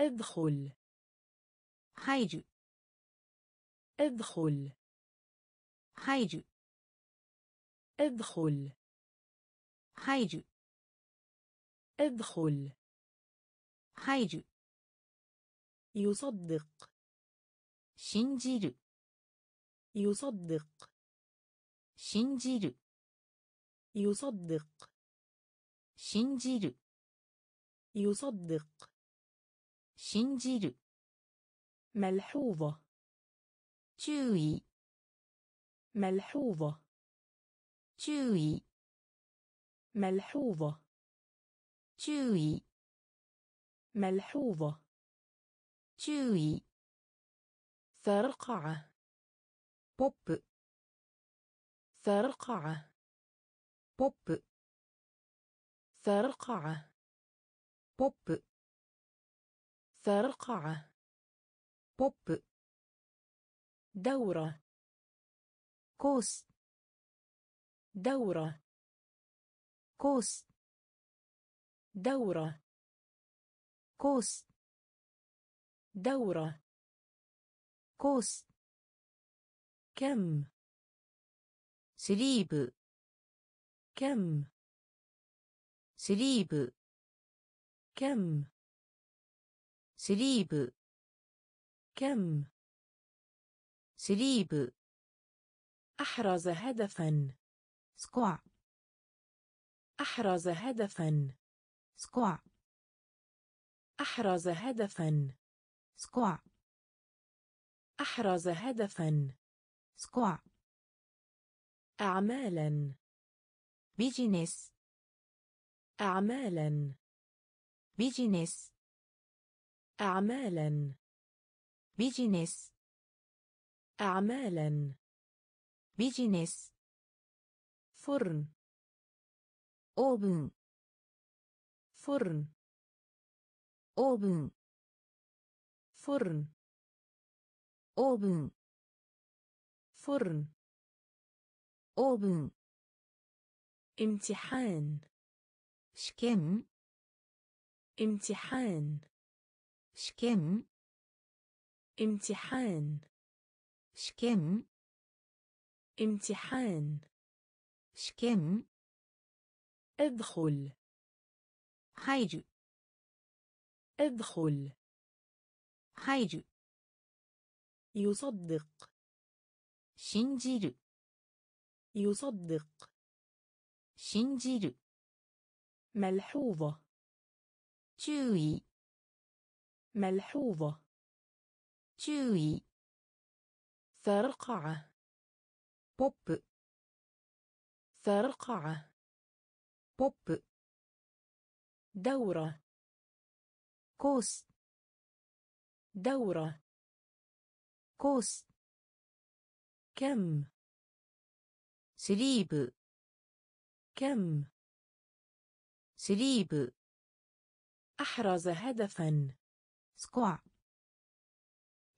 ادخل 入る ادخل 入る ادخل 入る ادخل 入る يصدق 信じる يصدق 信じる يصدق 信じる يصدق 信じる ملحوظة 注意 ملحوظة 注意 ملحوظة 注意 ملحوظة 注意 فرقعة ポップ فرقعة ポ فرقعة بوب. دورة. كوس. دورة. كوس. دورة. كوس. دورة. كوس. كم. سليب كم. سليب كم. スリーブ كم スリーブ أحرز هدفا スコア أحرز هدفا スコア أحرز هدفا スコア أحرز هدفا スコア أعمالا ビジネス أعمالا ビジネス أعمالا. ビジネス أعمالا. ビジネス فرن. أوبن فرن. أوبن فرن. أوبن فرن. أوبن امتحان. شكم امتحان. شكم امتحان. شكم امتحان. شكم. ادخل. حيجو ادخل. حيجو يصدق. شنجيل يصدق. شنجيل ملحوظة. 注意 ملحوظة. تشوي ثرقعة بوب. ثرقعة بوب. دورة. كوس. دورة. كوس. كم. سليب كم. سليب أحرز هدفا. سكوع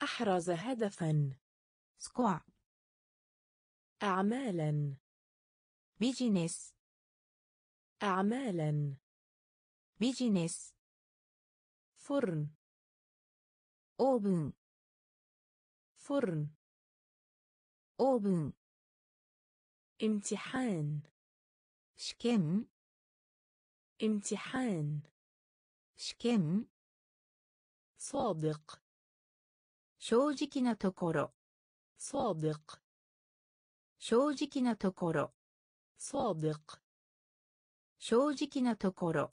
أحرز هدفا. سكوع أعمالا. بيجينيس أعمالا. بيجينيس فرن. أوبن فرن. أوبن امتحان. شكم امتحان. شكم صادق 正直なところ صادق 正直なところ صادق 正直なところ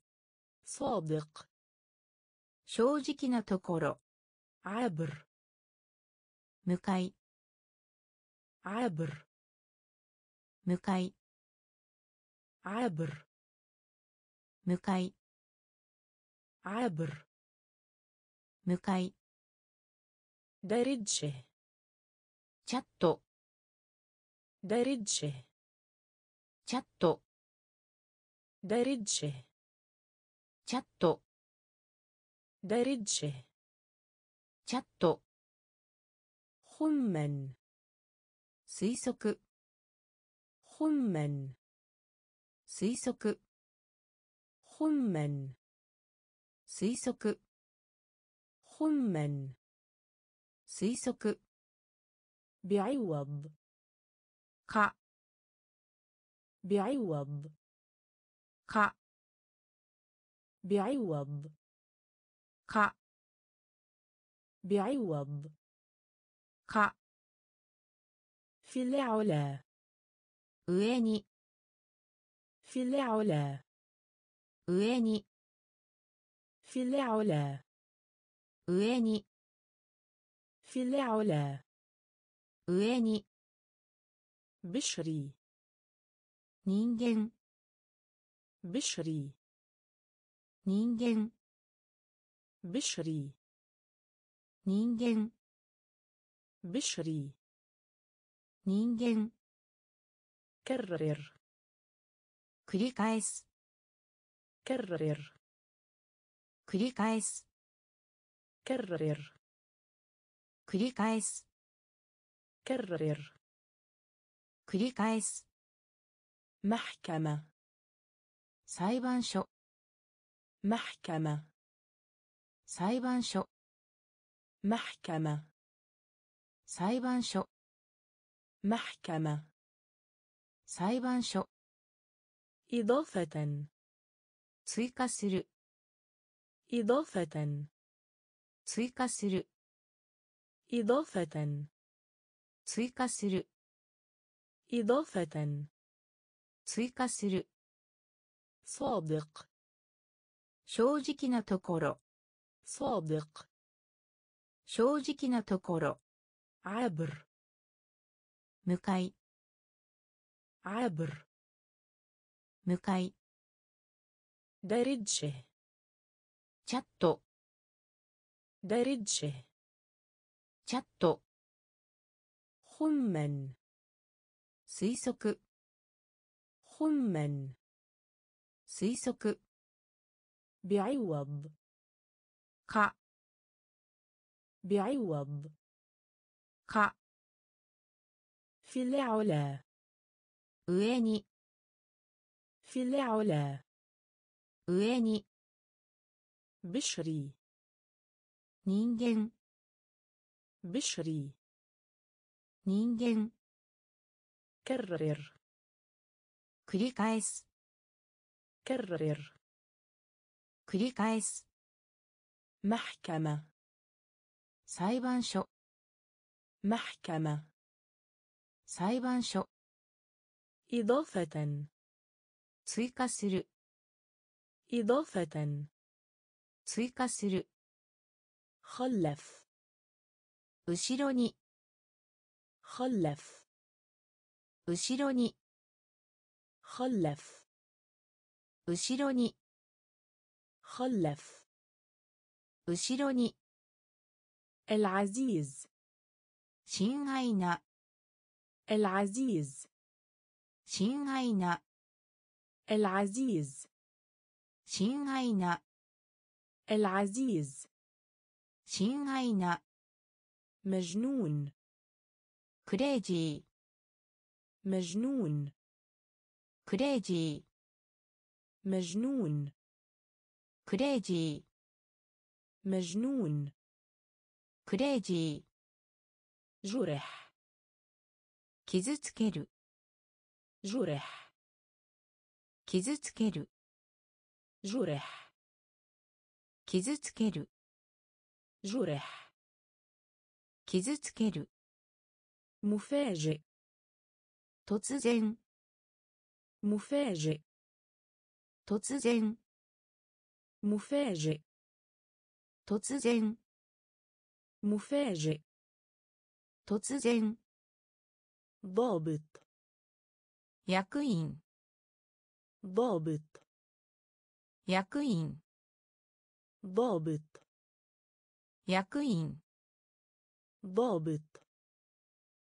صادق 正直なところ عبر 向かい عبر 向かい عبر 向かい عبر 向かい。deređe。チャット。ダリッチェ。チャット。ダリッチェ。チャット。ダリッチェ。チャット。本面。推測。本面。推測。本面推測 خما. سيسوك بعوض. ق. بعوض. ق. بعوض. ق. بعوض. ق. في العلا. ويني في العلا. ويني في العلا. 上に في العلا 上に بشري 人間 بشري 人間 بشري 人間 بشري 人間 كرر 繰り返す كرر 繰り返す كرر 繰り返す كرر 繰り返す محكمة 裁判所 محكمة 裁判所 محكمة 裁判所 محكمة 裁判所 إضافة 追加する إضافة 追加する إضافة 追加する إضافة 追加する صادق 正直なところ صادق 正直なところ عبر 向かい عبر 向かい درجه チャット درجه チャット خما 推測 خما 推測 بعوض か بعوض か في العلا 上に في العلا 上に بشري 人間 بشري 人間 كرر 繰り返す كرر 繰り返す محكمة 裁判所 محكمة 裁判所 إضافة 追加する إضافة 追加する خلف 後ろに خلف 後ろに خلف 後ろに خلف 後ろに العزيز 親愛な العزيز 親愛な العزيز 親愛な العزيز 親愛な مجنون クレイジ مجنون ークレイジ مجنون ークレイジー مجنون クレイジ جرح ー傷つける جرح 傷つける جرح 傷つける جرح 傷つける مفاجئ 突然 مفاجئ 突然 مفاجئ 突然 مفاجئ 突然 ضابط 役員 ضابط 役員 ضابط 役員 ضابط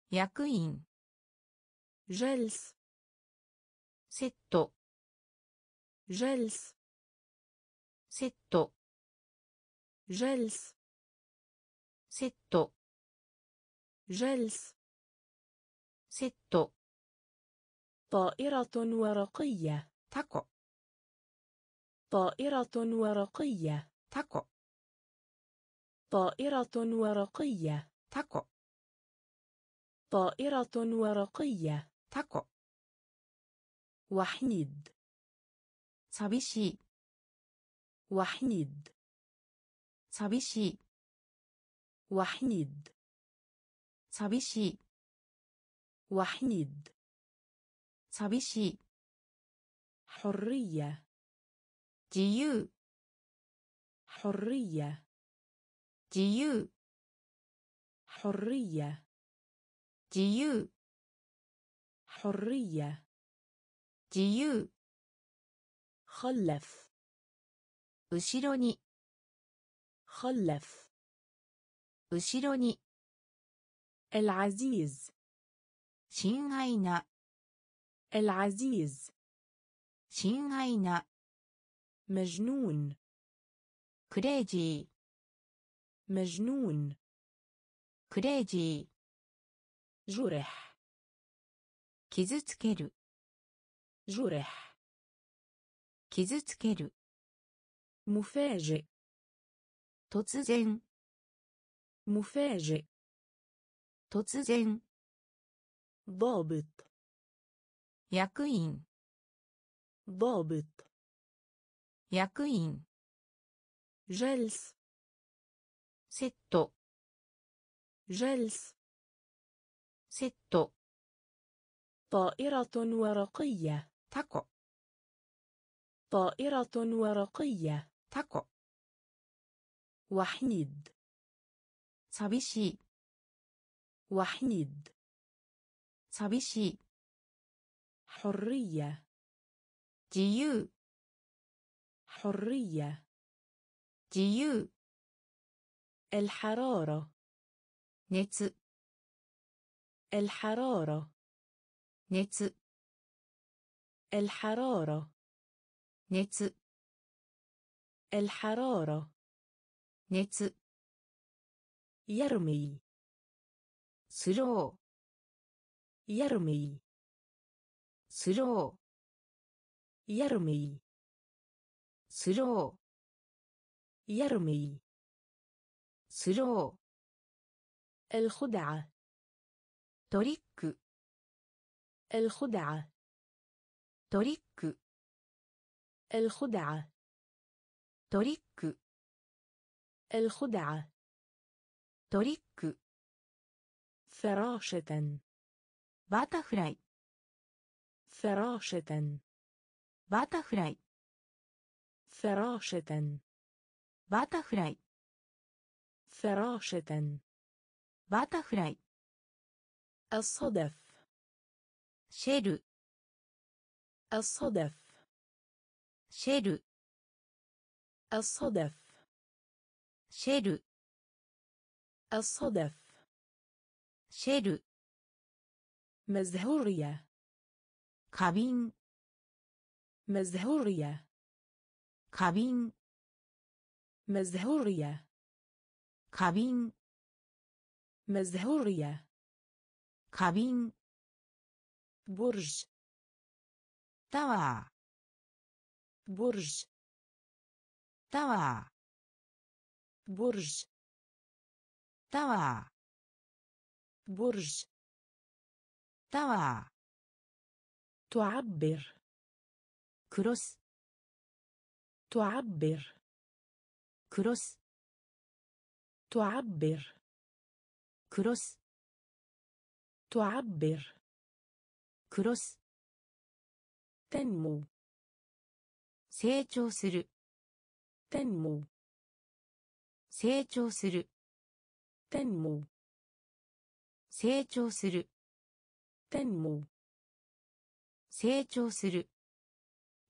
役員 جلس セット جلس セット جلس セット جلس セット طائرة ورقية タコ طائرة ورقية タコ طائرة ورقية タコ طائرة ورقية タコ وحيد 寂しい وحيد 寂しい وحيد 寂しい وحيد 寂しい حرية 自由 حرية 自由 حرية 自由 حرية 自由 خلف 後ろに خلف 後ろに العزيز 親愛な العزيز 親愛な مجنون クレイジ مجنون ークレイジ جرح ー傷つける جرح 傷つける مفاجئ 突然 مفاجئ 突然 ضابط 役員 ضابط 役員 جلس セット جلس セット طائرة ورقية タコ طائرة ورقية タコ وحيد 寂しい وحيد 寂しい حرية 自由 حرية 自由 الحرارة. نتس الحرارة. نتس الحرارة. نتس الحرارة. نتس يرمي. سلو. يرمي. سلو. يرمي. سلو. يرمي. スロ يرمي ースロ الخدعة ートリック الخدعة トリック الخدعة トリック الخدعة トリック فراشة バタフライ فراشة バタフライ فراشة バタフライ فراشة باتفلاي الصدف. شيل الصدف. شيل الصدف. شيل الصدف. شيل مزهورية. كابين مزهورية. كابين مزهورية. كابين مزهورية كابين برج توا برج توا برج توا برج. توا. تعبر. كروس. تعبر. كروس. تعبر クロス تعبر クロス تنمو 成長する تنمو 成長する تنمو 成長する تنمو 成長する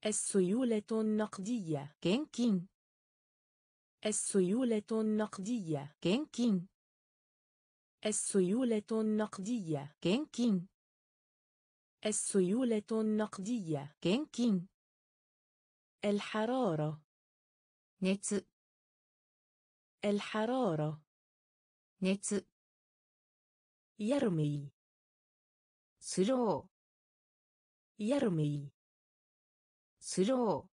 السيولة النقدية 現金 السيولة النقدية. 現金. السيولة النقدية. 現金. السيولة النقدية. 現金. الحرارة. نتس الحرارة. نتس يرمي. スロー. يرمي. スロー.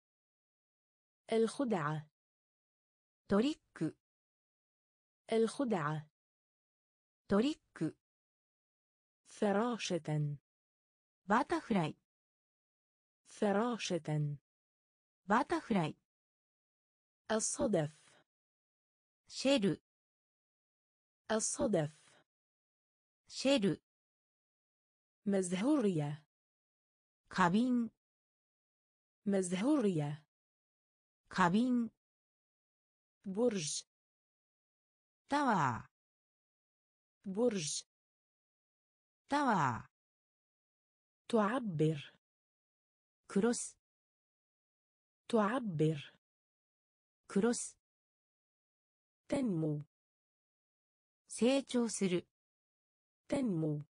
الخدعة. トリック الخدعة. トリック فراشة. バタフライ فراشة. バタフライ الصدف. شيل الصدف. شيل مزهورية. كابين. مزهورية. كابين. برج タワ برج ータワ تعبر ークロス تعبر クロス تنمو 成長する تنمو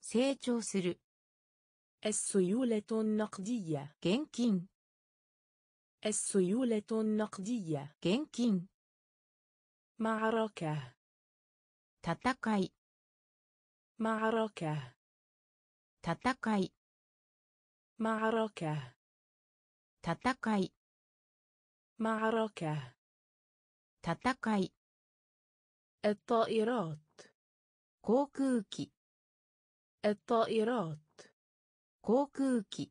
成長する السيولة النقدية 現金 السيولة النقدية 現金 معركة 戦い معركة 戦い معركة 戦い معركة 戦い الطائرات 航空機 الطائرات 航空機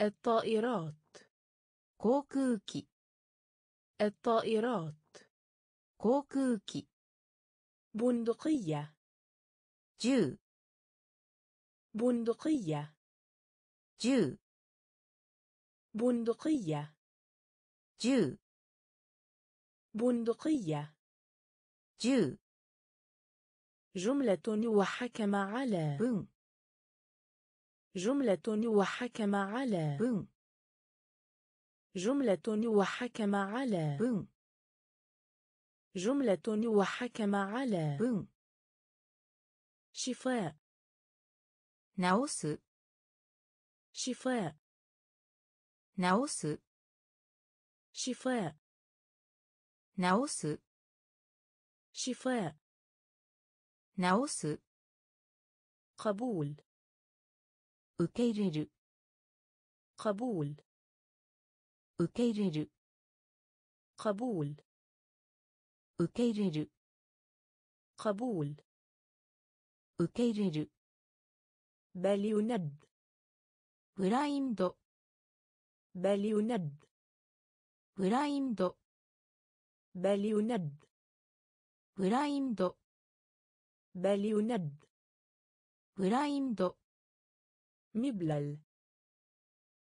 الطائرات 航空機 الطائرات 航空機 بندقية 銃 بندقية 銃 بندقية 銃 بندقية 銃 جملة وحكم على 文 جملة وحكم على 文 جملة وحكم على 文 جملة وحكم على 文 شفاء 直す شفاء 直す شفاء 直す شفاء 直す قبول 受け入れる قبول 受け入れる قبول 受け入れる قبول 受け入れる بل يند ブラインド بل يند ブラインド بل يند ブラインド بل يند ブラインド مبلل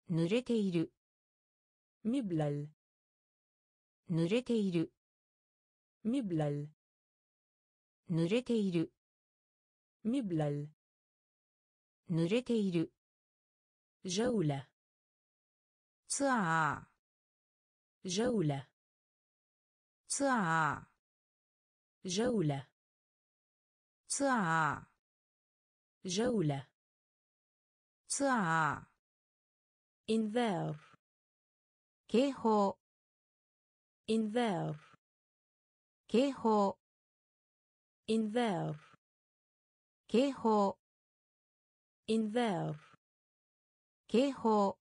濡れている مبلل 濡れている مبلل 濡れている مبلل 濡れている جولة ツア جولة ーツア جولة ーツア جولة ーツア إنذار ー 警報 إنذار 警報 إنذار 警報 إنذار 警報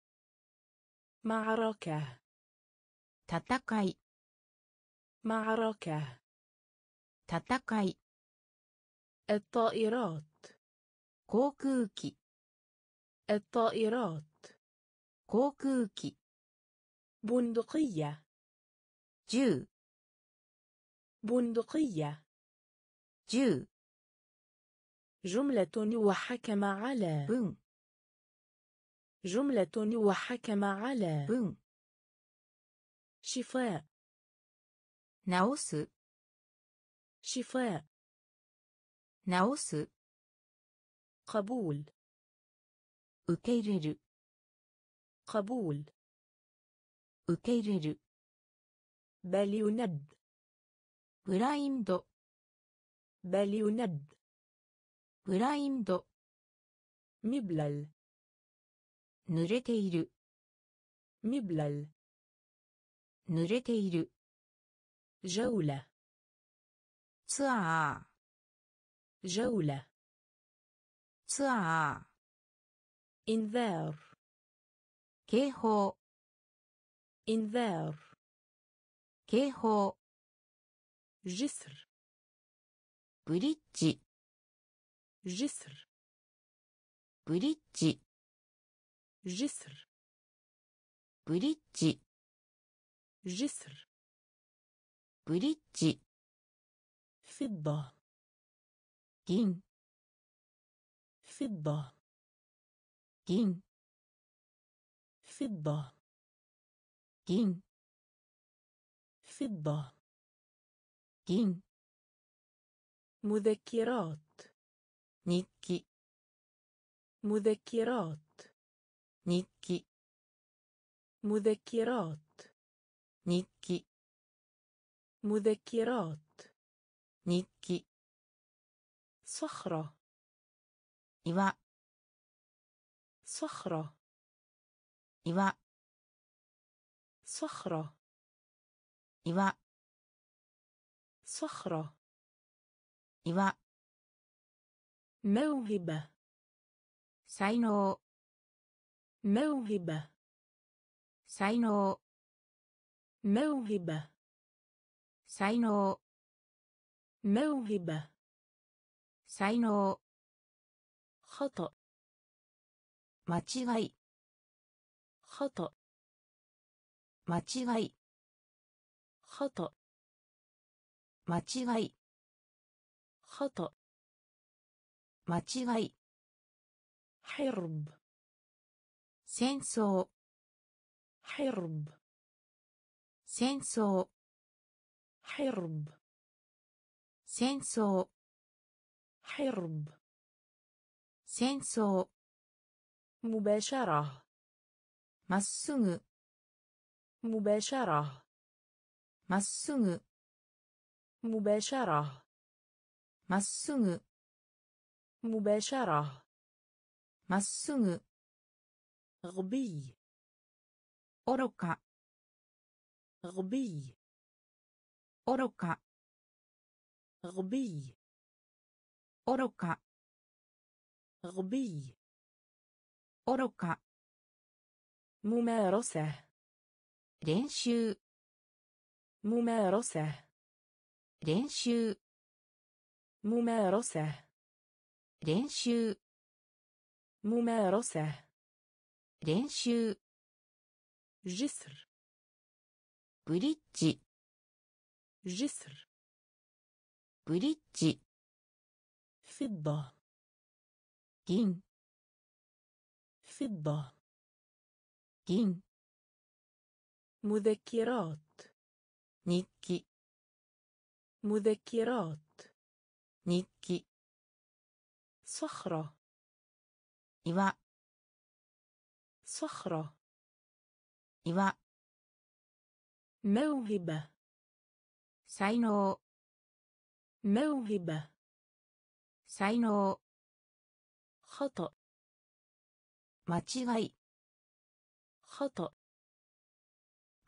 معركة 戦い معركة 戦い الطائرات 航空機 الطائرات 航空機 بندقية 銃 بندقية 銃 جملة وحكم على 文 جملة وحكم على 文 شفاء 直す شفاء 直す قبول 受け入れる قبول 受け入れる بل يند ブラインド بل يند ブラインド مبلل 濡れている مبلل 濡れている جولة ツア جولة ーツア إنذار ー警報 انذار كيهو جسر بريدج جسر ブリッジ جسر ブリッジ جسر ブリッジ فضة 銀 فضة 銀 فضة 銀 فضة. كين مذكرات. نيكي. مذكرات. نيكي. مذكرات. نيكي. مذكرات. نيكي. صخرة. إيوا. صخرة. إيوا. صخرة 岩 صخرة 岩 موهبة 才能 موهبة 才能 موهبة 才能 موهبة 才能 خطأ 間違い خطأ 間違い خطأ 間違い خطأ 間違い حرب 戦争 حرب 戦争 حرب 戦争 حرب 戦争 مباشرة まっすぐ مباشرة まっすぐ مباشرة まっすぐ مباشرة まっすぐ غبي 愚か غبي 愚か غبي 愚か غبي 愚か ممارسة 練習 ممارسة 練習 ممارسة 練習 ممارسة 練習 جسر ブリッジ جسر ブリッジ فضة 銀 فضة 銀 مذكرات 日記 مذكرات 日記 صخرة 岩 صخرة 岩 موهبة 才能 موهبة 才能 خطأ 間違い خطأ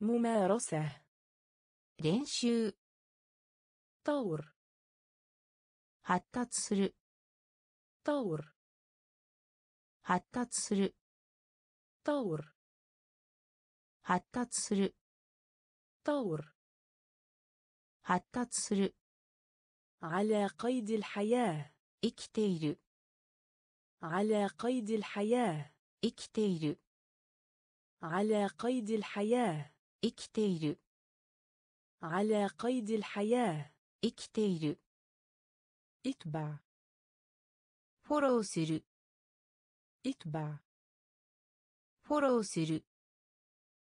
ممارسة 練習 طور 発達する طور 発達する طور 発達する طور 発達する على قيد الحياة 生きている على قيد الحياة 生きている على قيد الحياة 生きている على قيد الحياة 生きている اتبع フォローする اتبع フォローする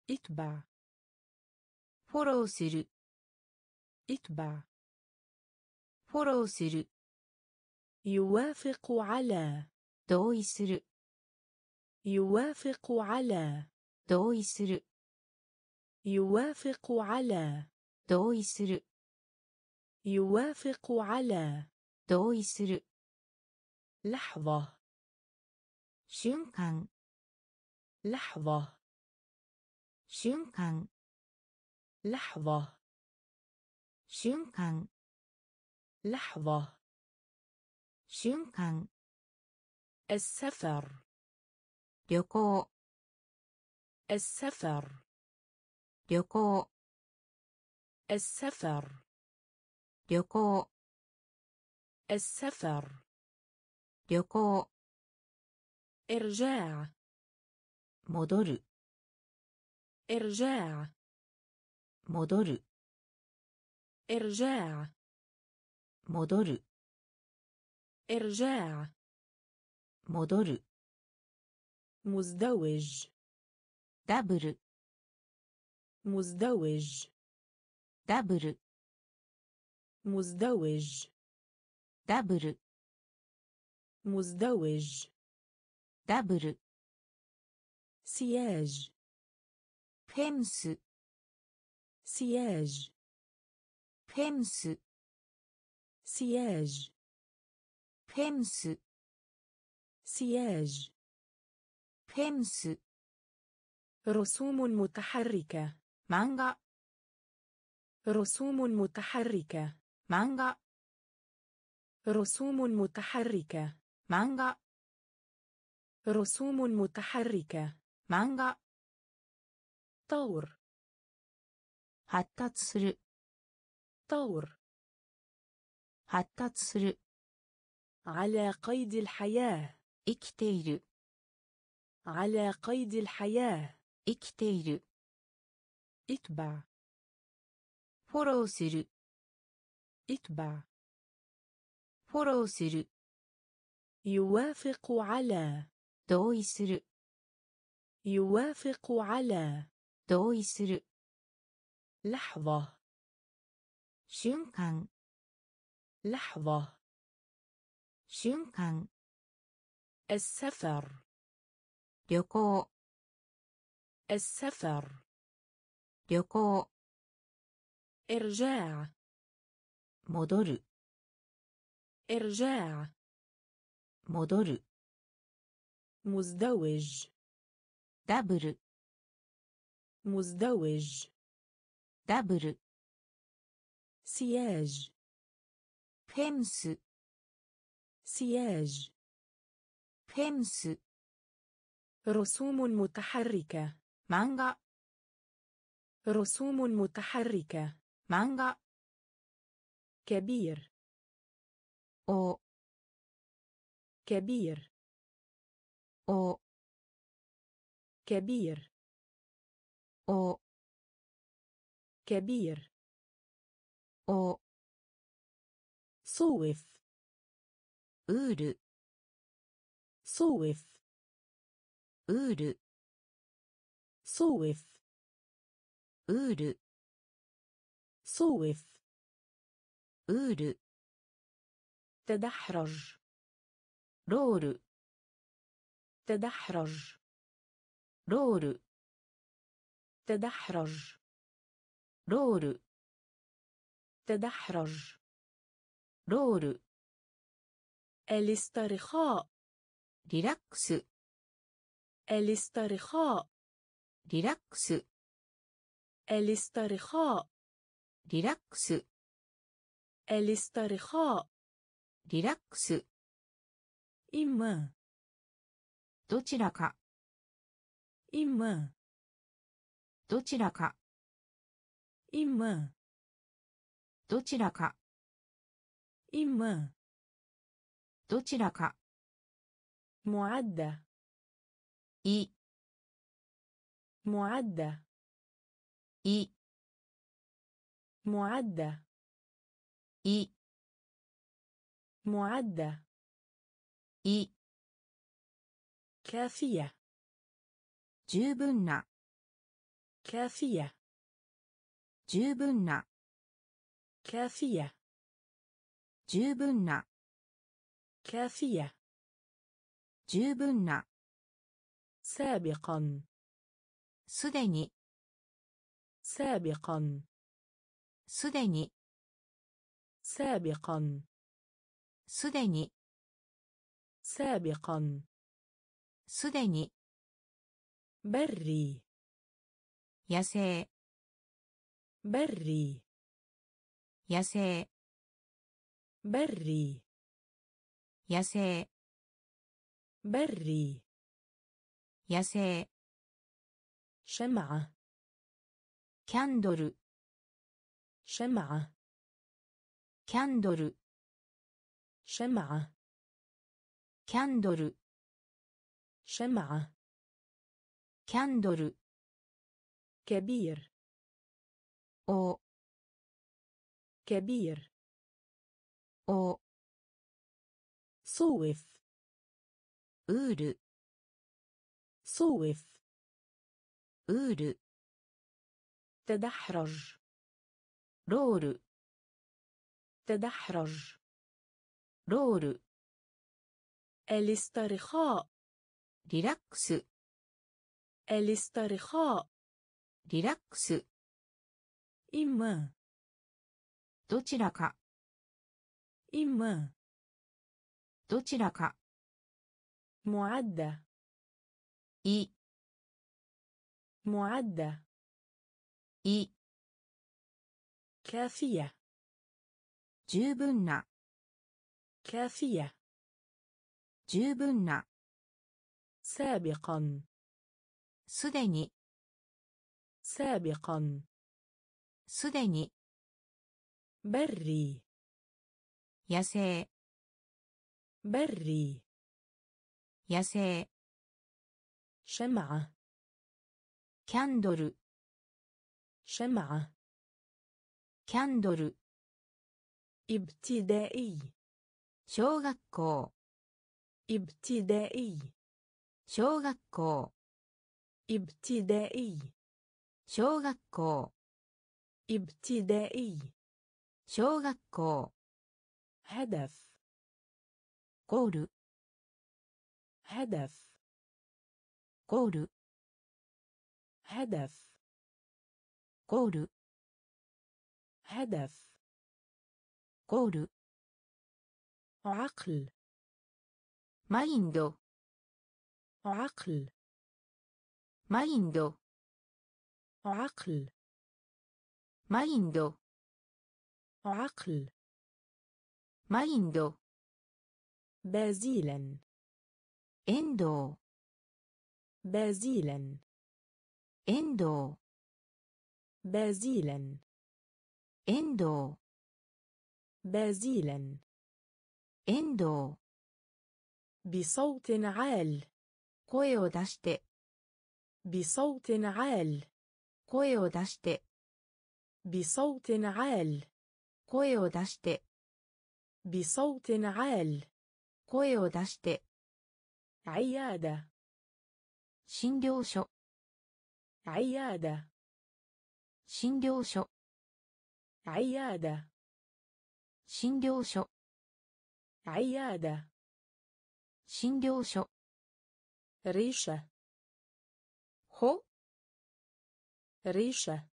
اتبع フォローする اتبع フォローする يوافق على 同意する يوافق على 同意する يوافق على 同意する يوافق على 同意する لحظة 瞬間 لحظة 瞬間 لحظة 瞬間 لحظة 瞬間 السفر 旅行 السفر 旅行 السفر 旅行 السفر 旅行 إرجاع 戻る إرجاع 戻る إرجاع 戻る إرجاع 戻る مزدوج ダブル مزدوج. دبر. مزدوج. دبر. مزدوج. دبر. سياج. فمس سياج. فمس سياج. فمس سياج. فمس رسوم متحركة. 漫画 رسوم متحركة 漫画 رسوم متحركة 漫画 رسوم متحركة 漫画 طور 発達する طور 発達する على قيد الحياة 生きている على قيد الحياة 生きている اتبع フォローする اتبع フォローする يوافق على 同意する يوافق على 同意する لحظة 瞬間 لحظة 瞬間 السفر 旅行 السفر 旅行 إرجاع 戻る إرجاع 戻る مزدوج ダブル مزدوج ダブル سياج フェンス سياج フェンス رسوم متحركة 漫画 رسوم متحركة. مانغا كبير. أو. كبير. أو. كبير. أو. كبير. أو. صوف. أول صوف. أول صوف. ウール صوف ウール صوف ウール تدحرج ロール تدحرج ロール تدحرج ロール تدحرج ロール الاسترخاء リラックス الاسترخاء リラックス الاسترخاء リラックス الاسترخاء リラックス إما どちらか إما どちらか إما どちらか إما どちらか معدة い معدة い معدة い معدة い كافية 十分な كافية 十分な كافية 十分な كافية 十分な سابقا すでに سابقا. سدني سابقا. すでに سابقا. すでに بري. يسي بري. يسي بري. يسي بري. يسي شمعة. キャンドル شمعة キャンドル شمعة キャンドル شمعة キャンドル كبير お كبير お صوف ウール صوف ウール تدحرج ロール تدحرج ロール الاسترخاء リラックス الاسترخاء リラックス إما どちらか إما どちらか معدة い معدة い كافية 十分な كافية 十分な سابقا すでに سابقا すでに بري 野生 بري 野生 شمعة キャンドル شمعة キャンドル ابتدائي 小学校 ابتدائي 小学校 ابتدائي 小学校 ابتدائي 小学校 هدف ゴール هدف ゴール هدف هدف. جول عقل. مايند عقل. マインド عقل. マインド عقل. マインド بازيلا. エンドウ بازيلا. エンドウ بازيلا 遠藤 بازيلا 遠藤 بصوت عال 声を出して بصوت عال 声を出して بصوت عال 声を出して بصوت عال 声を出して عيادة 診療所 عيادة 診療所 عيادة 診療所 عيادة 診療所 ريشة ほ ريشة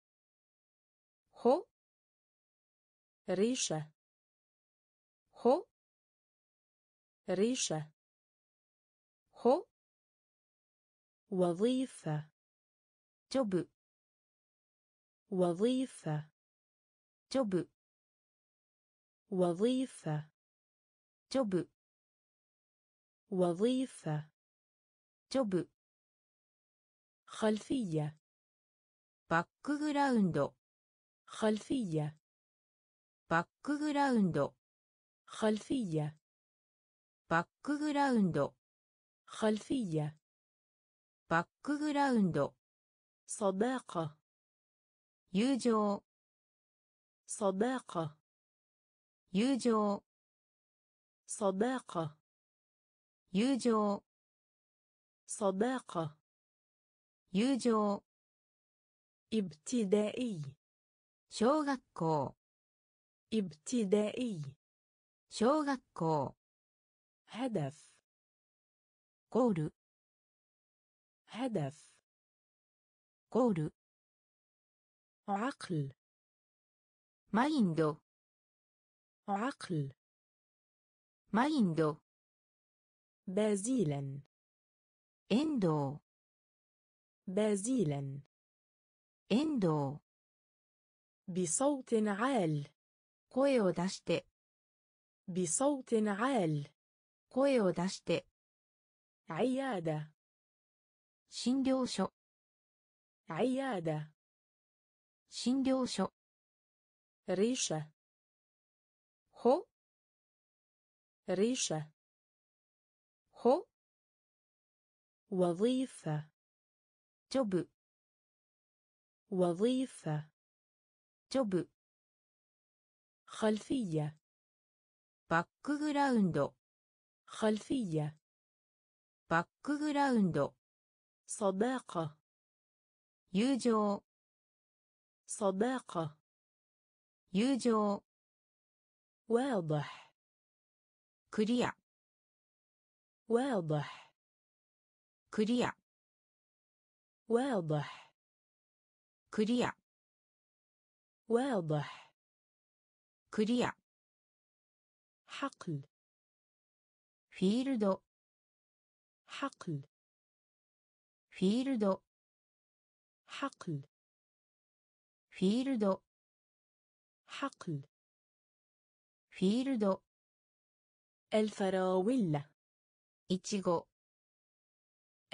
ほ ريشة ほ ريشة ほ وظيفة ジョブ وظيفة. ジョブ وظيفة. ジョブ. وظيفة. ジョブ. خلفية. バックグラウンド خلفية. バックグラウンド خلفية. バックグラウンド خلفية. باكجراوند صداقة. 友情 صداقة 友情 صداقة 友情 صداقة 友情 ابتدائي 小学校 ابتدائي 小学校 هدف ゴール هدف ゴール عقل マインド عقل マインド بازيلا 遠藤 بازيلا 遠藤 بصوت عال 声を出して بصوت عال 声を出して عيادة 診療所 عيادة 診療所 ريشة ほ ريشة ほ وظيفة ジョブ وظيفة ジョブ خلفية バックグラウンド خلفية バックグラウンド صداقة 友情 صداقة. يوجو. واضح. كليع واضح. クリア واضح. クリア واضح. クリア حقل. フィールド حقل. フィールド حقل. フィールド حقل. フィールド الفراولة. いちご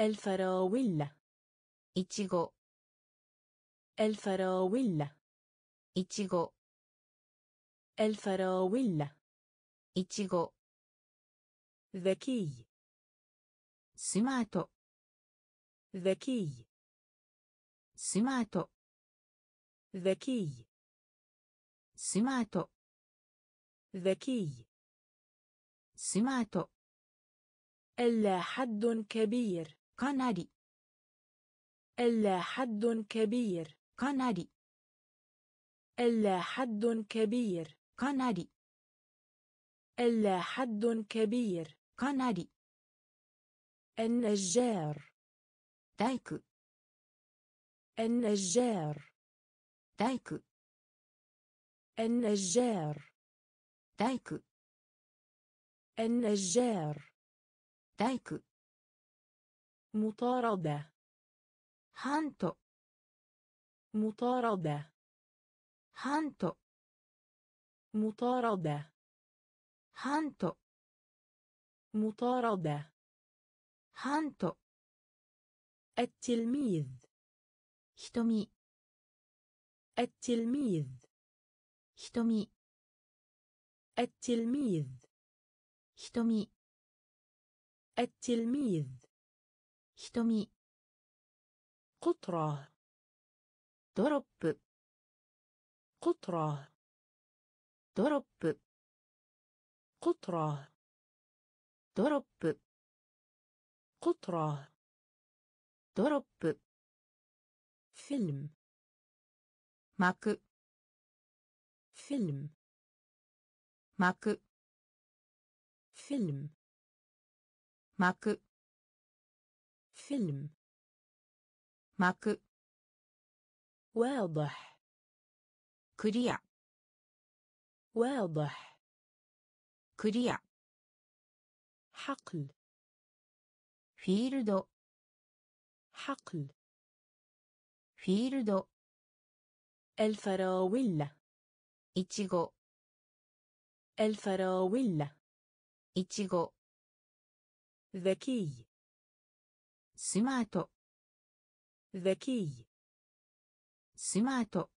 الفراولة. いちご الفراولة. いちご الفراولة. いちご ذكي. سمعت ذكي. سمعت ذكي. سمعت. ذكي. سمعت. ألا حد كبير. كناري ألا حد كبير. كناري ألا حد كبير. كناري ألا حد كبير. كناري النجار. 大工. النجار. 大工 النجار 大工 النجار 大工 مطاردة ハント مطاردة ハント مطاردة ハント مطاردة هانتو التلميذ هتومي التلميذ. هتومي التلميذ. هتومي التلميذ. هتومي قطرة. دروب قطرة. دروب قطرة. دروب قطرة. دروب فيلم. 幕 فيلم 幕 فيلم 幕 فيلم 幕 واضح クリア واضح クリア حقل フィールド حقل フィールド الفراولة. いちご. الفراولة. いちご. ذكي. سمارت ذكي. سمارت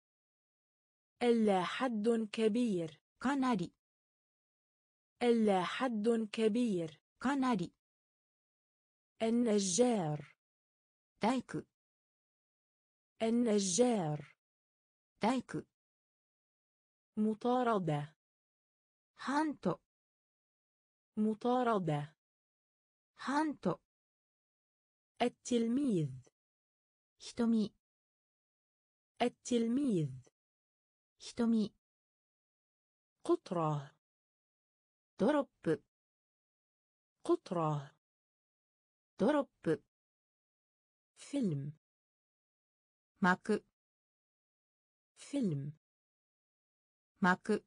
ألا حد كبير. كناري. ألا حد كبير. كناري. النجار. دايكو. النجار. مطاردة. هانتو. مطاردة. هانتو. التلميذ. هتومي التلميذ. هتومي قطرة. ضرب قطرة. ضرب فيلم. ماك. فيلم 幕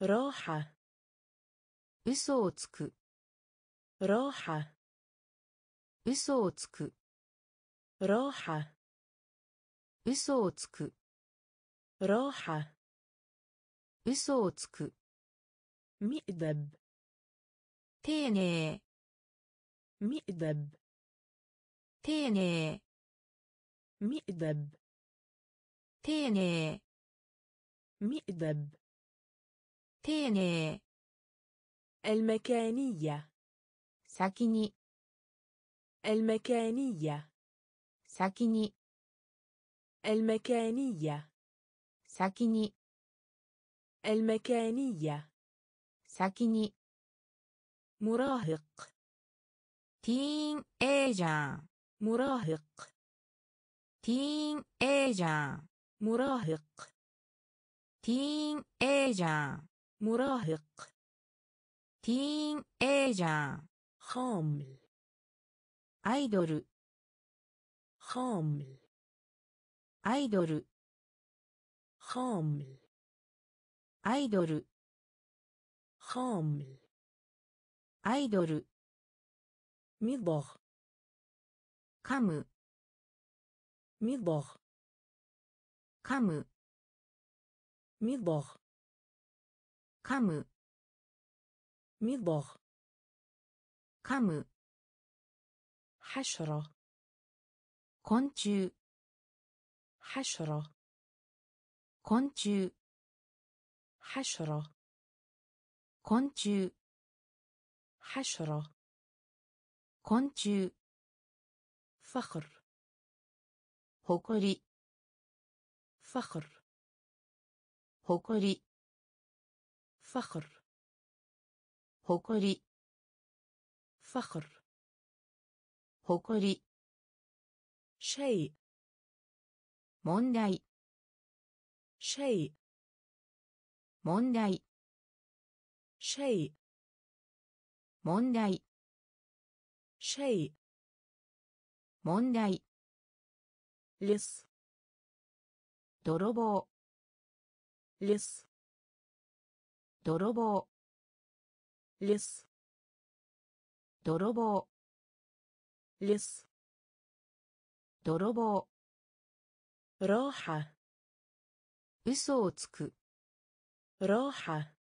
راحة 嘘をつく راحة 嘘をつく راحة 嘘をつく راحة 嘘をつく مئدب 丁寧 مئدب 丁寧 مئدب 丁寧 مئدب 丁寧 المكانية. ساكني. المكانية. ساكني. المكانية. ساكني. المكانية. ساكني. مراهق. ティーンエイジャー. مراهق. ティーンエイジャー. مراهق. ティーンエイジャー مراهق. ティーンエイジャー خامل. アイドル. خامل. アイドル. خامل. アイドル. خامل. أيدول. مضغ. كم. مضغ. 噛む مضغ 噛む مضغ 噛む حشرة 昆虫 حشرة 昆虫 حشرة 昆虫 حشرة 昆虫 فخر 誇り فخر. هكري فخر. هكري فخر. هكري شيء. مونداي. شيء. مونداي. شيء. مونداي. شيء. مونداي. لص. 泥棒。リス泥棒。リス泥棒。リス泥棒。ローハ嘘をつく。ローハ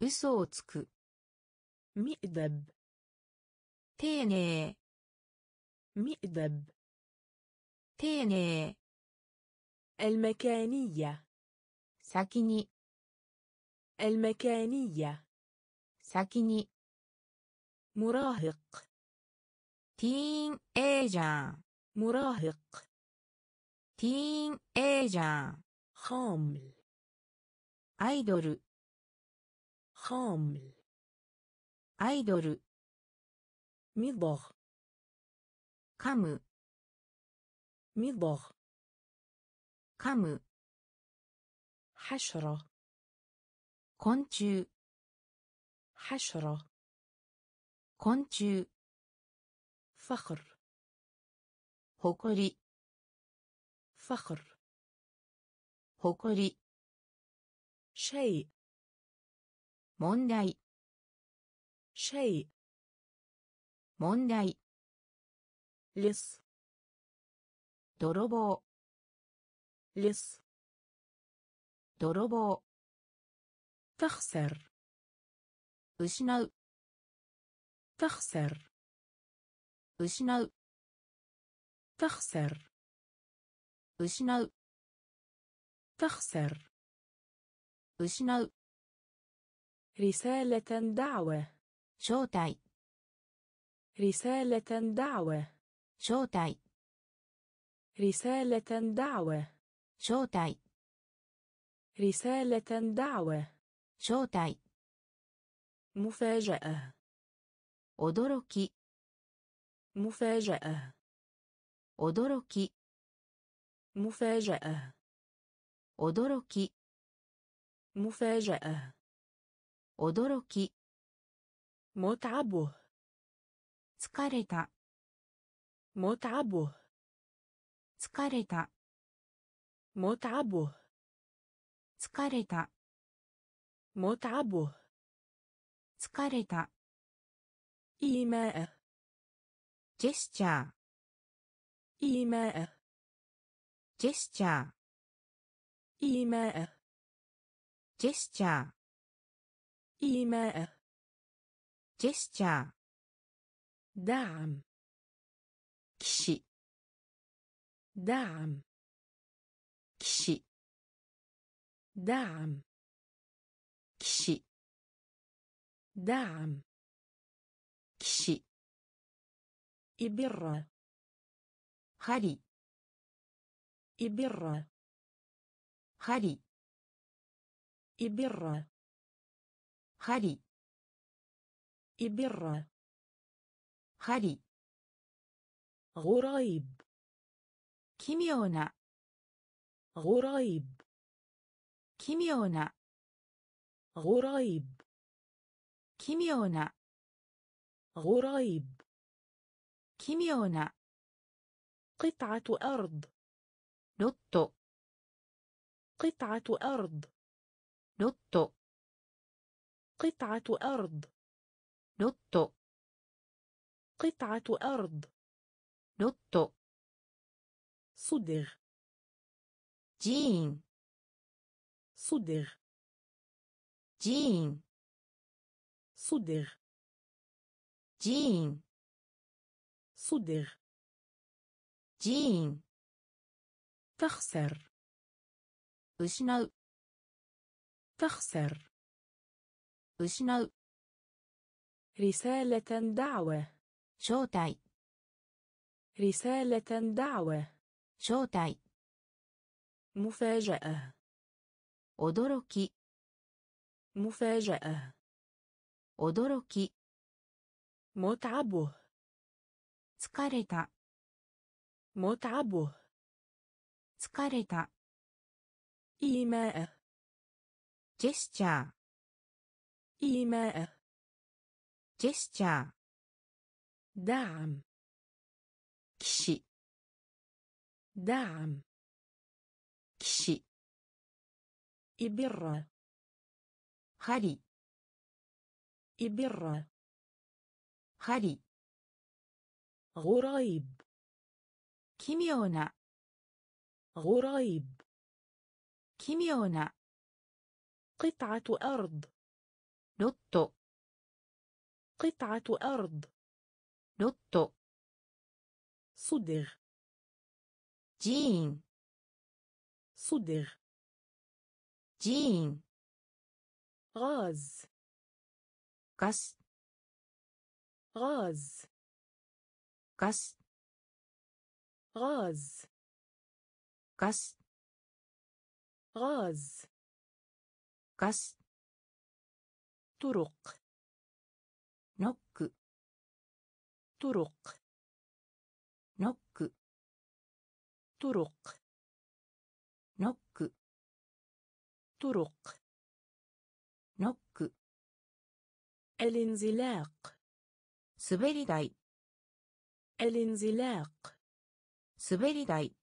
嘘をつく。ミダブ丁寧。ミダブ丁寧。المكانية. ساكني. المكانية. ساكني. مراهق. تين ايجا مراهق. تين ايجا خامل. ايدول خامل. ايدول مضغ. كم مضغ. 噛む حشرة 昆虫 حشرة 昆虫 فخر 誇り فخر 誇り شيء 問題 شيء 問題 لص 泥棒 لص 泥棒 تخسر 失う تخسر 失う تخسر 失う تخسر 失う رسالة دعوة 招待 رسالة دعوة 招待 رسالة دعوة 招待 رسالة دعوة 招待 مفاجأة 驚き مفاجأة 驚き مفاجأة 驚き مفاجأة 驚き متعبه 疲れた متعبه 疲れた متعبه 疲れた متعبه 疲れた إيماء ジェスチャー إيماء ジェスチャー إيماء ジェスチャー إيماء ジェスチャー دعم 騎士 دعم كشي دعم. كشي دعم. كشي إبرة. هري إبرة. هري إبرة. هري إبرة. هري غريب. كيميونا. غريب 奇妙な غريب 奇妙な غريب 奇妙な قطعة أرض ロット قطعة أرض ロット قطعة أرض ロット قطعة أرض ロット صدغ 寺院 صدغ 寺院 صدغ 寺院 صدغ 寺院 تخسر 失う تخسر 失う رسالة دعوة 招待 رسالة دعوة 招待 مفاجأة 驚き مفاجأة 驚き متعبه 疲れた متعبه 疲れた إيماء ジェスチャー إيماء ジェスチャー دعم 騎士 دعم 騎士 إبرة 針 إبرة 針 غريب 奇妙な غريب 奇妙な قطعة أرض ロット قطعة أرض ロット صدغ 寺院 صدغ جين غاز غاز غاز غاز غاز غاز غاز غاز طرق ノック طرق ノック طرق طرق ノック. الانزلاق. 滑り台 الانزلاق. 滑り台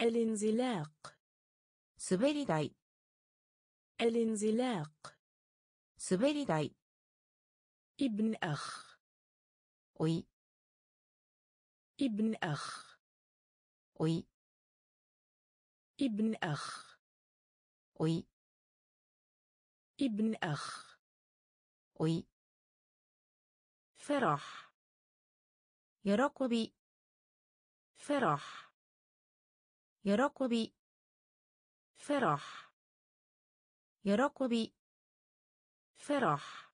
الانزلاق. 滑り台 الانزلاق. 滑り台 ابن أخ. وي ابن أخ. وي ابن أخ. أي ابن أخ أي فرح يرقبي فرح يرقبي فرح يرقبي فرح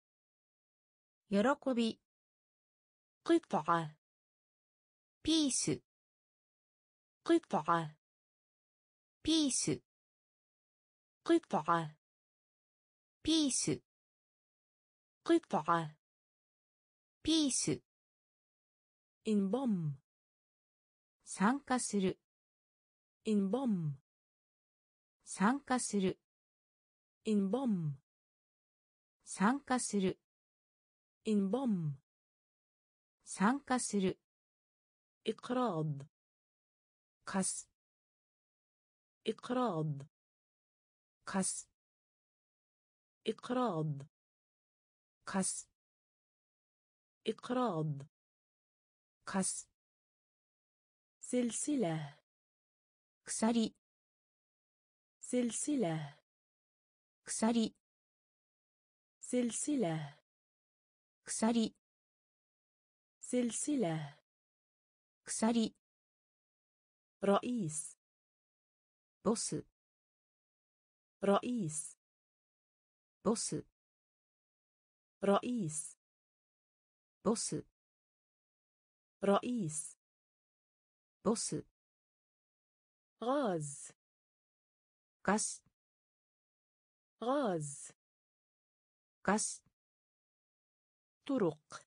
يرقبي قطعة بيس قطعة بيس قطعة ピース قطعة ピース انضم 参加する انضم 参加する انضم 参加する انضم 参加する إقراض 貸す إقراض قص إقراض قص إقراض قص سلسلة كسري سلسلة كسري سلسلة كسري سلسلة كسري رئيس بوس رئيس. بوس رئيس. بوس رئيس. بوس غاز. غاز غاز. غاز طرق.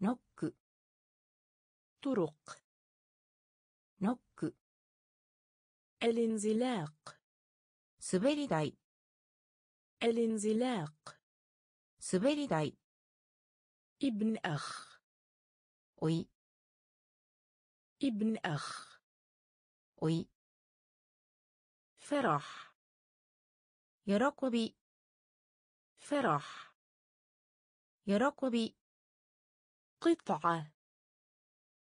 ノック طرق. ノック الانزلاق. 滑り台 الانزلاق 滑り台 ابن أخ おい ابن أخ おい فرح 喜び فرح 喜び قطعة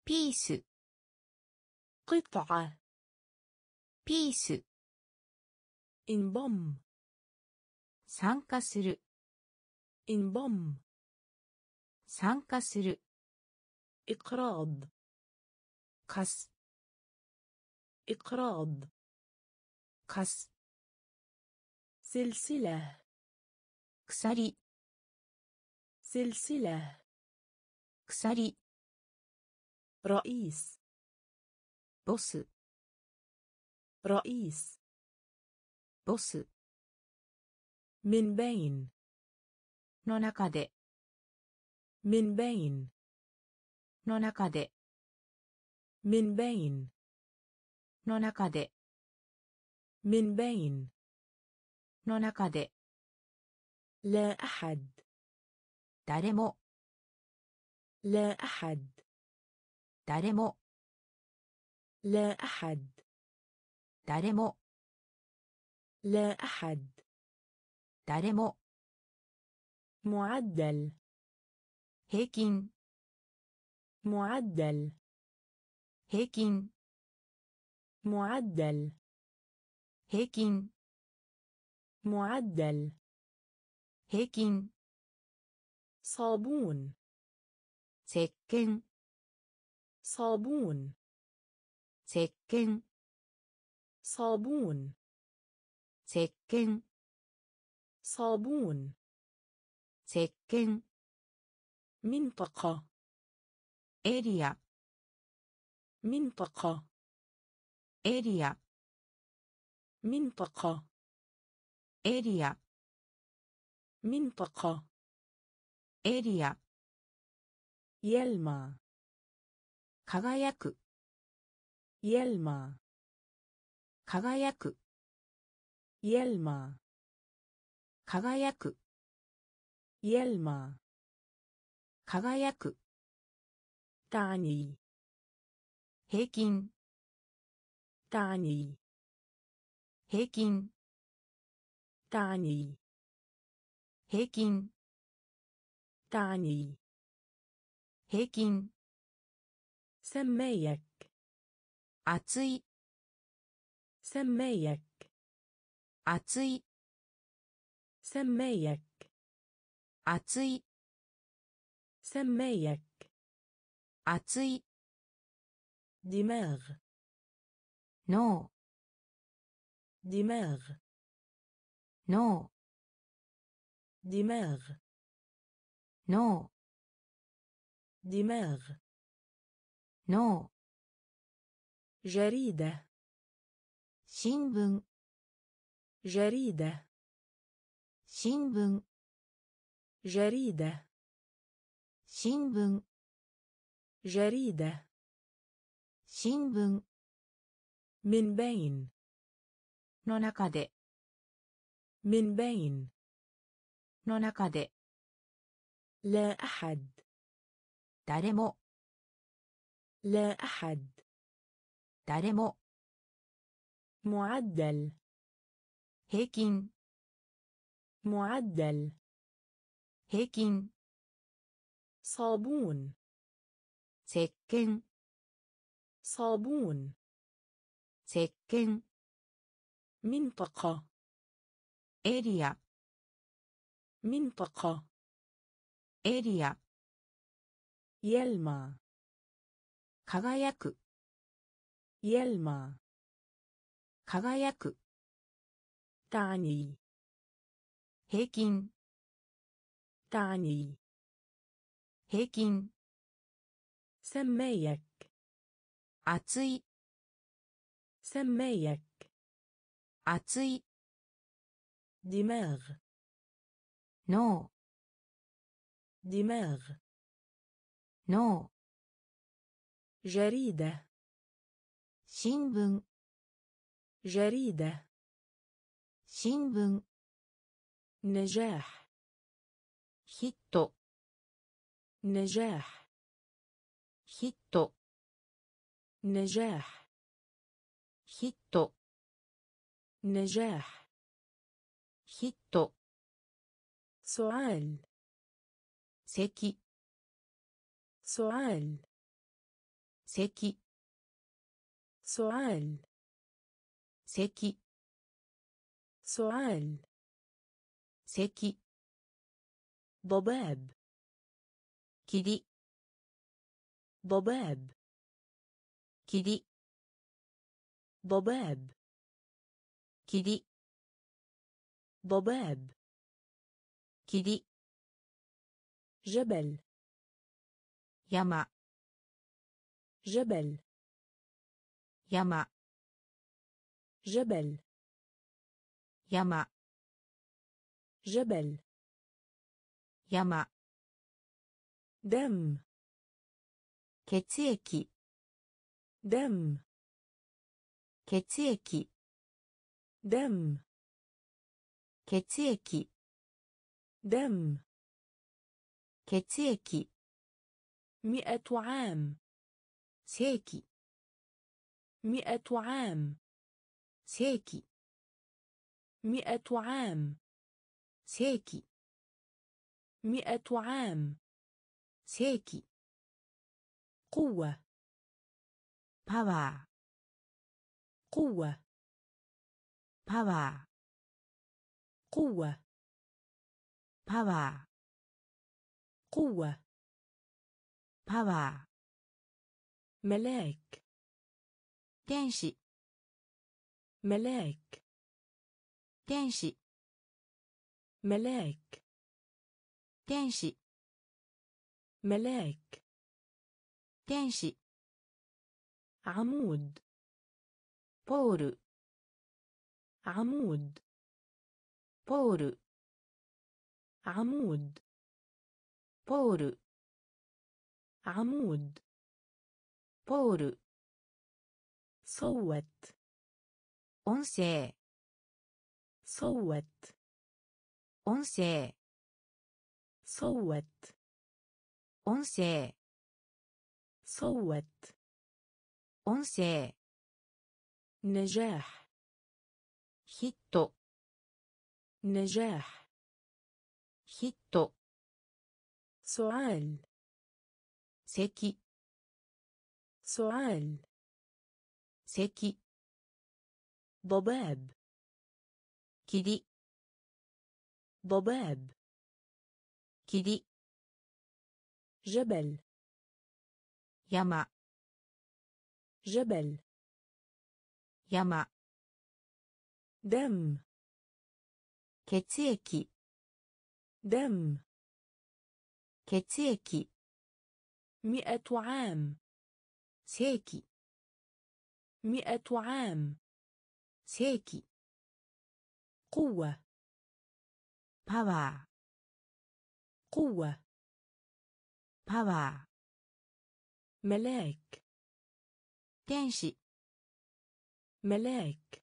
ピース قطعة ピース انضم 参加する انضم 参加する إقراض 貸す إقراض 貸す سلسلة 鎖 سلسلة 鎖 رئيس ボス رئيس ボス من بين の中で من بين の中で من بين の中で من بين の中で لا أحد 誰も لا أحد 誰も لا أحد 誰も لا أحد 誰も معدل 平均 معدل 平均 معدل 平均 معدل 平均 صابون 石鹸 صابون 石鹸 صابون 石鹸 صابون 石鹸 منطقة エリア منطقة エリア منطقة エリア イエルマー輝く。イエルマー輝く。ターニー平均。ターニー平均。ターニー平均。ターニー平均。鮮明薬熱い。鮮明薬熱い سمايك 熱い سمايك 熱い دماغ 脳 دماغ 脳 دماغ 脳 دماغ 脳 جريدة 新聞 جريدة 新聞 جريدة 新聞 جريدة 新聞 من بين の中で من بين の中で لا أحد 誰も لا أحد 誰も معدل 平均 معدل 平均 صابون 石鹸 صابون 石鹸 منطقة エリア منطقة エリア يلمع 輝く يلمع 輝く تعني. 平均 تعني. 平均 سميك. 厚い سميك. 厚い دماغ. 脳. دماغ. 脳. جريدة. 新聞. جريدة. 新聞 نجاح ヒット نجاح ヒット نجاح ヒット نجاح ヒット سؤال 席 سؤال 席 سؤال 席 سؤال. سكي. ضباب. كدي. ضباب. كدي. ضباب. كدي. ضباب. كدي. جبل. يما. جبل. يما. جبل. 山 جبل 山 دم 血液 دم 血液 دم 血液 دم 血液 مئة عام 世紀 مئة عام 世紀 مئة عام. سيكي مئة عام. سيكي قوة. باور قوة. باور قوة. パワー قوة. パワー ملاك. 天使 ملاك. 天使 ملاك 天使 ملاك 天使 عمود. بول عمود. بول عمود. بول عمود. بول صوت. 音声 صوت 音声 صوت 音声 صوت 音声 نجاح ヒット نجاح ヒット سؤال 席 سؤال 席 ضباب 霧 ضباب 霧 جبل 山 جبل 山 دم 血液 دم 血液 مئة عام 世紀 مئة عام 世紀 قوة. Power. قوة. Power. ملاك. تنشي ملاك.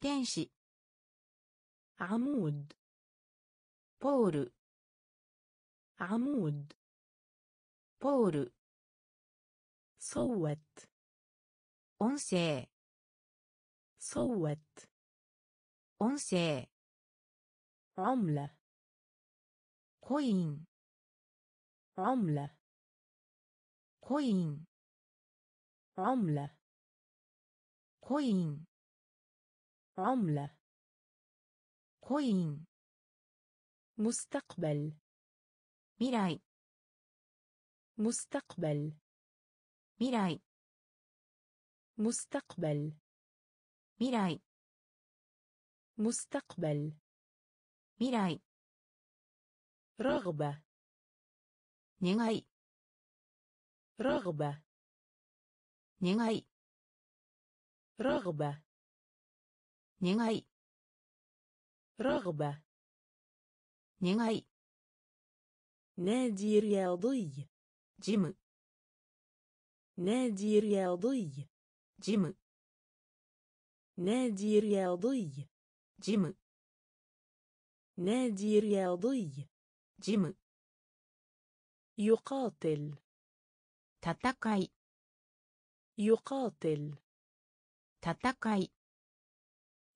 تنشي عمود. بول عمود. بول صوت. 音声 صوت. 音声 عملة コイン عملة コイン عملة コイン عملة コイン مستقبل 未来 مستقبل 未来 مستقبل 未来 مستقبل 未来 رغبة 願い رغبة 願い رغبة 願い رغبة 願い نادي رياضي ジム نادي رياضي ジム نادي رياضي ジム نادي رياضي ジム يقاتل 戦い يقاتل 戦い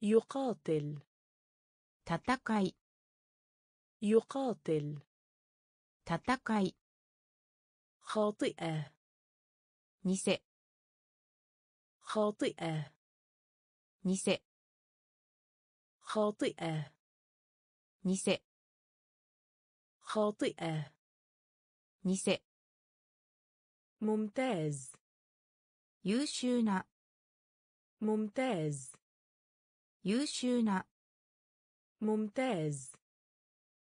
يقاتل 戦い يقاتل 戦い خاطئة 偽 خاطئة 偽 خاطئة 偽 خاطئة 偽 ممتاز 優秀な ممتاز 優秀な ممتاز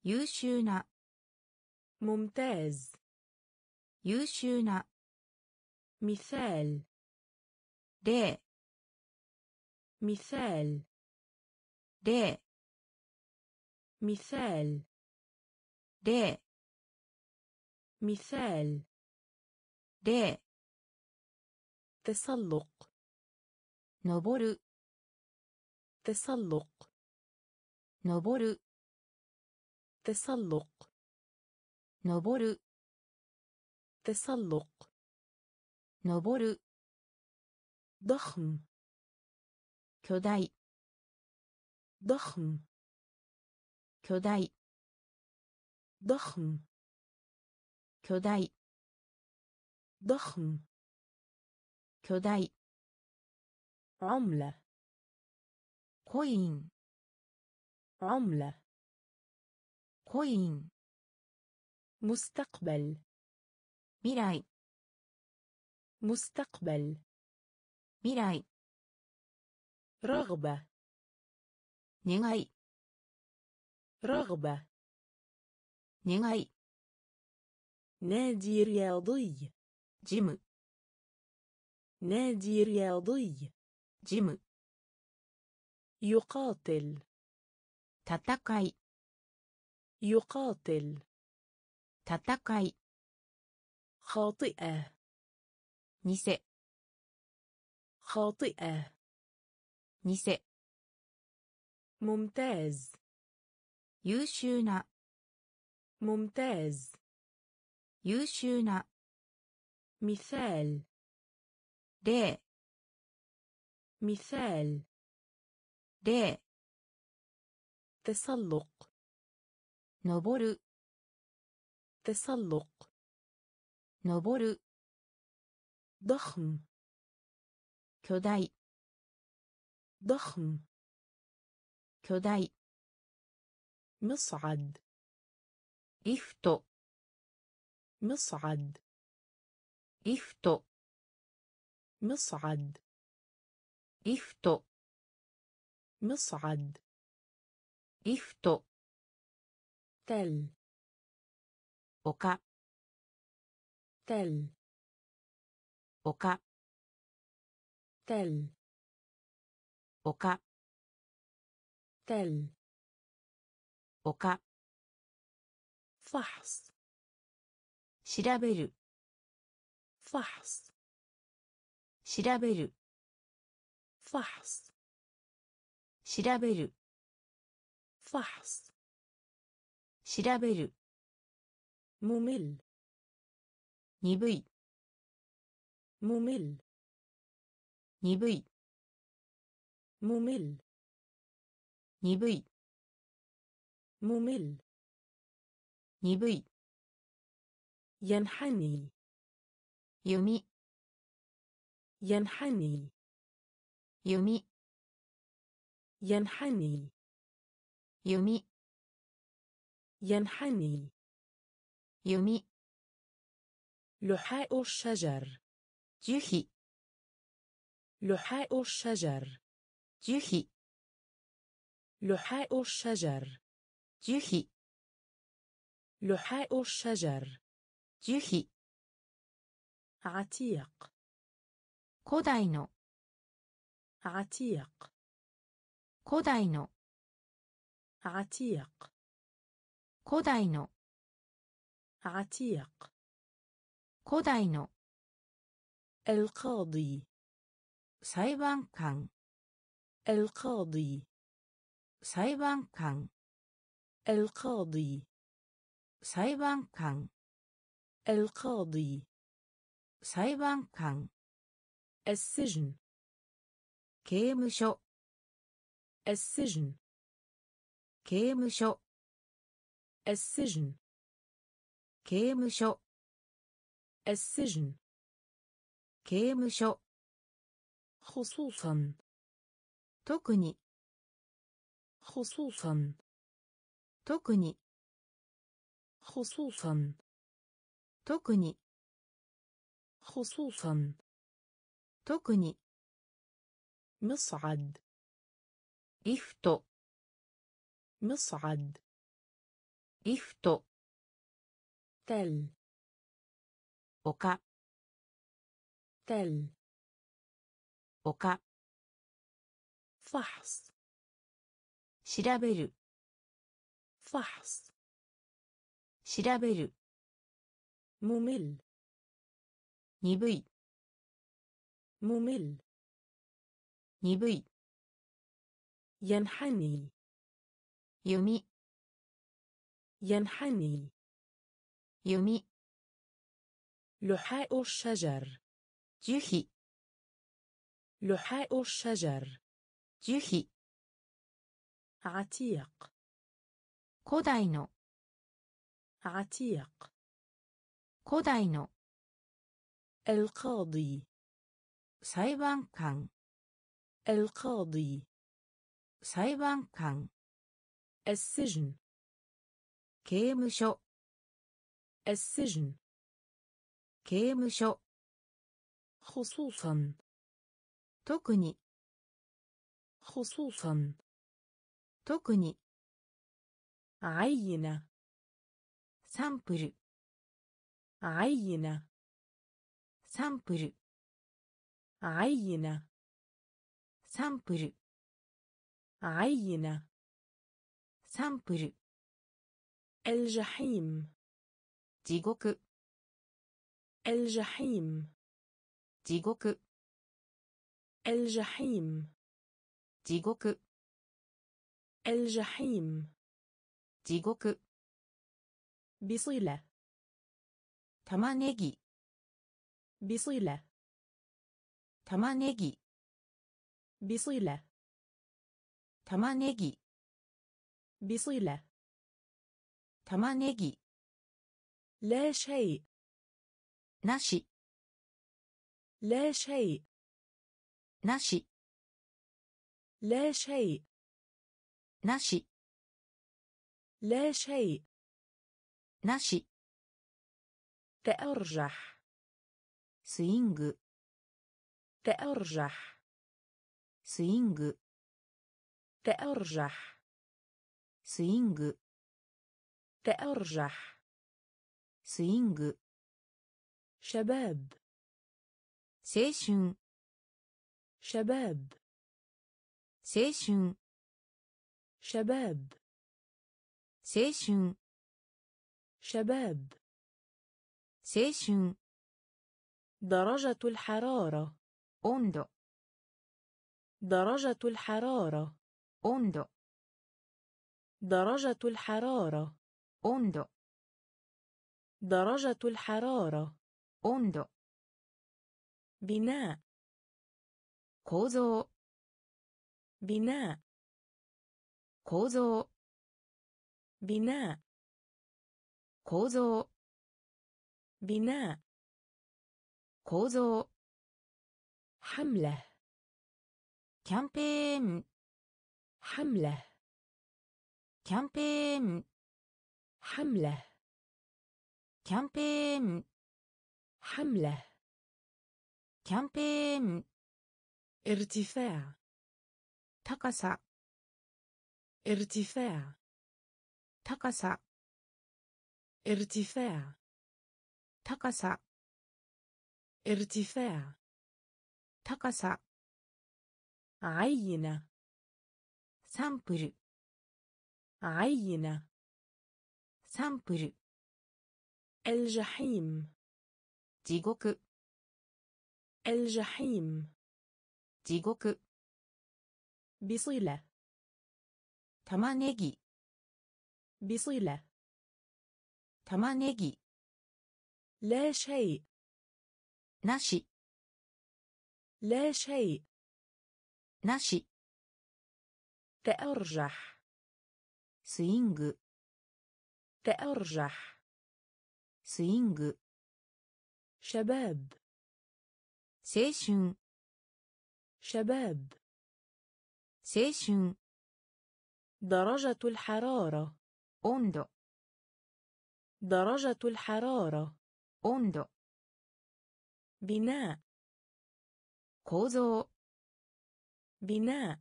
優秀な ممتاز 優秀な مثال 例 مثال 例 مثال 例 مثال 例 تسلق 登る تسلق 登る تسلق 登る تسلق 登る ضخم 巨大 ضخم. 巨大. ضخم. 巨大. ضخم. 巨大. عملة. コイン. عملة. コイン. مستقبل. 未来. مستقبل. 未来. رغبة. 願い رغبة. نغاي نادي رياضي. جيم. نادي رياضي. جيم. يقاتل. تتكاي. يقاتل. تتكاي. خاطئة. نسي خاطئة. نسي ممتاز 優秀な ممتاز 優秀な مثال 例 مثال 例 تسلق 登る تسلق 登る ضخم 巨大 ضخم 巨大。مصعد. リフト مصعد. リフト مصعد. リフト مصعد. ليفت تل. أوكا. تل 丘 فحص 調べる فحص 調べる فحص 調べる فحص 調べる ممل 鈍い ممل 鈍い ممل 鈍い ممل 鈍い ينحني 弓 ينحني 弓 ينحني 弓 ينحني 弓 لحاء الشجر 樹皮 لحاء الشجر 樹皮 لحاء الشجر. جوخي لحاء الشجر. 樹皮 عتيق. 古代の. عتيق. 古代の. عتيق. 古代の. عتيق. 古代の. القاضي. 裁判官 القاضي. 裁判官 القاضي 裁判官 القاضي 裁判官 السجن 刑務所 السجن 刑務所 السجن 刑務所 السجن 刑務所 خصوصا 特に خصوصا. 特に خصوصا. 特に خصوصا. 特に مصعد. リフト مصعد. リフト تل. أوكا. تل. أوكا. فحص. 調べる فحص 調べる ممل 鈍い ممل 鈍い ينحني 弓 ينحني 弓 لحاء الشجر 樹皮 لحاء الشجر 樹皮 عتيق 古代の عتيق 古代の القاضي 裁判官 القاضي 裁判官 السجن 刑務所 السجن 刑務所 خصوصا 特に خصوصا 特に عينة サンプル عينة サンプル عينة サンプル عينة サンプル الجحيم 地獄 الجحيم 地獄 الجحيم 地獄 الجحيم 地獄 بصلة 玉ねぎ بصلة 玉ねぎ بصلة 玉ねぎ بصلة 玉ねぎ لا شيء なし لا شيء なし لا شيء なし لا شيء なし تأرجح スイング تأرجح スイング تأرجح スイング تأرجح スイング شباب 青春 شباب 青春 شباب 青春 شباب 青春 درجة الحرارة 温度 درجة الحرارة 温度 درجة الحرارة 温度 درجة الحرارة 温度 بناء 構造 بناء 構造 بناء 構造 بناء 構造 حملة キャンペーン حملة キャンペーン حملة キャンペーン حملة キャンペーン ارتفاع 高さ ارتفاع. تقصع ارتفاع. تقصع ارتفاع. تقصع عينة. سامبل. عينة. سامبل. الجحيم. جيغوك. الجحيم. جيغوك. بصيله 玉ねぎ بصلة 玉ねぎ لا شيء なし لا شيء なし تأرجح スイング تأرجح スイング شباب 青春 شباب 青春 درجة الحرارة. 温度 درجة الحرارة. 温度 بناء. 構造 بناء.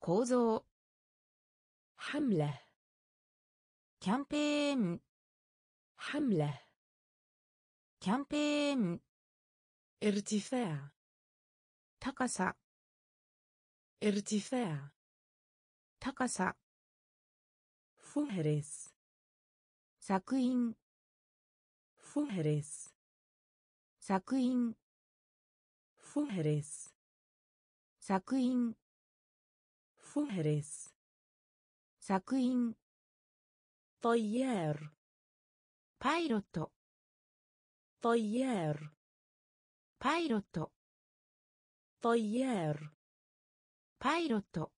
構造 حملة. キャンペーン حملة. キャンペーン ارتفاع. 高さ. ارتفاع. 高さ فهرس 作品 فهرس 作品 فهرس 作品 فهرس 作品 طيار パイロット طيار パイロット طيار パイロット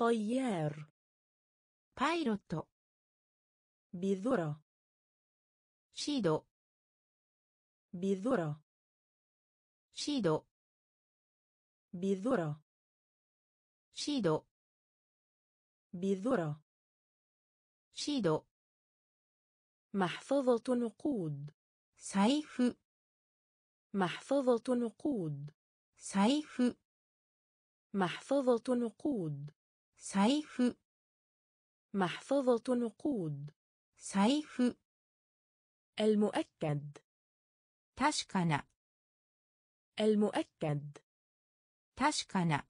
طيار. بايلوت بذرة. شيدو بذرة. شيدو بذرة. شيدو بذرة. شيدو محفظة نقود. سيف. محفظة نقود. سيف. محفظة نقود. 財布 محفظة نقود 財布 المؤكد 確かな المؤكد 確かな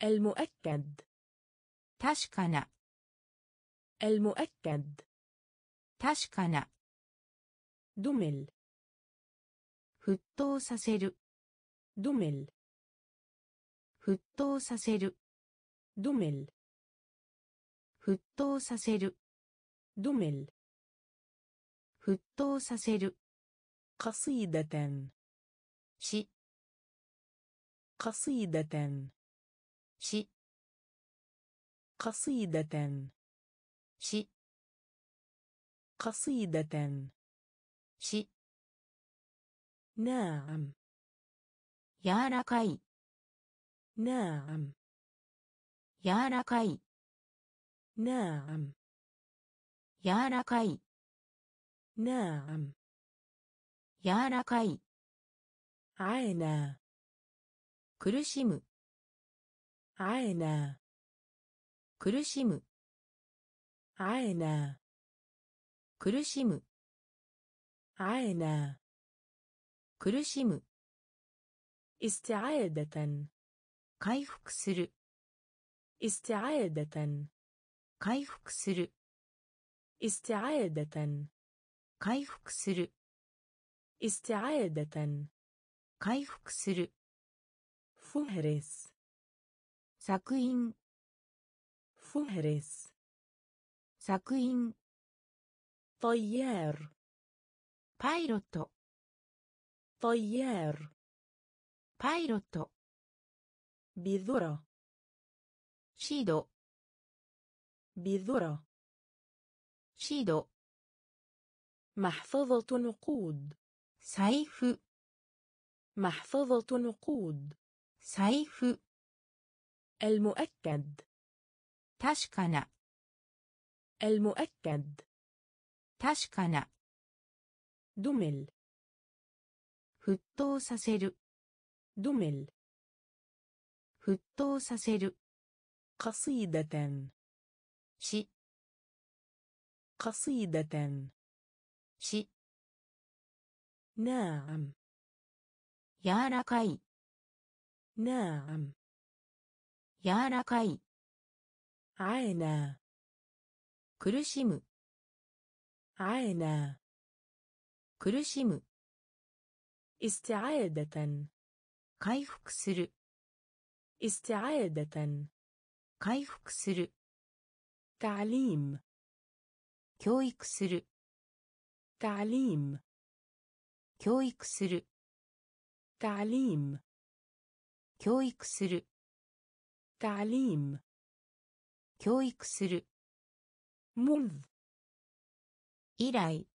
المؤكد 確かな المؤكد 確かな دمل 沸騰させる دمل 沸騰させる دمل 沸騰させる دمل 沸騰させる قصيدة し قصيدة し قصيدة し قصيدة し ناعم 柔らかい ناعم 柔らかい ناعم 柔らかい ناعم 柔らかい عانى 苦しむ عانى 苦しむ عانى 苦しむ عانى 苦しむ استعادة 回復する استعادة 回復する استعادة 回復する استعادة 回復する فهرس 作品 فهرس 作品 طيار パイロット طيار パイロット بذرة シード بذرة シード محفظة نقود 財布 محفظة نقود 財布 المؤكد 確かな المؤكد 確かな دمل 沸騰させる دمل 沸騰させる قصيدة し قصيدة し ناعم 柔らかい ناعم 柔らかい عانى 苦しむ عانى 苦しむ استعادة 回復する استعادة 回復する تعليم 教育する تعليم 教育する تعليم 教育する تعليم 教育する منذ 以来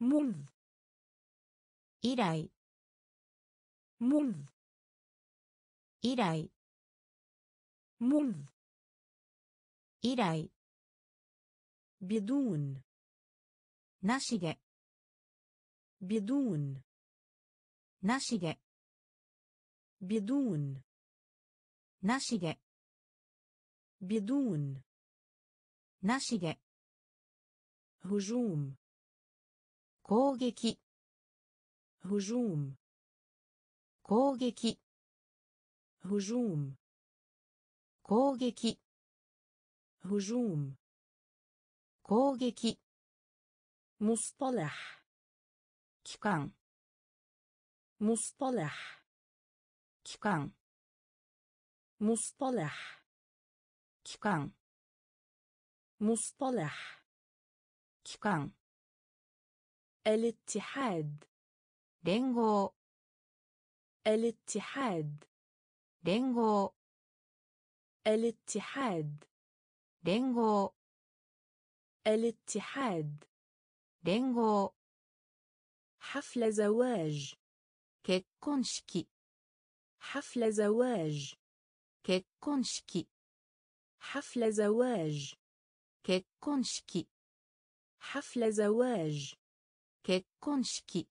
منذ 以来 منذ 以来 منذ 以来 بدون なしで بدون なしで بدون なしで بدون なしで هجوم 攻撃 هجوم 攻撃 هجوم 攻撃 هجوم 攻撃 مصطلح 機関 مصطلح 機関 مصطلح 機関 مصطلح 機関 الاتحاد 連合 الاتحاد 連合 الاتحاد 連合 الاتحاد 連合 حفل زواج 結婚式 حفل زواج 結婚式 حفل زواج 結婚式 حفل زواج 結婚式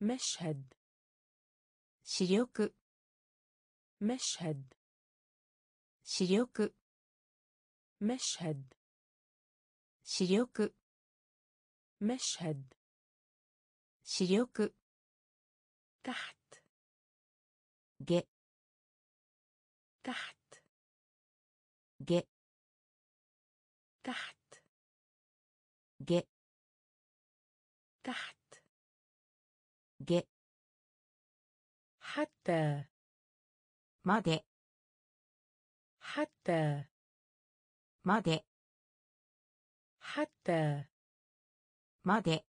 مشهد 視力 مشهد 視力 مشهد 視力 مشهد 視力 تحت 下 تحت 下 تحت 下 تحت 下 حتى まで حتى まで حتى まで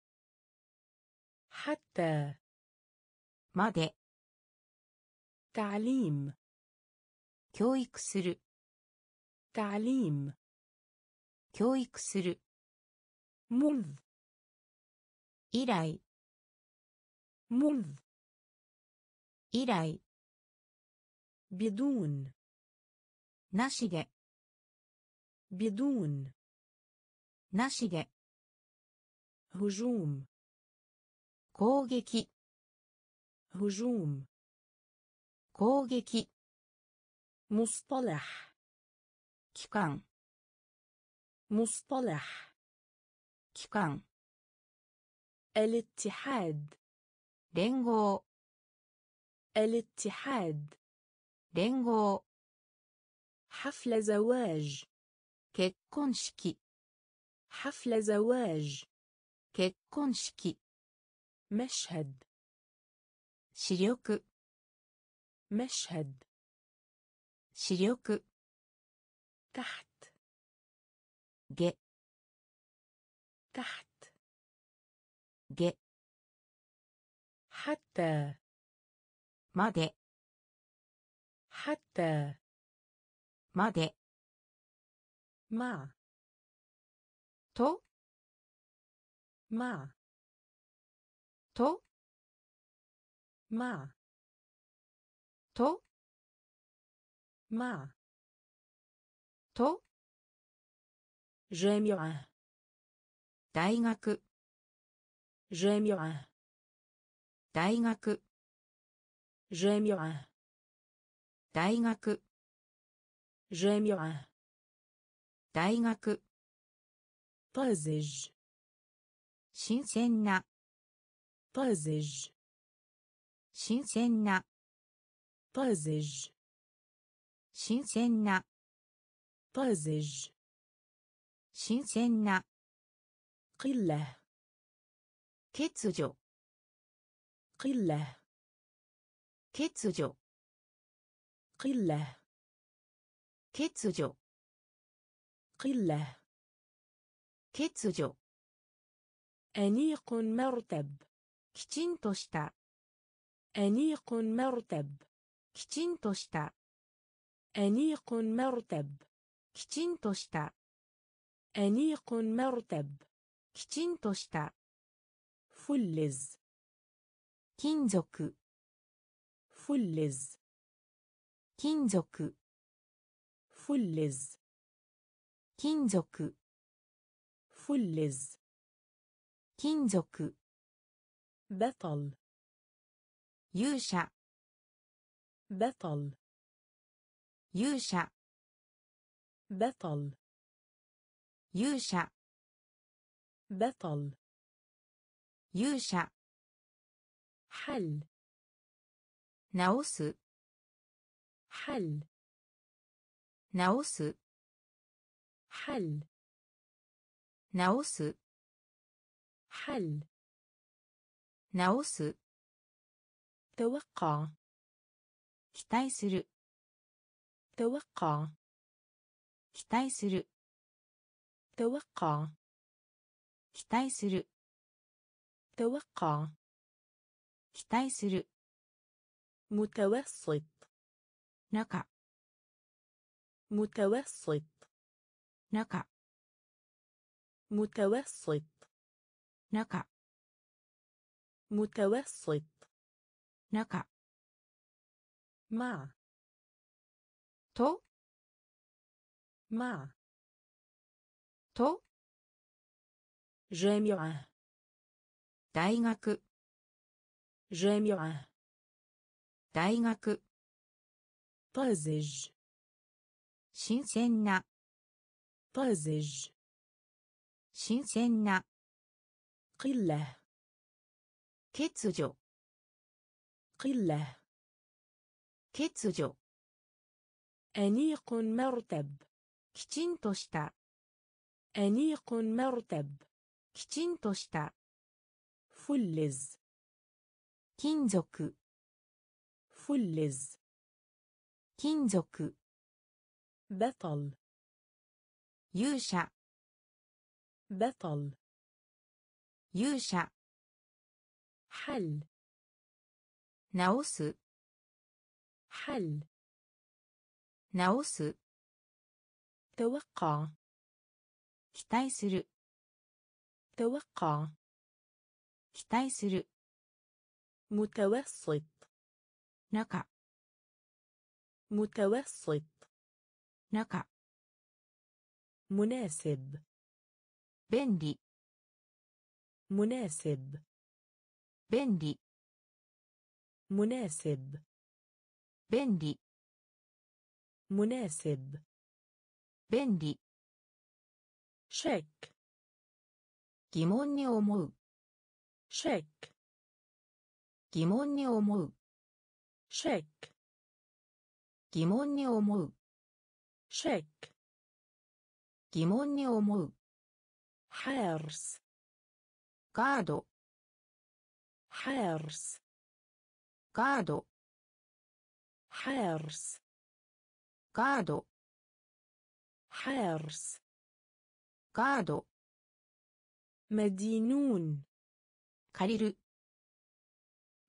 حتى まで تعليم 教育する تعليم 教育する منذ 以来 منذ 以来 بدون なしで بدون なしで هجوم 攻撃 هجوم 攻撃 مصطلح 機関 مصطلح 機関 الاتحاد 連合 الاتحاد 連合 حفل زواج 結婚式 حفل زواج 結婚式 مشهد 視力 مشهد 視力 تحت 下 تحت 下 حتى まで حتى まで مع と مع と مع と مع と جامعة 大学 جامعة 大学 جامعة 大学 جامعة 大学 طازج 新鮮な طازج 新鮮な طازج 新鮮な طازج 新鮮な قلة 欠如 قلة 欠如 قلة 欠如 قلة 欠如 أنيق مرتب きちんとした أنيق مرتب きちんとした أنيق مرتب きちんとした أنيق مرتب きちんとした فلز 金属 فلز 金属 فلز 金属 فلز 金属 بطل 勇者 بطل 勇者 بطل 勇者 بطل 勇者 حل 直す حل 直す حل 直す حل 直す توقع 期待する توقع 期待する توقع 期待する توقع 期待する متوسط 中 متوسط 中 متوسط 中 متوسط 中 مع と مع と جامعة 大学 جامعة 大学 طازج 新鮮な طازج 新鮮な قلة 欠如 قلة 欠如 أنيق مرتب きちんとした أنيق مرتب きちんとした فلز 金属 فلز 金属 بطل 勇者 بطل 勇者 حل 直す حل 直す توقع 期待する توقع 期待する متوسط 中 متوسط 中 مناسب 便利 مناسب 便利 مناسب 便利 مناسب 便利 شك 疑問に思う شك 疑問に思う شك 疑問に思う شك 疑問に思う حارس ガード حارس ガード حارس ガード حارس ガード مدينون 借りる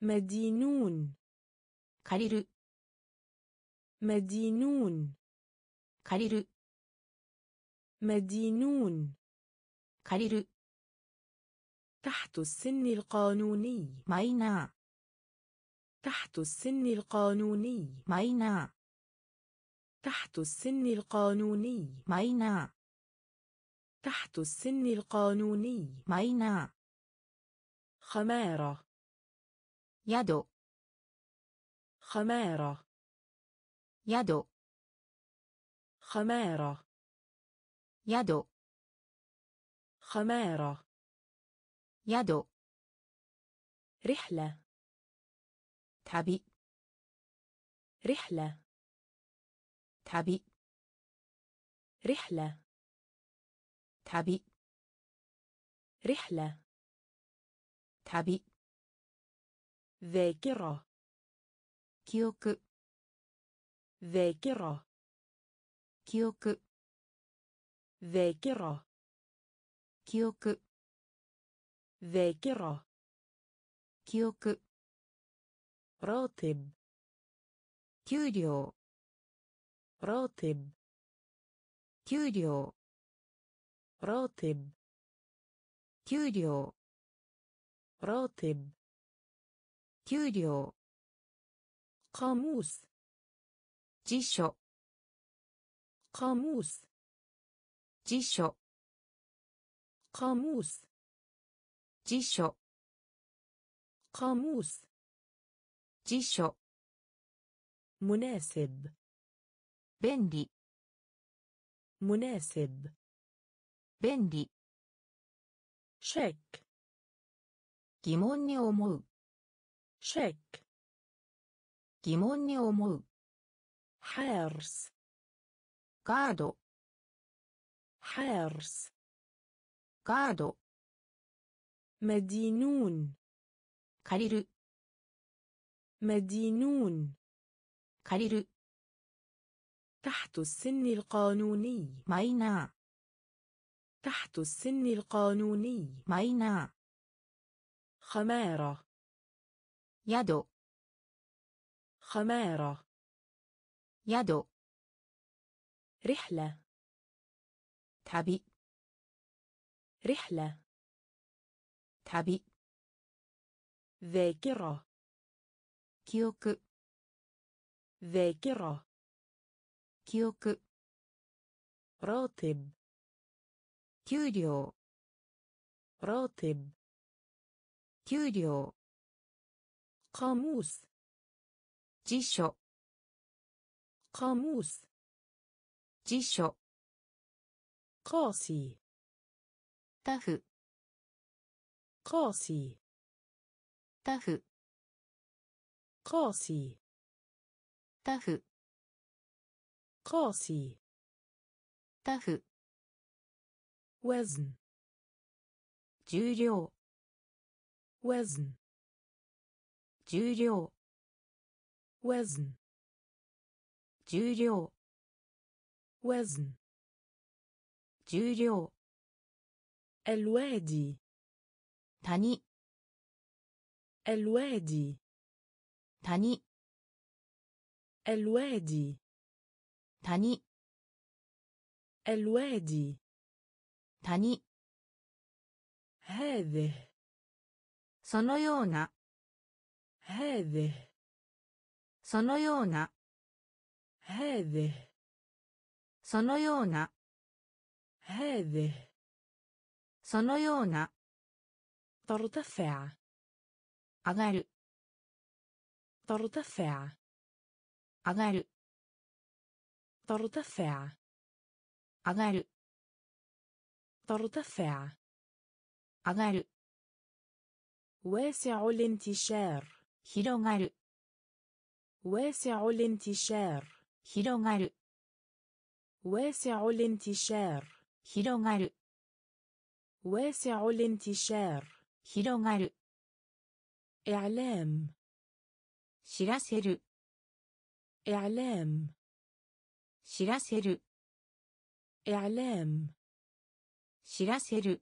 مدينون 借りる مدينون كارير مدينون. كارير تحت السن القانوني. ماينا تحت السن القانوني. ماينا تحت السن القانوني. ماينا تحت السن القانوني. ماينا خمارة. يدو. خمارة. يدو. خمارة. يدو. خمارة. يدو. رحلة. تبي رحلة. تبي رحلة. تبي رحلة. تبي ذاكرة. كيوك ذاكرة. 記憶 ذاكرة 記憶 ذاكرة 記憶 راتب 給料 راتب 給料 راتب 給料 راتب 給料 قاموس 辞書 قاموس 辞書 قاموس 辞書 قاموس 辞書 مناسب 便利 مناسب 便利 شك 疑問に思う شك 疑問に思う حارس قادو حارس قادو مدينون كارير مدينون كارير تحت السن القانوني ماينا تحت السن القانوني ماينا خمارة يدو خمارة يدو رحلة. تعبي رحلة. تعبي ذاكرة. 記憶. ذاكرة. 記憶. راتب. 給料 راتب. 給料 قاموس. 辞書. قاموس. 辞書。コーシータフ。コーシータフ。コーシータフ。コーシータフ。ウェズン重量。ウェズン重量。ウェズン重量。وزن 重量 الوادي 谷 الوادي 谷 الوادي 谷 الوادي 谷 هذه そのような هذه そのような هذه そのような هذه そのような ترتفع 上がる ترتفع 上がる ترتفع 上がる ترتفع 上がる واسع الانتشار 広がる واسع الانتشار 広がる واسع الانتشار 広がる واسع الانتشار 広がる إعلام 知らせる إعلام 知らせる إعلام 知らせる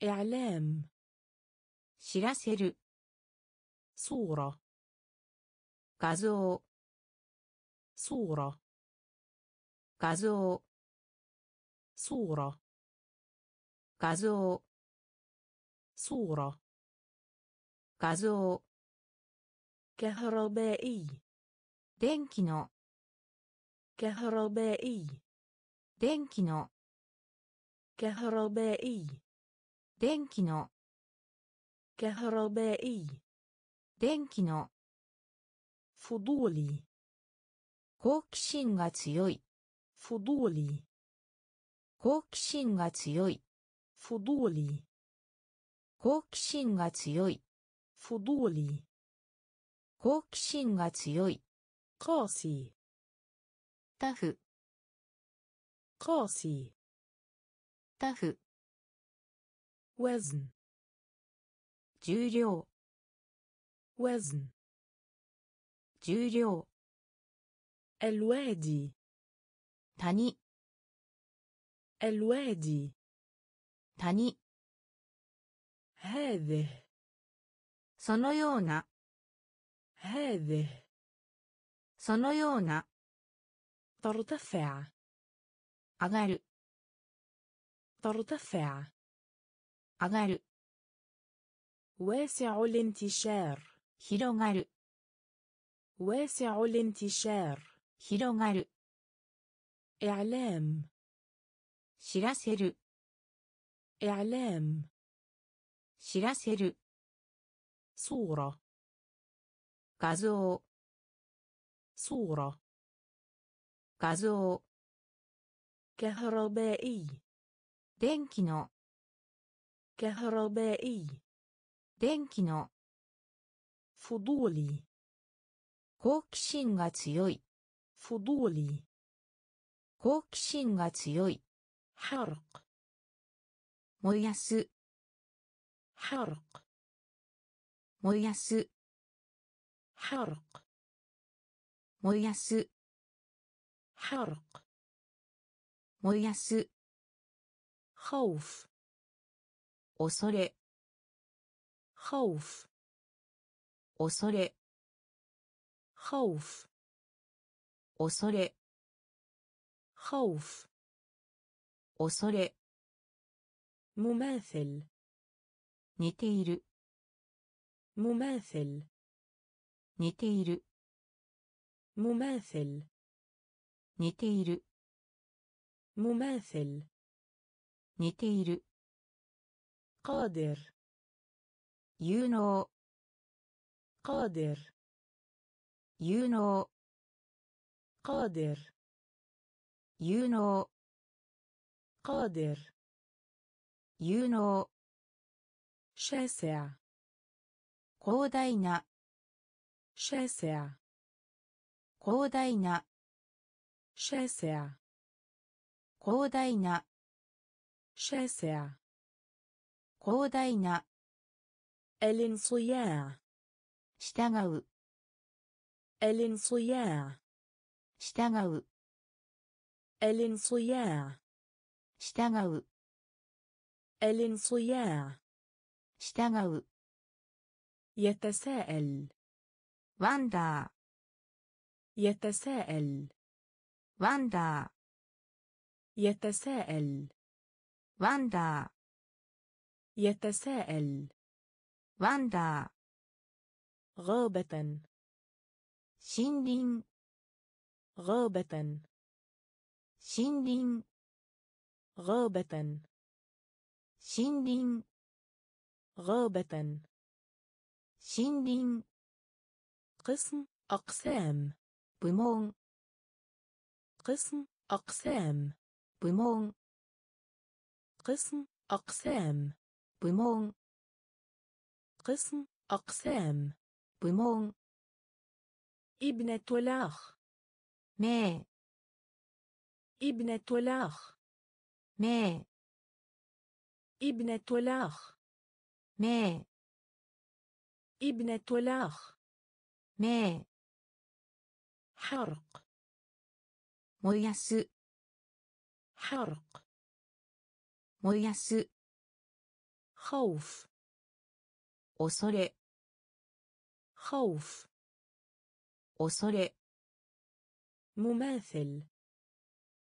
إعلام 知らせる صورة 画像 صورة 画像 صورة 画像 صورة 画像 كهربائي 電気の كهربائي 電気の كهربائي 電気の كهربائي 電気の فضولي 好奇心が強い فضولي 好奇心が強い فضولي 好奇心が強い فضولي 好奇心が強い قاسي タフ قاسي タフ وزن 重量 وزن 重量 الوادي 谷 الوادي 谷 هذه そのような هذه そのような ترتفع 上がる ترتفع 上がる واسع الانتشار 広がる واسع الانتشار 広がる إعلام 知らせる إعلام 知らせる صورة 画像 صورة 画像 كهربائي 電気の كهربائي 電気の فضولي 好奇心が強い فضولي 好奇心が強い حرق 燃やす حرق 燃やす حرق 燃やす حرق 燃やす خوف 恐れ خوف 恐れ خوف 恐れ خوف 恐れ مماثل 似ている مماثل 似ている مماثل 似ている مماثل 似ている قادر 有能 قادر 有能 قادر 有能 قادر 有能 شاسع 広大な شاسع 広大な شاسع 広大な شاسع 広大な الانصياع 従う الانصياع 従う الانصياع. 従う الانصياع. 従う يتساءل. وندر يتساءل. وندر يتساءل. وندر يتساءل. وندر غابة. شندين. غابة. 森林 غابة 森林 غابة 森林 قسم أقسام 部門 قسم أقسام 部門 قسم أقسام 部門 قسم أقسام 部門 ابنة الأخ 名 ابنة الأخ 名 ابنة الأخ 名 ابنة الأخ 名 حرق 燃やす حرق 燃やす خوف 恐れ خوف 恐れ مماثل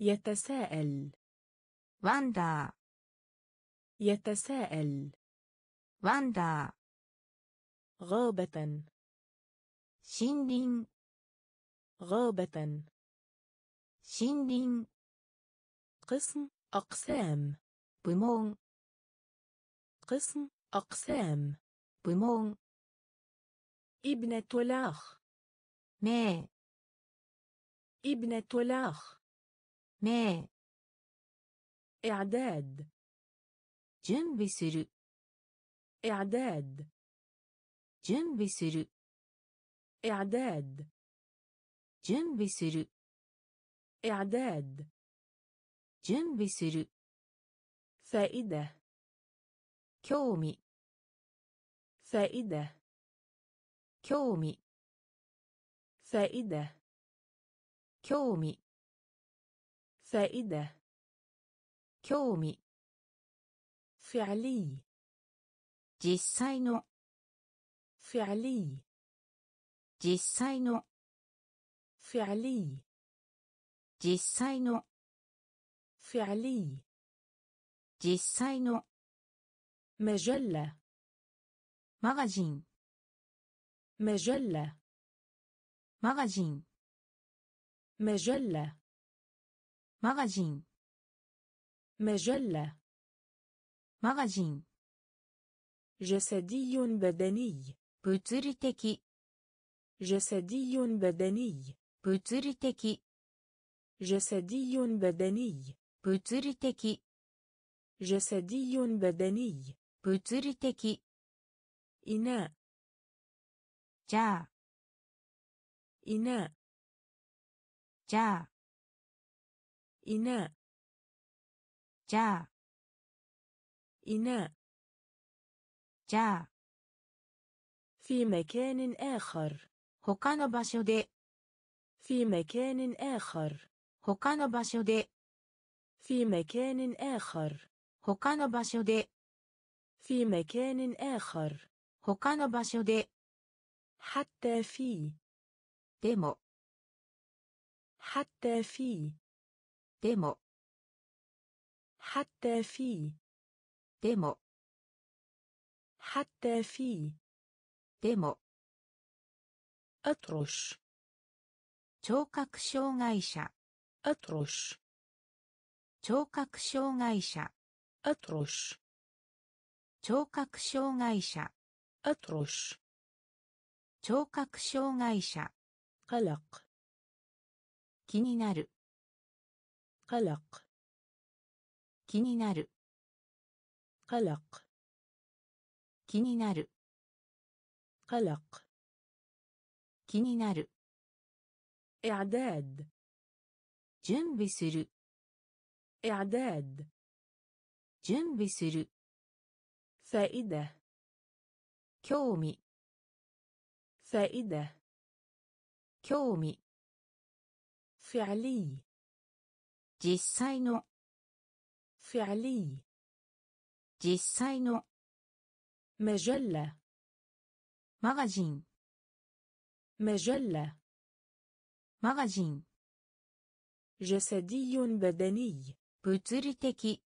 يتساءل. واندا يتساءل. واندا غابة. شيندين غابة. شيندين قسم أقسام. بمون قسم أقسام. بمون ابنة الأخ ما ابنة الأخ 名 إعداد 準備する إعداد 準備する إعداد 準備する إعداد 準備する فائدة 興味 فائدة 興味 فائدة 興味 فائدة 興味 فعلي 実際の فعلي 実際の فعلي 実際の فعلي 実際の مجلة マガジン مجلة マガジン مجلة مغازين مجلة. مغازين جسدي بدني. بوتزريتكي جسدي بدني. بوتزريتكي جسدي بدني. بوتزريتكي جسدي بدني. بوتزريتكي إناء. جا. إناء. جا. ゃあ إناء じゃあ إناء じゃあ في مكان آخر 他の場所で في مكان آخر 他の場所で في مكان آخر 他の場所で في مكان آخر 他の場所で حتى في でも حتى في でも حتى في でも حتى في でも أطرش 聴覚障害者 أطرش 聴覚障害者 أطرش 聴覚障害者 أطرش 聴覚障害者 قلق 気になる قلق 気になる قلق 気になる قلق 気になる إعداد 準備する إعداد 準備する فائدة 興味 فائدة 興味 فعلي 実際の فعلي 実際の مجلة マガジン مجلة マガジン جسدي بدني 物理的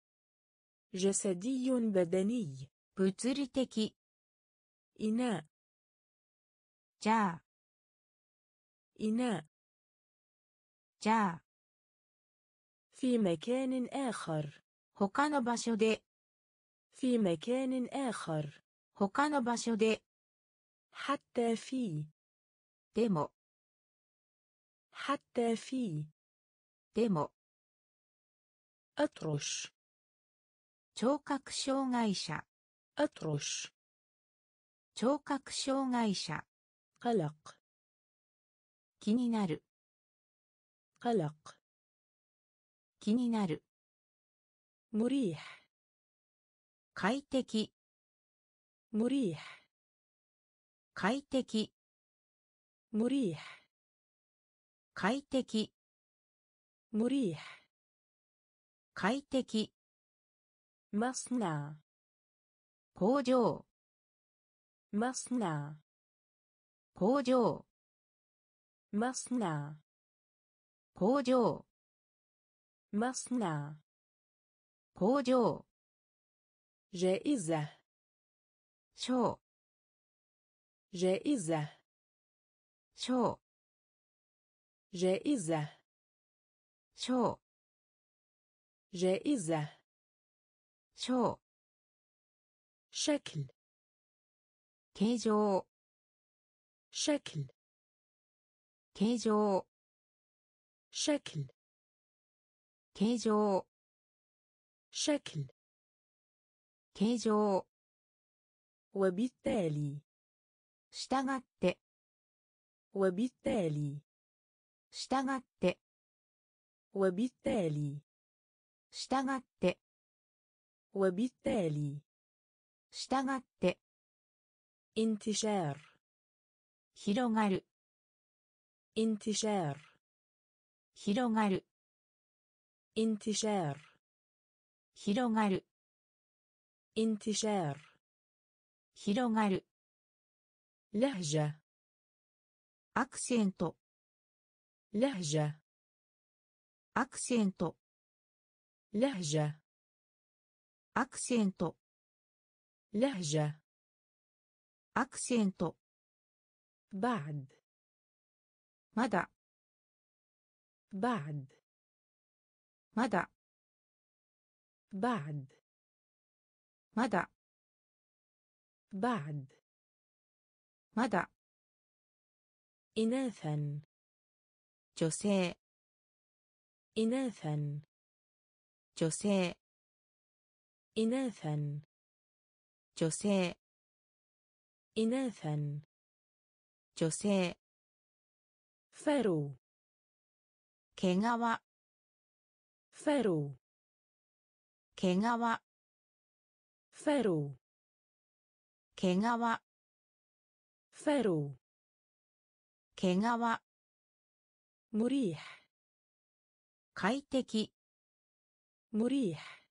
جسدي بدني 物理的 إناء じゃあ إناء じゃあ في مكان آخر 他の場所で في مكان آخر 他の場所で حتى في でも حتى في でも أطرش 聴覚障害者 أطرش 聴覚障害者 قلق 気になる قلق 気になる مريح 快適 مريح 快適 مريح 快適 مريح 快適 مصنع 工場 مصنع 工場 مصنع 工場 مصنع. كوجو. جائزة. شو. جائزة. شو. جائزة. شو. جائزة. شو. شكل. كيجو. شكل. كيجو. شكل. 形状 شكل 形状 شكل 形状 وبالتالي 従って وبالتالي 従って وبالتالي 従って وبالتالي 従って انتشار 広がる انتشار 広がる انتشار 広がる انتشار 広がる لهجة アクセント لهجة アクセント لهجة アクセント لهجة アクセント بعد まだ بعد مدى. بعد. مدى. بعد. مدى. إناثا. جوسي إناثا. جوسي إناثا. جوسي إناثا. جوسي فرو. 毛皮فرو 毛皮 فرو 毛皮 فرو 毛皮 مريح 快適 مريح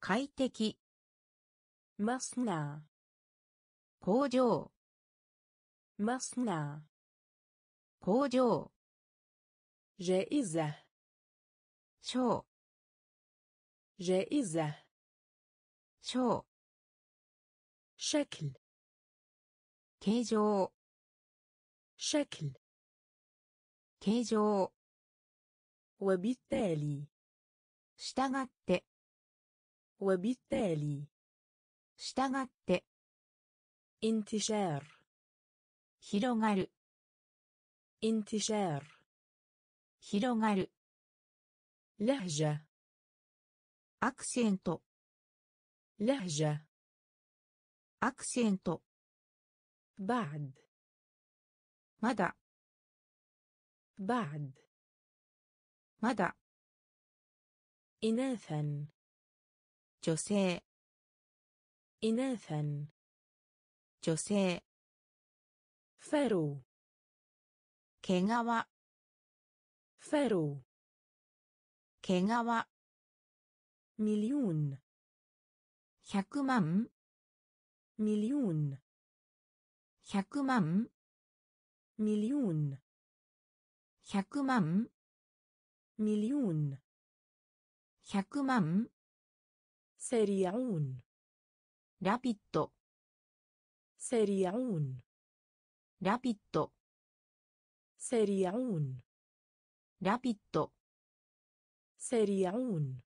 快適 مصنع 工場 مصنع 工場 جائزة 賞 جائزة 賞 شكل 形状 شكل 形状 وبالتالي 従って وبالتالي 従って انتشار 広がる انتشار 広がる لهجة アクセント لهجة アクセント بعد まだ بعد まだ إناثا 毛皮ミリオン100万ミリオン100万ミリオン100万ミリオン100万セリアオンラピットセリアオンラピットセリアオンラピット سريعون.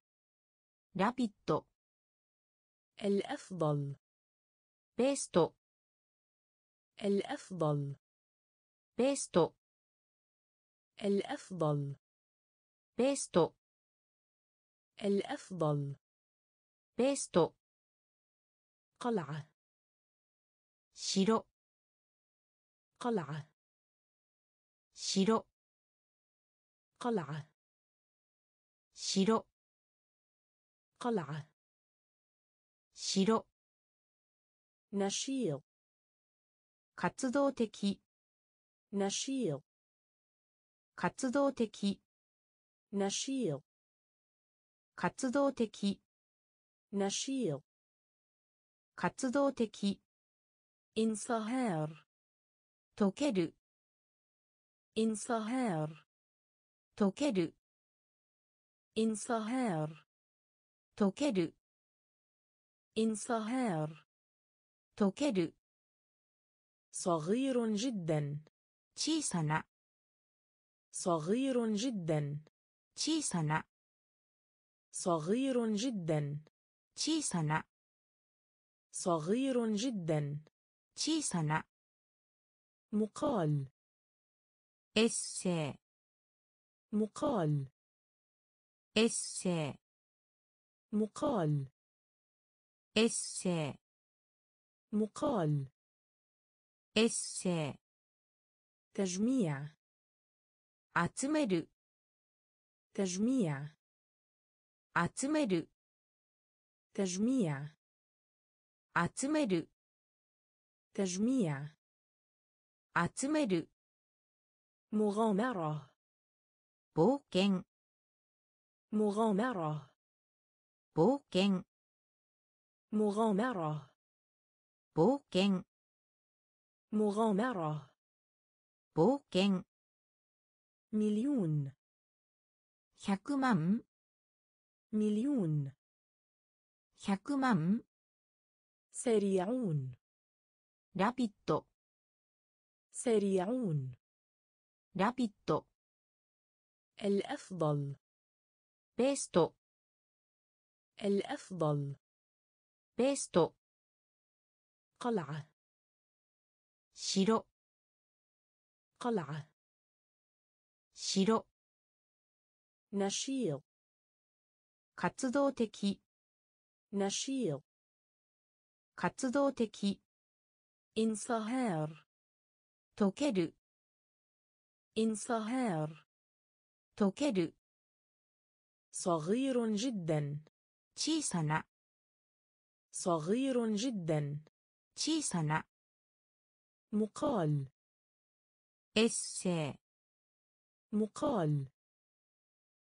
rapido الأفضل. ベスト الأفضل. ベスト الأفضل. ベスト الأفضل. ベスト قلعة. 城. قلعة. 城. قلعة. 城 قلعة 城 نشيط 活動的 نشيط 活動的 نشيط 活動的 نشيط 活動的 انصهار 溶ける انصهار 溶ける انصهار 溶ける انصهار 溶ける صغير جدا 小さな صغير جدا 小さな صغير جدا 小さな صغير جدا 小さな مقال エッセイ مقال essai مقال essai مقال essai تجميع أتمر تجميع أتمر تجميع 集める تجميع مغامرة 冒険 مغامرة 冒険 مغامرة 冒険 مليون 100万 مليون 100万 سريعون ラビット سريعون ラビット الأفضل ベスト الأفضل ベスト قلعة 城 قلعة 城 نشيط 活動的 نشيط 活動的 انصهار 溶ける انصهار 溶ける صغير جدا 小さな صغير جدا 小さな مقال エッセイ مقال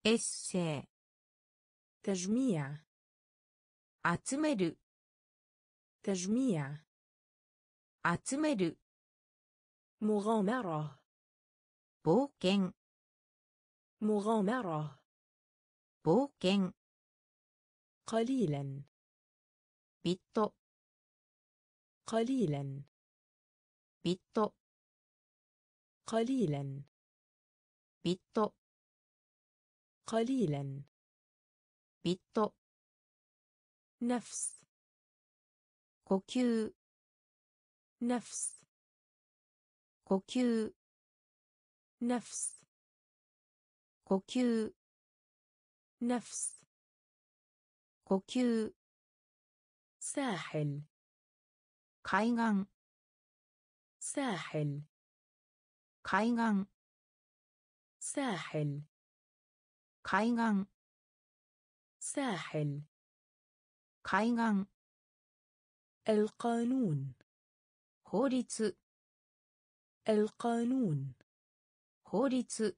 エッセイ تجميع 集める تجميع 集める مغامرة 冒険 مغامرة 冒険 قليلا ビット قليلا ビット قليلا ビット قليلا ビット نفس 呼吸 نفس 呼吸 نفس 呼吸 نفس 呼吸 ساحل 海岸 ساحل 海岸 ساحل 海岸 ساحل 海岸 القانون 法律 القانون 法律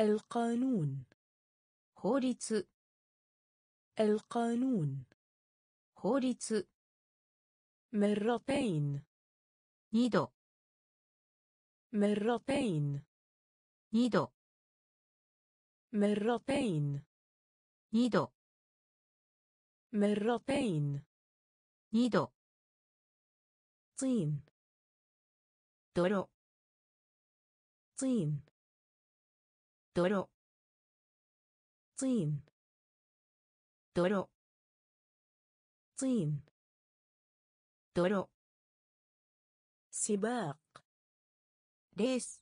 القانون 法律 القانون 法律 مرتين 二度 مرتين 二度 مرتين 二度 مرتين 二度 طين 泥 طين 泥 طين. درو طين. درو سباق. ديس.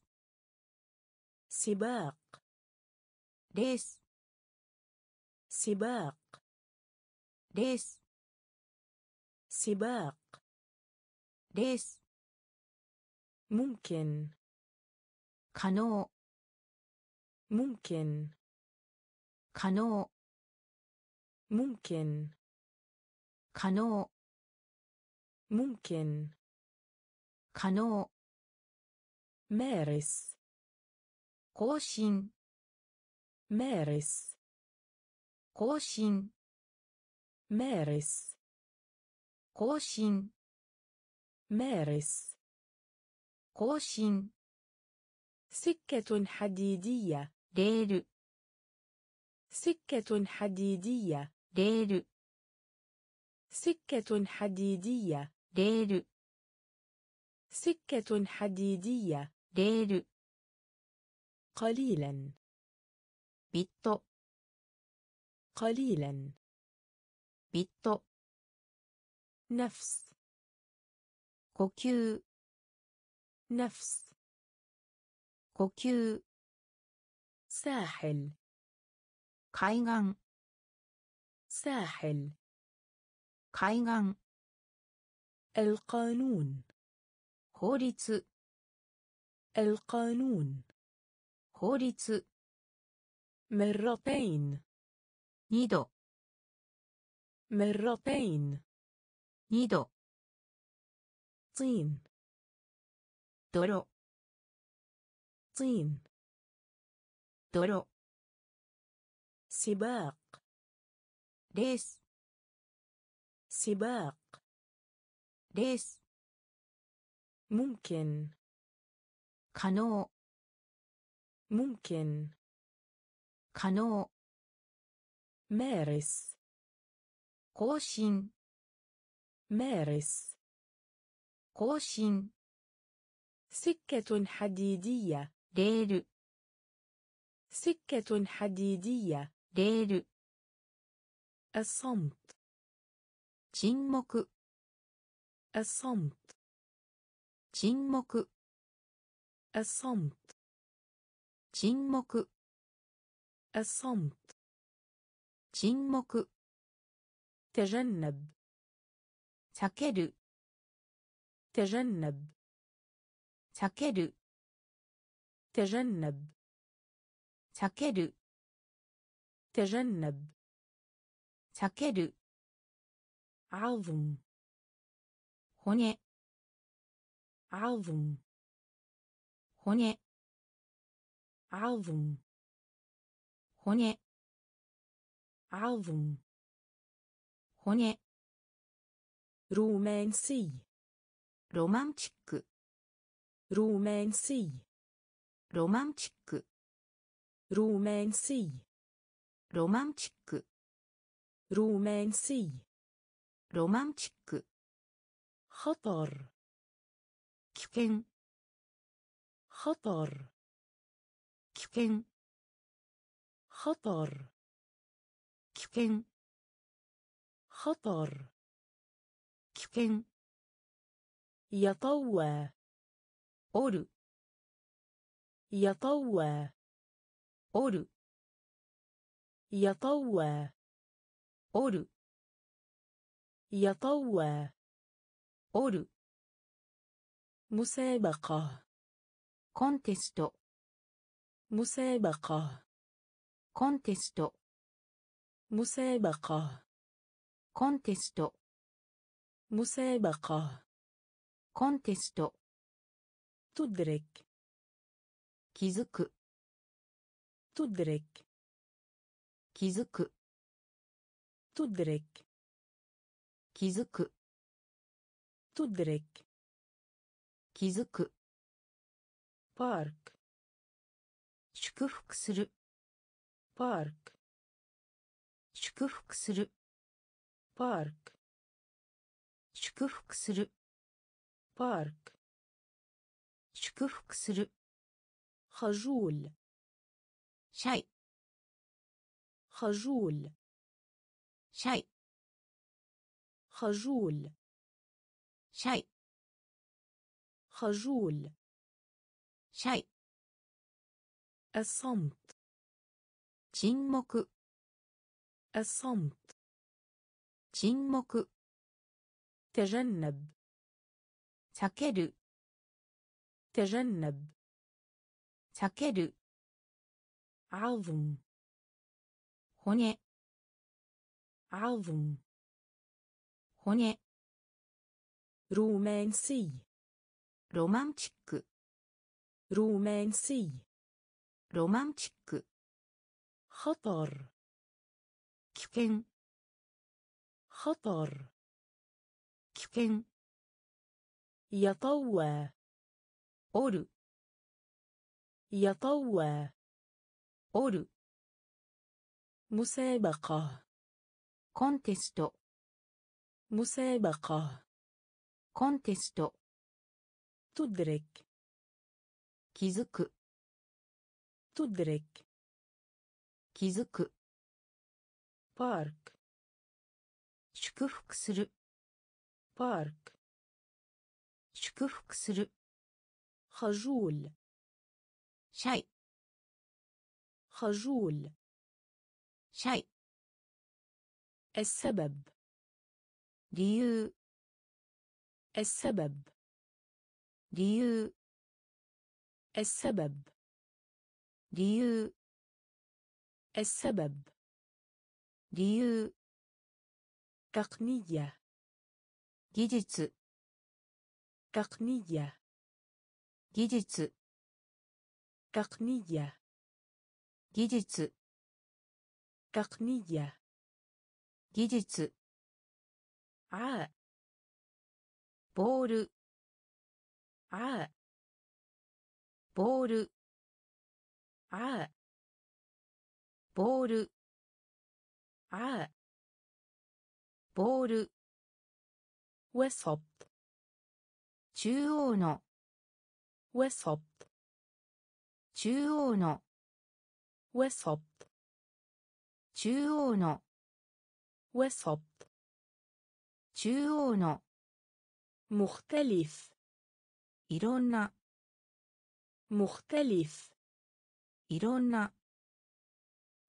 سباق. ديس. سباق. ديس. سباق. ديس. ممكن. قنو ممكن. 可能 ممكن 可能 ممكن 可能 مارس 更新 مارس 更新 مارس 更新 مارس 更新 سكة حديدية レール سكة حديدية. レール سكة حديدية. レール سكة حديدية. レール قليلا. بيت قليلا. بيت نفس. 呼吸 نفس. 呼吸 ساحل. 海岸 ساحل 海岸 القانون 法律 القانون 法律 مرتين 二度 مرتين 二度 طين 泥 طين 泥 سباق. ريس سباق. ريس ممكن. كانو. ممكن. كانو. مارس. 更新 مارس. 更新 سكة حديدية. ريل سكة حديدية. レール الصمت 沈黙 الصمت 沈黙 الصمت 沈黙 الصمت 沈黙 تجنب 避ける تجنب 避ける تجنب 避ける تجنب تكر عظم. هنا. عظم. هنا. عظم. هنا. عظم. هنا. رومانسي. رومانتيك. رومانسي. رومانتيك. رومانسي. ロマンチック رومانسي ロマンチック خطر 危険 خطر 危険 خطر 危険 خطر 危険 يطوى おる يطوى おる يطوى おる يطوى おる مسابقة コンテスト مسابقة コンテスト مسابقة コンテスト مسابقة コンテスト تدرك 気づく تدرك 気づく تدرك 気づく تدرك 気づく بارك 祝福する بارك 祝福する بارك 祝福する بارك 祝福する خجول シャイ خجول シャイ خجول シャイ خجول シャイ الصمت 沈黙 الصمت 沈黙 تجنب 避ける تجنب 避ける عظم 骨。アヴン骨。ローマンシーロマンチック。ローマンシーロマンチック。ハトル危険。ハトル危険。やとうわおる。やとうわおる。مسابقة コンテスト مسابقة コンテスト تدرك 気づく تدرك 気づく بارك 祝福する بارك 祝福する خجول シャイ خجول シャイ السبب 理由 السبب 理由 السبب 理由 السبب 理由 تقنية 技術 تقنية 技術 تقنية 技術 تقنية 技術 عاء ボール عاء ボール عاء ボール عاء ボール وسط 中央の وسط 中央の وسط ト中央の وسط 中央の مختلف いろんな مختلف いろんな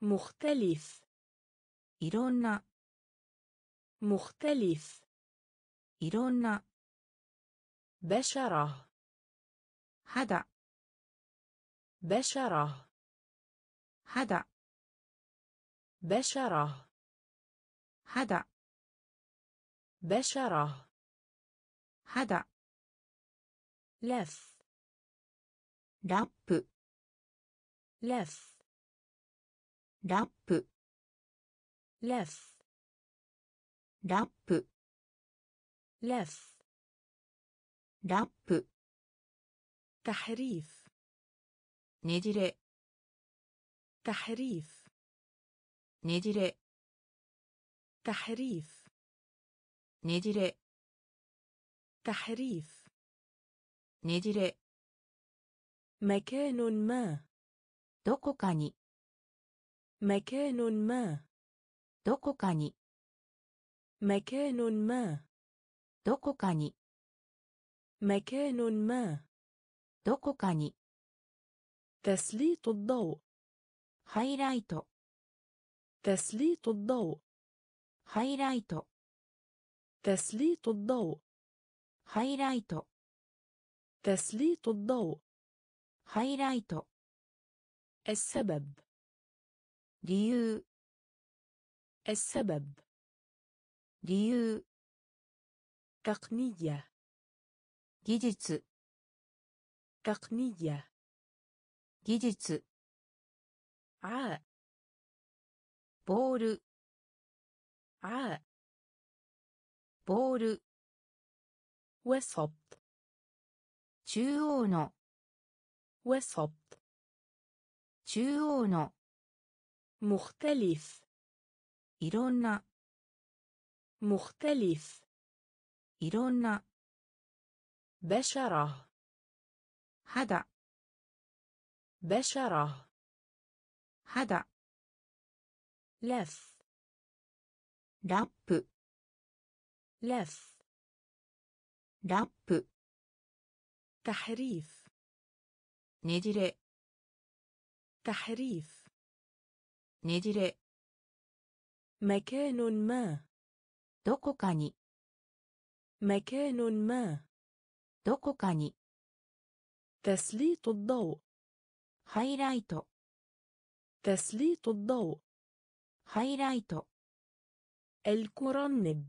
مختلف いろんな مختلف いろんな بشرة 肌 بشرة 肌 بشرة 肌 بشرة 肌 لف ラップ لف ラップ لف ラップ لف ラップ تحريف ねじれ تحريف ねじれ تحريف ねじれ تحريف ねじれ مكان ما どこかに مكان ما どこかに مكان ما どこかに مكان ما どこかに تسليط الضوء ハイライト تسليط الضوء ハイライト تسليط الضوء ハイライト تسليط الضوء ハイライト السبب 理由 السبب 理由 تقنية 技術 تقنية 技術 عاء ボール عاء ボール وسط 中央の وسط 中央の مختلف いろんな مختلف いろんな بشرة 肌 بشرة 肌 لف ラップ لف ラップ تحريف ねじれ تحريف ねじれ مكان ما どこかに مكان ما どこかに تسليط الضوء ハイライト تسليط الضوء ハイライト الكرنب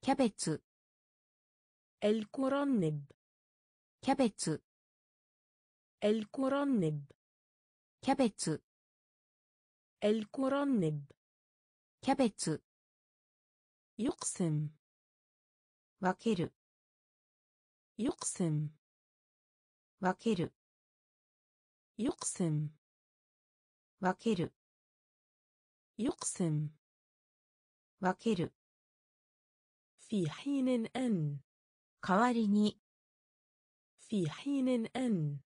キャベツ الكرنب キャベツ الكرنب キャベツ الكرنب キャベツ يقسم 分ける يقسم 分ける يقسم 分ける يقسم 分ける في حين أن 代わりに في حين أن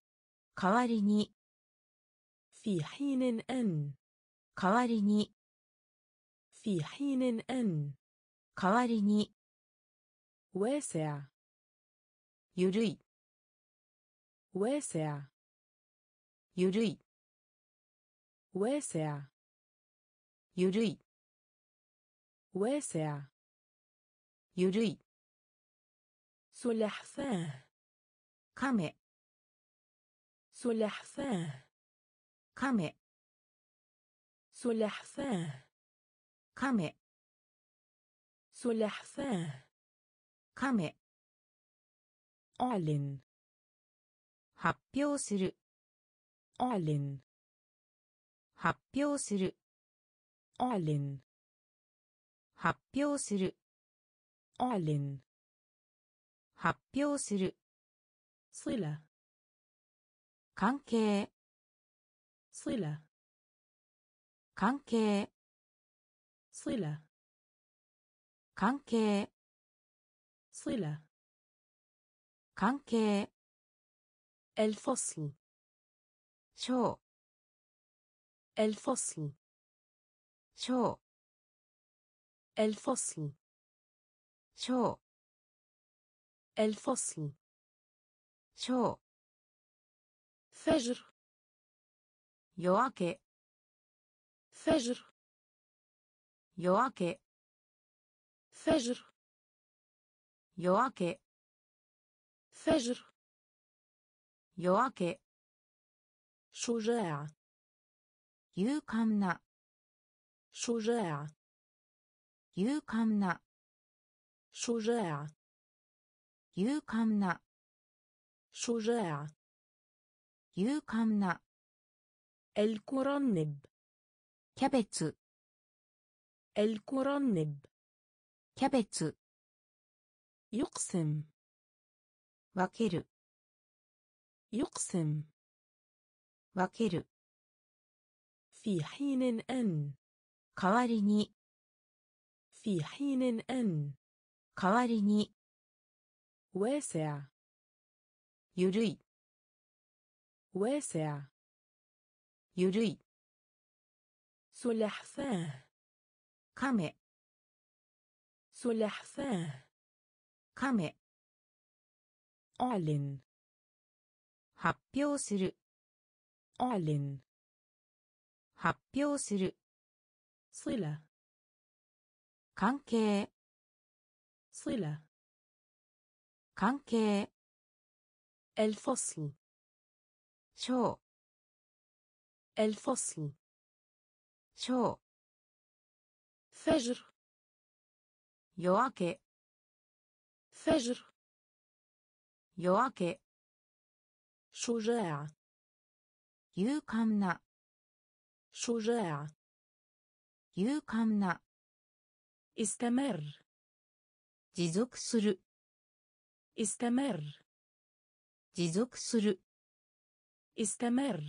代わりに في حين أن 代わりに في حين أن 代わりに واسع ゆるい واسع ゆるい واسع ゆるい واسع ゆるい سلحفاه 亀 سلحفاه 亀 سلحفاه 亀 سلحفاه 亀 أعلن 発表する أعلن 発表する أعلن 発表する أعلن 発表する صلة 関係 صلة 関係 صلة 関係 صلة 関係 الفصل 章 الفصل شو الفصل. شو الفصل. شو فجر. يوكي فجر. يوكي فجر. يوكي فجر. يوكي شجاع. يوكامنا شجاع 勇敢な شجاع 勇敢な شجاع 勇敢な الكرنب キャベツ الكرنب キャベツ يقسم 分ける يقسم 分ける في حين أن 代わりに في حين أن 代わりに واسع ゆるい واسع ゆるい سلحفاه 亀 سلحفاه 亀 أعلن 発表する أعلن 発表する صلة 関係 صلة 関係 الفصل 章 الفصل 章 فجر 夜明け فجر 夜明け شجاع 勇敢な شجاع 勇敢な استمر 持続する استمر 持続する استمر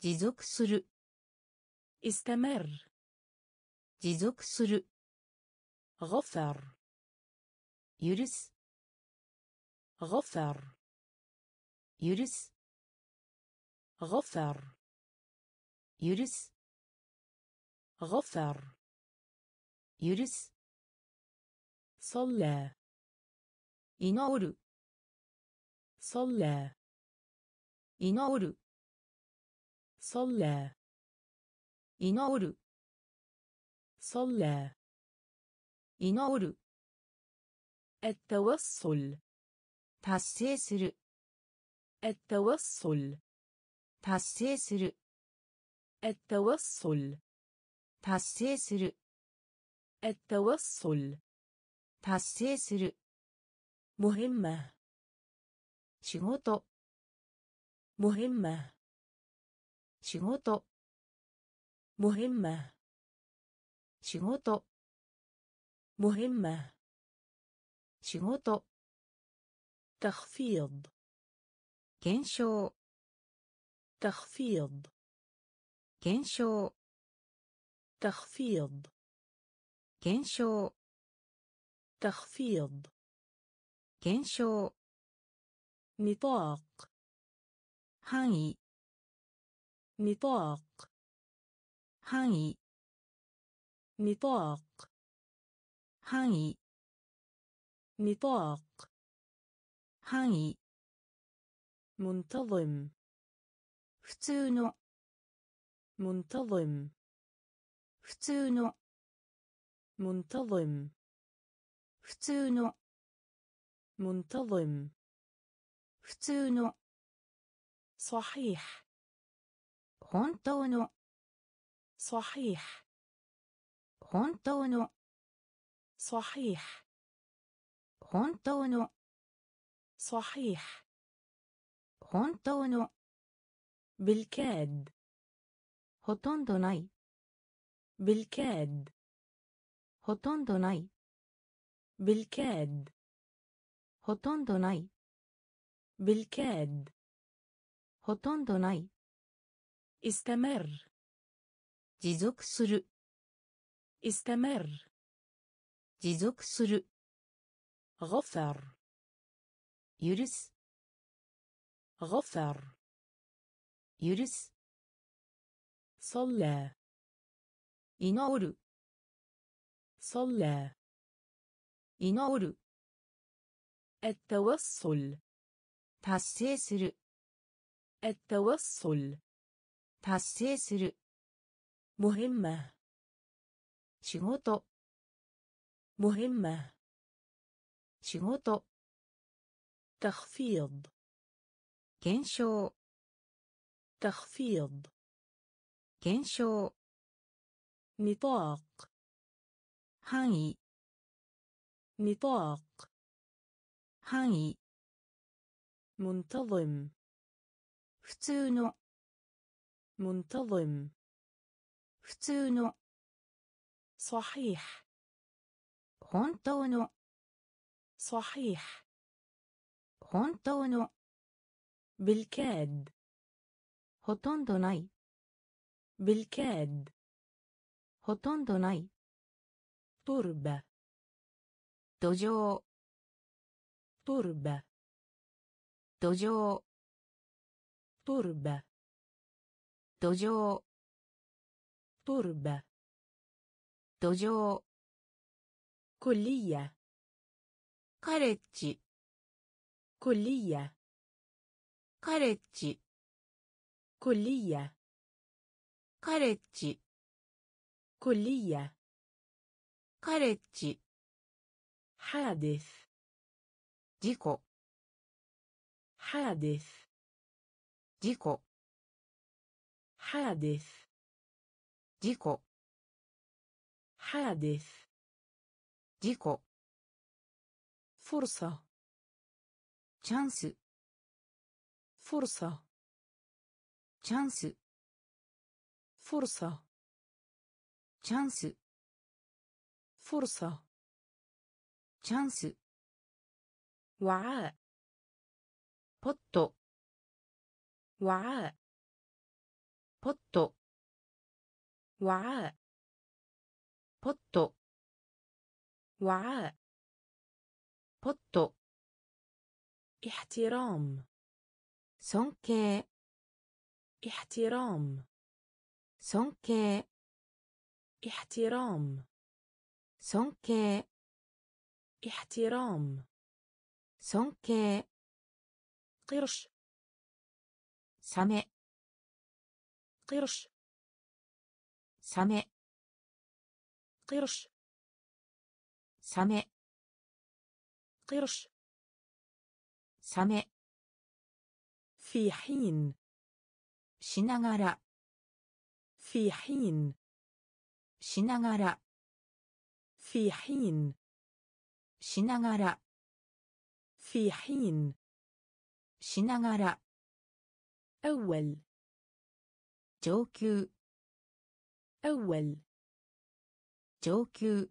持続する استمر 持続する غفر 許す غفر 許す غفر 許す غفر 許す صلى 祈る صلى 祈る صلى 祈る صلى 祈る التوصل 達成する التوصل 達成する التوصل 達成する التوصل 達成する مهمة 仕事 مهمة 仕事 مهمة 仕事 مهمة 仕事 تخفيض 減少 تخفيض 減少 تخفيض 減少 تخفيض 減少 نطاق 範囲 نطاق 範囲 نطاق 範囲 نطاق 範囲 منتظم 普通の منتظم 普通の منتظم 普通の منتظم 普通の صحيح 本当の صحيح 本当の صحيح 本当の صحيح 本当の بالكاد ほとんどない بالكاد ほとんどない بالكاد ほとんどない بالكاد ほとんどない استمر 持続する استمر 持続する غفر 許す غفر 許す صلى 祈る صلى 祈る التوصل 達成する التوصل 達成する مهمة 仕事 مهمة 仕事 تخفيض 減少 تخفيض 減少 نطاق 範囲 نطاق 範囲 منتظم 普通の منتظم 普通の صحيح 本当の صحيح 本当の بالكاد ほとんどない بالكاد ほとんどない。تربة 土壌。トルバ土壌。トルバ土壌。トルバ土壌。コリア。カレッジ。コリア。カレッジ。コリア。カレッジ。كلية カレッジ حادث 事故 حادث 事故 حادث 事故 حادث 事故 فرصة チャンス فرصة チャンス فرصة チャンス فرصة チャンス وعاء ポット وعاء ポット وعاء ポット وعاء ポット احترام 尊敬 احترام 尊敬 احترام 尊敬 احترام 尊敬 قرش サメ قرش サメ قرش サメ قرش サメ في حين しながら في حين しながら في حين しながら في حين しながら أول 上級 أول 上級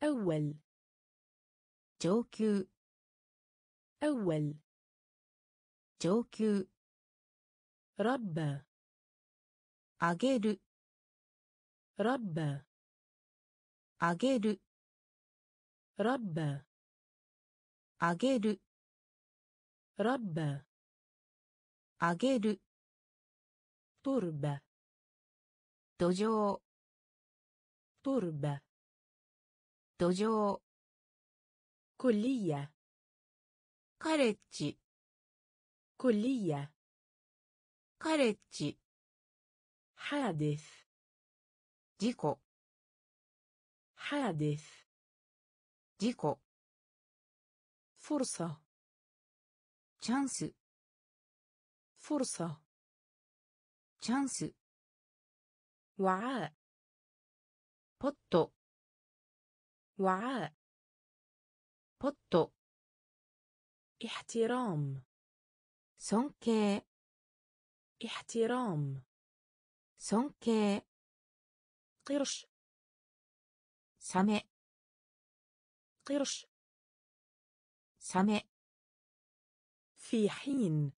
أول 上級 أول 上級 ربى あげる ربى あげる ربى あげる ربى あげる تربة 土壌 تربة 土壌 كلية カレッジ كلية カレッジ حادث 事故 حادث 事故 فرصة チャンス فرصة チャンス وعاء ポット وعاء ポット احترام 尊敬 احترام 尊敬 قرش サメ قرش サメ في حين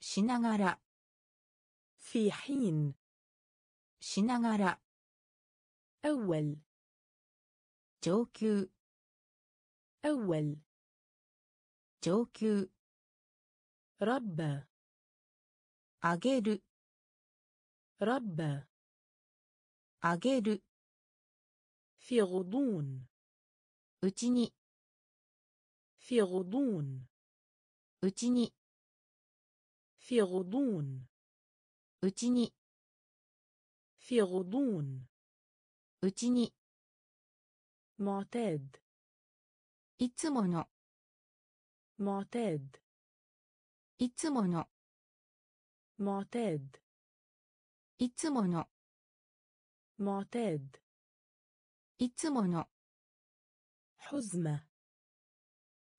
しながら في حين しながら أول 上級 أول 上級 ربى あげる ربى あげる في غضون うちに في غضون うちに في غضون うちに في غضون うちに معتاد いつもの معتاد いつもの معتاد いつもの معتاد いつもの حزمة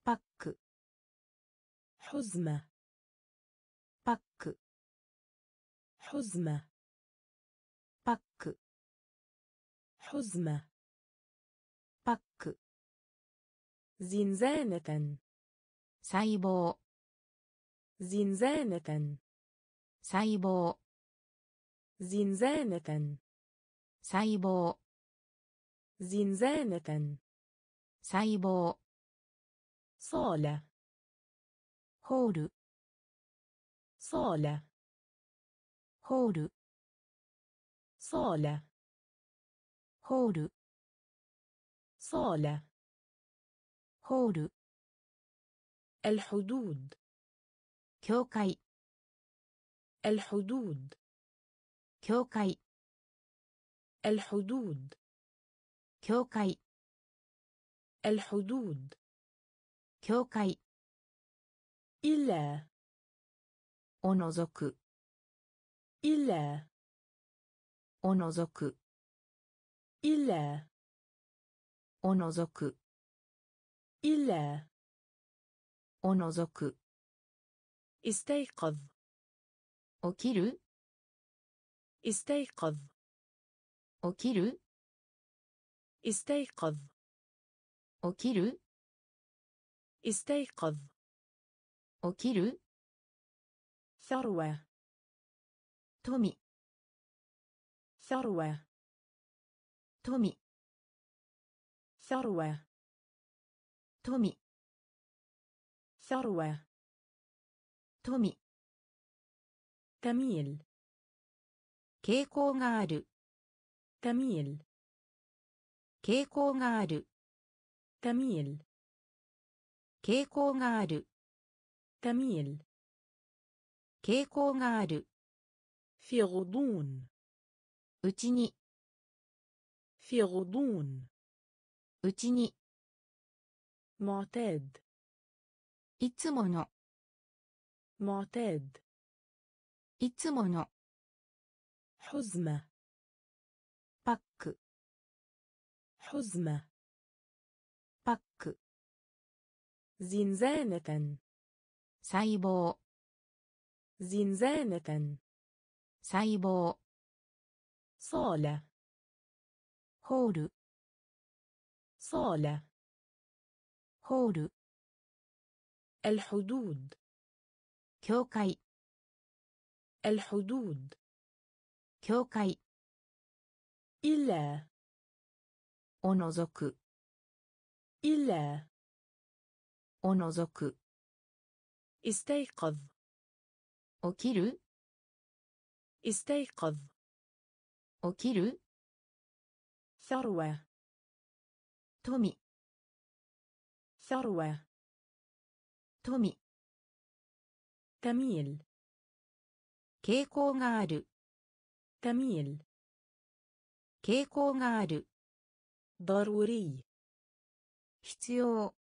パック حزمة パック حزمة パック حزمة パック زنزانة 細胞 زنزانة 細胞 زنزانة 細胞 زنزانة 細胞 صالة ホール صالة ホール صالة ホール صالة ホール الحدود 境界 الحدود 境界 الحدود 境界 الحدود 境界 إلا を除く إلا を除く إلا を除く إلا を除く استيقظ 起きる استيقظ 起きる استيقظ 起きる استيقظ 起きる ثروة 富 ثروة 富 ثروة 富 ثروة 富 تميل 傾向がある تميل 傾向がある تميل 傾向がある تميل 傾向がある في غضون うちに في غضون うちに معتاد いつもの معتاد いつもの حزمة パック حزمة パック زنزانة 細胞 زنزانة 細胞 صالة ホール صالة ホール الحدود 境界 الحدود 境界 إلا を除く إلا を除く استيقظ 起きる استيقظ 起きる ثروة 富 ثروة 富 تميل 傾向がある تميل 傾向がある ضروري 必要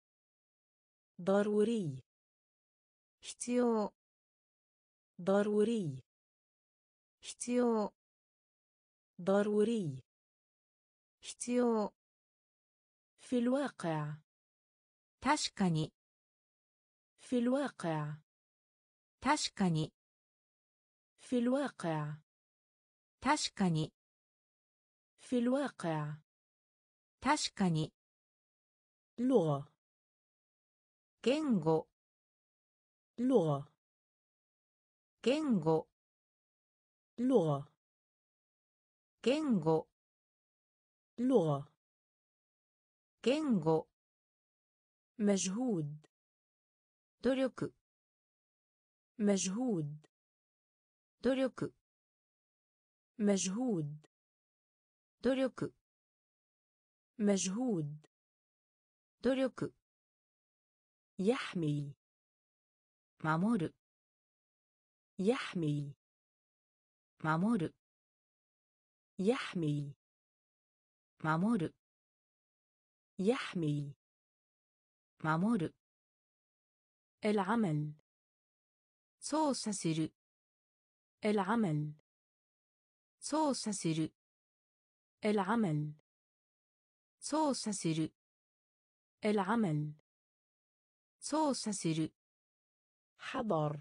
ضروري 必要 ضروري 必要 ضروري 必要 في الواقع 確かに في الواقع 確かに في الواقع 確かに في الواقع 確かに لغة 言語 لغة 言語 لغة 言語 لغة 言語 مجهود 努力 مجهود 努力 مجهود 努力 مجهود 努力 يحمي 守る يحمي 守る يحمي 守る يحمي 守る العمل 操作する العمل 操作する العمل 操作する العمل 操作する حضر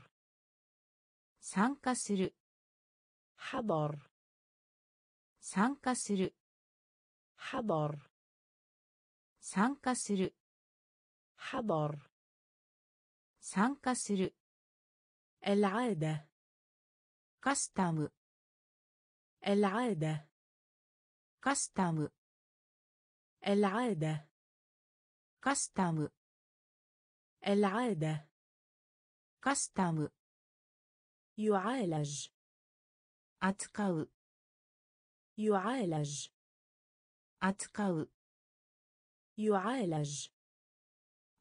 参加する حضر 参加する حضر 参加する حضر 参加する العادة カスタム العادة كاستام العادة. كاستام العادة. كاستام يعالج. أتقاو يعالج. أتقاو يعالج.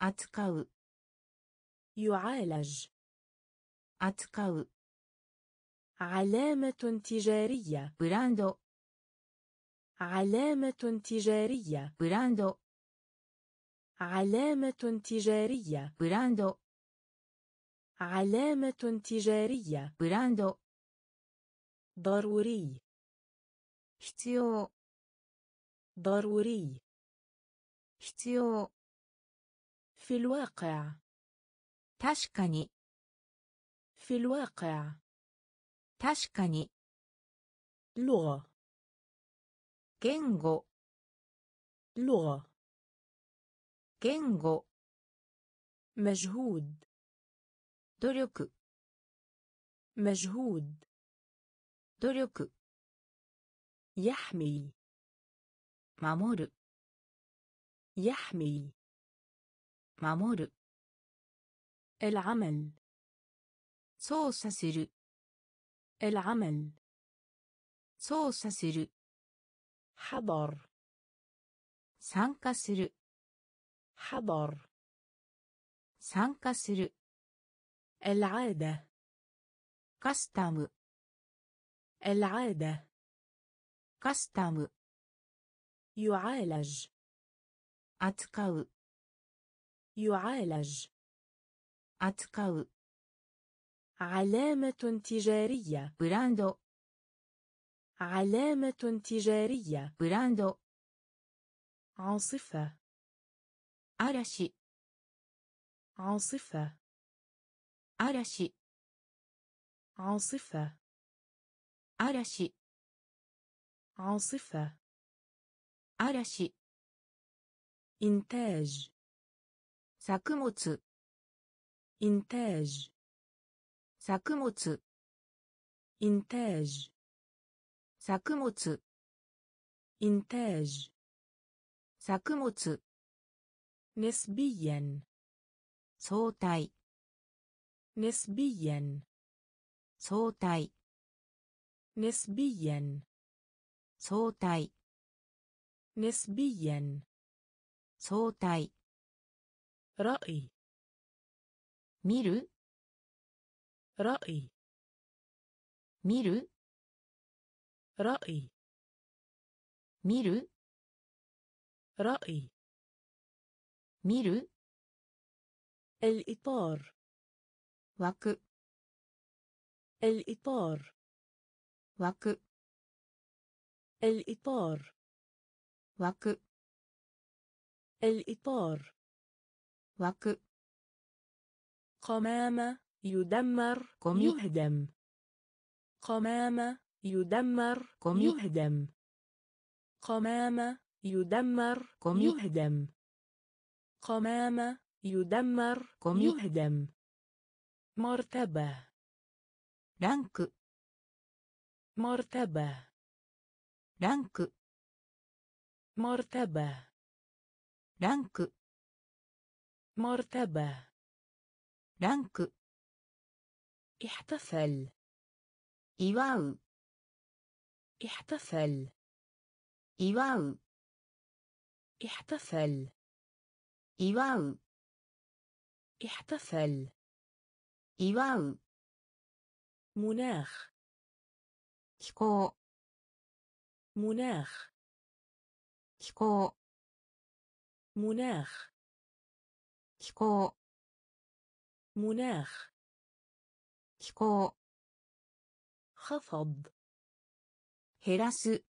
أتقاو يعالج. أتقاو علامة تجارية. براندو. علامة تجارية ブランド علامة تجارية ブランド علامة تجارية ブランド ضروري 必要 ضروري 必要 في الواقع 確かに في الواقع 確かに لغة 言語 لغة 言語 مجهود 努力 مجهود 努力 يحمي 守る يحمي 守る العمل 操作する العمل 操作する حضر 参加する حضر 参加する العادة カスタム العادة カスタム يعالج 扱う يعالج 扱う علامة تجارية ブランド علامة تجارية ブランド عاصفة 嵐 عاصفة 嵐 عاصفة 嵐 عاصفة 嵐 إنتاج 作物 إنتاج 作物 إنتاج 作物 إنتاج 作物 نسبيا 相対 نسبيا 相対 نسبيا 相対 نسبيا 相対 رأي 見る رأي 見る رأي. ميرو. رأي. ميرو. الإطار. واك الإطار. واك الإطار. واك الإطار. واك قمامة يدمر يهدم. قمامة يدمر كم يهدم. قمامة يدمر كم يهدم. قمامة يدمر كم يهدم. مرتبة. ランク. مرتبة. ランク. مرتبة. ランク. مرتبة. ランク. احتفل. إيواو. احتفل 祝う احتفل 祝う احتفل 祝う مناخ 気候 مناخ 気候 مناخ 気候 مناخ 気候 خفض 減らす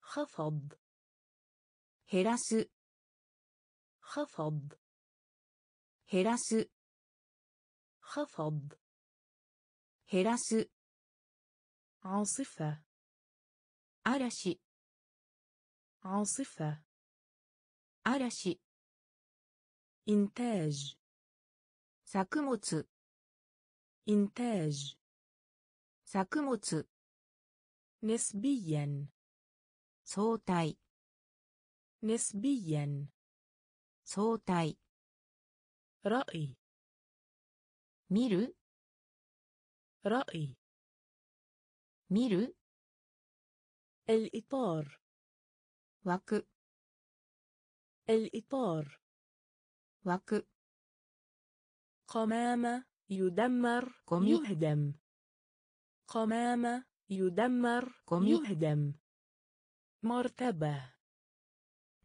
خفض 減らす خفض 減らす خفض 減らす عاصفة 嵐 عاصفة 嵐 إنتاج 作物 إنتاج 作物 نسبيا. صوتي نسبيا. صوتي رأي. مير رأي. مير الإطار. وك الإطار. 枠 قمامة يدمر يهدم. قمامة يدمر قمي. يهدم مرتبة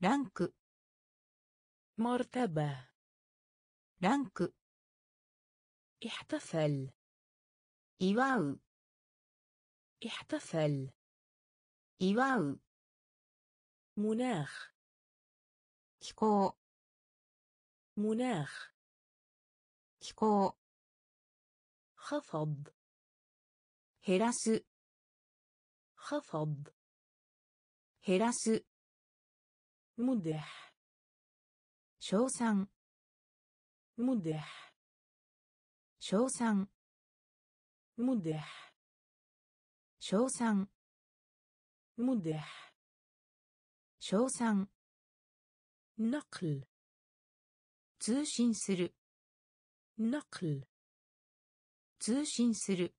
ランク مرتبة ランク احتفل 祝う احتفل 祝う مناخ 気候 مناخ 気候 خفض 減らす خفض 減らす مدح 称賛 مدح 称賛 مدح 称賛 مدح 称賛 نقل 通信する نقل 通信する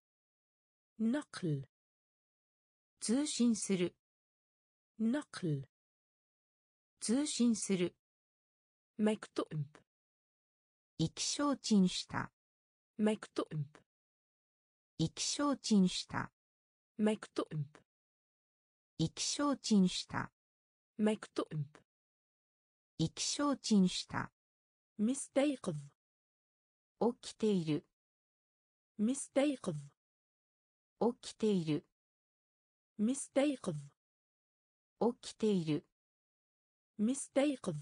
نقل 通信する نقل 通信する مكتوب 意気消沈した مكتوب 意気消沈した مكتوب 意気消沈した مكتوب 意気消沈した مستيقظ 起きている مستيقظ 起きている مستيقظ 起きている مستيقظ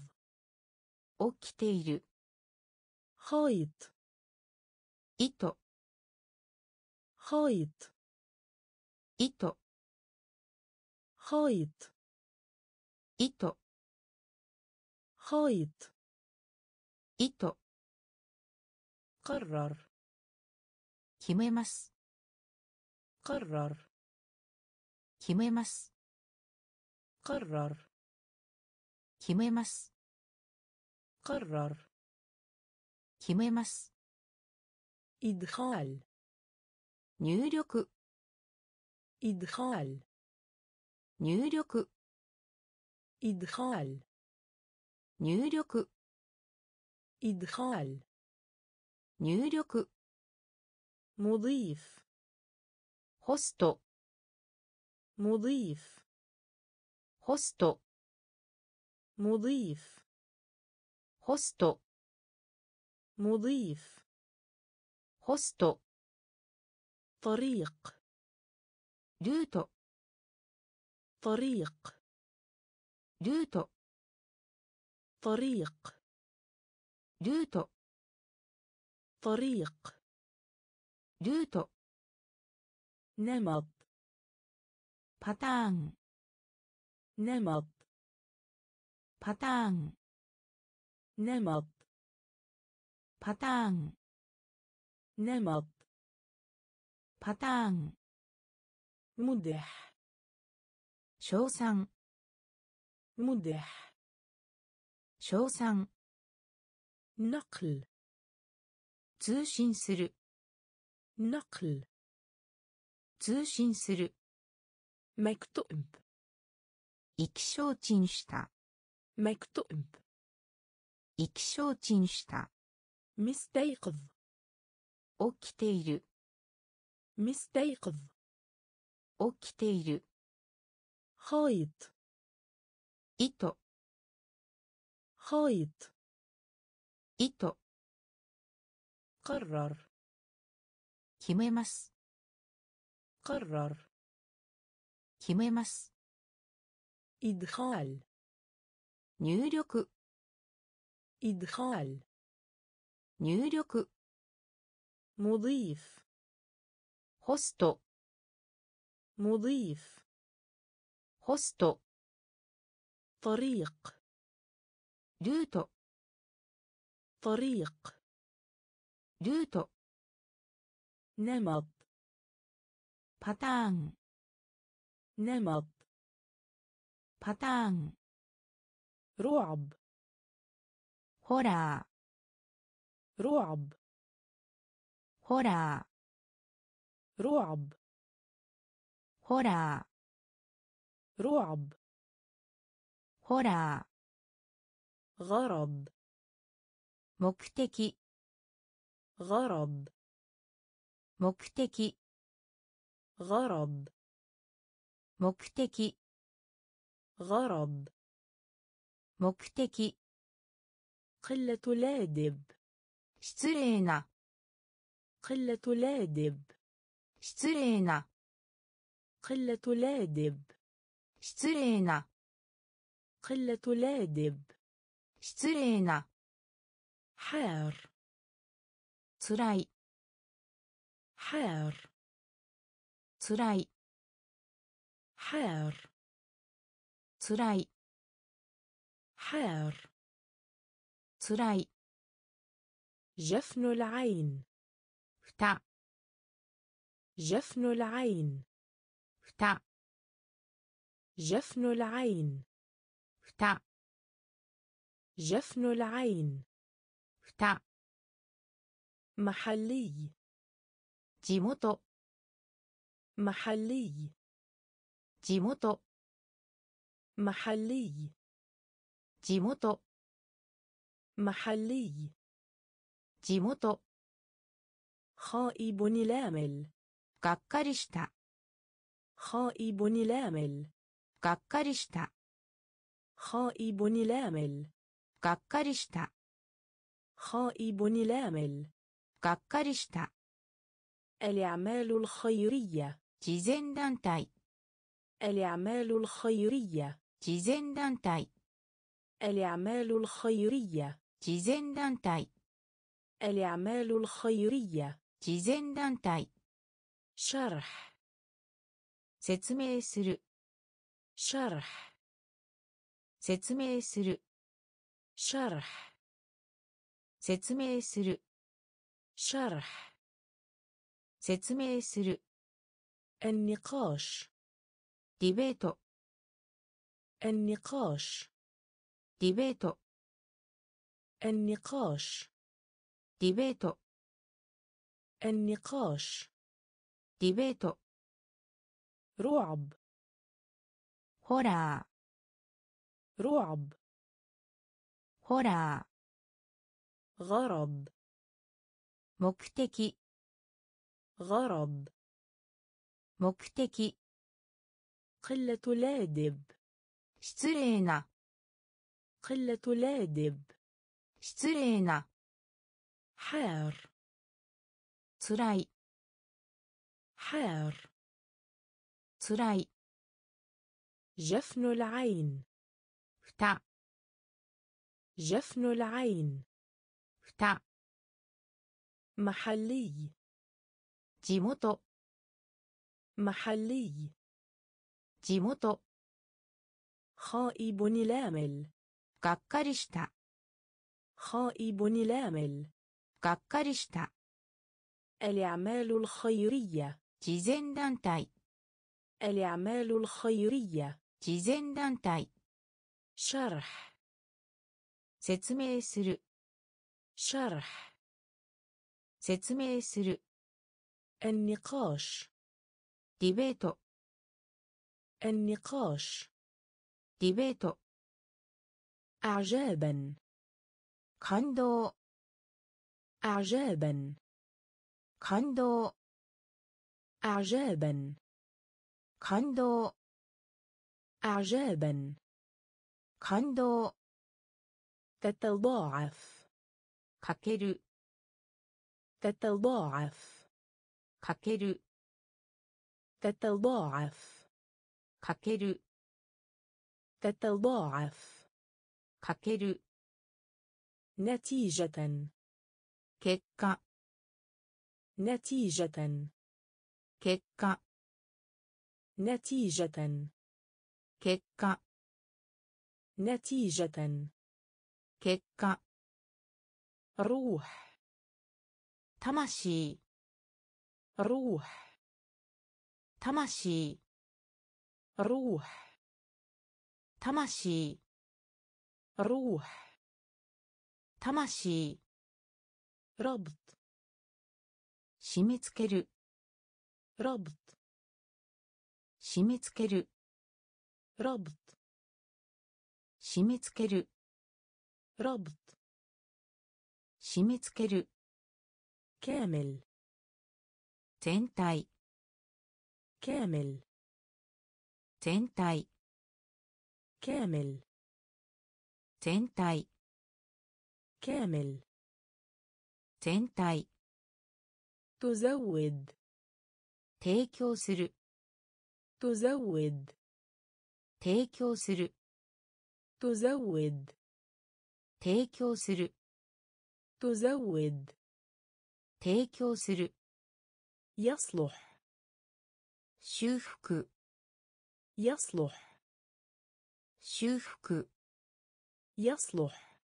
起きている خيط 糸 خيط 糸 خيط 糸 خيط 糸 قرر 決めます قرر 決めます قرر 決めます قرر 決めます إدخال 入力 إدخال 入力 إدخال 入力 إدخال 入力 مضيف ホスト مضيف. ホスト مضيف. ホスト مضيف. ホスト طريق. ルート طريق. ルート طريق. روتو طريق. روتو نمط. パターン نمط パターン نمط パターン نمط パターン مدح 称賛 مدح 称賛 نقل 通信する نقل 通信する مكتوب 意気消沈した مكتوب 意気消沈した مستيقظ 起きている مستيقظ 起きている خيط 糸 خيط 糸 قرر 決めます قرر 決めます إدخال 入力 إدخال 入力 مضيف ホスト مضيف ホスト طريق ルート طريق ルート نمط パターン نمط. باتان رعب. هورا رعب. هورا رعب. هورا رعب. هورا غرض. مكتكي غرض. مكتكي غرض. مكتك غرض. مكتك قلة لادب. شترينا قلة لادب. شترينا قلة لادب. شترينا قلة لادب. شترينا حار. تراي حار. تراي حار つらい حار つらい جفن العين ふた جفن العين ふた جفن العين ふた جفن العين ふた محلي 地元 محلي 地元 محلي 地元 محلي 地元 خائب لامل がっかりした خائب لامل がっかりした خائب لامل がっかりした خائب لامل がっかりした الأعمال الخيرية 慈善団体 الأعمال الخيرية 慈善団体 الأعمال الخيرية 慈善団体 الأعمال الخيرية 慈善団体 شرح 説明する شرح 説明する شرح 説明する شرح 説明する النقاش ディベート النقاش. ディベート النقاش. ディベート النقاش. ديبيتو رعب. هورا رعب. هورا غرض. مكتكي. غرض. مكتكي. قلة لادب 失礼な قلة لادب 失礼な حار つらい حار つらい جفن العين ふた جفن العين ふた محلي 地元 محلي 地元 خائب لامل がっかりした خائب لامل がっかりした الأعمال الخيرية 慈善団体 الأعمال الخيرية 慈善団体 شرح 説明する شرح 説明する النقاش ディベート النقاش. ディベート أعجابا. 感動. أعجابا. 感動. أعجابا. 感動. أعجابا. 感動. تتضاعف. かける. تتضاعف. كاكيرو. تتضاعف. かける تتضاعف かける نتيجة 結果 نتيجة 結果 نتيجة 結果 نتيجة 結果 روح 魂 روح 魂 روح 魂 روح 魂 ربط 締め付ける ربط 締め付ける ربط 締め付ける ربط 締め付ける كامل 全体 كامل 全体 كامل 全体 كامل 全体 تزود 提供する تزود 提供する تزود 提供する تزود 提供する يصلح 修復 يصلح 修復 يصلح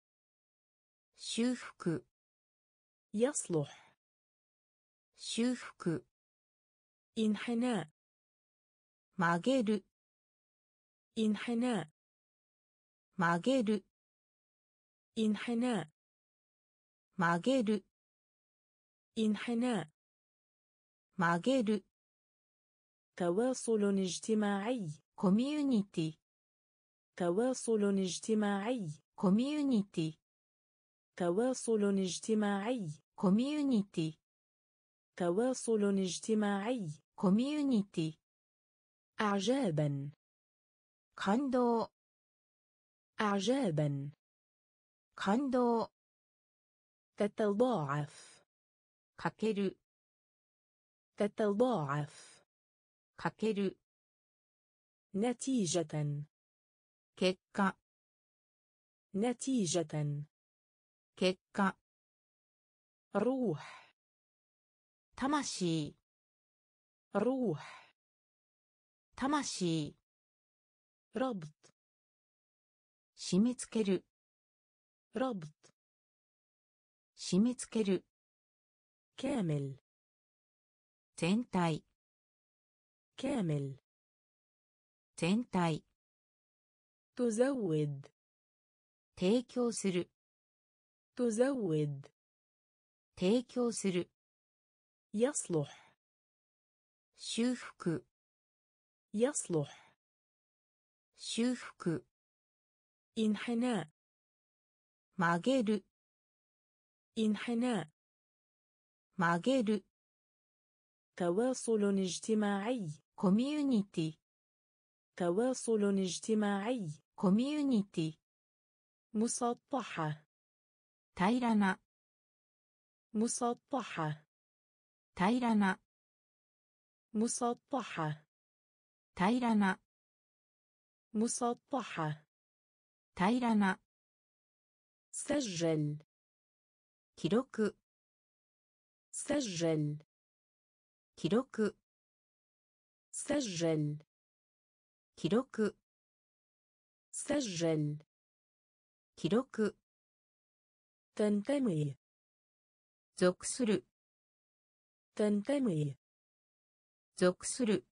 修復 يصلح 修復 انحناء 曲げる انحناء 曲げる انحناء 曲げる انحناء 曲げる تواصل اجتماعي. コミュニティ تواصل اجتماعي. コミュニティ تواصل اجتماعي. コミュニティ تواصل اجتماعي. コミュニティ اعجابا. 感動 اعجابا. 感動 تتضاعف. かける تتضاعف. かける نتيجة 結果 نتيجة 結果 روح 魂 روح 魂 ربط 締め付ける ربط 締め付ける كامل 全体 كامل 全体 تزود 提供する تزود 提供する يصلح 修復 يصلح 修復 انحناء 曲げる انحناء 曲げる تواصل اجتماعي community. تواصل اجتماعي. Community. مسطحة. تايرانا مسطحة. تايرانا مسطحة. تايرانا مسطحة. تايرانا سجل. كيروك سجل. كيروك سجل 記録 سجل 記録 تنتمي 属する تنتمي 属する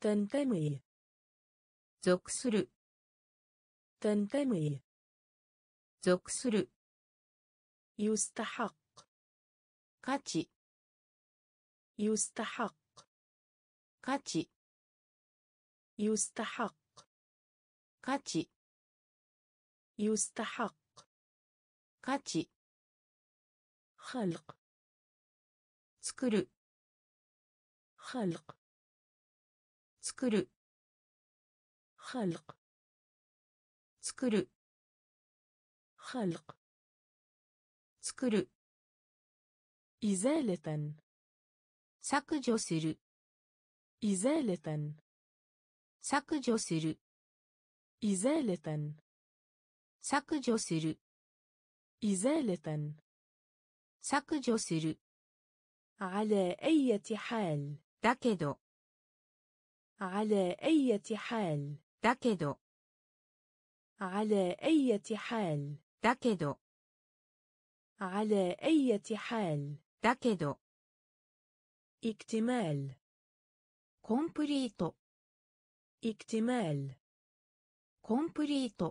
تنتمي 属する تنتمي 属する يستحق 価値 يستحق 価値 يستحق 価値 يستحق 価値 خلق 作る خلق 作る خلق 作る خلق 作る إزالة 削除する إزالة 削除する إزالة 削除する إزالة 削除する على أي حال だけど على أي حال だけど على أي حال だけど على أي حال だけど اكتمال コンプリート اكتمال. コンプリート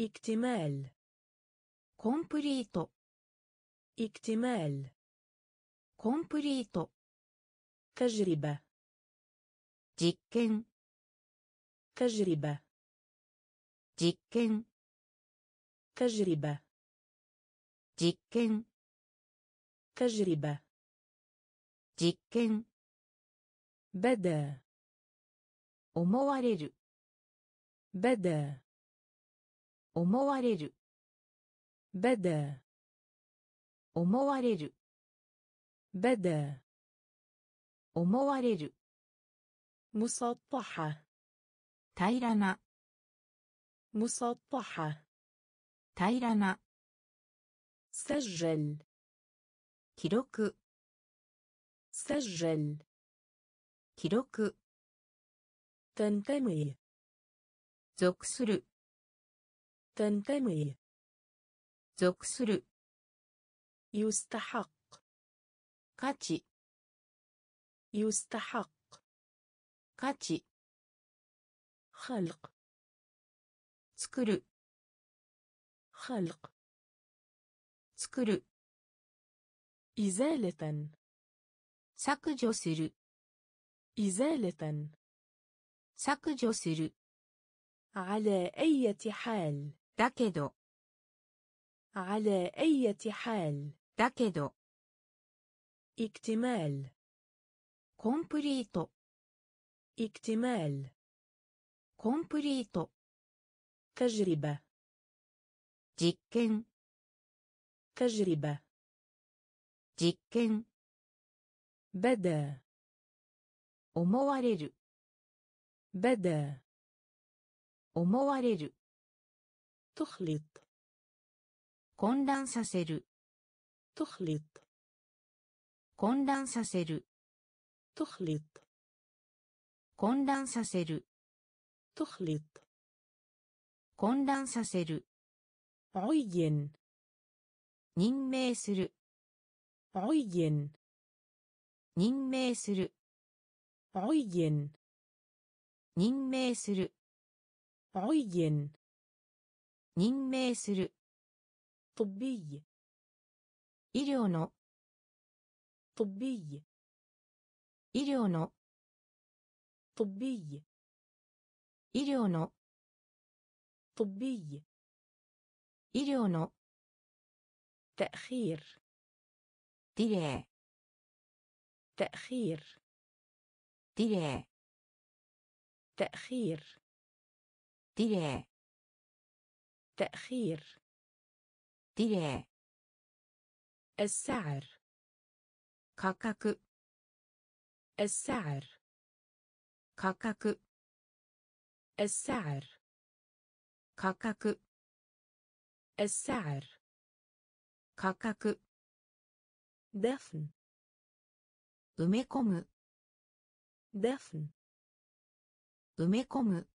اكتمال. コンプリート اكتمال. كومبليت تجربة. تجربة. تجربة. تجربة. تجربة. تجربة. تجربة. جيكن بدا 思われる بدا 思われる بدا 思われる بدا 思われる مسطحة 平らな مسطحة 平らな سجل 記録 سجل 記録 تنتمي 属する تنتمي 属する يستحق 価値 يستحق 価値 خلق 作る خلق 作る إزالة 削除する إزالة 削除する على أي حال だけど على أي حال だけど اكتمال コンプリート اكتمال コンプリート تجربة 実験 تجربة 実験 بدا 思われる بدا 思われる تخلط 混乱させる تخلط 混乱させる تخلط 混乱させる تخلط 混乱させる عين 任命する عين 任命する عين 任命する عين 任命する طبي 医療の طبي 医療の طبي 医療の طبي 医療の تأخير ディレイ تأخير ディレイ تأخير ディレイ تأخير ディレイ السعر 価格 السعر 価格 السعر 価格 السعر 価格 دفن 埋め込む دفن 埋め込む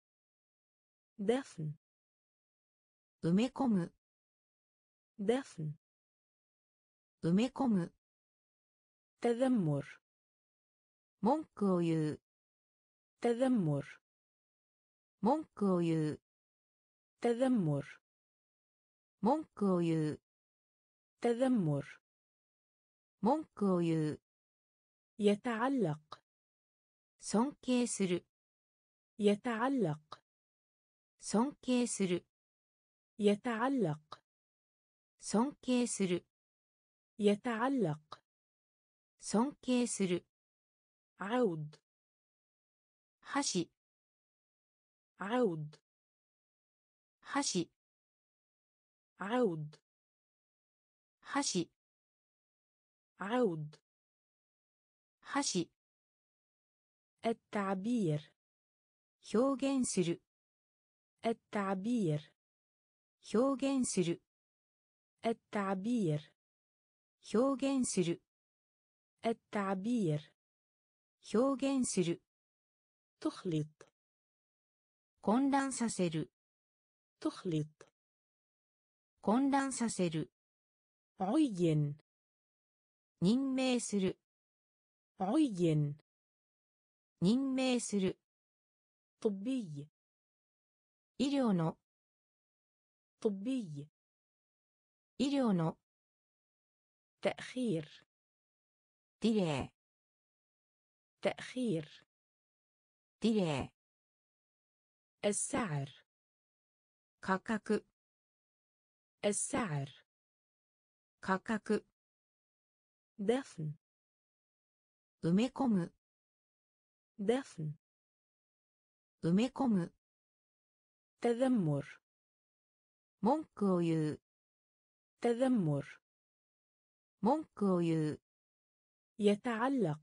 دفن 埋め込む دفن 埋め込む تذمر 文句を言う تذمر 文句を言う تذمر 文句を言う تذمر 文句を言う يتعلق 尊敬する يتعلق 尊敬する يتعلق 尊敬する يتعلق 尊敬する عود 箸 عود 箸 عود 箸 عود 箸 التعبير 表現する التعبير 表現する التعبير 表現する التعبير 表現する تخلط 混乱させる تخلط 混乱させる عين 任命する عين 任命する طبي 医療の طبي 医療の تأخير ディレイ تأخير ディレイ السعر 価格 السعر 価格 دفن 埋め込む دفن 埋め込む تذمر 文句を言う تذمر 文句を言う يتعلق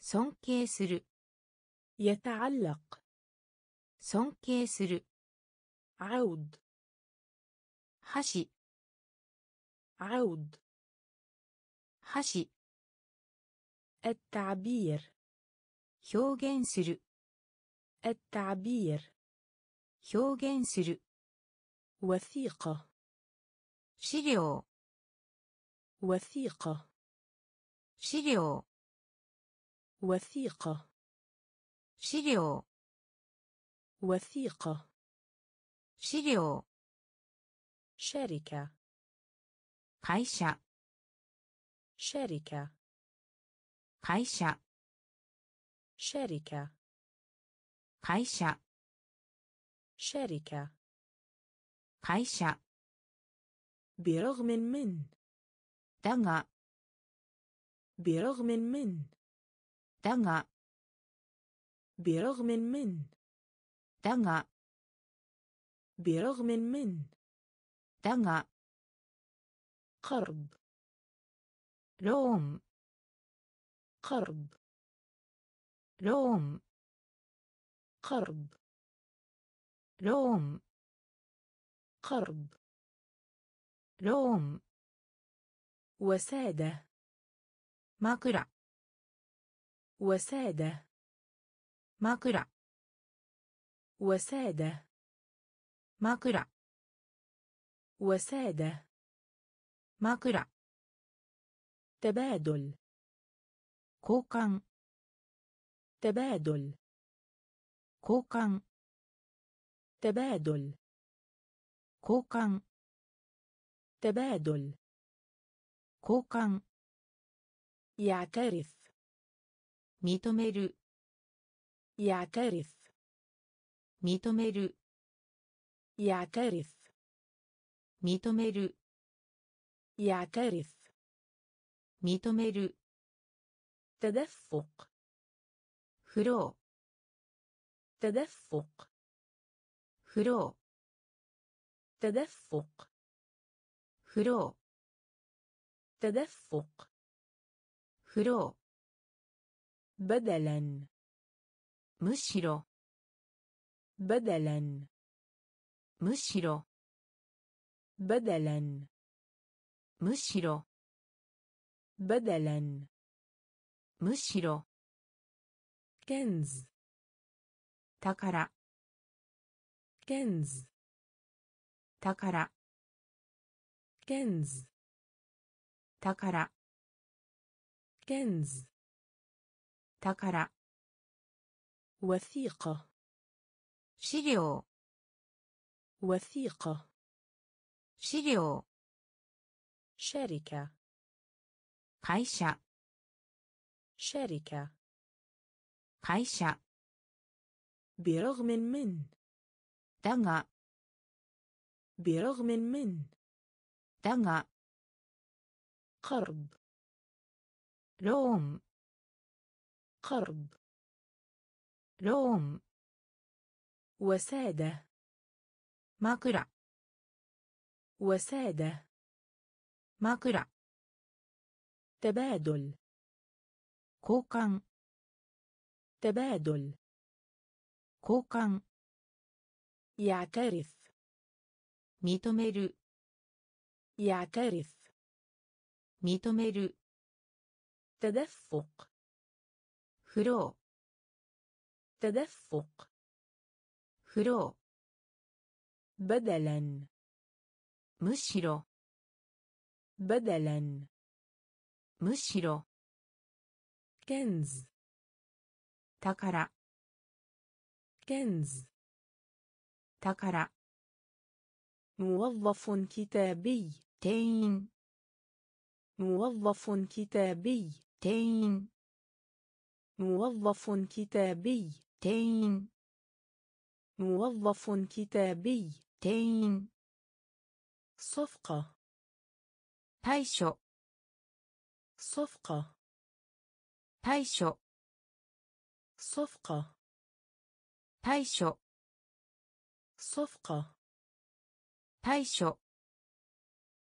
尊敬する يتعلق 尊敬する عود 箸 عود 箸 التعبير 表現する التعبير 表現する وثيقة 資料 وثيقة 資料 وثيقة 資料 وثيقة 資料 شركة 会社 شركة 会社 شركة 会社 شركة 会社 برغم من だが برغم من だが برغم من だが برغم من だが قرض ローン قرض لوم قرض لوم قرض لوم. وسادة ماقرة وسادة ماقرة وسادة ماقرة وسادة ماقرة تبادل. كوكان. تبادل 交換 تبادل 交換 تبادل 交換 يعترف 認める يعترف 認める يعترف 認める يعترف 認める تدفق فلو تدفق. فلو تدفق. فلو تدفق. فلو بدلا. مشرو بدلا. مشرو بدلا. مشرو بدلا. مشرو كنز تكرا كنز تكرا كنز تكرا كنز تكرا وثيقة شيريو وثيقة شيريو شركة 会社 شركة 会社 برغم من だが برغم من だが قرض ローン قرض ローン وسادة 枕 وسادة 枕 تبادل 交換 تبادل 交換 يعترف 認める يعترف 認める تدفق フロ تدفق ーフロ بدلا ーむしろ بدلا むしろ كنز 宝。كنز تكرا موظف كتابي 店員 موظف كتابي 店員 موظف كتابي 店員 موظف كتابي 店員 صفقة 対処 صفقة 対処 صفقة 対処 صفقة 対処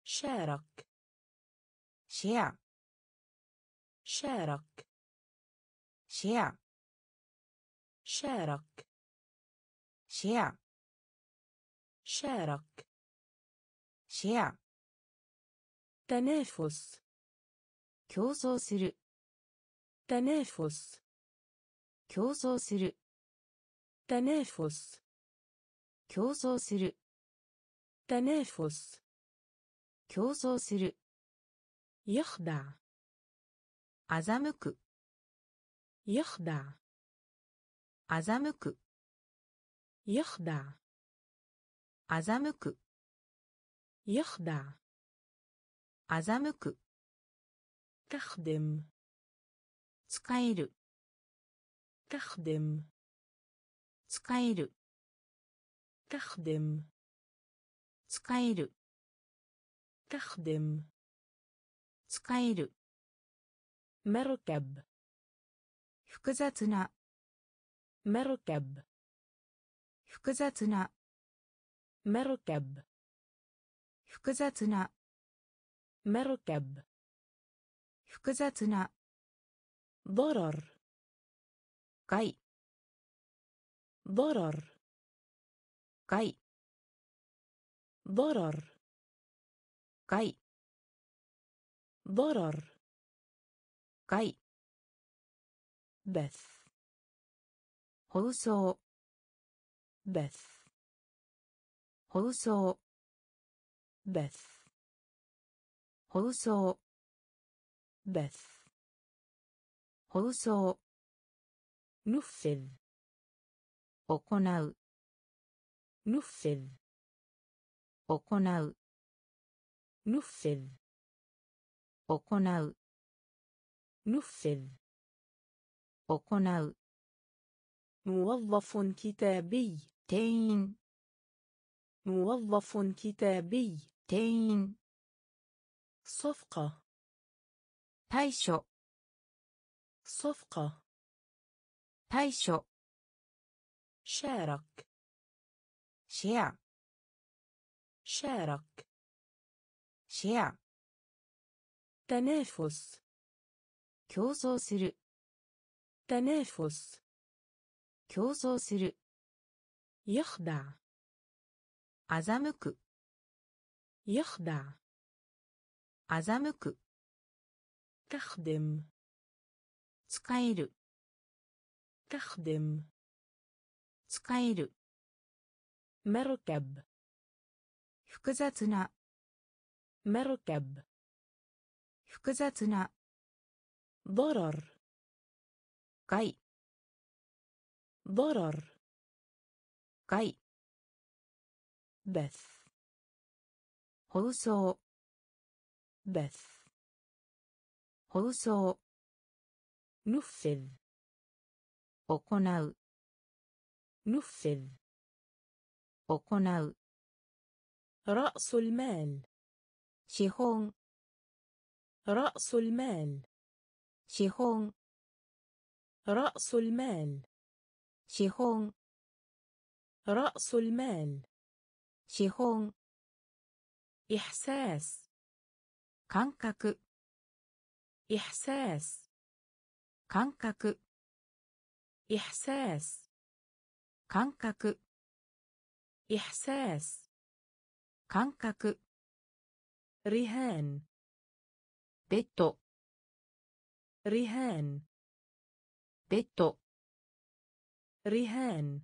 شارك シェア شارك シェア شارك シェア شارك シェア تنافس 競争する تنافس 競争する تنافس 競争する تنافس 競争する يخدع 欺く يخدع 欺く يخدع 欺く يخدع 欺く تخدم 使える تخدم 使える تخدم 使える تخدم 使える مركب 複雑な مركب 複雑な مركب 複雑な مركب 複雑な ضرر 害 ضرر 害 ضرر 害 ضرر 害 بث 放送 بث 放送 بث 放送 بث 放送 نفذ 行う نفذ 行う نفذ 行う نفذ 行う موظف كتابي 店員 موظف كتابي 店員 صفقة 対処 صفقة 対処 شارك シェア شارك シェア تنافس 競争する تنافس 競争する يخدع 欺く يخدع 欺く تخدم 使える تخدم 使える مركب 複雑な مركب 複雑な ضرر 害 ضرر 害 بث 放送 بث 放送 نفذ 行う نفذ 行う رأس المال 資本 رأس المال 資本 رأس المال 資本 رأس المال 資本 إحساس 感覚 إحساس 感覚 إحساس 感覚 إحساس 感覚 رهان ベッド رهان ベッド رهان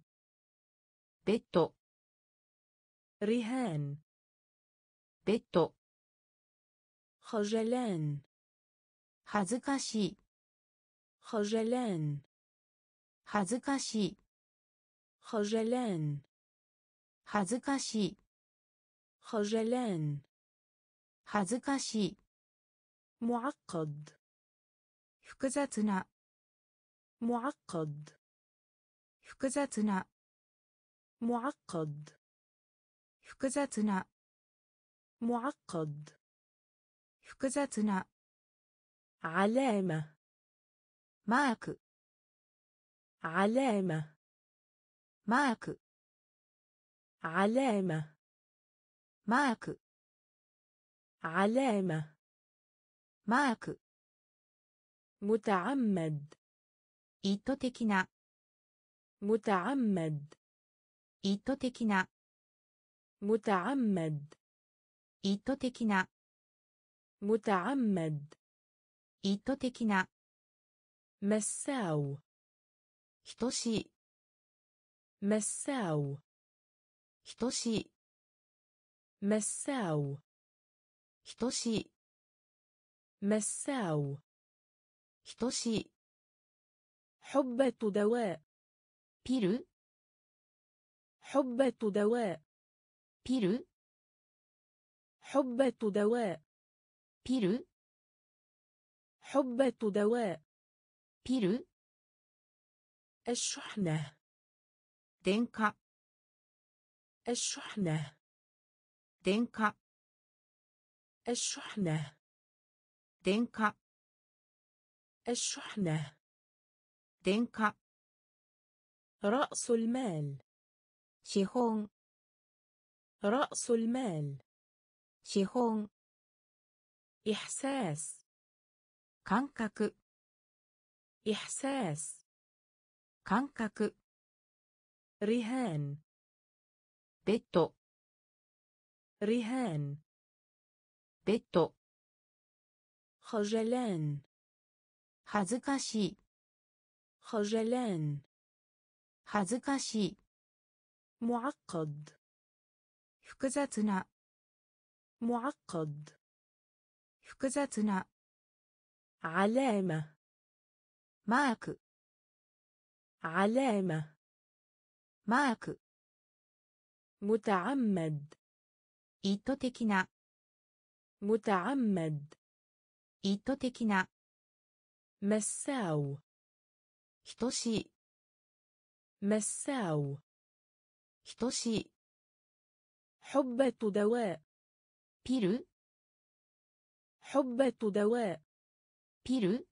ベッド رهان ベッド خجلان 恥ずかしい خجلان 恥ずかしい خجلان 恥ずかしい خجلان 恥ずかしい معقد 複雑な معقد 複雑な معقد 複雑な معقد 複雑な علامة マーク علامة. مارك علامة. مارك علامة. مارك متعمد. إيتوتكنا متعمد. إيتوتكنا متعمد. إيتوتكنا متعمد. إيتوتكنا مساو. 等しい مساو 等しい مساو 等しい مساو 等しい حبة دواء ピル حبة دواء ピル حبة دواء ピル حبة دواء ピル الشحنة. دينكا. الشحنة. دينكا. الشحنة. دينكا. الشحنة. دينكا. رأس المال. شيهون رأس المال. شيهون إحساس. 感覚 إحساس. 感覚 رهان ベッド رهان ベッド خجلان 恥ずかしい خجلان 恥ずかしい معقد 複雑な معقد 複雑な علامة マーク علامة マーク متعمد 意図的な متعمد 意図的な مساو 等しい مساو 等しい حبة دواء ピル حبة دواء ピル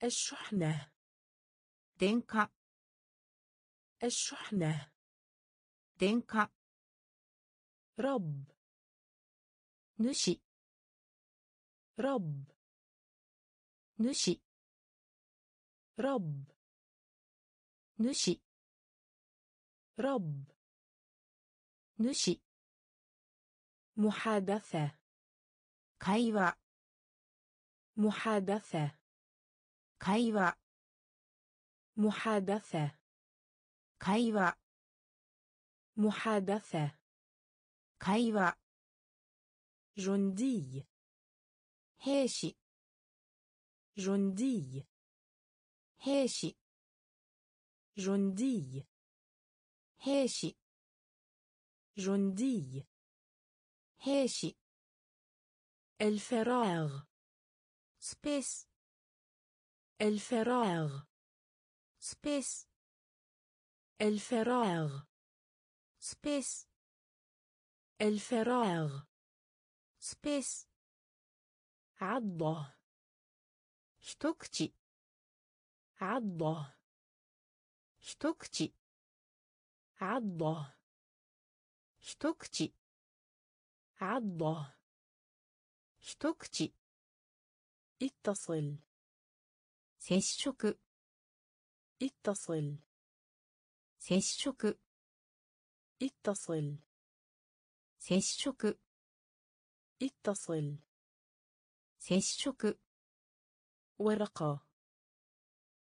الشحنة 電化 الشحنة 電化 رب 主 رب 主 رب 主 رب 主 محادثة 会話 محادثة 会話 محادثة 会話 محادثة 会話 جندي 兵士 جندي 兵士 جندي 兵士 جندي 兵士 الفراغ スペース الفراغ スペース الفراغ スペース الفراغ スペース عضة شتوكتي عضة شتوكتي عضة شتوكتي عضة شتوكتي اتصل 接触 اتصل. 接触。اتصل. 接触。اتصل. 接触。ورقة.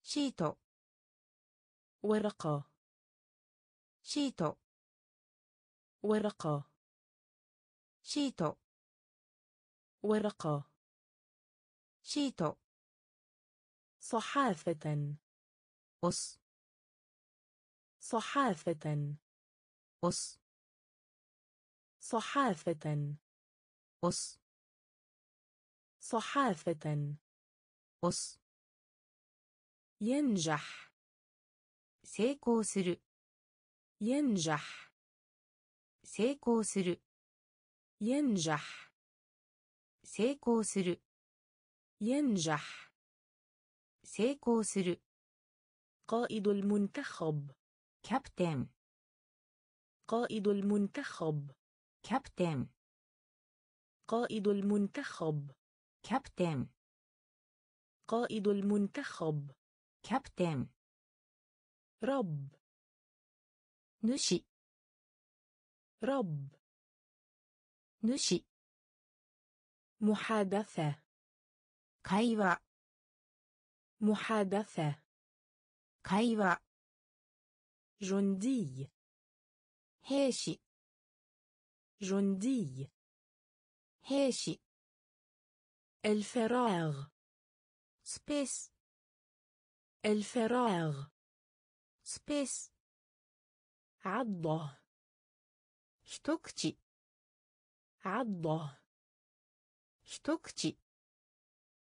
シート. ورقة. シート. ورقة. シート. ورقة. シート. صحافة. 押す صحافة 押す صحافة 押す صحافة 押す ينجح 成功する ينجح 成功する ينجح 成功する ينجح 成功する قائد المنتخب. كابتن قائد المنتخب. كابتن قائد المنتخب. كابتن قائد المنتخب. كابتن رب. نشي رب. نشي محادثة. كايوا. محادثة. 会話 جندي 兵士 جندي 兵士 الفراغ スペース الفراغ スペース عضة 一口 عضة 一口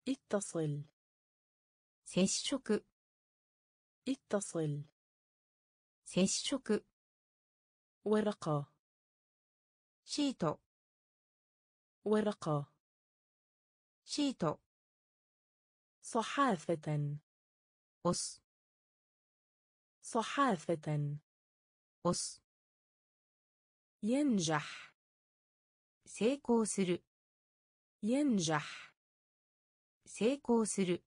اتصل 接触 اتصل 接触 ورقة シート ورقة シート صحافة 押す صحافة 押す ينجح 成功する ينجح 成功する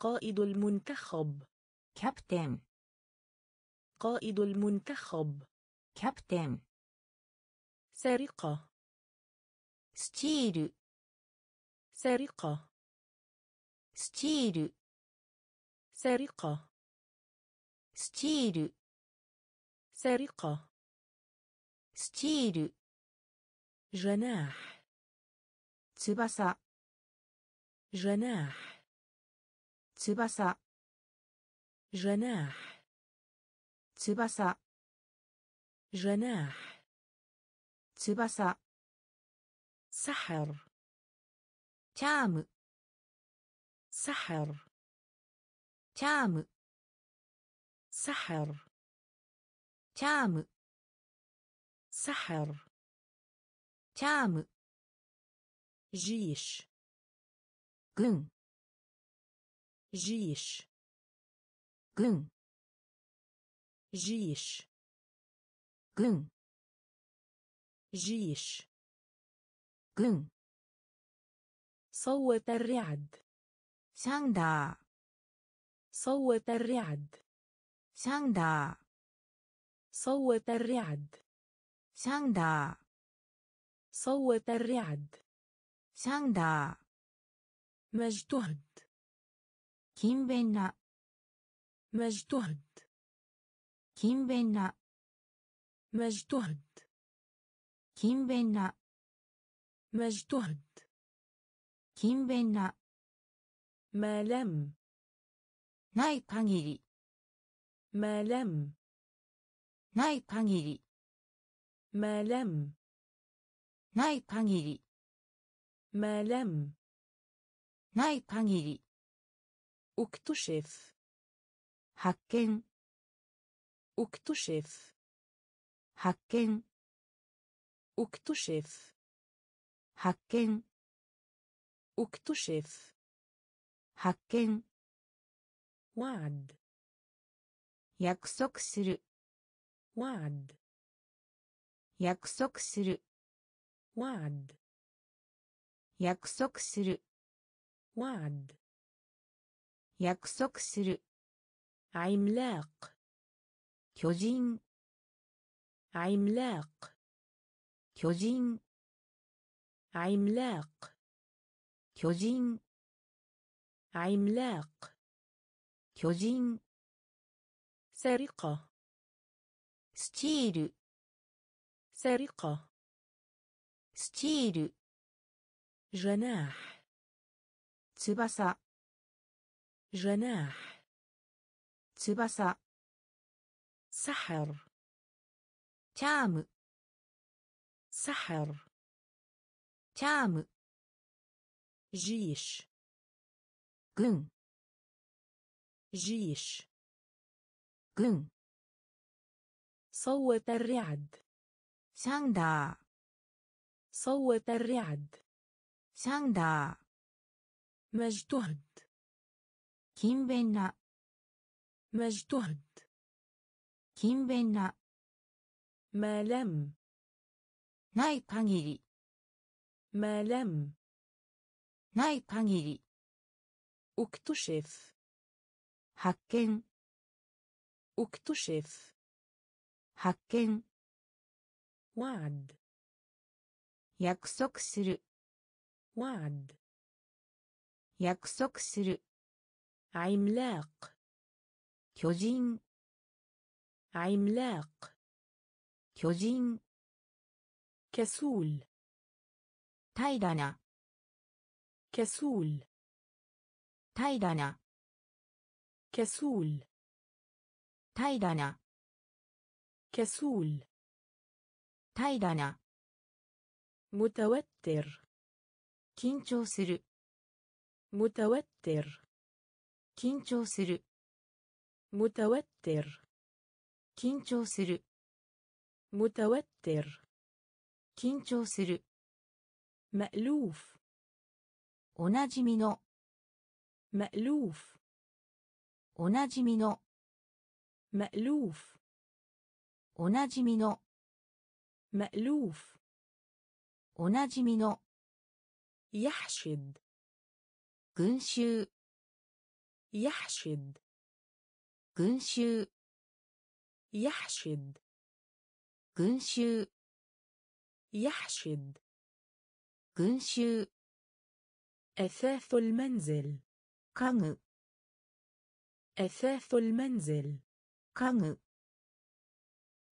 قائد المنتخب キャプテン. قائد المنتخب. キャプテン. سرقة. スチール. سرقة. スチール. سرقة. スチール. سرقة. スチール. جناح. تبسا جناح. تبسا جناح. تبسا جناح. تبسا سحر. تام. سحر. تام. سحر. تام. سحر. تام. جيش. جن. جيش. 軍جيش軍جيش 군 صوت الرعد 상다 صوت الرعد 상다 صوت الرعد 상다 صوت الرعد 상다 مجتهد 긴벤나 مجتهد 勤勉な مجتهد 勤勉な مجتهد 勤勉な ما لم ない限り ما لم ない限り ما لم ない限り ما لم ない限り اكتشف 発見。オクトシェフ発見。オクトシェフ発見。オクトシェフ発見。ワード約束する。ワード約束する。ワード約束する。ワード約束する。عملاق 巨人 عملاق 巨人 عملاق 巨人 عملاق 巨人 سرقة スチール سرقة スチール جناح 翼 جناح تبسا سحر. تام. سحر. تام. جيش. جن. جيش. جن. صوت الرعد. ساندا. صوت الرعد. ساندا. مجتهد. 勤勉な مجتهد 勤勉な ما لم ない限り ما لم ない限り اكتشف 発見 اكتشف 発見 وعد 約束する وعد 約束する عملاق 巨人 عملاق 巨人 كسول 平らな كسول 平らな كسول 平らな كسول 平らな متوتر 緊張する متوتر 緊張する متوتر 緊張する متوتر 緊張する مألوف おなじみの مألوف おなじみの مألوف おなじみの مألوف おなじみの يحشد 群衆 يحشد 群衆 يحشد 群衆 يحشد 群衆 أثاث المنزل 家具 أثاث المنزل 家具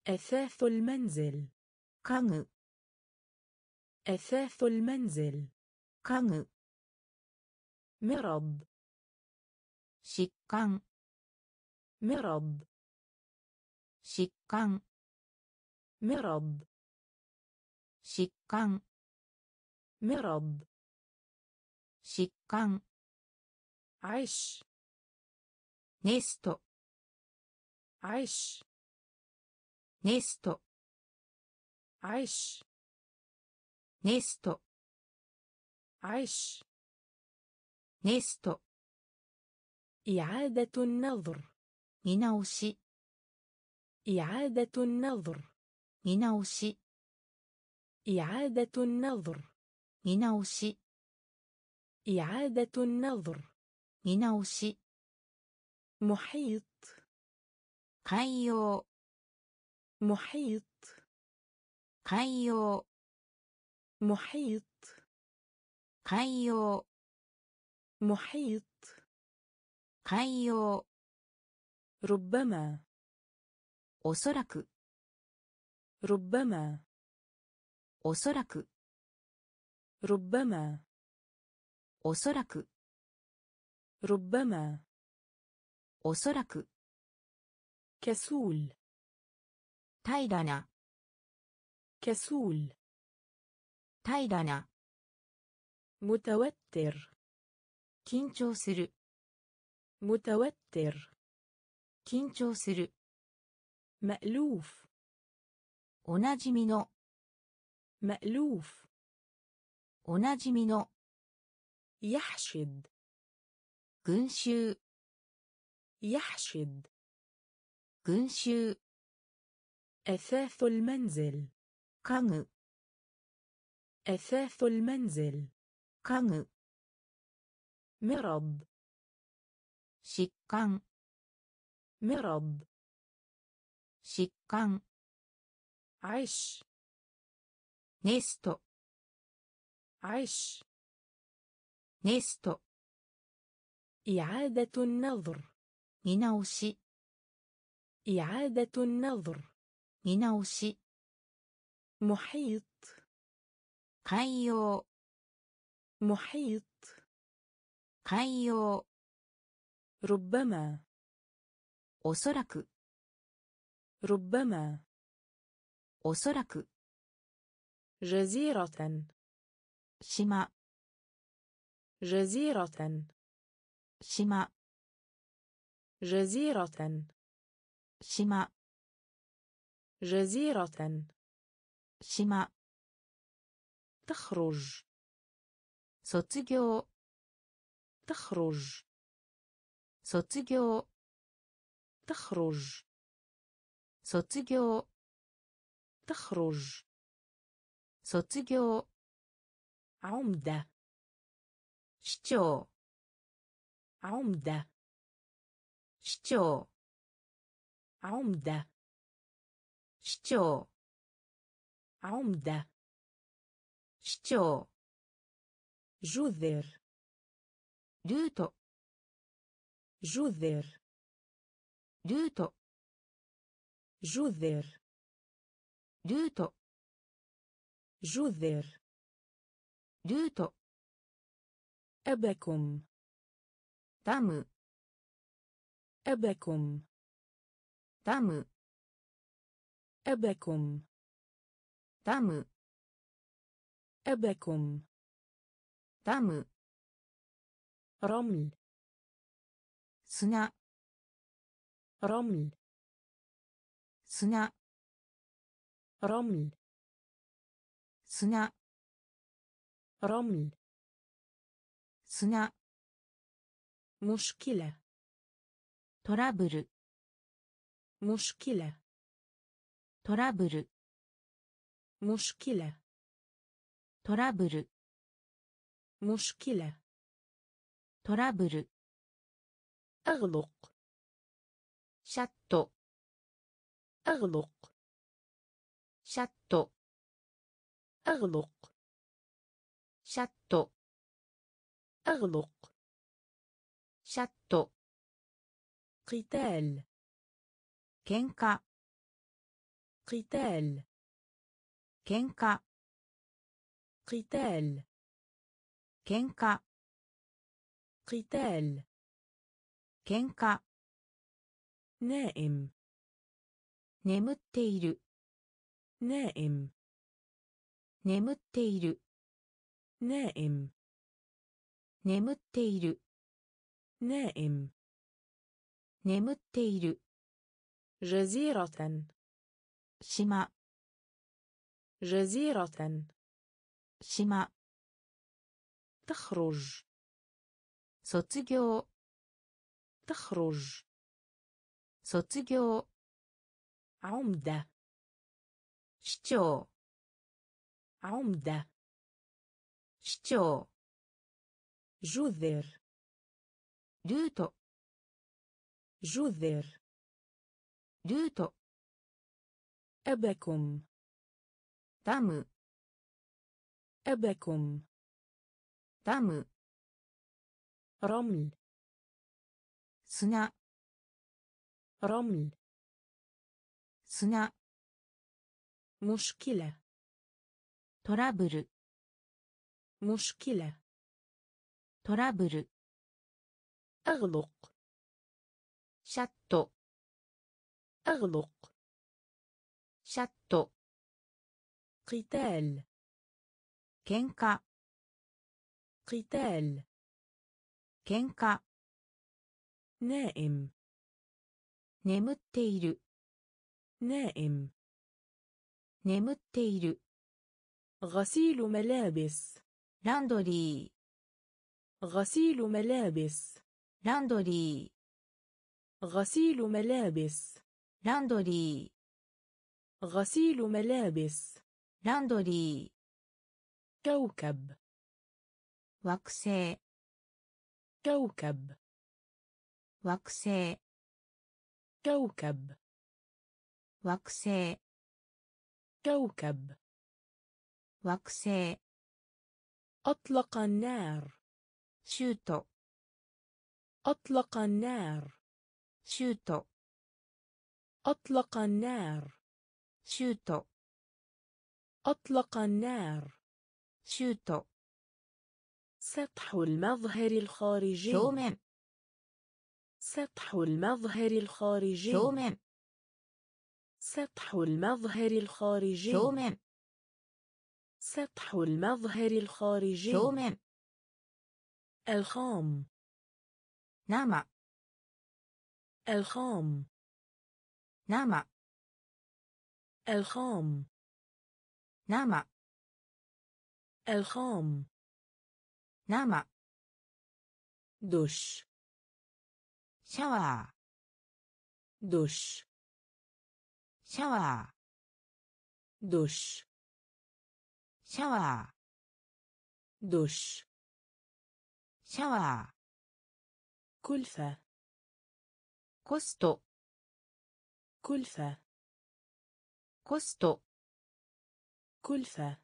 أثاث المنزل 家具 أثاث المنزل 家具 مرض 疾患 مرض 疾患 مرض 疾患 مرض 疾患 عش ネスト عش ネスト عش ネスト عش ネスト إعادة النظر 見直し إعادة النظر 見直し إعادة النظر 見直し إعادة النظر 見直し محيط 海洋 محيط 海洋 محيط 海洋 محيط 海洋 ربما おそらく ربما おそらく ربما おそらく ربما おそらく كسول 平らな كسول 平らな متوتر 緊張する متوتر 緊張する مألوف おなじみの مألوف おなじみの يحشد 群衆 يحشد 群衆 أثاث المنزل 家具 أثاث المنزل 家具 مرض 疾患 مرض 疾患 عش ネスト عش ネスト إعادة النظر 見直し إعادة النظر 見直し محيط 海洋 محيط 海洋 ربما おそらく ربما おそらく جزيرة 島 جزيرة 島 جزيرة 島 جزيرة 島 تخرج 卒業 تخرج 卒業 تخرج 卒業 تخرج 卒業 عمدة 市長 عمدة 市長 عمدة 市長 عمدة 市長 جذر ルート جذر ルート جذر لوتو جذر لوتو أبكم تام أبكم تام أبكم تام أبكم تام رمل 砂 رمل 砂 رمل 砂 رمل. 砂 مشكلة. トラブル. مشكلة. トラブル. مشكلة. トラブル. مشكلة. ترابل. أغلق. シャット。アグロッ。نائم 眠っている نائم 眠っている نائم 眠っている نائم 眠っている جزيرة 島 جزيرة 島 تخرج 卒業 تخرج 卒業 عمدة 市長 عمدة 市長 جذر ルート جذر ルート أبكم ダム أبكم ダム رمل 砂 رمل. سنا مشكلة. ترابل. مشكلة. ترابل. أغلق. شاتو أغلق. شاتو قتال. كنكا قتال. كنكا نائم. 眠っている。نائم. 眠っている。غسيل ملابس. لاندري غسيل ملابس. لاندري غسيل ملابس. لاندري غسيل ملابس. لاندري كوكب 惑星 كوكب. 惑星 كوكب + كوكب + وقساء أطلق النار. シュート أطلق النار. シュート أطلق النار. シュート أطلق النار. シュート سطح المظهر الخارجي. 表面 سطح المظهر الخارجي. 表面 سطح المظهر الخارجي. 表面 سطح المظهر الخارجي. شومن الخام. نما الخام. نما الخام. نما الخام. نما دش. シャワ دش ーシャワ دش ーシャワ دش ーシャワ كلفة ーコスト كلفة コスト كلفة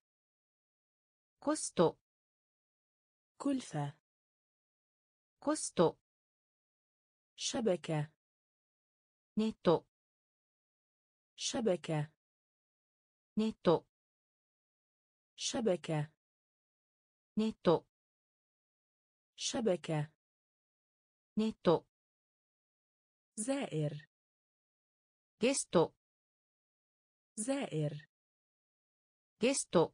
コスト كلفة コスト شبكة. نت شبكة. نت شبكة. نت شبكة. نت زائر. جستو. زائر. جستو.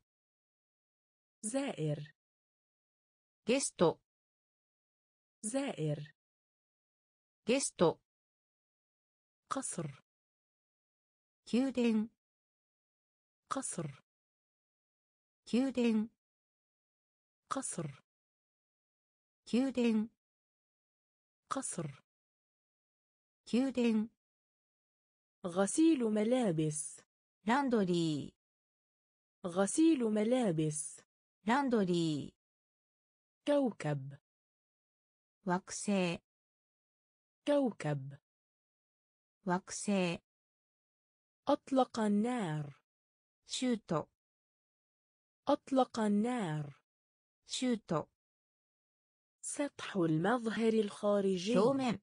زائر. جستو. زائر. ゲスト قصر 宮殿 قصر 宮殿 قصر 宮殿 قصر 宮殿 غسيل ملابس ランドリ غسيل ملابس ーランドリ كوكب ー惑星 كوكب كوكب 惑星 أطلق النار. シュート. أطلق النار. シュート. سطح المظهر الخارجي. 表面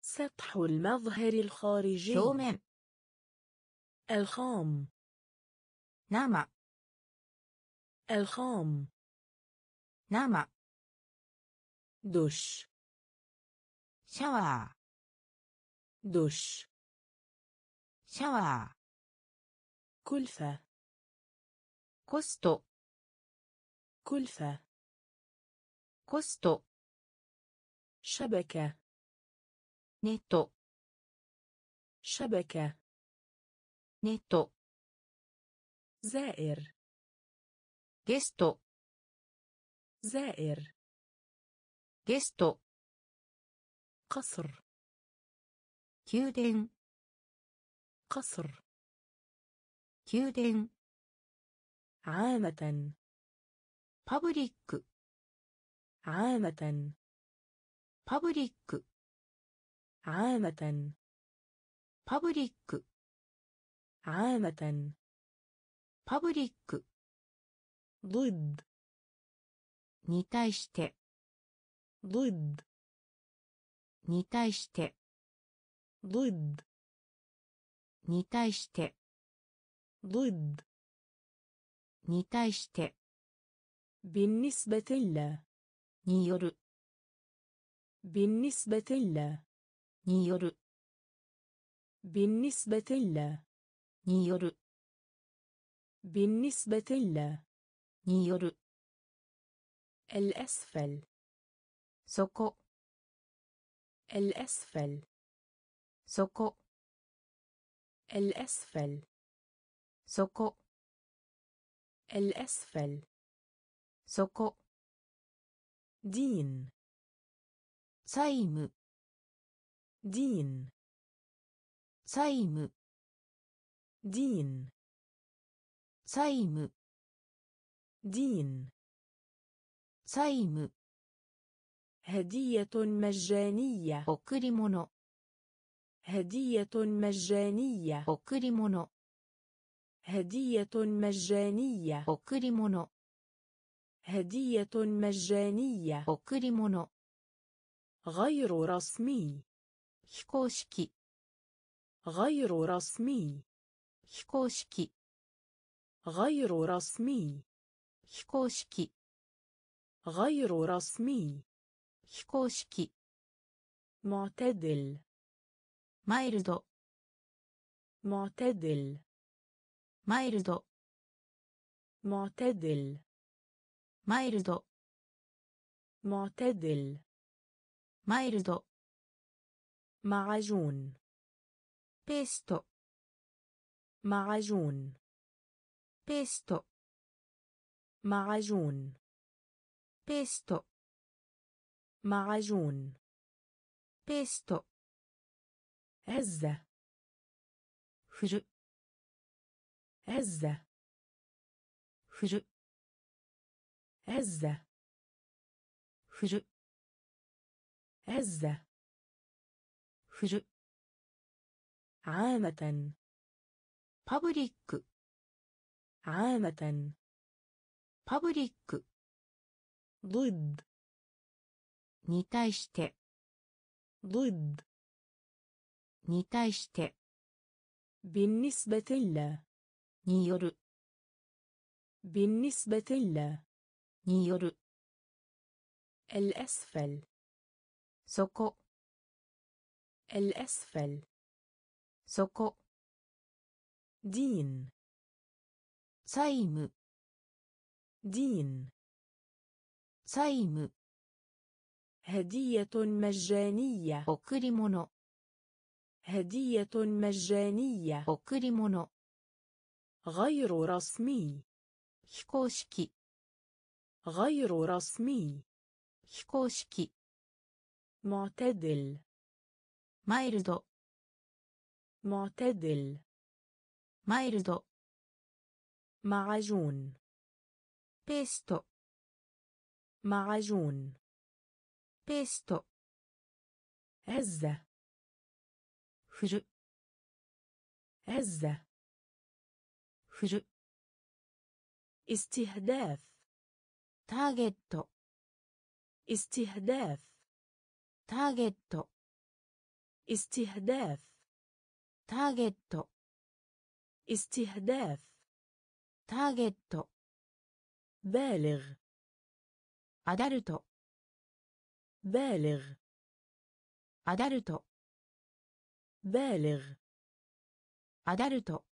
سطح المظهر الخارجي. 表面 الخام. ناما الخام. ناما دش. シャワ دش ーシャワ كلفة ーコスト كلفة コスト شبكة ネット شبكة ネット زائر ゲスト زائر ゲスト قصر 宮殿 قصر 宮殿 عامة パブリック عامة パブリック عامة パブリック عامة パブリック ضد に対して ضد に対して ضد に対して ضد に対して بالنسبة ل による بالنسبة ل による بالنسبة ل による بالنسبة ل による الأسفل そこ الأسفل. سوكو. الأسفل. سوكو. الأسفل. سوكو. دين. 債務. دين. 債務. دين. 債務. دين. 債務. هدية مجانية 贈り物 هدية مجانية 贈り物 هدية مجانية 贈り物 هدية مجانية 贈り物 غير رسمي 非公式 غير رسمي 非公式 غير رسمي 非公式 غير رسمي 非公式。معتدل. マイルド معجون. بيستو. معجون. بيستو. معجون. بيستو. معجون. بيستو. عزة. فر عزة. فر عزة. فر عزة. فر عامة. public. عامة. public. ضد. に対して ضد に対して بالنسبة ل による بالنسبة ل による الأسفل そこ الأسفل そこ دين 債務 دين 債務 هدية مجانية 贈り物 هدية مجانية 贈り物 غير رسمي 非公式 غير رسمي 非公式 معتدل マイルド معتدل マイルド معجون ペースト معجون ペースト هزة 振る هزة 振る استهداف ターゲット استهداف ターゲット استهداف ターゲット استهداف ターゲット بالغ アダルト بالغ. adulto بالغ. アダルト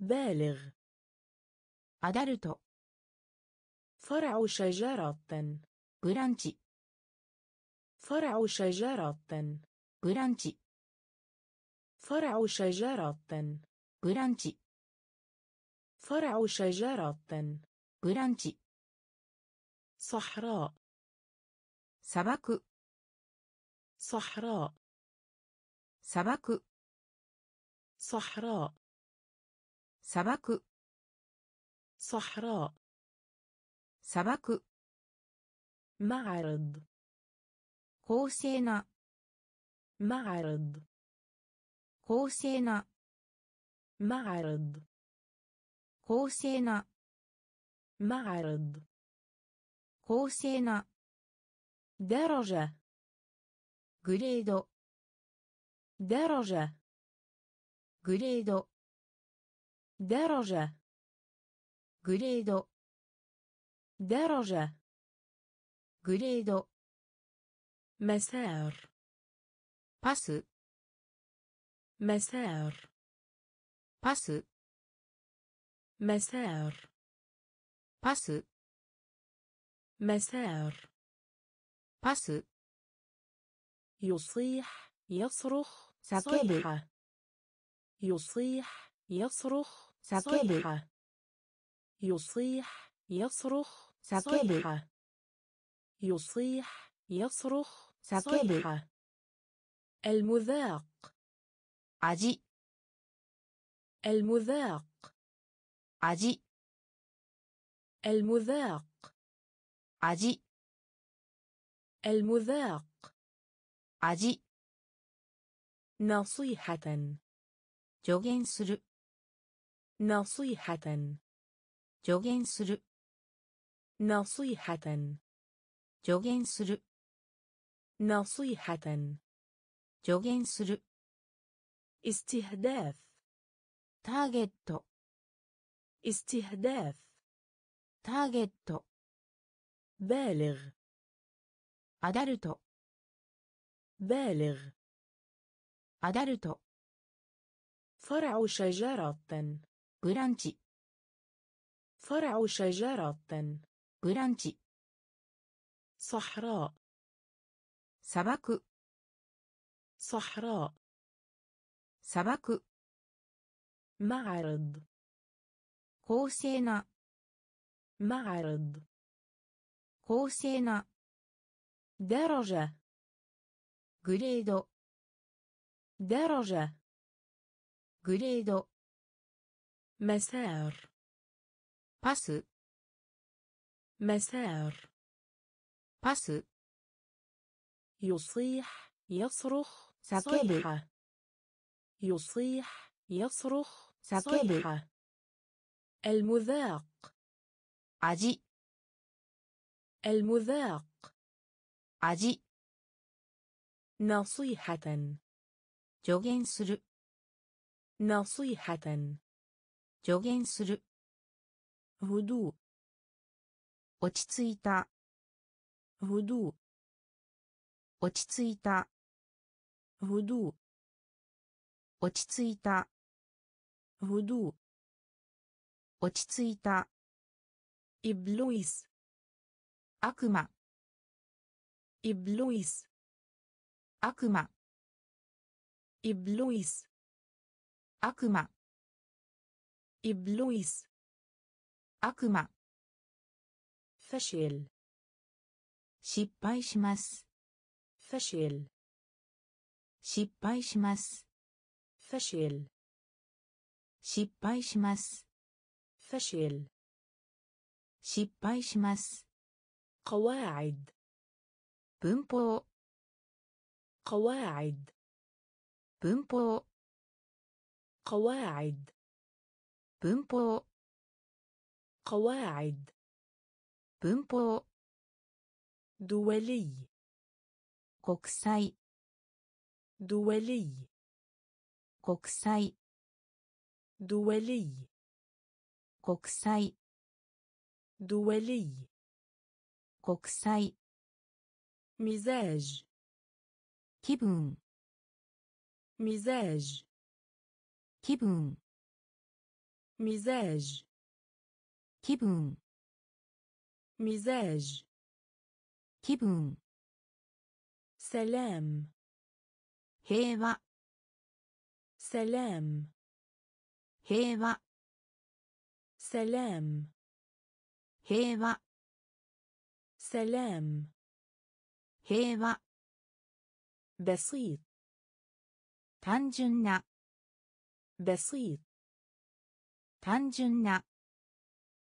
بالغ. アダルト فرع شجرة. ブランチ. فرع شجرة. ブランチ. فرع شجرة. ブランチ. فرع شجرة. ブランチ. صحراء. 砂漠 صحراء 砂漠 صحراء 砂漠 صحراء 砂漠 معرض 公正な معرض 公正な معرض 公正な معرض 公正な درجة grade درجة grade درجة grade درجة grade مسار باس مسار باس مسار باس مسار باس يصيح يصرخ صيحة. يصيح يصرخ صيحة. يصيح يصرخ صيحة. يصيح يصرخ صيحة. المذاق. عجي المذاق. عجي المذاق. عجي المذاق 味 نصيحة 助言する نصيحة 助言する نصيحة 助言する نصيحة 助言する استهداف ターゲット استهداف ターゲット بالغ アダルト بالغ アダルト فرع شجرة ブランチ فرع شجرة ブランチ صحراء 砂漠 صحراء 砂漠 معرض 公正な معرض 公正な درجة. グレード درجة. グレード مسار. パス مسار. パス يصيح يصرخ صيحة. يصيح يصرخ صيحة. المذاق. عجي المذاق. 味 نصيحة 助言する نصيحة 助言する هدوء 落ち着いた هدوء 落ち着いた هدوء 落ち着いた هدوء 落ち着いた إبليس 悪魔 إبليس 悪魔 إبليس 悪魔 إبليس 悪魔 فشل 失敗します فشل 失敗します فشل 失敗します فشل 失敗します قواعد 文法 قواعد 文法 قواعد 文法 قواعد 文法 دولي 国際 دولي 国際 دولي 国際 دولي 国際 مزاج. 気分. مزاج. 気分. مزاج. 気分. مزاج. 気分. سلام. هيبة سلام. هيبة سلام. هيبة سلام. 平和 بسيط 単純な بسيط 単純な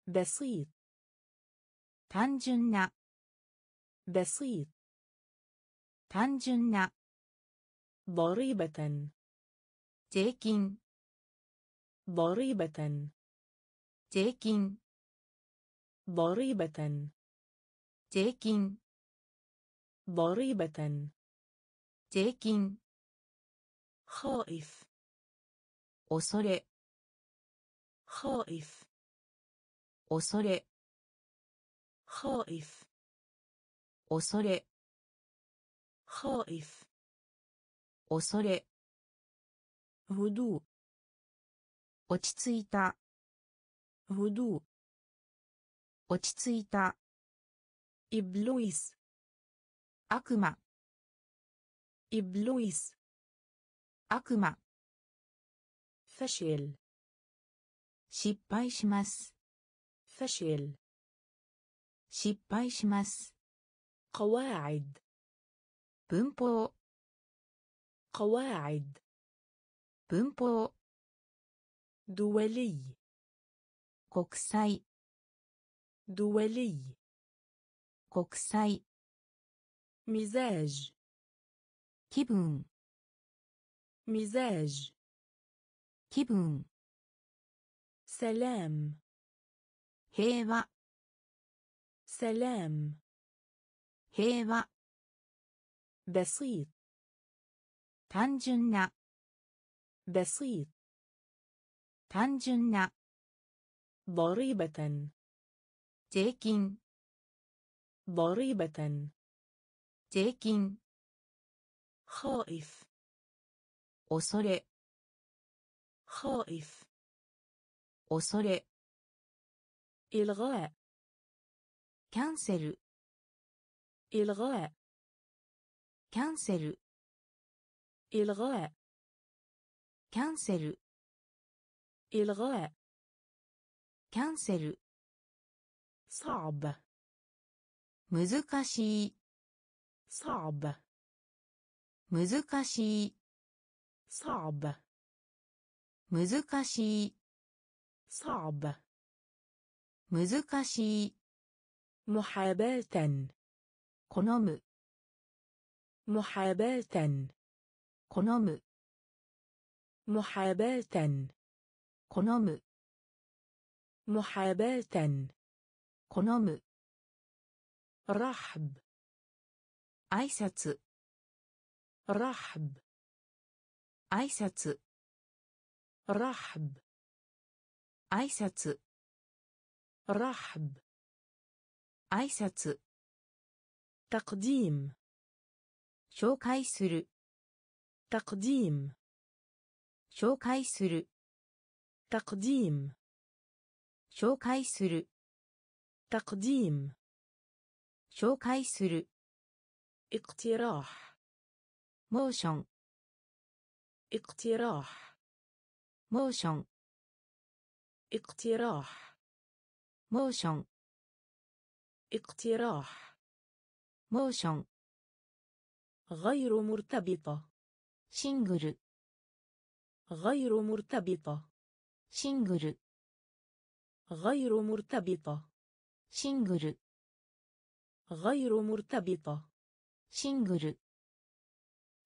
بسيط 単純な بسيط 単純な ضريبة 税金 ضريبة 税金 ضريبة 税金 ضريبة 税金 خائف 恐れ خائف 恐れ خائف 恐れ خائف 恐れ هدوء 落ち着いた هدوء 落ち着いた إبليس 悪魔 إبليس 悪魔 فشل 失敗します فشل 失敗します قواعد 文法 قواعد 文法 دولي 国際 دولي 国際 مزاج. كيبون مزاج. كيبون سلام. هيوا سلام. هيوا بسيط. تانجنا بسيط. تانجنا ضريبة. 税金 ضريبة. 税金 خائف 恐れ خائف 恐れ إلغاء キャンセル إلغاء キャンセル إلغاء キャンセル إلغاء キャンセル صعب 難しい صعب 難しい صعب 難しい صعب 難しい محاباة 好む محاباة 好む محاباة 好む محاباة 好む رحب 挨拶 رحب 挨拶 رحب 挨拶 رحب 挨拶 تقديم 紹介する تقديم 紹介する تقديم 紹介する تقديم 紹介する اقتراح. موشن. اقتراح. موشن. اقتراح. موشن. اقتراح. モーション. غير مرتبطة. シングル غير مرتبطة. シングル غير مرتبطة. シングル غير مرتبطة. シングル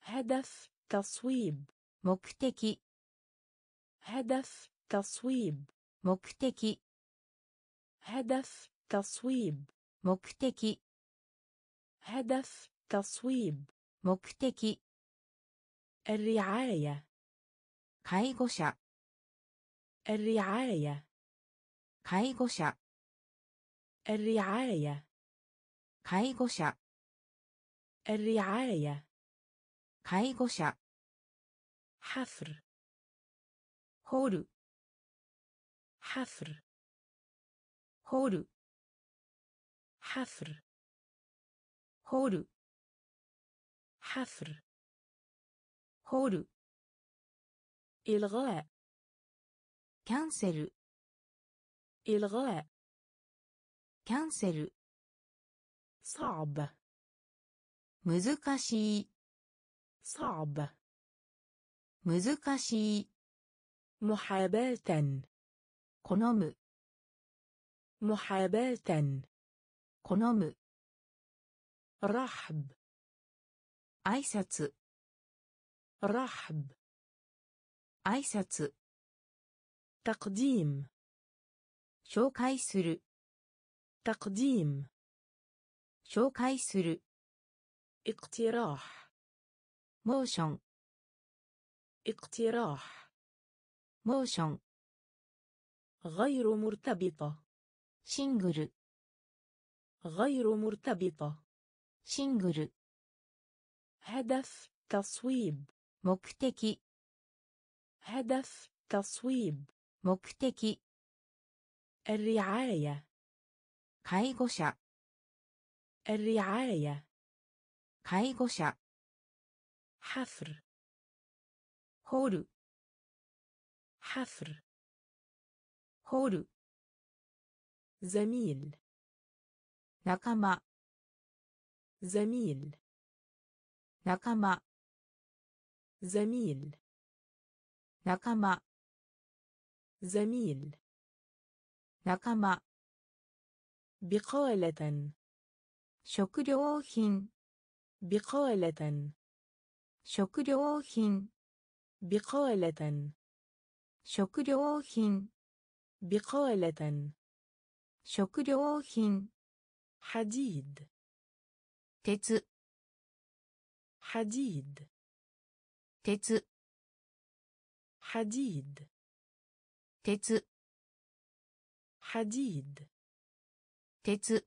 هدف تصويب 目的 هدف تصويب 目的 هدف تصويب 目的 هدف تصويب 目的 الرعاية 介護者 الرعاية 介護者 الرعاية 介護者 الرعاية 介護者 حفر 掘る حفر 掘る حفر 掘る حفر 掘る إلغاء キャンセル إلغاء キャンセル صعب 難しい صعب 難しい محاباة 好む محاباة 好む رحب 挨拶 رحب 挨拶 تقديم 紹介する تقديم 紹介する اقتراح モーション اقتراح モーション غير مرتبطة シングル غير مرتبطة シングル هدف تصويب 目的 هدف تصويب 目的 الرعاية 介護者 الرعاية 介護者 حفر 掘る حفر 掘る زميل 仲間 زميل 仲間 زميل 仲間 زميل 仲間 بقالة 食料品 بقالة 食料品 بقالة 食料品 بقالة 食料品 حديد 鉄 حديد 鉄 حديد 鉄 حديد 鉄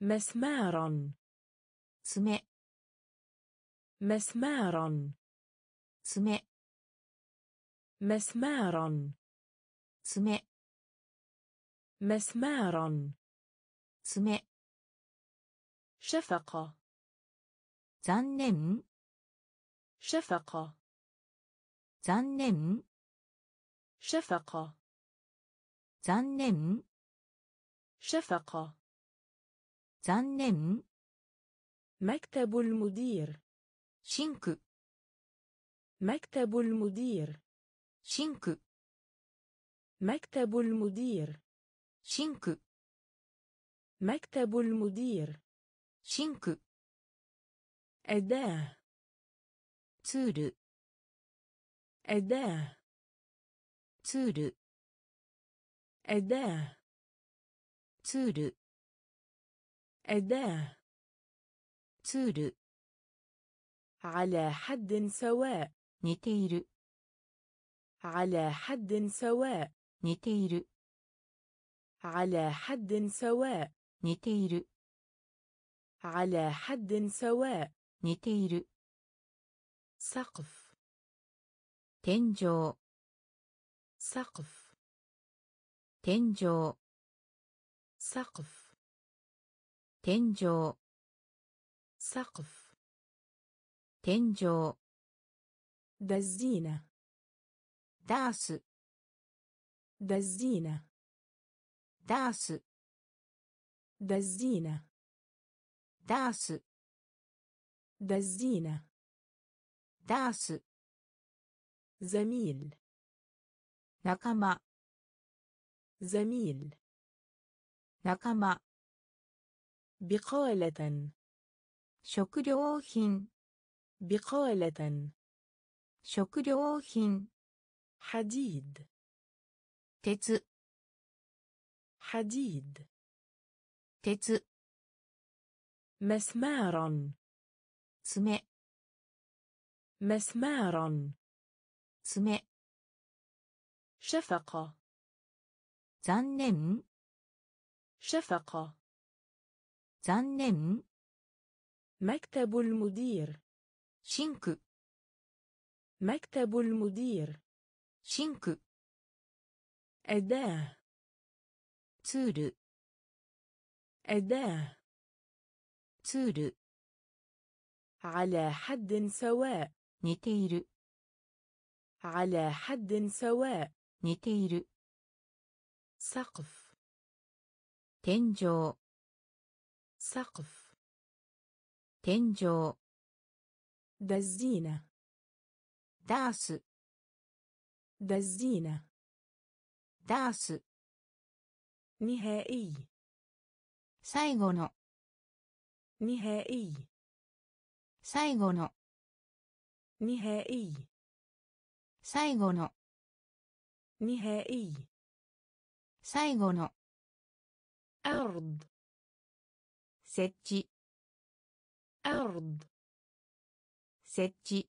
مسمارا 爪 مسمارا 爪 مسمارا 爪 مسمارا 爪 شفقة 残念 شفقة 残念 شفقة 残念 شفقة 残念 مكتب المدير. شينك مكتب المدير. شينك مكتب المدير. شينك مكتب المدير. شينك أداة. تول أداة. تول أداة. تول أداة. ツール على حد سواء 似ている على حد سواء 似ている على حد سواء 似ている على حد سواء 似ている سقف 天井 سقف 天井 سقف 天井 سقف. 天井 دزينة. داس. دزينة. دعس دزينة. دعس دزينة. دعس زميل. نقمة. زميل. نقمة. بقالة. 食料品 بقالة 食料品 حديد 鉄 حديد 鉄 مسمارا 爪 مسمارا 爪 شفقة 残念 شفقة 残念 مكتب المدير. شينك مكتب المدير. شينك أداة. تول. أداة. تول. على حد سواء. نتير. على حد سواء. نتير. سقف. تنجو. سقف. 天井 سقف 天井 دزينة ダース دزينة ダース نهائي 最後の نهائي 最後の نهائي 最後の نهائي 最後の أرض 設置 أرض 設置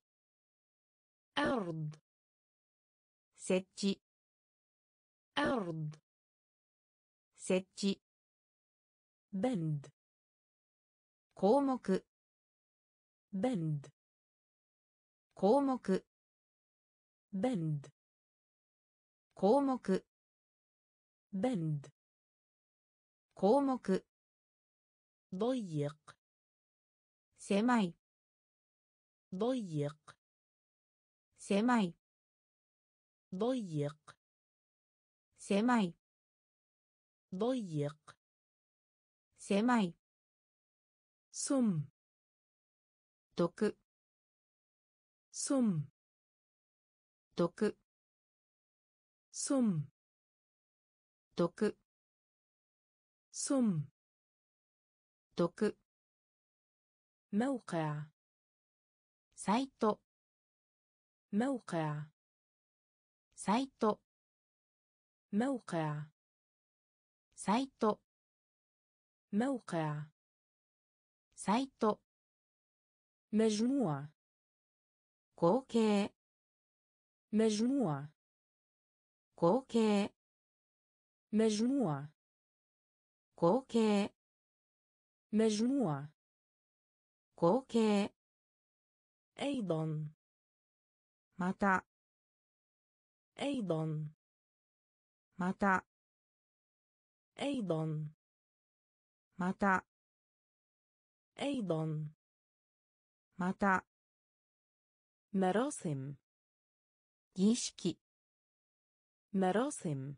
أرض 設置 أرض 設置 بند 項目 بند 項目 بند 項目 بند 項目 ضيق 狭い ضيق 狭い ضيق 狭い ضيق 狭い سم 毒 سم 毒 سم 毒 سم 毒 موقع. サイト. موقع. サイト. موقع. サイト. موقع. サイト. مجموع. كوكي. مجموع. كوكي. مجموع. 合計。مجموع. 合計 أيضا また أيضا また أيضا また أيضا また مراسم 儀式 مراسم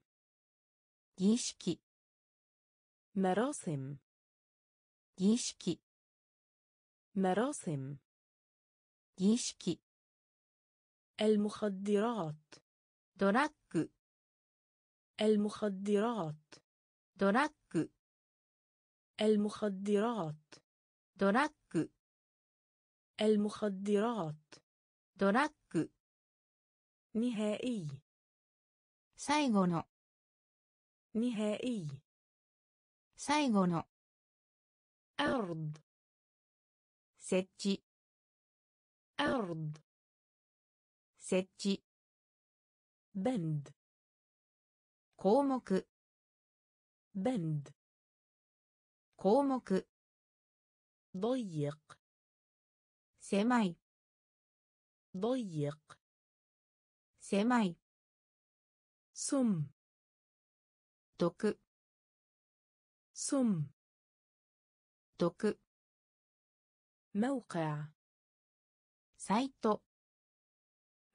儀式 مراسم 儀式 مراسم 儀式 المخدرات ドラッグ المخدرات ドラッグ المخدرات ドラッグ المخدرات ドラッグ نهائي 最後の نهائي 最後の أرض 設置 أرض 設置 بند 項目 بند 項目 ضيق 狭い ضيق 狭い سم 毒 سم 毒 موقع. سايتو.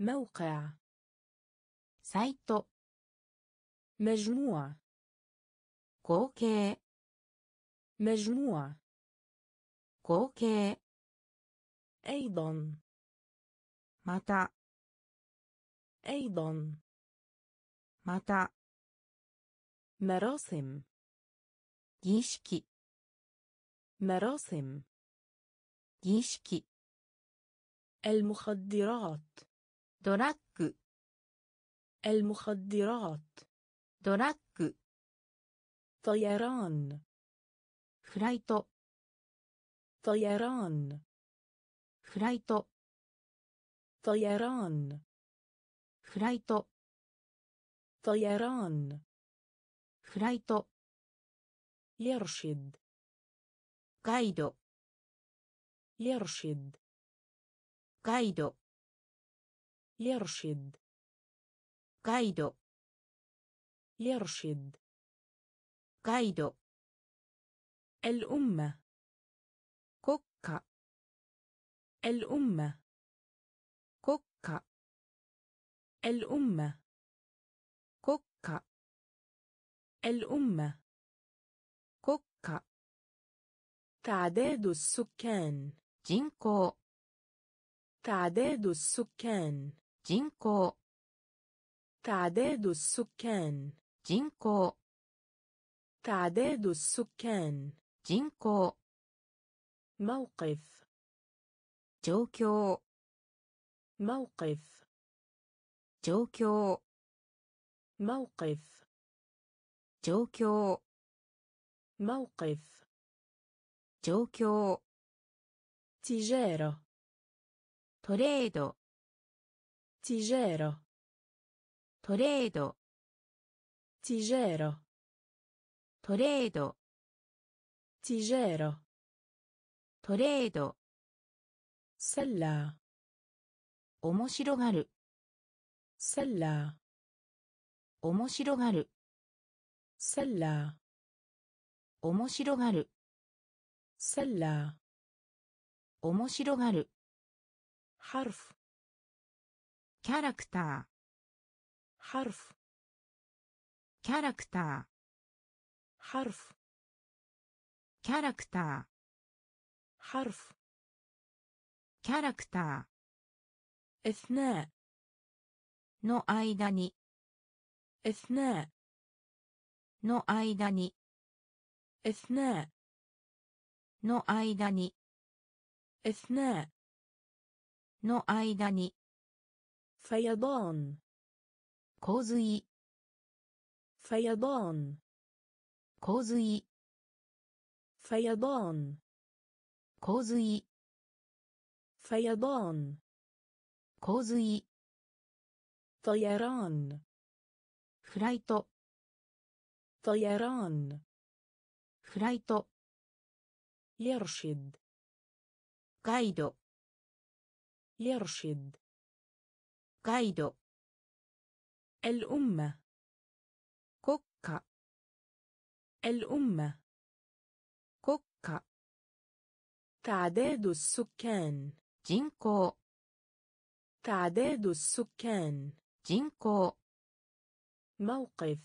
موقع. سايتو. مجموع. كوكي. مجموع. كوكي. أيضا. متى. أيضا. متى. مراسم. جيشكي مراسم. 儀式 المخدرات ドラッグ المخدرات ドラッグ طيران フライト طيران フライト طيران フライト طيران フライト يرشد ガイド يرشد ガイド يرشد ガイド يرشد ガイド الأمة 国家 الأمة 国家 الأمة 国家 الأمة 国家 تعداد السكان 人口 تعداد السكان 人口 تعداد السكان 人口 تعداد السكان 人口 موقف 状況 موقف 状況 موقف 状況 موقف 状況 Tigero. Toledo. Tigero. Toledo. Tigero. Toledo. Tigero. Toledo. Sella. 面白がる。セッラー。面白がる。セッラー。面白がる。セッラー。面白がる حرف キャラクタ حرف ーキャラクタ حرف ーキャラクタ حرف ーキャラクタ اثناء ーの間に اثناء の間に اثناء の間に اثناء の間に فيضان 洪水 فيضان 洪水 فيضان 洪水 فيضان 洪水 طيران フライト طيران フライト يرشد ガイド يرشد ガイド الأمة 国家 الأمة 国家 تعداد السكان 人口 تعداد السكان 人口 موقف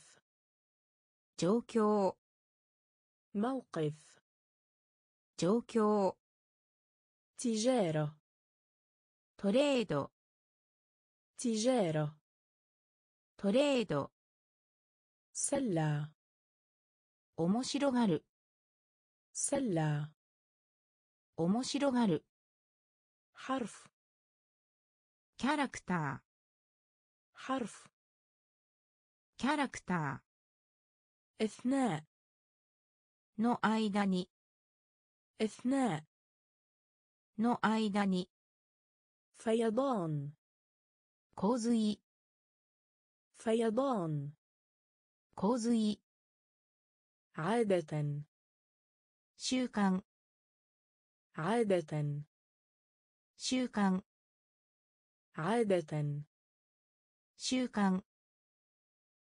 状況 موقف 状況 تجارة. トレード. Tigero. Toledo. Sella. 面白がる。Sella. 面白がる。Harf. キャラクター。Harf. キャラクター。اثناء の間に。اثناء の間に فيضان 洪水 فيضان 洪水 عادة 習慣 عادة 習慣 عادة 習慣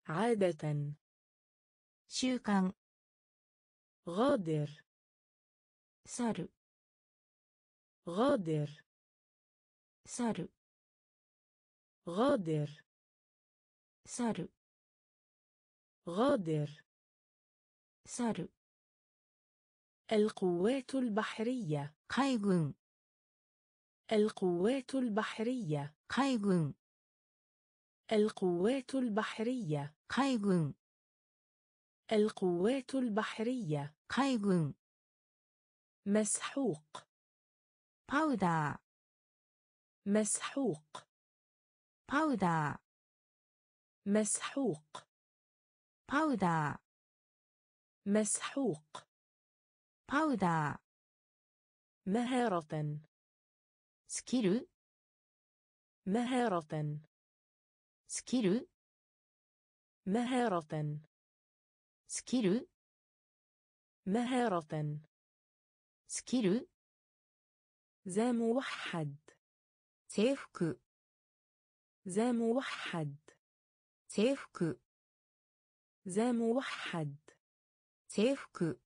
عادة 習慣 غادر 去る غادر سار غادر سار غادر. سار القوات البحرية. قايغون القوات البحرية. قايغون القوات البحرية. قايغون القوات البحرية. قايغون مسحوق. باودا مسحوق. باودا مسحوق. باودا مسحوق. باودا مهارة. سكيل مهارة. سكيل مهارة. سكيل مهارة. سكيل ذا موحد 制服、 ذا موحد 制服、 ذا موحد 制服、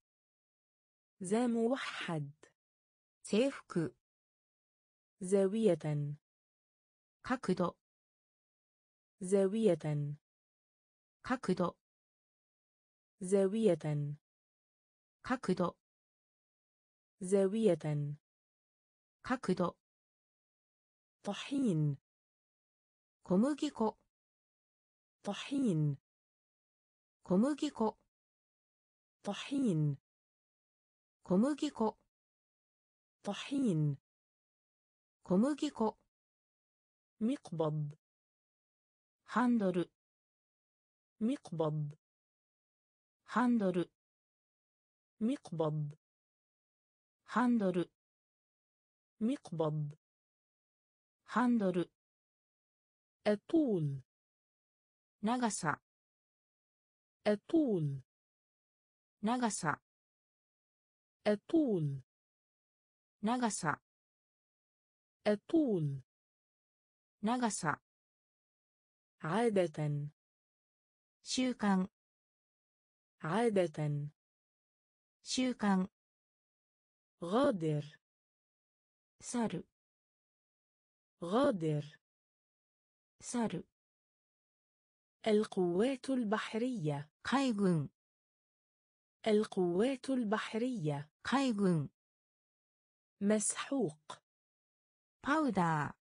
ذا موحد 制服、 زاوية 角度、 زاوية 角度、 زاوية 角度、 زاوية 角度、 طحين 小麦粉、 طحين 小麦粉、 طحين 小麦粉、 طحين 小麦粉、 مقبض ハンドル、 مقبض ハンドル、 مقبض ハンドル、 مقبض ハンドル、 الطول 長さ、 الطول 長さ、 الطول 長さ、 الطول 長さ、 عادة 習慣、 عادة 習慣、 غادر 去る、 غادر 去る、 القوات البحرية 海軍、 القوات البحرية 海軍、 مسحوق パウダ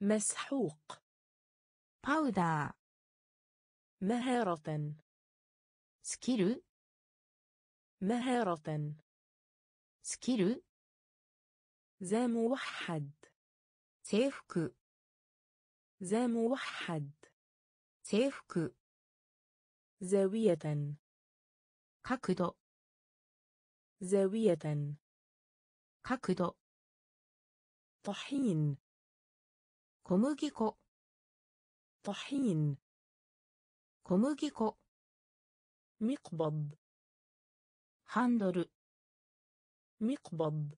مسحوق ー、パウダー、 مهارة スキル、 مهارة スキル、 ذا موحد 制服、 ذا موحد 制服、 زاوية 角度、 زاوية 角度、 طحين 小麦粉、 طحين 小麦粉、 مقبض ハンドル、 مقبض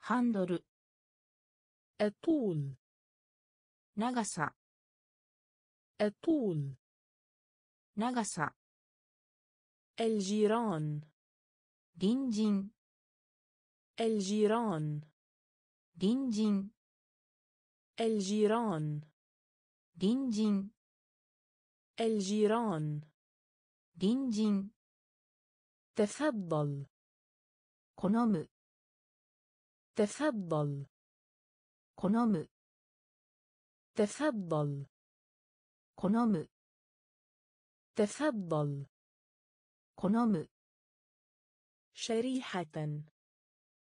ハンドル、 الطول 長さ、 الطول 長さ、 الجيران 隣人、 الجيران 隣人、 الجيران 隣人、 الجيران 隣人、 تفضل 好む、 تفضل. قنم. تفضل. قنم. تفضل. قنم. شريحة.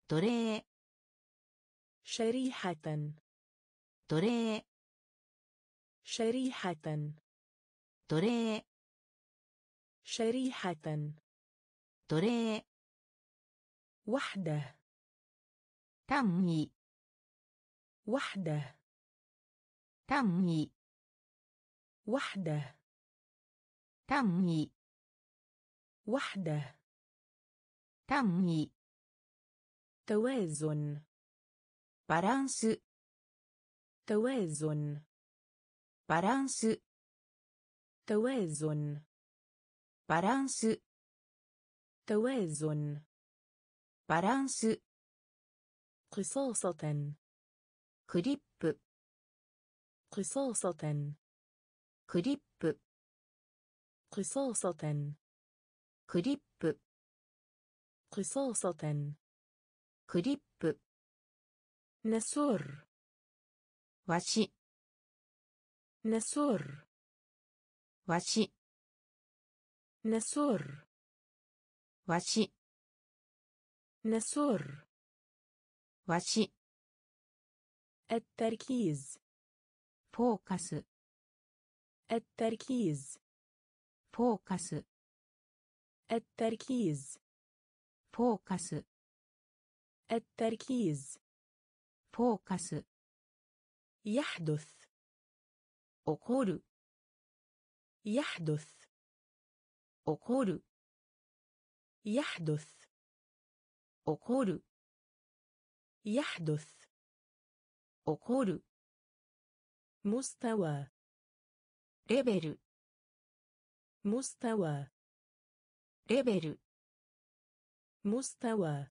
تري شريحة. تري شريحة. تري شريحة. تري وحده. تمي وحده. تمي وحده. تمي وحده. تمي توازن. بالانس. توازن. بالانس. توازن. بالانس. توازن. بالانس. قصاصة クリップ、 قصاصة クリップ、 قصاصة クリップ、 قصاصة クリップ、 نسر わし、 نسر わし、 نسر わし、 نسر わし。えったりきーず。フォーカス。えったりきーず。フォーカス。えったりきーず。フォーカス。えったりきーず。フォーカス。やどす。起こる。やどす。起こる。やどす。起こる。يحدث. أقول. مستوى. レベル مستوى. レベル مستوى.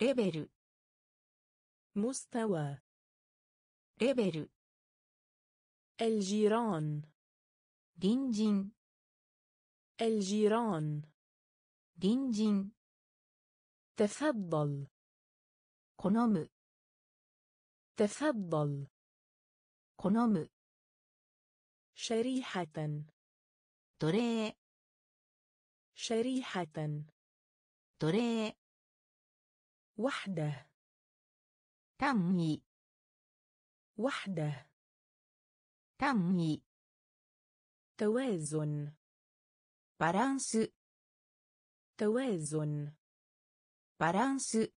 レベル مستوى. レベル الجيران. 隣人. الجيران. 隣人. تفضل. 好む تفضل 好む شريحة 奴隷 شريحة 奴隷 وحدة 単位 وحدة 単位 توازن バランス توازن バランス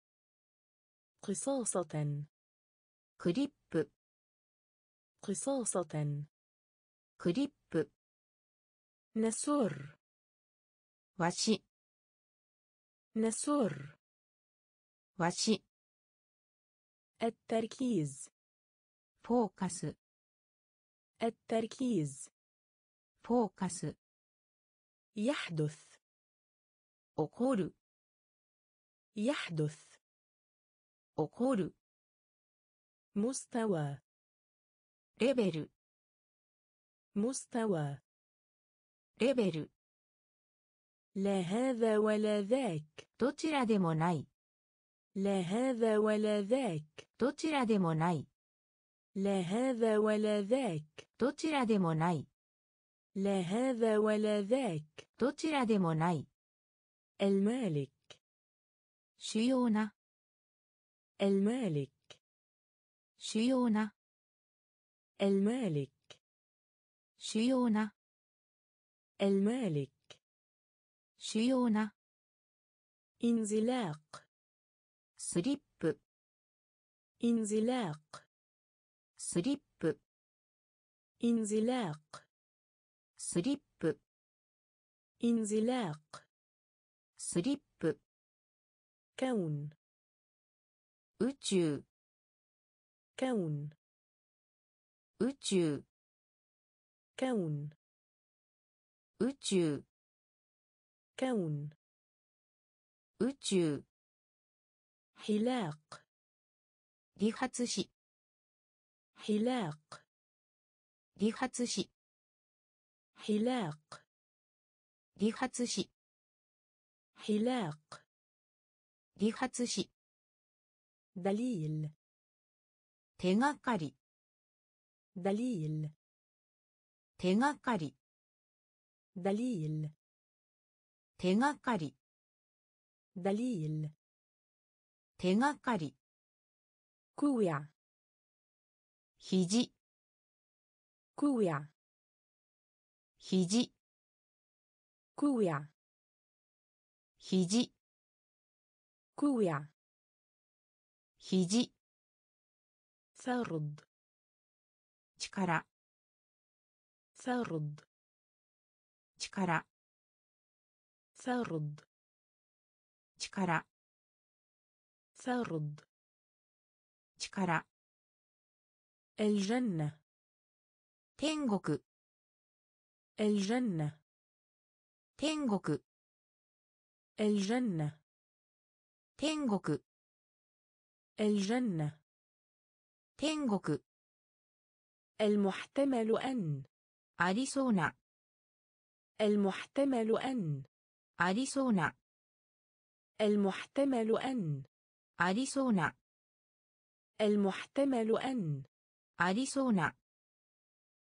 قصاصة. كليب قصاصة. كليب نسور واشي نسور واشي التركيز. فوكس. التركيز. فوكس. يحدث. أقول. يحدث. 起こる مستوى レベル مستوى レベル لا هذا ولا ذاك どちらでもない لا هذا ولا ذاك どちらでもない لا هذا ولا ذاك どちらでもない لا هذا ولا ذاك どちらでもない المالك 主要な المالك. شيونا. المالك. شيونا. المالك. شيونا. انزلاق. سليب انزلاق. سليب انزلاق. سليب انزلاق. سليب كون. 宇宙 كون 宇宙 كون 宇宙 كون 宇宙 حلاق 理髪師 حلاق 理髪師 حلاق 理髪師 حلاق 理髪師 دليل 手がかり دليل 手がかり دليل 手がかり دليل 手がかり كوع 肘 كوع 肘 كوع 肘 كوع 肘 فرد 力 فرد 力 فرد 力 فرد 力 الجنة 天国 الجنة 天国 الجنة 天国 الجنة 天国 المحتمل أن ありそうな المحتمل أن ありそうな المحتمل أن ありそうな المحتمل أن ありそうな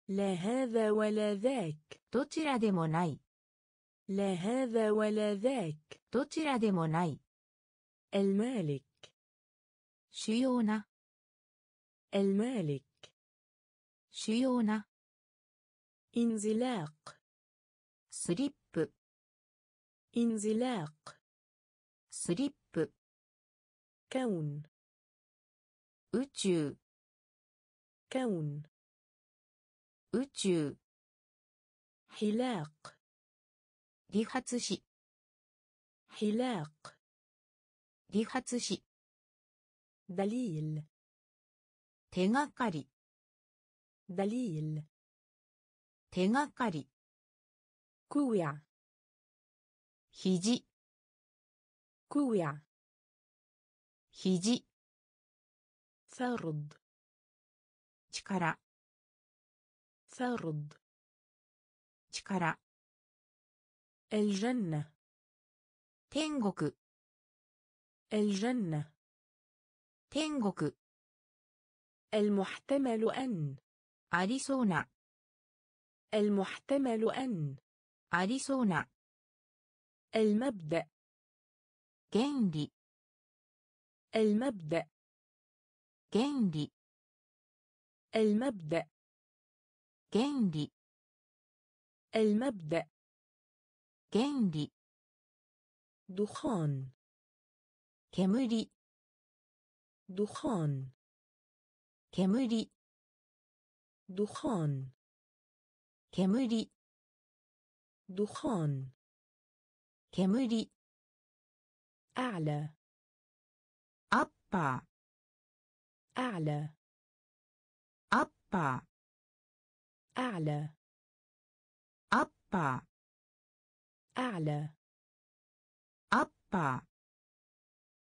لا هذا ولا ذاك どちらでもない لا هذا ولا ذاك どちらでもない المالك 主要な المالك 主要な انزلاق スリップ انزلاق スリップ كون 宇宙 كون 宇宙 حلاق 理髪師 حلاق 理髪師 دليل 手がかり دليل 手がかり كوع 肘 كوع 肘 فرض 力 فرض 力 الجنة 天国 الجنة 天国 المحتمل أن ありそうな المحتمل أن ありそうな المبدأ 原理 المبدأ 原理 المبدأ 原理 المبدأ 原理 دخان 煙 دخان. كمري دخان. كمري دخان. كمري أعلى أبا أعلى أبا أعلى أبا أعلى أبا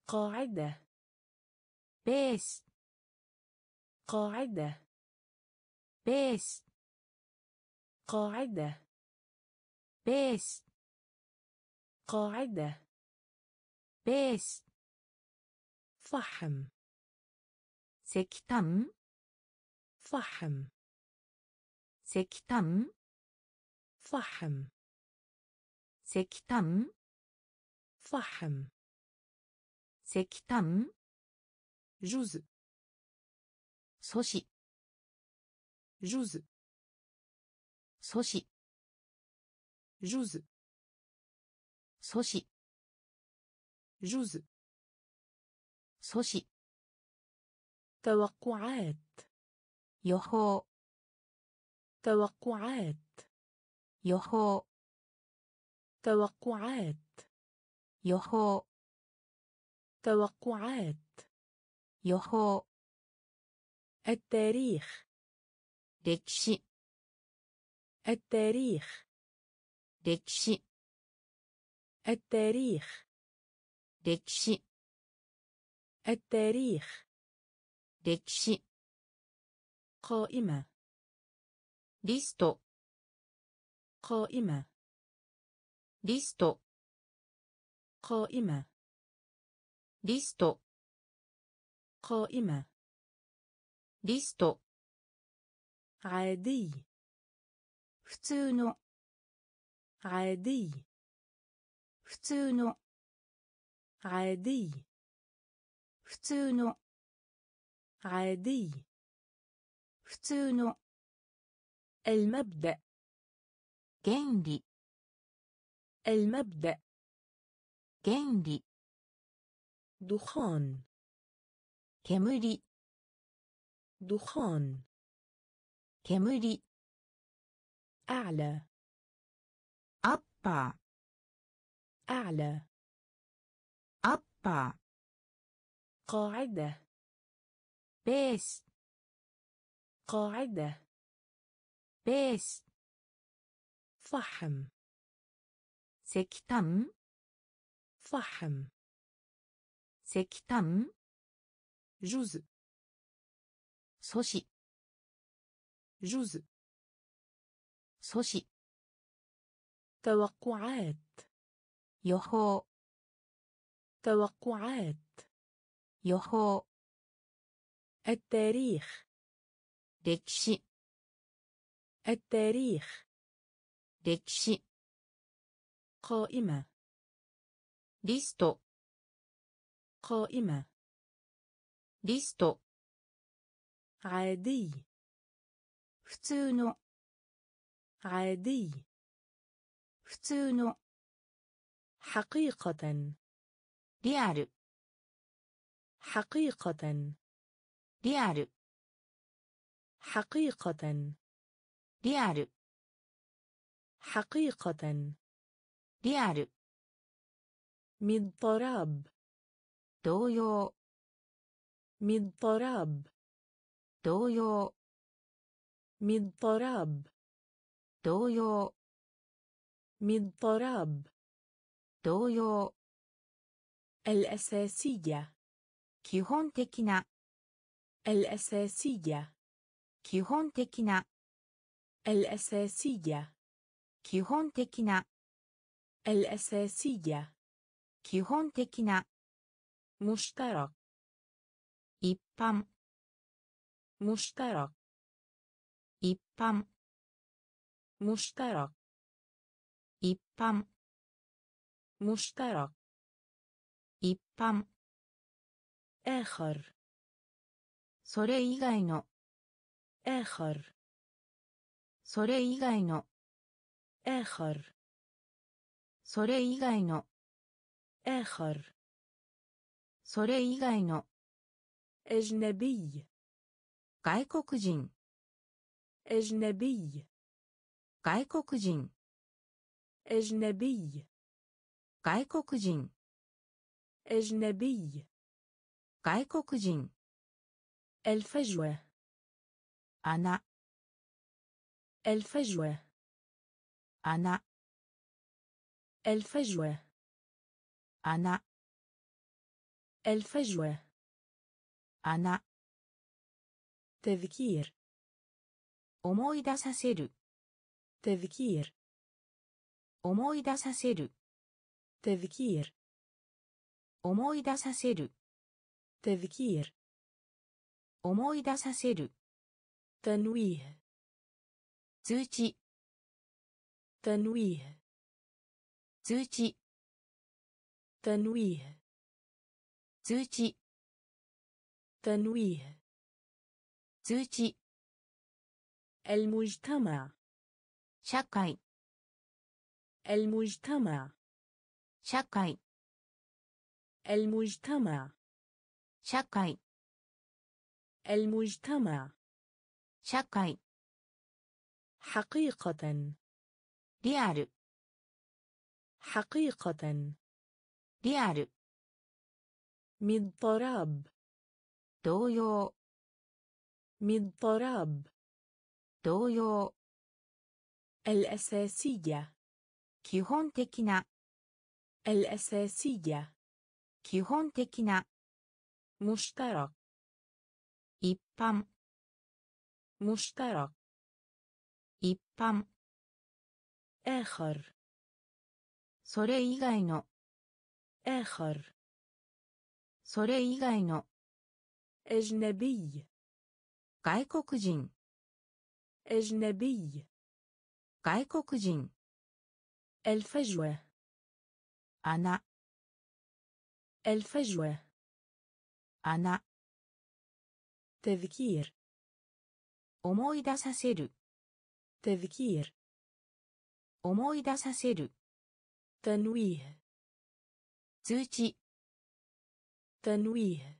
قاعدة. بيس. قاعدة. ベース. قاعدة. ベース. قاعدة. ベース. فحم. 石炭. فحم. 石炭. فحم. 石炭. فحم. 石炭. جزء سوشي جزء سوشي جزء سوشي جزء سوشي توقعات يهو توقعات يهو توقعات يهو توقعات 予報 التاريخ 歴史 التاريخ 歴史 التاريخ 歴史 التاريخ 歴史 قائمة リスト قائمة リスト قائمة リスト قائمة リスト عادي 普通の عادي 普通の عادي 普通の عادي 普通の المبدأ 原理 المبدأ 原理 دخان 煙。دخان. 煙。أعلى. أطبع. أعلى. أبا أعلى أبا قاعدة. بيس قاعدة. بيس فحم. سكتم. فحم. سكتم. جزء صوشي جزء صوشي توقعات. يهو توقعات. يهو التاريخ. ركشي التاريخ. ركشي قائمة. ليست قائمة. リスト عادي 普通の عادي 普通の حقيقة リアル حقيقة リアル حقيقة リアル حقيقة リアル مضطراب 同様 مضطراب 同様 مضطراب 同様 مضطراب 同様 الأساسية 基本的な الأساسية 基本的な الأساسية 基本的な الأساسية 基本的な مشترك 一般 مشترك 一般 مشترك 一般 مشترك 一般 آخر それ以外の آخر それ以外の آخر それ以外の آخر それ以外の أجنبي 外国人 أجنبي 外国人 أجنبي 外国人 أجنبي 外国人 الفجوة 穴 الفجوة 穴 الفجوة 穴 الفجوة 穴 تذكير 思い出させる تذكير 思い出させる تذكير 思い出させる تذكير 思い出させる تنويه 通知 تنويه 通知 تنويه 通知 تنويه تزوجي المجتمع. شاكاي المجتمع. شاكاي المجتمع. شاكاي المجتمع. شاكاي حقيقة. ريال. حقيقة. ريال. مضطراب 同様 مضطراب 同様 الأساسية 基本的な الأساسية 基本的な مشترك 一般 مشترك 一般 آخر それ以外の آخر それ以外の أجنبي 外国人 أجنبي 外国人 الفجوة 穴 الفجوة 穴 تذكير 思い出させる تذكير 思い出させる تنويه 通知 تنويه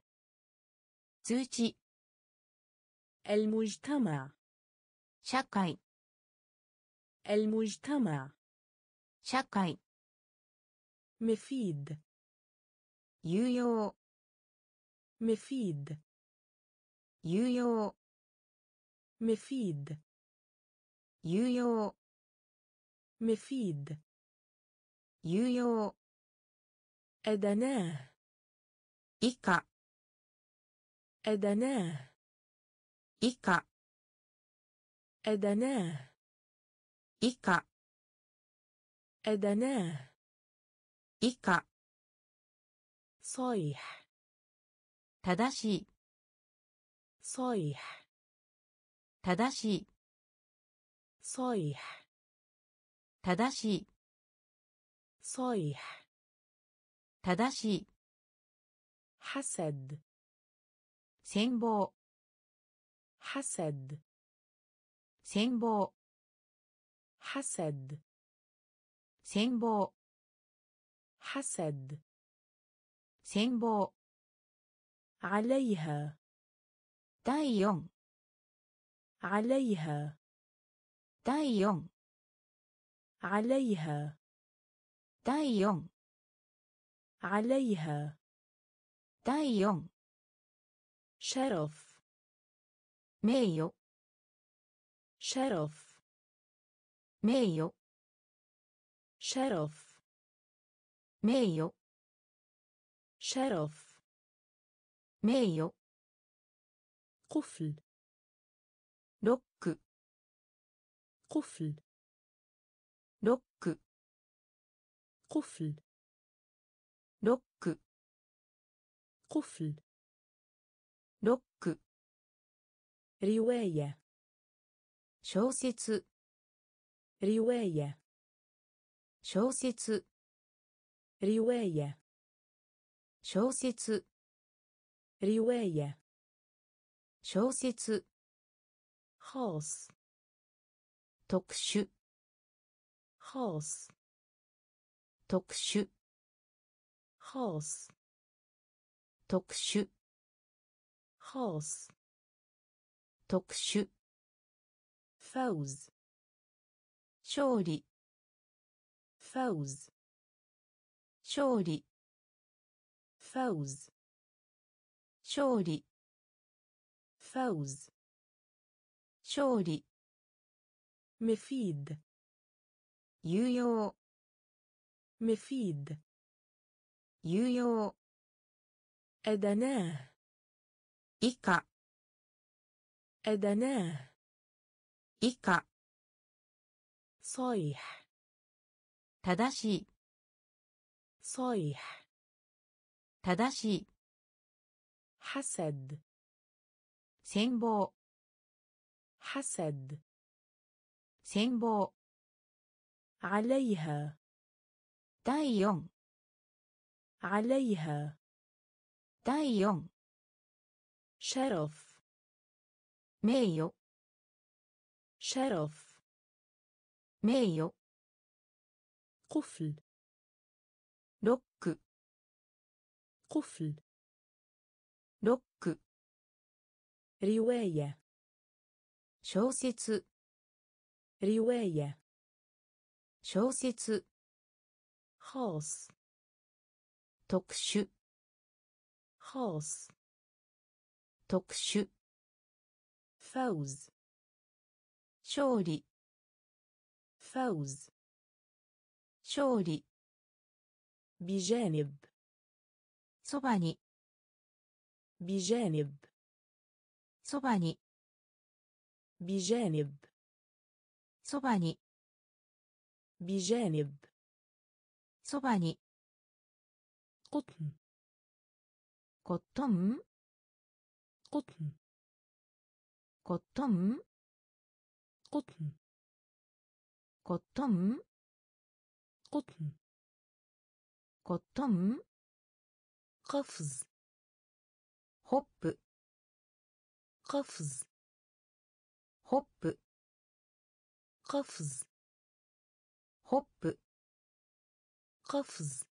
通知 المجتمع 社会 المجتمع 社会 مفيد 有用 مفيد 有用 مفيد 有用 مفيد 有用 أدناه 以下 أدناه 以下 أدناه 以下 أدناه 以下 صيح 正しい صيح 正しい صيح 正しい صيح 正しい حسد 戦望 حسد 戦望 حسد 戦望 حسد 戦望 عليها 第4 عليها 第4 عليها 第4 عليها 第4 شرف. ميو شرف. ميو شرف. ميو شرف. ميو قفل. لوك قفل. لوك قفل. لوك قفل. ロック رواية 小説 رواية 小説 رواية 小説 رواية 小説 خاص 特殊 خاص 特殊 خاص 特殊 خاص 特殊 فوز 勝利 فوز 勝利 فوز 勝利 فوز 勝利 مفيد 有用 مفيد 有用 أدناه 以下 أدناه 以下 صيح 正しい صيح 正しい حسد 戦望 حسد 戦望 عليها 第4 عليها 第4 شرف 名誉 شرف 名誉 قفل ロック قفل ロック رواية 小説 رواية 小説 خاص 特殊 خاص 特殊 فوز 勝利 فوز 勝利 بجانب そばに بجانب そばに بجانب そばに بجانب そばに قطن コ قطن. قطن. قطن. قطن. قطن. قطن. قفز. هوب قفز. هوب قفز. هوب قفز.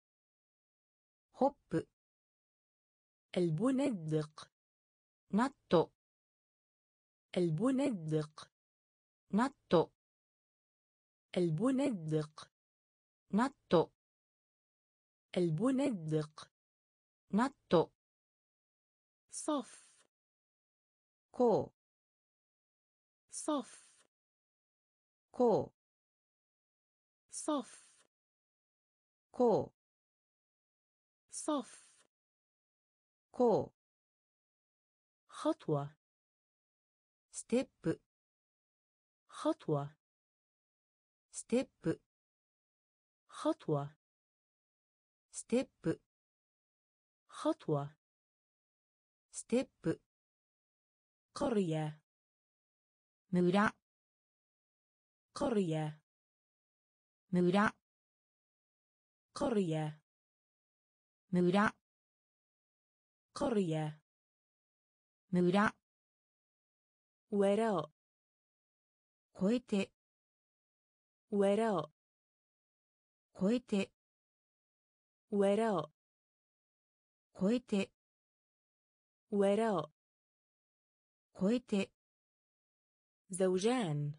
هوب البندق. ناتو البندق. ناتو البندق. ناتو البندق. ناتو صف. كو. صف. كو. صف. كو. صف. كو. خطوة ستيب خطوة ستيب خطوة ستيب خطوة ستيب قرية مرا قرية مرا قرية مرا قرية 村 قرية 村 وراء 超えて وراء 超えて وراء 超えて وراء 超えて زوجان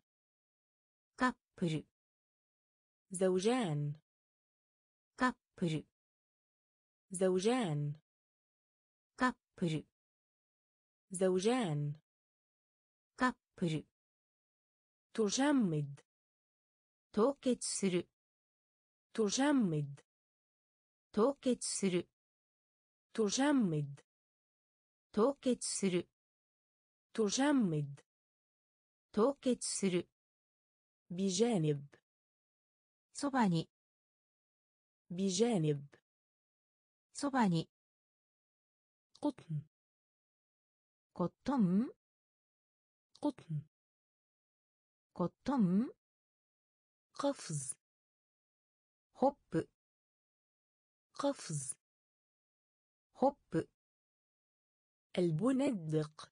カップル زوجان カップル زوجان カップル زوجان カップル تجمد 凍結する تجمد 凍結する تجمد 凍結する تجمد 凍結する بجانب そばに بجانب そばに قطن قطن قطن. قطن قفز. هوب قفز. هوب البندق.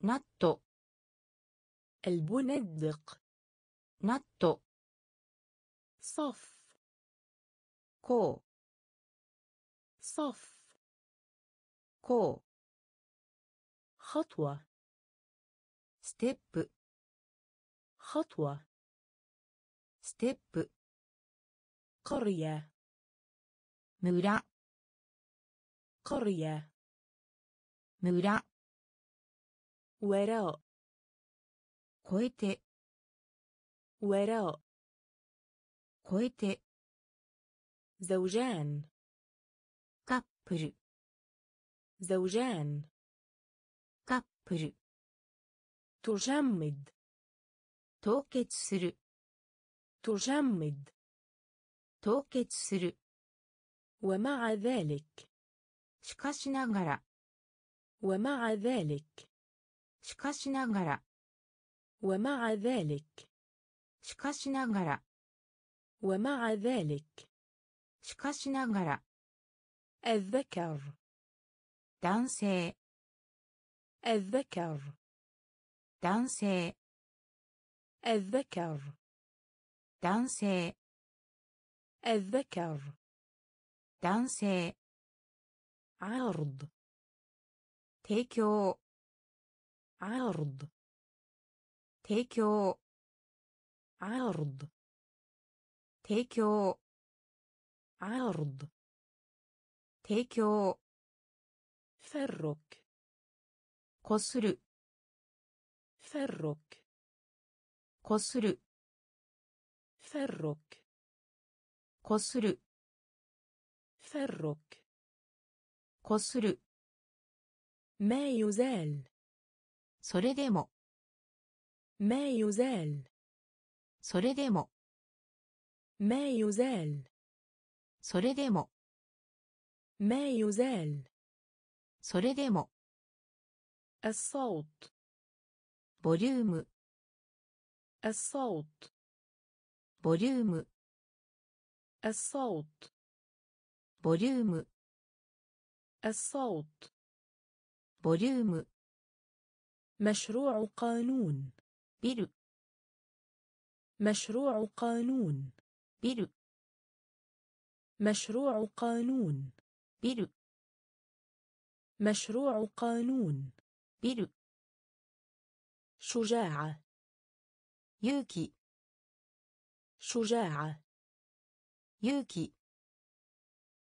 ناتو البندق. ناتو صف. 行. صف. 行. خطوة ステップ خطوة ステップ قرية 村 قرية 村 وراء 超えて وراء 超えて زوجان カッ プル زوجان カップル تجمد 凍結する تجمد 凍結する ومع ذلك しかしながら ومع ذلك しかしながら ومع ذلك しかしながら ومع ذلك しかしながら الذكر 男性 الذكر 男性 الذكر 男性 الذكر 男性 عرض 提供 عرض 提供 عرض 提供 عرض 提供 فرك こする فرك こする فرك こする فرك こする ما يزال それでも ما يزال それでも ما يزال それでも ما يزال それでも الصوت. بوليوم الصوت. بوليوم الصوت. بوليوم الصوت. بوليوم مشروع قانون. بيل مشروع قانون. بيل مشروع قانون. بيل مشروع قانون. ビル شجاعة 勇気 شجاعة 勇気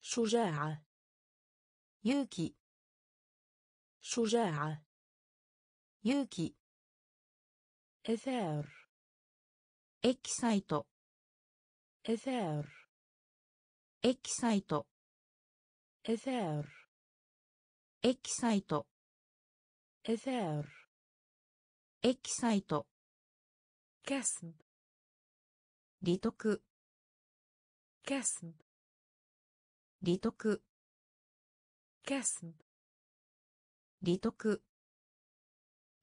شجاعة 勇気 شجاعة 勇気 إثار エキサイト إثار エキサイト إثار エキサイト إثار エキサイト كسب 利得 كسب 利得 كسب 利得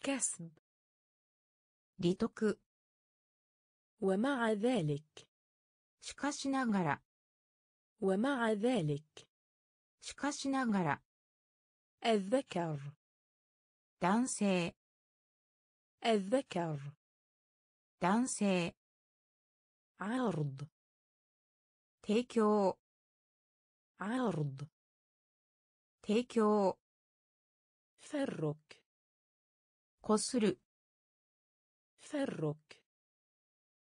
كسب 利得 ومع ذلك しかしながら ومع ذلك しかしながら الذكر 男性 الذكر 男性 عرض 提供 عرض 提供 فرك こする فرك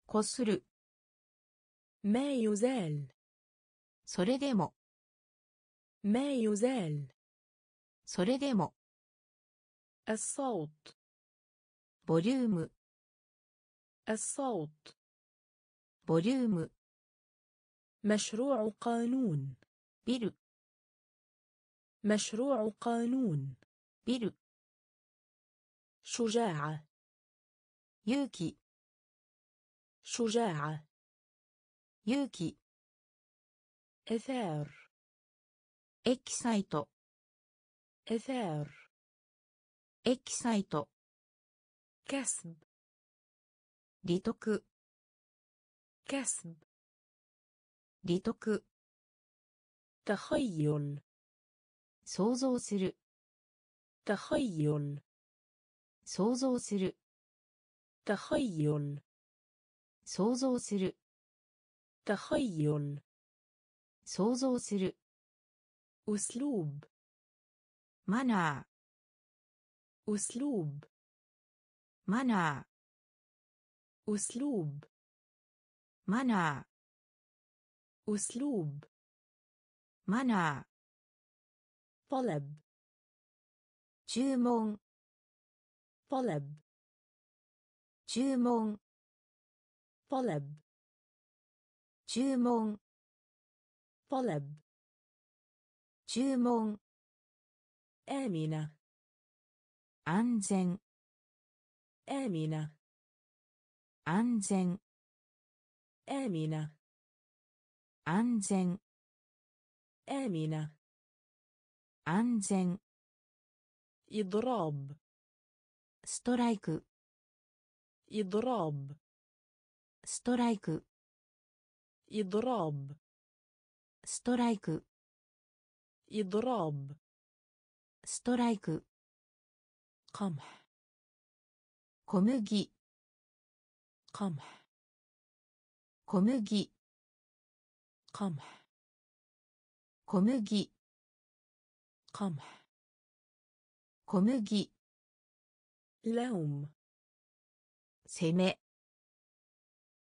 こする ما يزال それでも ما يزال それでも الصوت. بوليوم الصوت. بوليوم مشروع قانون. بيل مشروع قانون. بيل شجاعة. يوكي شجاعة. يوكي. إثار. إكسايتو. إثار. エキサイト إثار エキサイト كسب 利得 كسب 利得 تخيل 想像する تخيل 想像する تخيل 想像する تخيل 想像する أسلوب マナ أسلوب ー أسلوب. منع. أسلوب. マナー. أسلوب. マナー. طلب. 注文 طلب. 注文 طلب. 注文 طلب. 注文 آمنة. 安全 آمنة 安全 آمنة 安全 آمنة 安全 إضراب ストライク إضراب ストライク إضراب ストライク إضراب ストライク قمح 小麦 قمح 小麦 قمح 小麦 قمح 小麦 لوم 攻め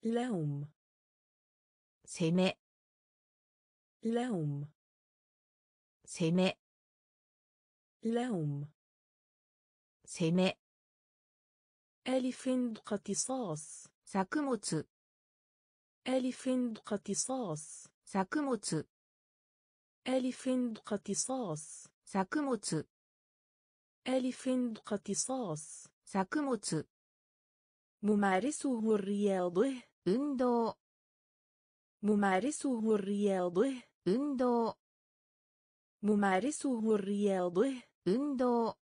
لوم 攻め لوم 攻め لوم 攻め ألف اقتصاص 作物 ألف اقتصاص 作物 ألف اقتصاص 作物 ألف اقتصاص 作物 ممارسه الرياضه 運動 ممارسه الرياضه 運動 ممارسه الرياضه 運動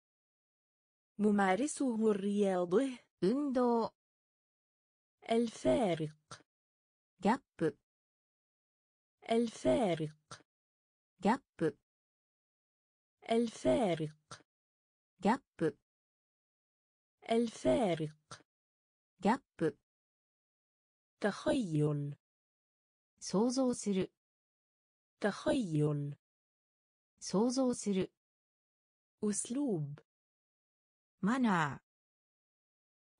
ممارسه الرياضه 運動 الفارق ギャップ الفارق ギャップ الفارق ギャップ الفارق ギャップ تخيل 想像する تخيل 想像する أسلوب منع.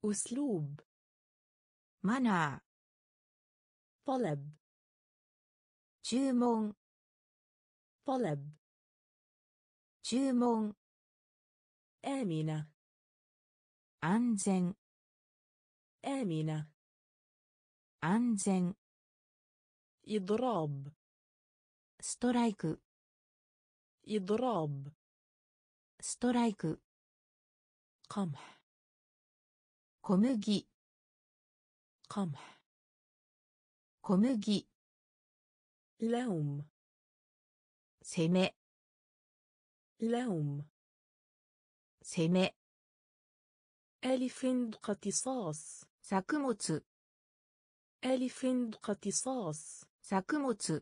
أسلوب. منع. طلب. جومون طلب. 注文 آمنة. 安全 آمنة. 安全 إضراب. ストライク إضراب. ストライク قمح. 小麦 قمح. 세매 لوم. 세매 ألف اقتصاص. ساكموتس ألف اقتصاص. ساكموتس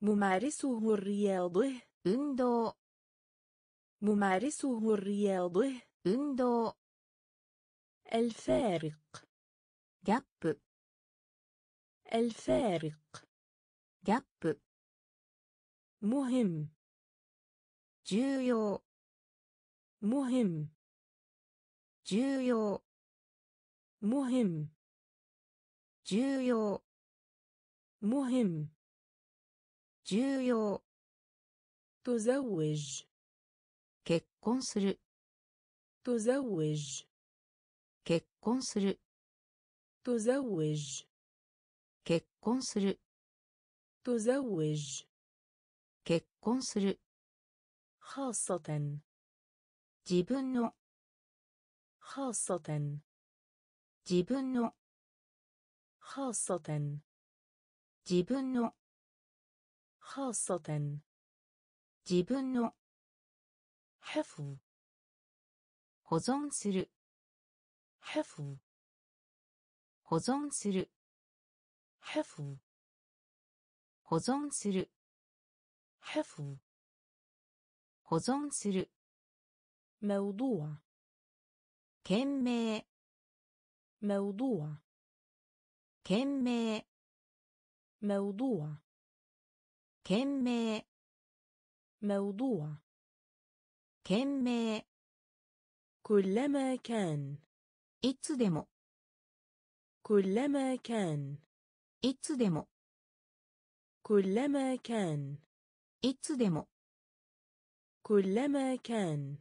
ممارسه الرياضه. ممارسه الرياضه. 運動 الفارق ギャップ الفارق ギャップ مهم 重要 مهم 重要 مهم 重要 مهم 重要 تزوج 結婚する تزوج 結婚する تزوج 結婚する تزوج 結婚する خاصة 自分の خاصة 自分の خاصة 自分の خاصة 自分の حفظ 保存する حفظ 保存する حفظ 保存する حفظ 保存する موضوع 件名 موضوع 件名 موضوع 件名 موضوع 件名 كلما كان いつでも كلما كان いつでも كلما كان いつでも كلما كان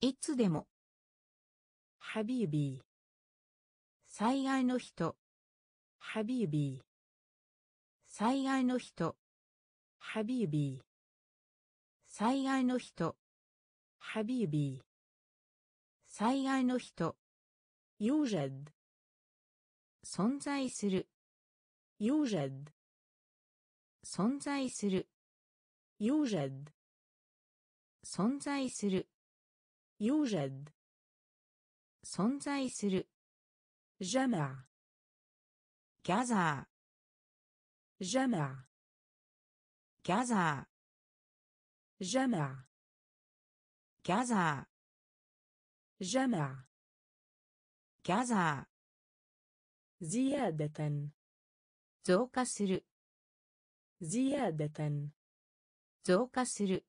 いつでも حبيبي 最愛の人 حبيبي 最愛の人 حبيبي 最愛の人 حبيبي 最愛の人 يوجد 存在する يوجد 存在する يوجد 存在する يوجد 存在する جمع ギャザ جمع ーギャザ جمع ーギャザ جمع ーギャザ زيادة ー増加する زيادة 増加する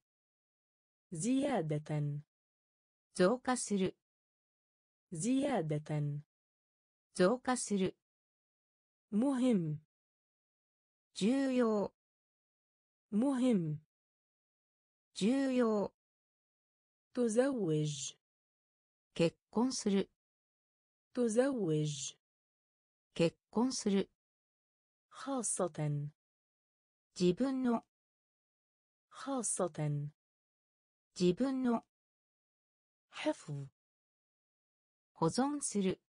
زيادة 増加する زيادة 増加する مهم 重要 مهم 重要 تزوج 結婚する تزوج 結婚する خاصة 自分の خاصة 自分の حفظ 保存する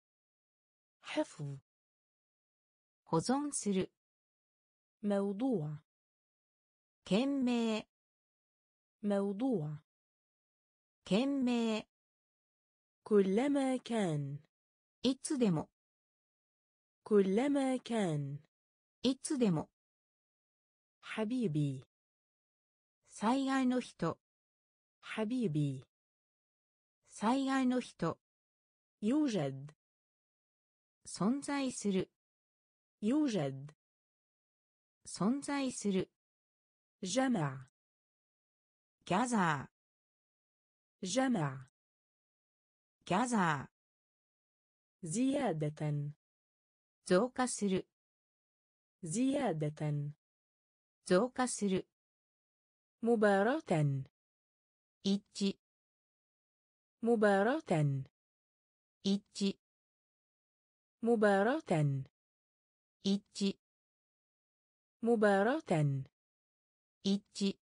حفظ 保存する موضوع 件名 موضوع 件名 كلما كان いつでも كلما كان いつでも حبيبي 最愛の人 حبيبي 最愛の人 يوجد 存在する يوجد 存在する جمع ギャザ جمع ーギ ャザ زيادة ー増加する زيادة 増加する مباراة 一致 مباراة 一致 مباراة 一致 مباراة 一致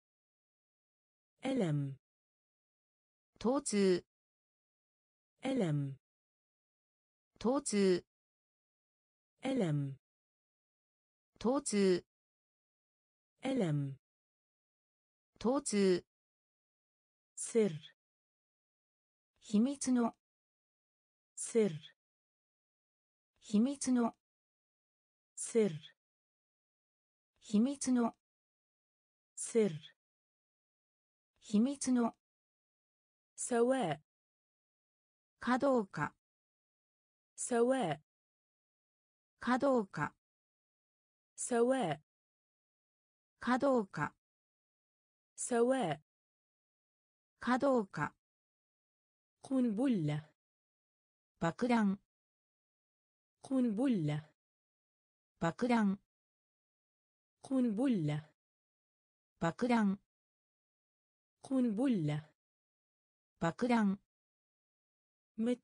ألم 疼痛 ألم 疼痛 ألم 疼痛 ألم 疼痛 سر 秘密の سر 秘密の سر 秘密の سر 秘密の سواء かどうか سواء かどうか سواء かどうか سواء かどうか قنبلة 爆弾 قنبلة 爆弾 قنبلة 爆弾 قنبلة 爆弾 مت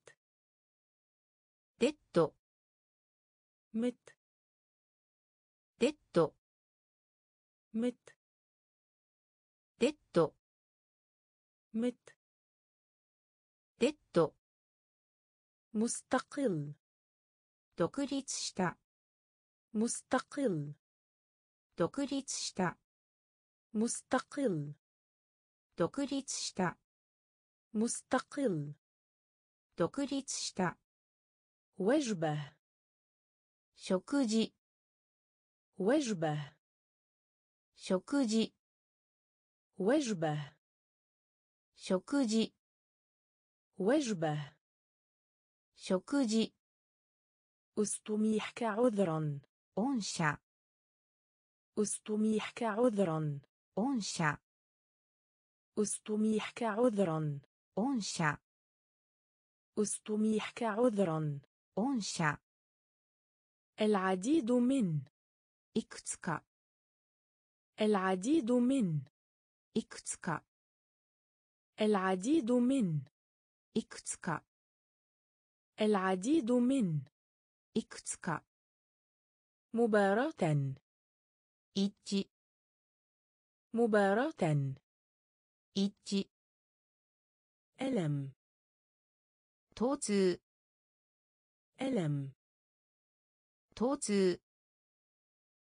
デッド مت デッド مت デッド مت デッド مستقل 独立した مستقل 独立した مستقل 独立した مستقل 独立した وجبة 食事 وجبة 食事 وجبة 食事 وجبة 食事 استميح كعذرا 御社 استميح كعذرا 御社 استميح كعذرا 御社 أستميح كعذرا. أنشأ. العديد من. إكتسكا العديد من. إكتسكا العديد من. إكتسكا العديد من. إكتسكا مباراة. إتي مباراة. إتي ألم. 疼痛 ألم 疼痛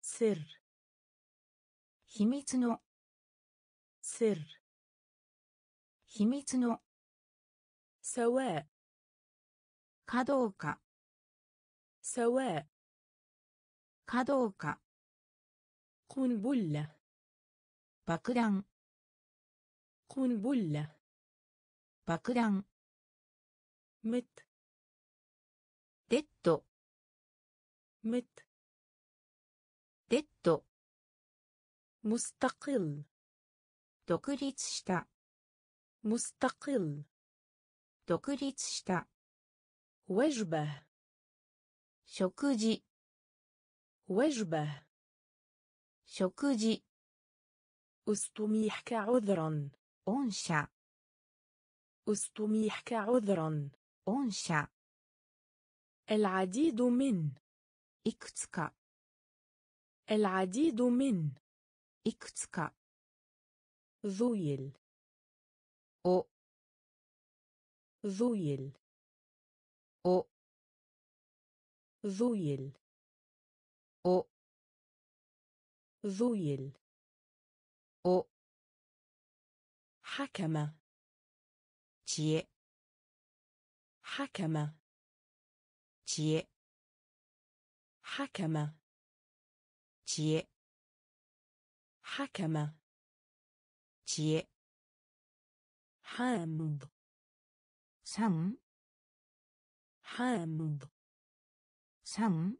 سر 秘密の سر 秘密の سواء かどうか سواء かどうか قنبلة 爆弾 قنبلة 爆弾 مت デッド مت デッド مستقل 独立した مستقل 独立した وجبة 食事 وجبة 食事 استميح كعذرا 御社 استميح كعذرا 御社 العديد من いくつか العديد من いくつか ذويل お ذويل お ذويل お ذويل お حكم 知恵 حكم تيه حكم تيه حكم تيه حامض. سم. حامض. سم.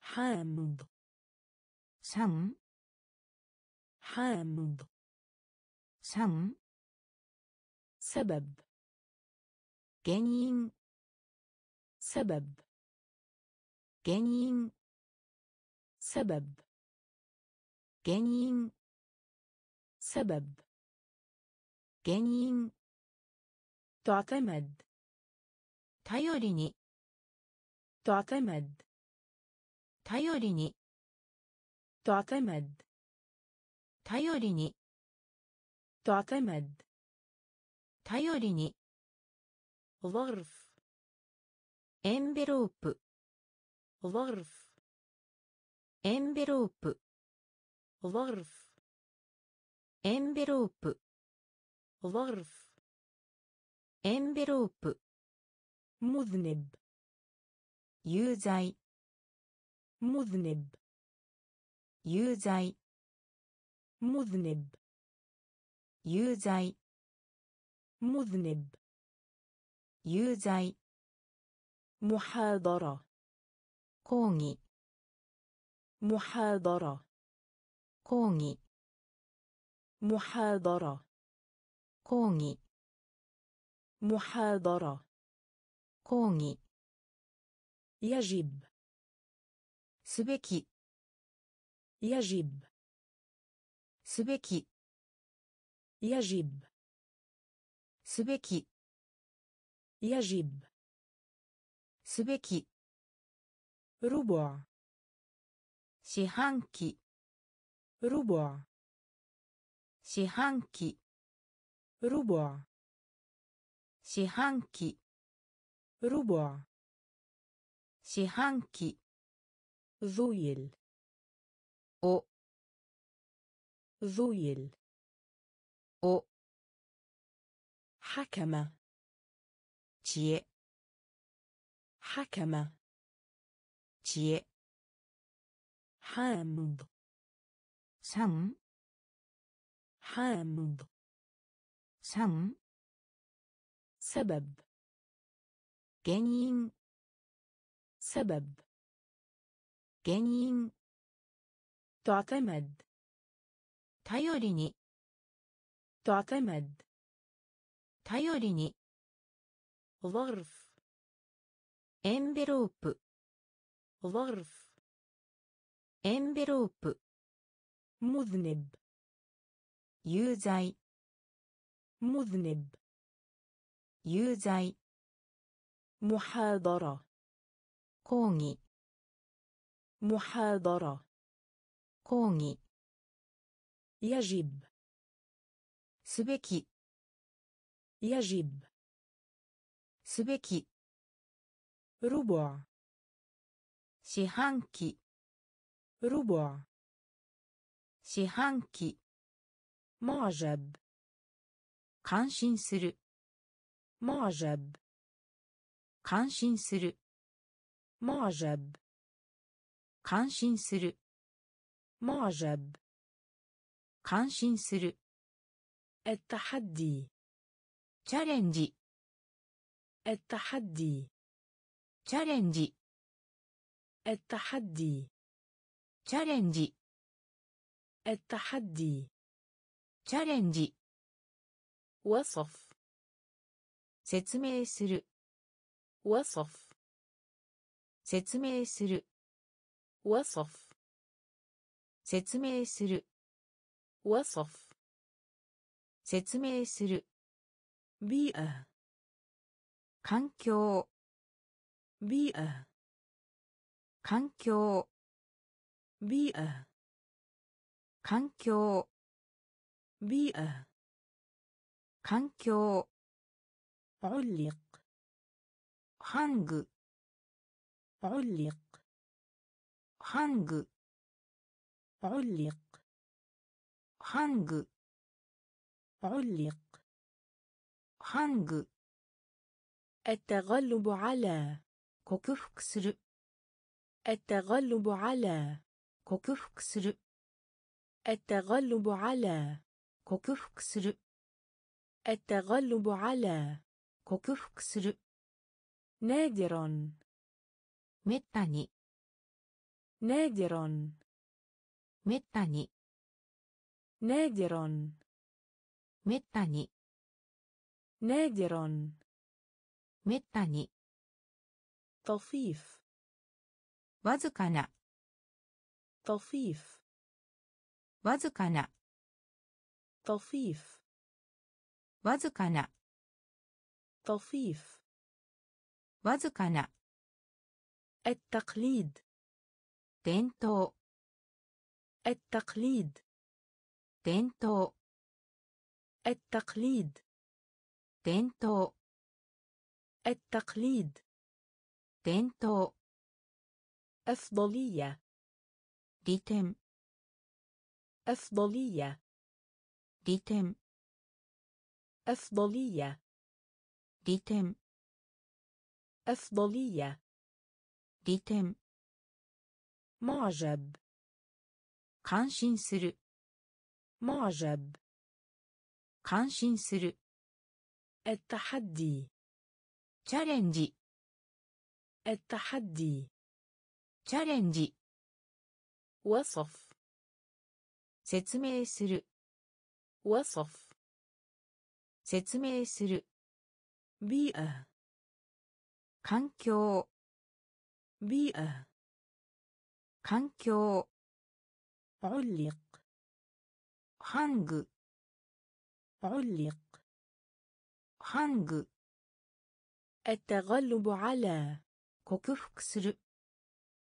حامض. سم. حامض. سم. سبب. 原因 سبب 原因 سبب 原因 سبب 原因 تعتمد 頼りに تعتمد 頼りに تعتمد 頼りに تعتمد 頼りに ظرف envelope ظرف envelope ظرف envelope ظرف envelope مذنب 有罪 مذنب 有罪 مذنب 有罪 مذنب 有罪 محاضرة 講義 محاضرة 講義 محاضرة 講義 محاضرة 講義 يجب すべき يجب すべき يجب すべき يجب すべき ربع 四半期 ربع 四半期 ربع 四半期 ربع 四半期 ذويل お ذويل お حكم 知恵 حكم 知恵 حامض 酸 حامض 酸 سبب 原因 سبب 原因 تعتمد 頼りに تعتمد 頼りに ظرف エンベロープ ظرف エンベロープ مذنب 有罪 مذنب 有罪 محاضرة 講義 محاضرة 講義 يجب すべき يجب すべき ربع 四半期 ربع 四半期 معجب 感心する معجب 感心する معجب 感心する معجب 感心する التحدي チャレンジ التحدي チャレンジ التحدي チャレンジ التحدي チャレンジ وصف 説明する وصف 説明する وصف 説明する وصف 説明する بيئة 環境 بيئة 環境 بيئة 環境 بيئة 環境 علق ハング علق ハング علق ハング علق ハング التغلب على 克服する التغلب على 克服する التغلب على 克服する التغلب على 克服する نادر めったに نادر めったに نادر めったに نادر めったに طفيف わずかな طفيف わずかな طفيف わずかな طفيف わずかな التقليد 伝統 التقليد 伝統 التقليد 伝統 التقليد 伝統 أفضلية 利点 أفضلية 利点 أفضلية 利点 أفضلية 利点 معجب 感心する معجب 感心する التحدي チャレンジ التحدي チャレンジ وصف 説明する وصف 説明する بيئة 環境 بيئة 環境 علق ハング علق ハング التغلب على 克服する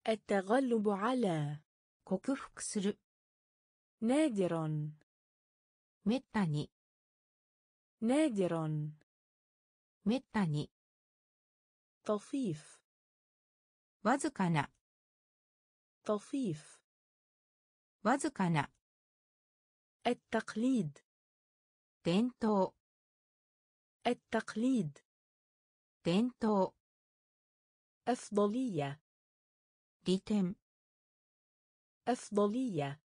التغلب على 克服する نادر めったに نادر めったに طفيف わずかな طفيف わずかな التقليد 伝統 التقليد 伝統 أفضلية 利点 أفضلية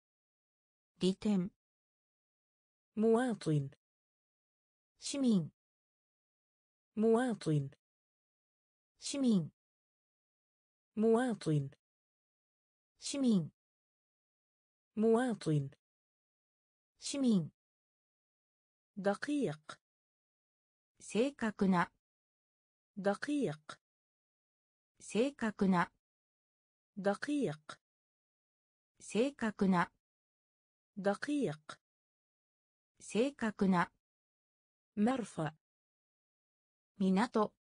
利点 مواطن 市民 مواطن 市民 مواطن 市民 مواطن 市民 دقيق 正確な دقيق 正確な دقيق 正確な دقيق 正確な مرفأ 港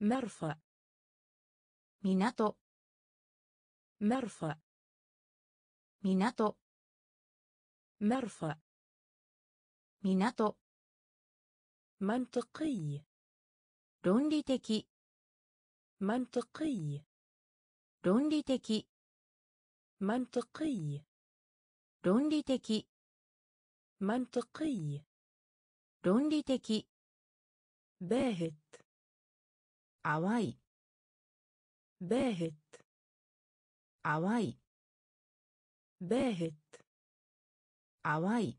مرفأ 港 مرفأ 港 مرفأ 港 منطقي 論理的 منطقي 論理的 منطقي 論理的 منطقي 論理的 باهت 淡い باهت 淡い باهت 淡い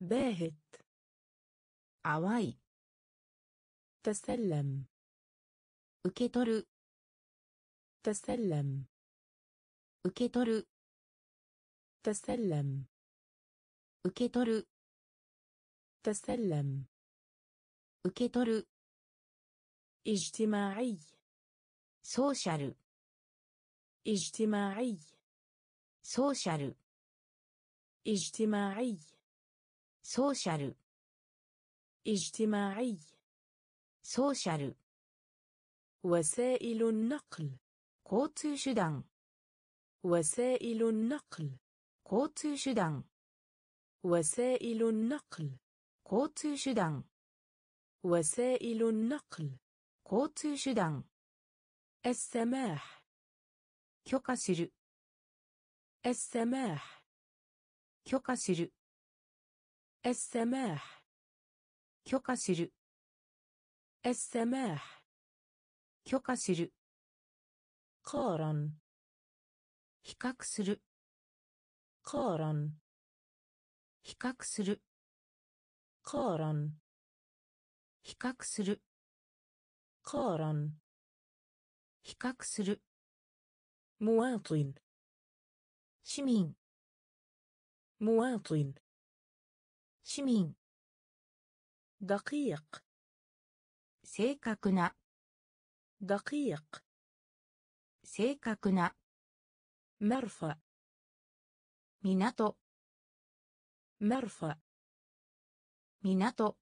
باهت 淡い تسلم. 受け取る تسلم. 受け取る تسلم. 受け取る تسلم. 受け取る اجتماعي. ソーシャル. اجتماعي. ソーシャル. اجتماعي. سوشيال. اجتماعي. ソーシャル وسائل النقل 交通手段 وسائل النقل 交通手段 وسائل النقل 交通手段 وسائل النقل 交通手段 السماح 許可する السماح 許可する السماح 許可する السماح 許可する قارن 比較する قارن 比較する قارن 比較する قارن 比較する مواطن 市民 مواطن 市民 دقيق 正確な دقيق 正確な مرفأ 港 مرفأ 港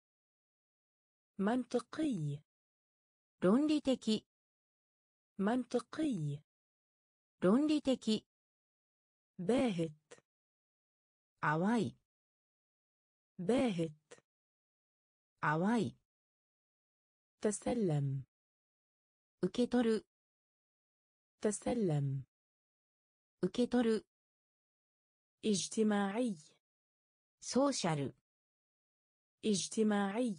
منطقي 論理的 منطقي 論理的 باهت 淡い باهت 淡い تسلم 受け取る تسلم 受け取る اجتماعي ソーシャル اجتماعي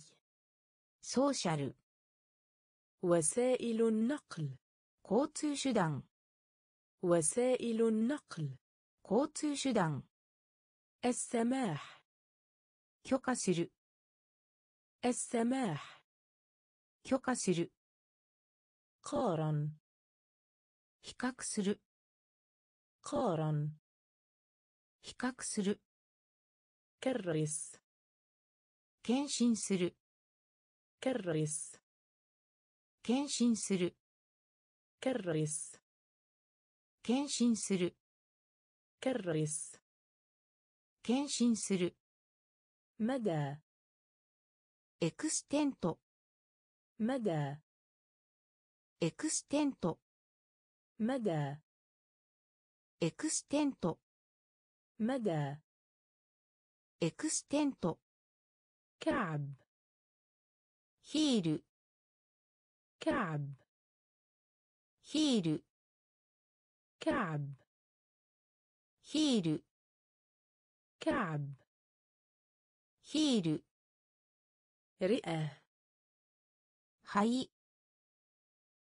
ソーシャル وسائل النقل 交通手段 وسائل النقل 交通手段 السماح 許可する السماح 許可する。コーロン。比較する。コーロン。比較する。ケロリス。検診する。ケロリス。検診する。ケロリス。検診する。ケロリス。検診する。まだ。エクステント。まだ。エクステント。まだ。エクステント。まだ。エクステント。キャーブヒール。キャーブヒール。キャーブヒール。キャーブヒール。肺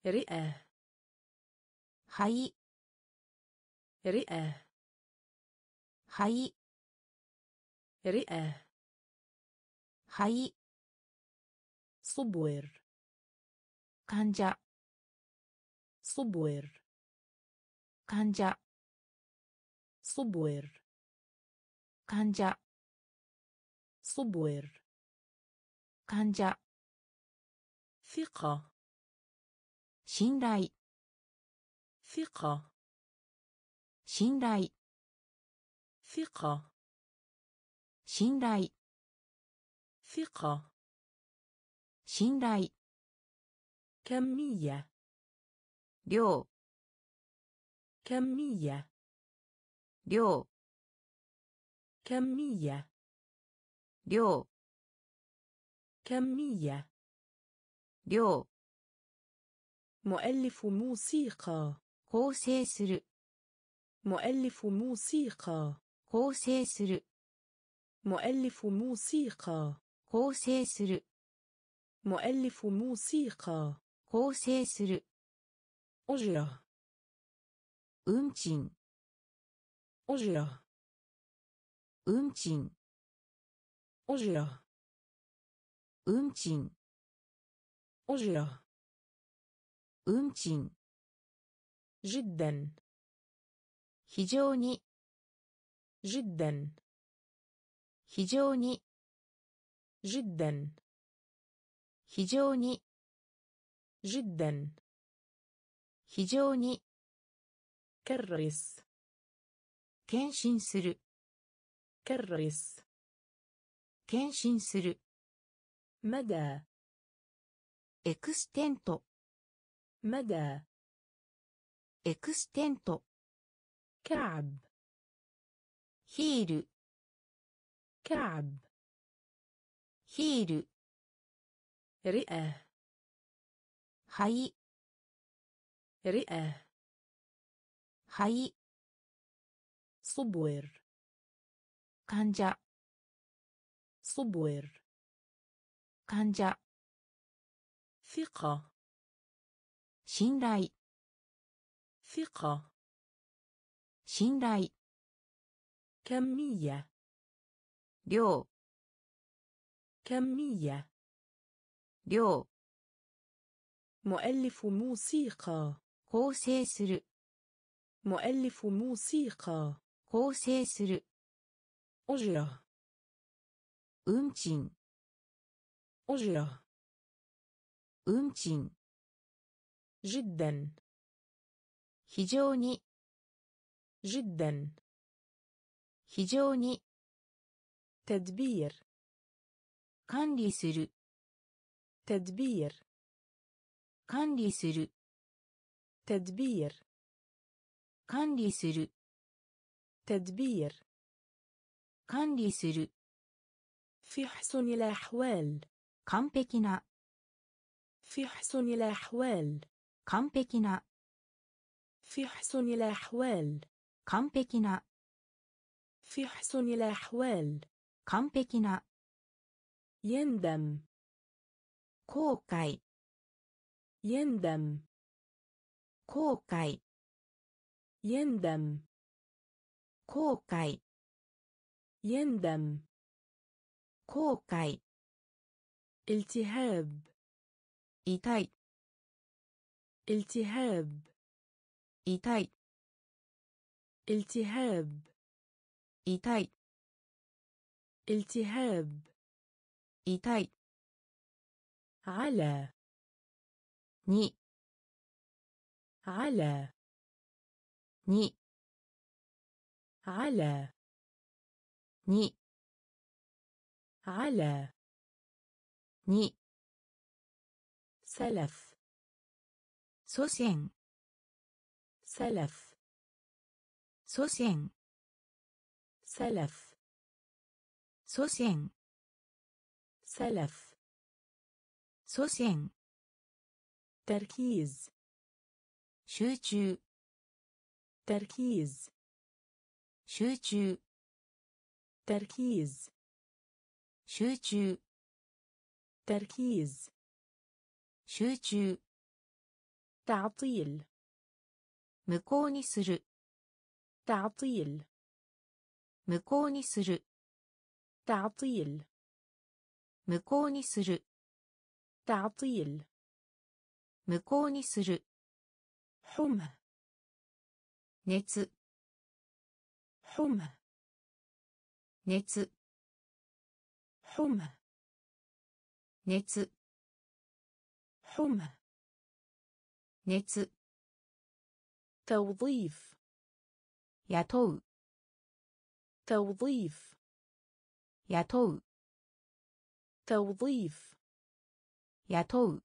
رئة 肺 رئة 肺 رئة 肺 صبور 患者 صبور 患者 صبور 患者 صبور 患者 ثقة 信頼 ثقة 信頼 ثقة 信頼 ثقة 信頼 كمية 量 كمية 量 كمية 量 كمية 量 مؤلف موسيقى 構成する مؤلف موسيقى 構成する مؤلف موسيقى 構成する مؤلف موسيقى 構成する أجرة 運賃 أجرة 運賃 أجرة 運賃 أجرة 運賃 جدا 非常に جدا 非常に جدا 非常に جدا 非常に كرس 検診する كرس 検診する مدى エクステント مدى エクステント كعب ヒール كعب ヒール رئة 肺 رئة 肺 صبور 患者 صبور 患者 ثقة 信頼 ثقة 信頼 كمية 量 كمية 量 مؤلف موسيقى 構成する مؤلف موسيقى 構成する أجرة 運賃 أجرة 運賃 جدا 非常に جدا 非常に تدبير 管理する تدبير 管理する تدبير 管理する تدبير 管理する في حسن الأحوال 完璧な في حسن الأحوال 完璧な في حسن الأحوال 完璧な في حسن الأحوال 完璧な يندم 後悔 يندم 後悔 يندم 後悔 يندم 後悔 التهاب 痛い التهاب 痛い التهاب 痛い التهاب 痛い على に على に على に على に سلف 祖先 سلف 祖先 سلف 祖先 سلف 祖先 تركيز 集中 تركيز 集中 تركيز 集中 تركيز 集中 تعطيل 無効にする تعطيل 無効にする تعطيل 無効にする تعطيل 無効にする حمى 熱 حمى 熱 حمى 熱 حمى 熱 توظيف 雇う توظيف 雇う توظيف 雇う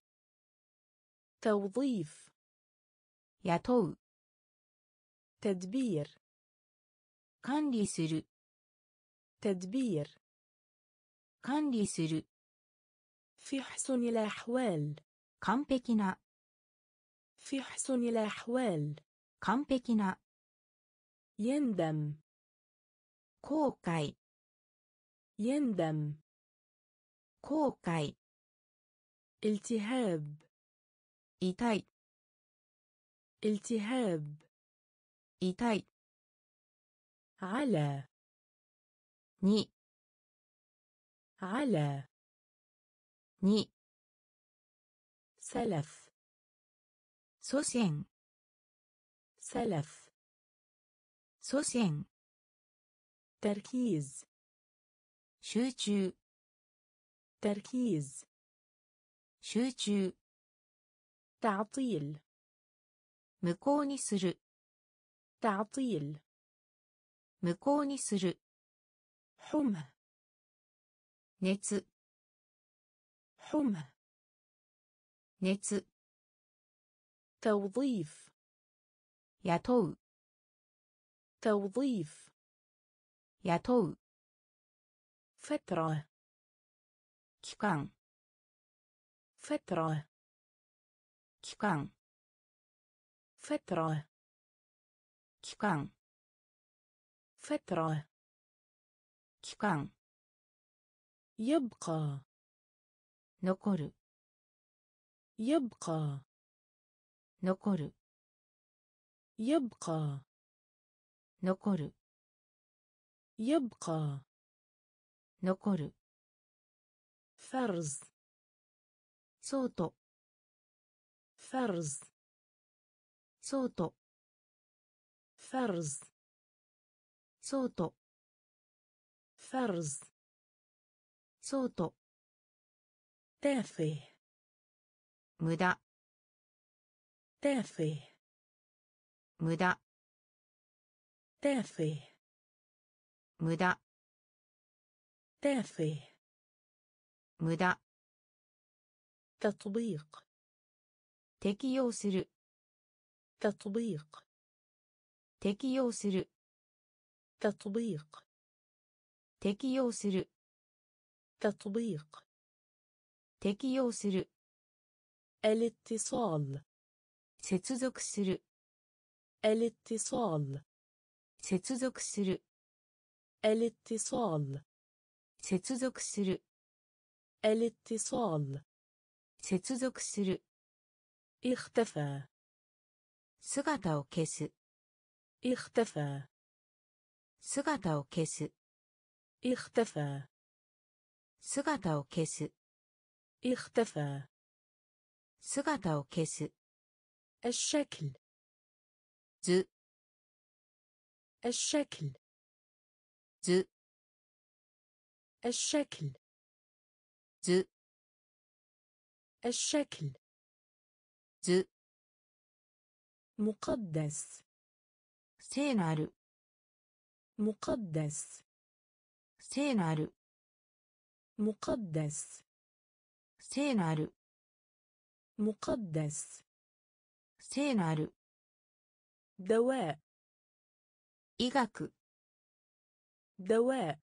توظيف 雇う تدبير 管理する تدبير 管理する في حسن الأحوال 完璧な في حسن الأحوال 完璧な يندم 後悔 يندم 後悔 التهاب 痛い التهاب 痛い على に على に سلف 祖先 سلف 祖先 تركيز 集中 تركيز 集中 تعطيل 無効にする تعطيل 無効にする حمى 熱 حمى 熱 توظيف 雇う توظيف 雇う فترة 期間 فترة 期間 فترة 期間 فترة 期間 يبقى 残る يبقى 残る يبقى 残る يبقى 残る فرز そうと فرز そうと فرز そうと فرز そうと تافه 無駄 تافه 無駄 تافه 無駄 تافه 無駄 تطبيق 適用する تطبيق 適用する تطبيق 適用する تطبيق 適用する الاتصال 接続する الاتصال 接続する الاتصال 接続する الاتصال 接続する اختفى 姿を消す اختفى 姿を消す اختفى 姿を消す اختفى 姿を消す الشكل 図 الشكل 図 الشكل 図 الشكل 図 مقدس 聖なる مقدس 聖なる مقدس 聖なる مقدس 聖なる دواء 医学 دواء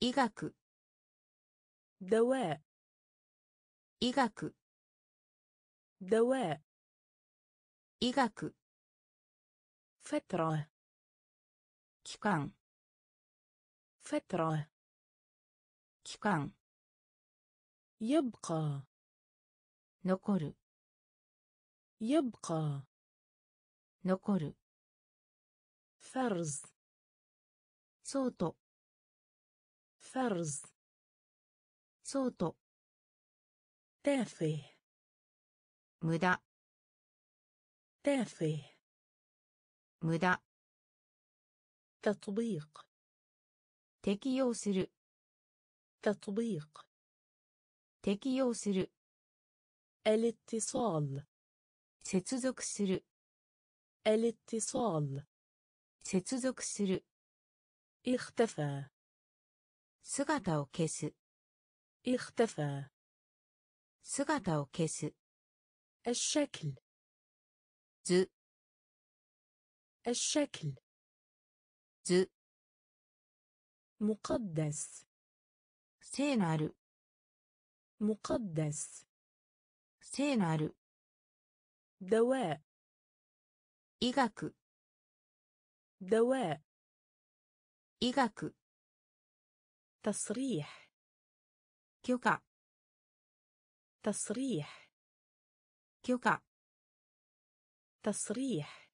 医学 دواء 医学 دواء 医学 فترة 期間 فترة 期間 يبقى 残る يبقى 残る فرز そうと فرز そうと تافه 無駄 تافه 無駄 تطبيق 適用する تطبيق 適用する الاتصال 接続する الاتصال 接続する اختفى 姿を消す اختفى 姿を消す الشكل 図 الشكل 図 مقدس 聖なる مقدس 聖なる دواء 医学 دواء 医学 تصريح 許可 تصريح 許可 تصريح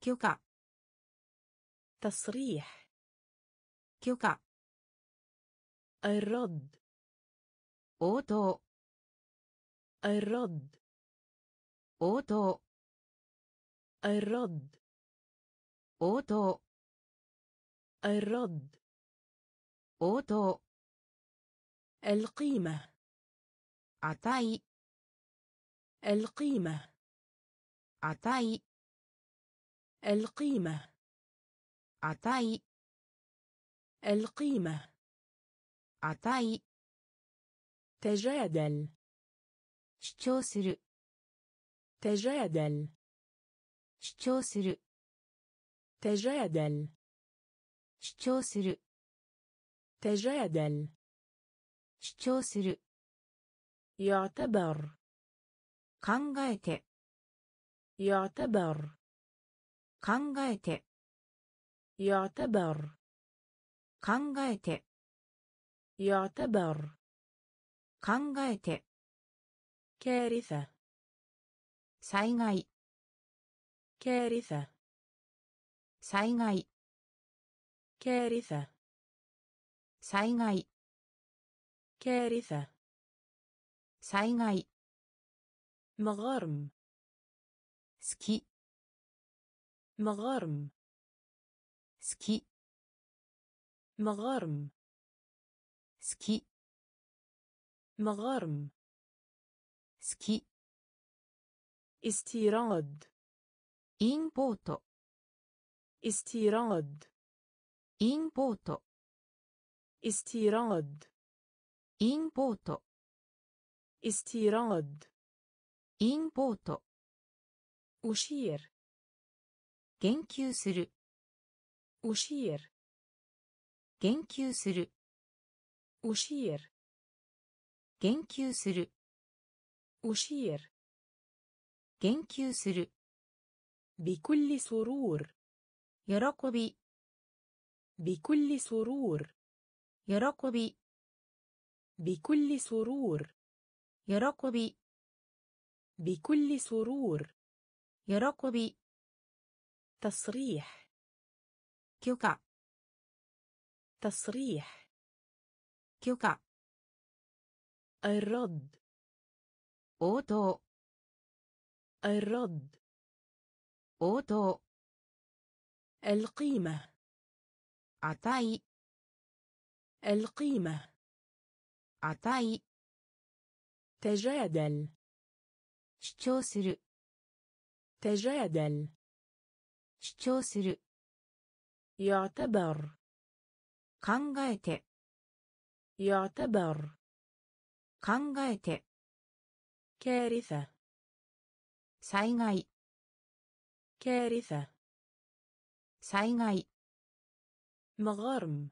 許可 تصريح 許可 الرد 応答 الرد. أوتو. الرد. أوتو. الرد. أوتو. القيمة. أتاي. القيمة. أتاي. القيمة. أتاي. القيمة. أتاي. تجادل. 主張する تجادل 主張する تجادل 主張する تجادل 主張する يعتبر 考えて يعتبر 考えて يعتبر 考えて يعتبر 考えて كارثة 災害 كارثة 災害 كارثة 災害 كارثة 災害 مغرم 好き مغرم 好き مغرم 好き مغرم 好き。イスティラード。インポート。イスティラード。インポート。イスティラード。インポート。イスティラード。インポート。ウシエル。言及する。ウシエ。言及する。ウシエル。言及する。أشير 言及する بكل سرور 喜び بكل سرور 喜び بكل سرور 喜び بكل سرور 喜び تصريح 許可 تصريح 許可 الرد 応答 الرد 応答 القيمة 値 القيمة 値 تجادل 主張する تجادل 主張する يعتبر 考えて يعتبر 考えて كارثة 災害 كارثة 災害 مغرم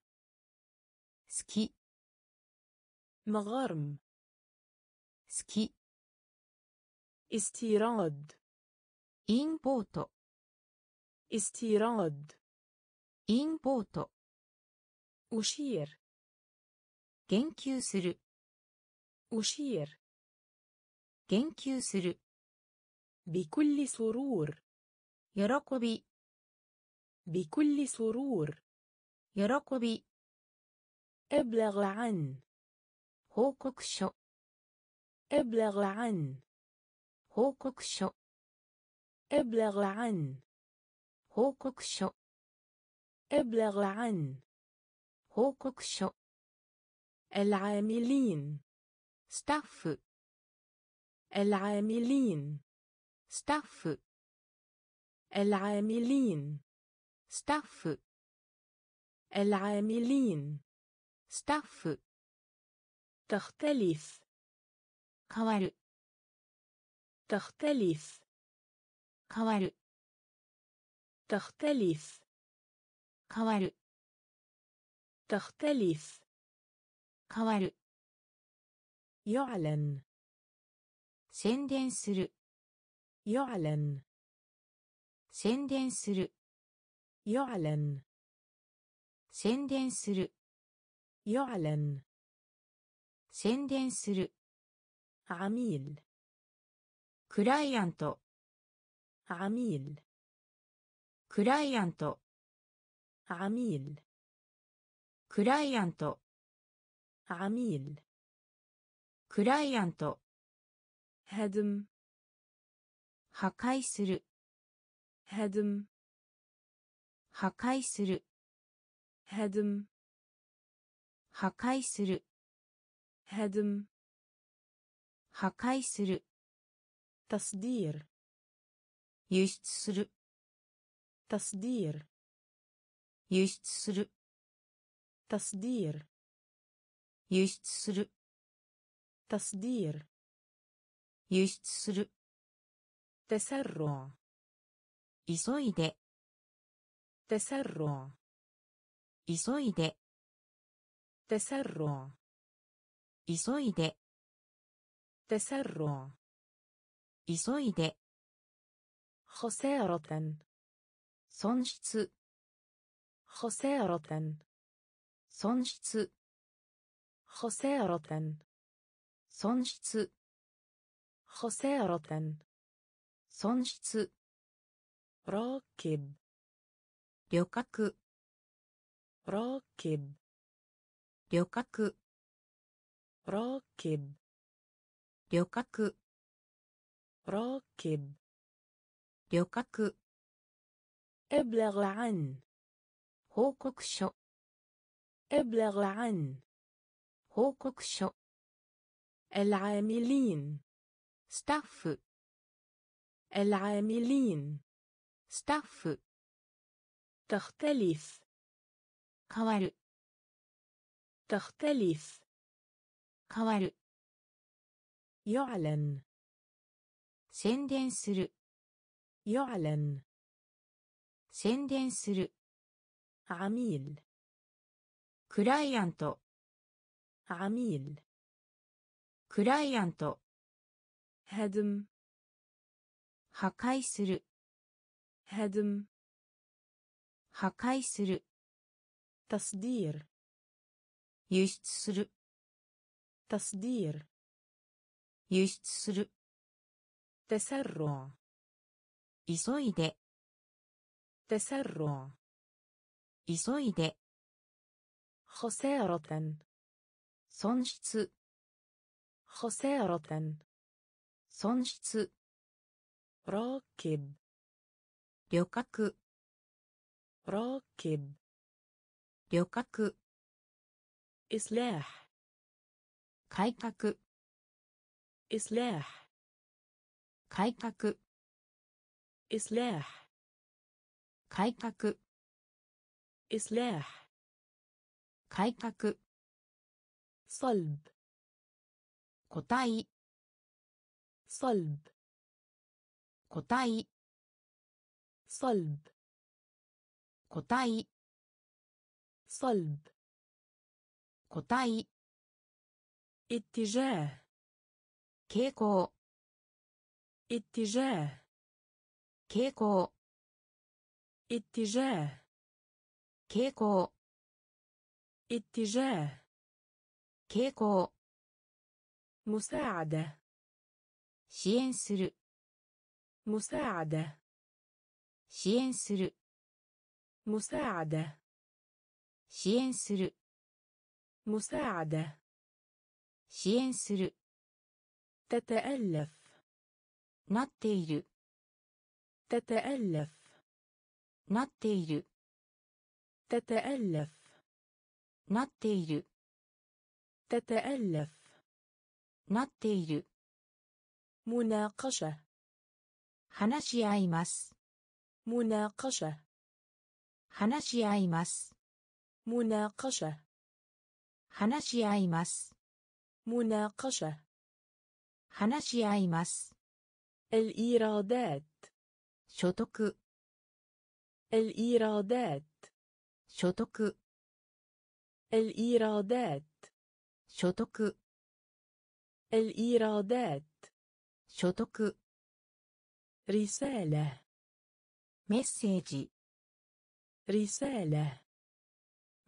好き مغرم 好き استيراد インポート استيراد インポート أشير 言及する أشير 言及する بكل سرور 喜び بكل سرور 喜び ابلغ عن 報告書 ابلغ عن 報告書 ابلغ عن 報告書 ابلغ عن 報告書 العاملين スタッフ العاملين. スタッフ العاملين. スタッフ العاملين. スタッフ تختلف. كوار تختلف. كوار تختلف. كوار تختلف. كوار يعلن. 宣伝する يعلن 宣伝する يعلن 宣伝する يعلن 宣伝する عميل クライアント عميل クライアント عميل クライアント عميل クライアント هدم 破壊する هدم 破壊する هدم 破壊する هدم 破壊する تصدير 輸出する تصدير 輸出する تصدير 輸出する تصدير 輸出する تسرع 急いで تسرع 急いで تسرع 急いで تسرع 急いで خسارة 損失 خسارة 損失 خسارة 損失 خسارة 損失 راكب 旅客 راكب 旅客 راكب 旅客 راكب 旅客 ابلغ عن 報告書 ابلغ عن 報告書 العاملين スタッフ العاملين スタッフ تختلف 変わる تختلف 変わる يعلن 宣伝する يعلن 宣伝する عميل クライアント عميل クライアント هدم 破壊する هدم 破壊する تصدير 輸出する تصدير 輸出する تسرع 急いで تسرع 急いで خسارة 損失 خسارة 損失 راكب 旅客 راكب 旅客 إصلاح 改革 إصلاح 改革 إصلاح 改革 إصلاح 改革 صلب 個体 صلب. قطعي صلب. قطعي صلب. قطعي اتجاه. كيكو. اتجاه. كيكو. اتجاه. كيكو. اتجاه. كيكو. مساعدة. 支援する مساعدة 支援する مساعدة 支援する مساعدة 支援する تتألف なっている تتألف なっている تتألف なっている تتألف なっている مناقشة 話し合います مناقشة 話し合います مناقشة 話し合います مناقشة 話し合います الإيرادات 所得 الإيرادات 所得 الإيرادات 所得 الإيرادات 所得 رسالة メッセージ رسالة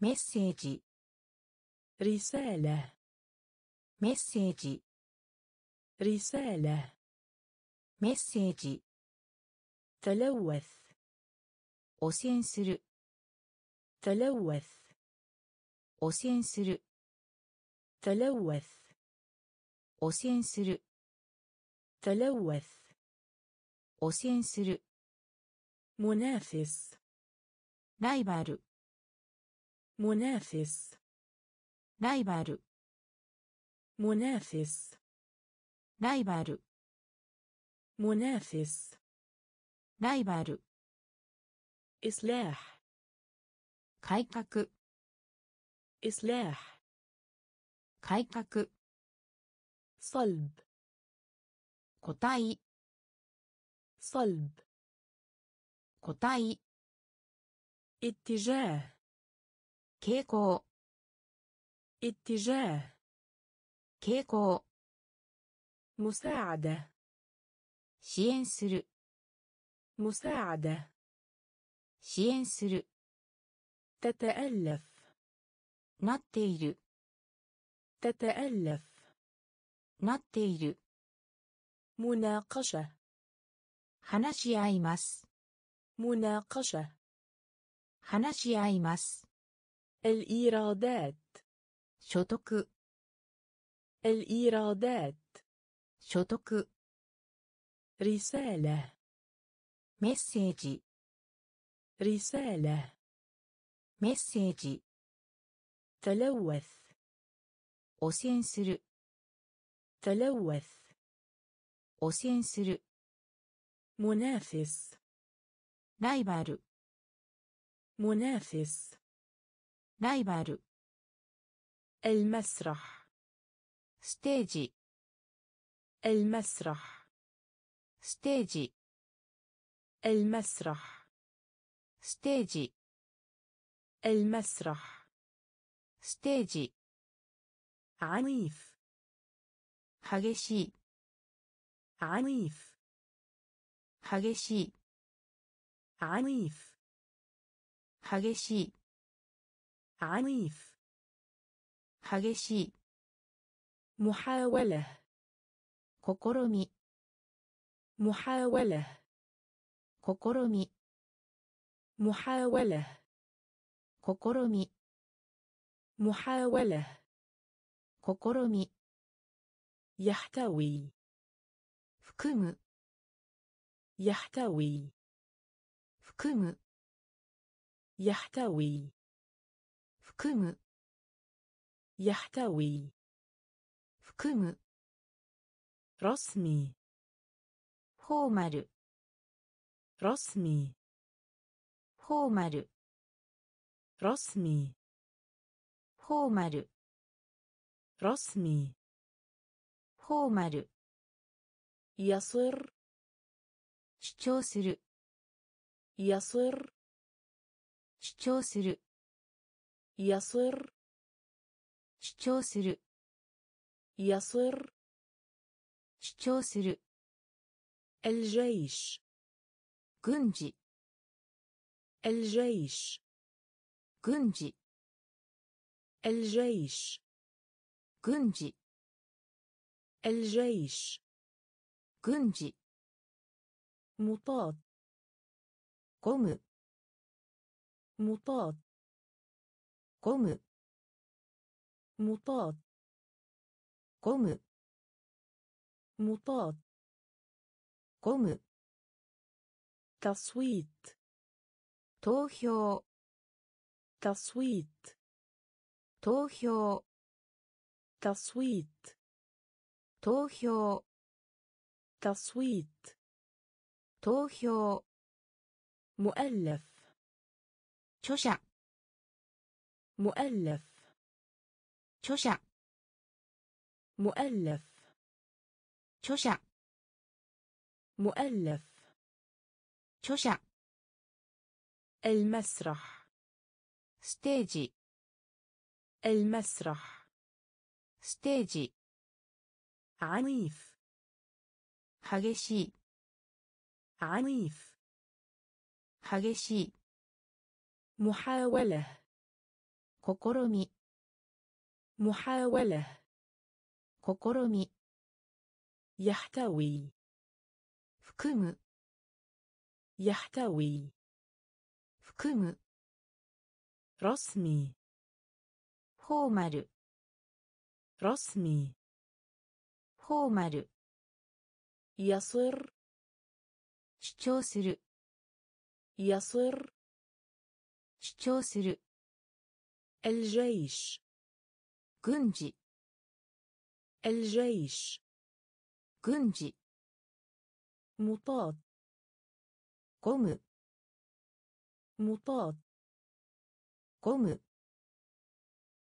メッセージ رسالة メッセージ رسالة メッセージ تلوث 汚染する تلوث 汚染する تلوث 汚染する تلوث 汚染する منافس ライバル منافس ライバル منافس ライバル منافس ライバル إصلاح 改革 إصلاح 改革 صلب 個体 صلب 個体 اتجاه 傾向 اتجاه 傾向 مساعدة 支援する مساعدة 支援する تتألف なっている تتألف なっている مناقشة 話し合います مناقشة 話し合います الإيرادات 所得 الإيرادات 所得 رسالة メッセージ رسالة メッセージ تلوث 汚染する تلوث 汚染する。منافس ライバル。منافس ライバル。المسرح ステージ。المسرح ستيجي المسرح ستيجي المسرح ستيجي عنيف حاجشي عنيف 激しい عنيف 激しい عنيف 激しい محاولة 試み محاولة 試み محاولة 試み محاولة 試み يحتوي 含む يحتوي 含む يحتوي 含む يحتوي 含む رسمي フォーマル رسمي フォーマル رسمي フォーマル رسمي フォーマル يصر 主張する يصر 主張する يصر 主張する يصر 主張する الجيش 軍事 الجيش 軍事 الجيش 軍事 الجيش 軍事 مطاط ゴム مطاط ゴム مطاط ゴム مطاط ゴム تصويت 投票 تصويت 投票 تصويت 投票 تصويت توهيو مؤلف. جوشا مؤلف. جوشا مؤلف. جوشا مؤلف. جوشا المسرح. ستيجي المسرح. ستيجي عنيف. 激しい عنيف 激しい محاولة 試み محاولة 試み يحتوي 含む يحتوي 含む رسمي フォーマル رسمي フォーマル يصر 主張する يصر 主張する الجيش 軍事 الجيش 軍事 مطاط ゴム مطاط ゴム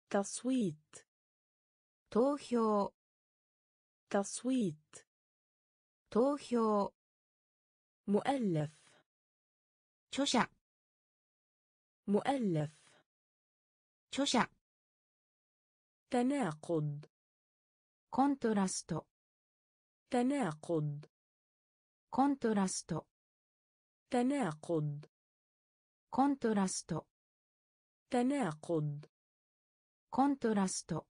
تصويت 投票 تصويت 投票 مؤلف 著者 مؤلف 著者 تناقض コントラスト تناقض コントラスト تناقض コントラスト تناقض コントラスト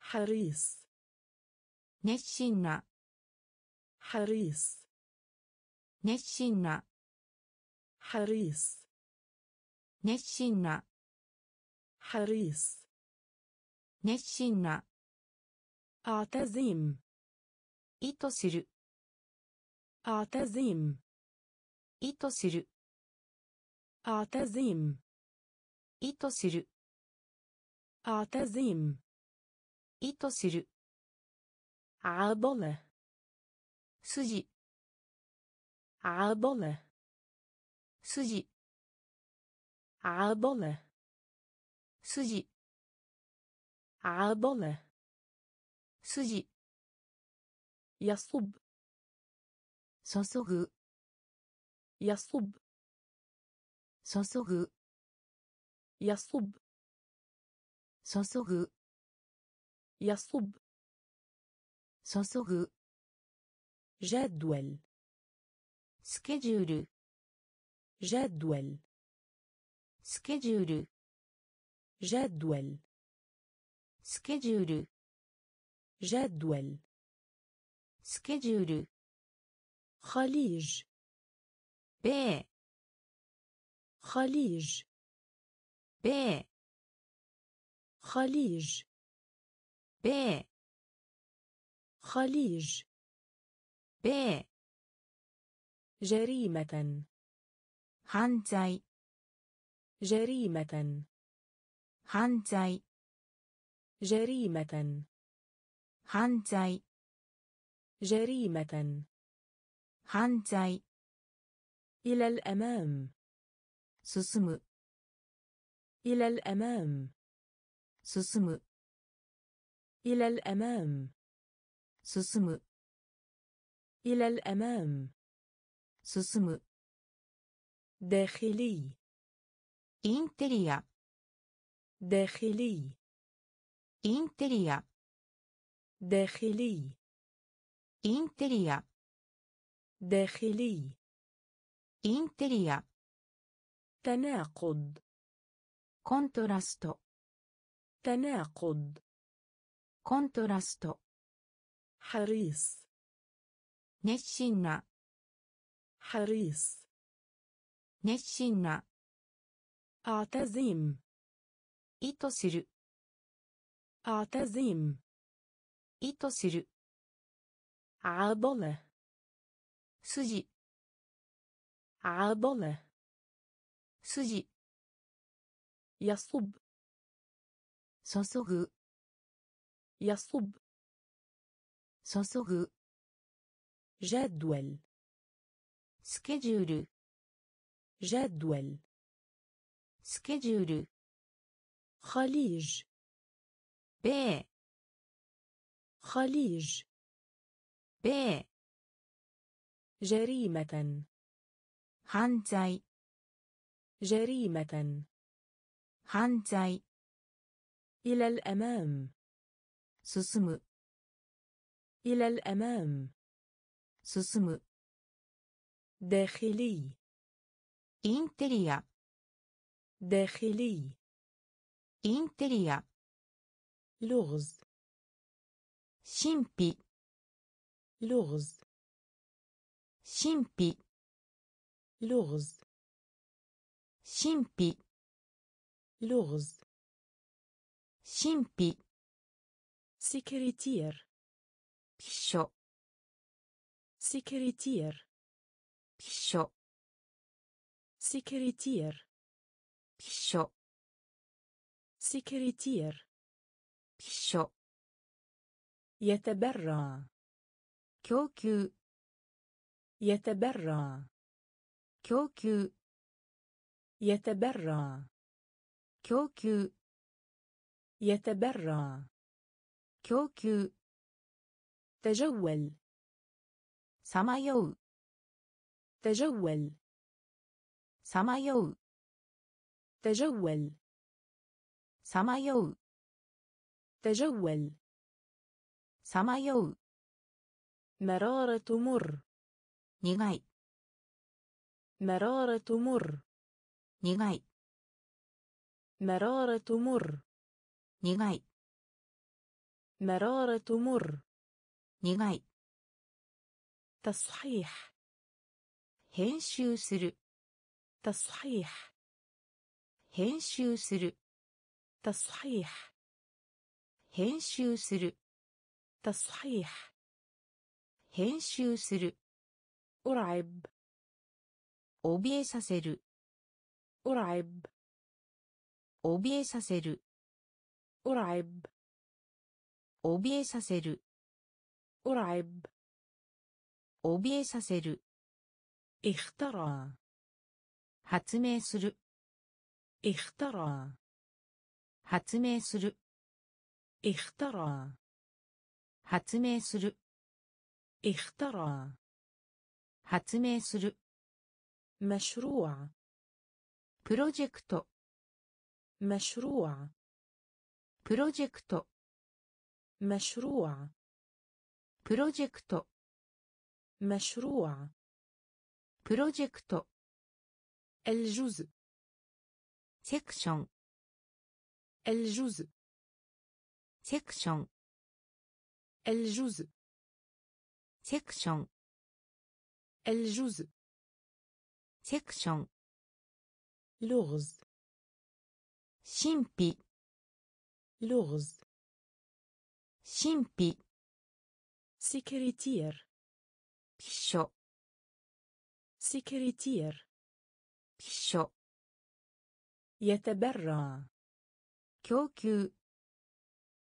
حريص 熱心な حريص 熱心な حريص 熱心な حريص 熱心な أعتزم 意図する أعتزم 意図する أعتزم 意図する أعتزم 意図する عضلة 筋 عضلة 筋 عضلة 筋 عضلة 筋 يصب 注ぐ يصب 注ぐ يصب 注ぐ يصب 注ぐ جدول. スケジュール جدول. スケジュール جدول. スケジュール جدول. スケジュール خليج. ベイ خليج. ベイ خليج. ベイ خليج. 米 جريمة 犯罪 جريمة 犯罪 جريمة 犯罪 جريمة 犯罪 إلى الأمام 進む إلى الأمام 進む إلى الأمام 進む إلى الأمام. سسم. داخلي. إنتريا. داخلي. إنتريا. داخلي. إنتريا. داخلي. إنتريا. تناقض. كونتراستو. تناقض. كونتراستو. حريص. 熱心な حريص 熱心な أعتزم 意図する أعتزم 意図する عضلة 筋 عضلة 筋 يصب 注ぐ يصب 注ぐ جدول. سكيدجول جدول. سكيدجول خليج. ب خليج. ب جريمة. هانزاي جريمة. هانزاي إلى الأمام. سسم إلى الأمام. 進む داخلي インテリア داخلي インテリア لغز 神秘 لغز 神秘 لغز 神秘 لغز 神秘 سكرتير 秘書 سكرتير بيشو سكرتير 秘書 سكرتير 秘書 يتبرع كوكو يتبرع كوكو يتبرع كوكو يتبرع كوكو تجول さまよう تجول さまよう تجول さまよう تجول さまよう مرارة مر 苦い مرارة مر 苦い مرارة مر 苦い مرارة مر 苦い تصحيح 編集する تصحيح 編集する تصحيح 編集する تصحيح 編集する أرعب 怯えさせる أرعب 怯えさせる أرعب 怯えさせる أرعب 怯えさせる اخترع 発明する اخترع 発明する اخترع 発明する اخترع 発明する مشروع プロジェクト مشروع プロジェクト مشروع プロジェクト مشروع. プロジェクト الجزء. セクション الجزء. セクション الجزء. セクション الجزء. セクション لغز. شيمبي. لغز. شيمبي. سكرتير 秘書. سكرتير. 秘書. يتبرع. كوكيو.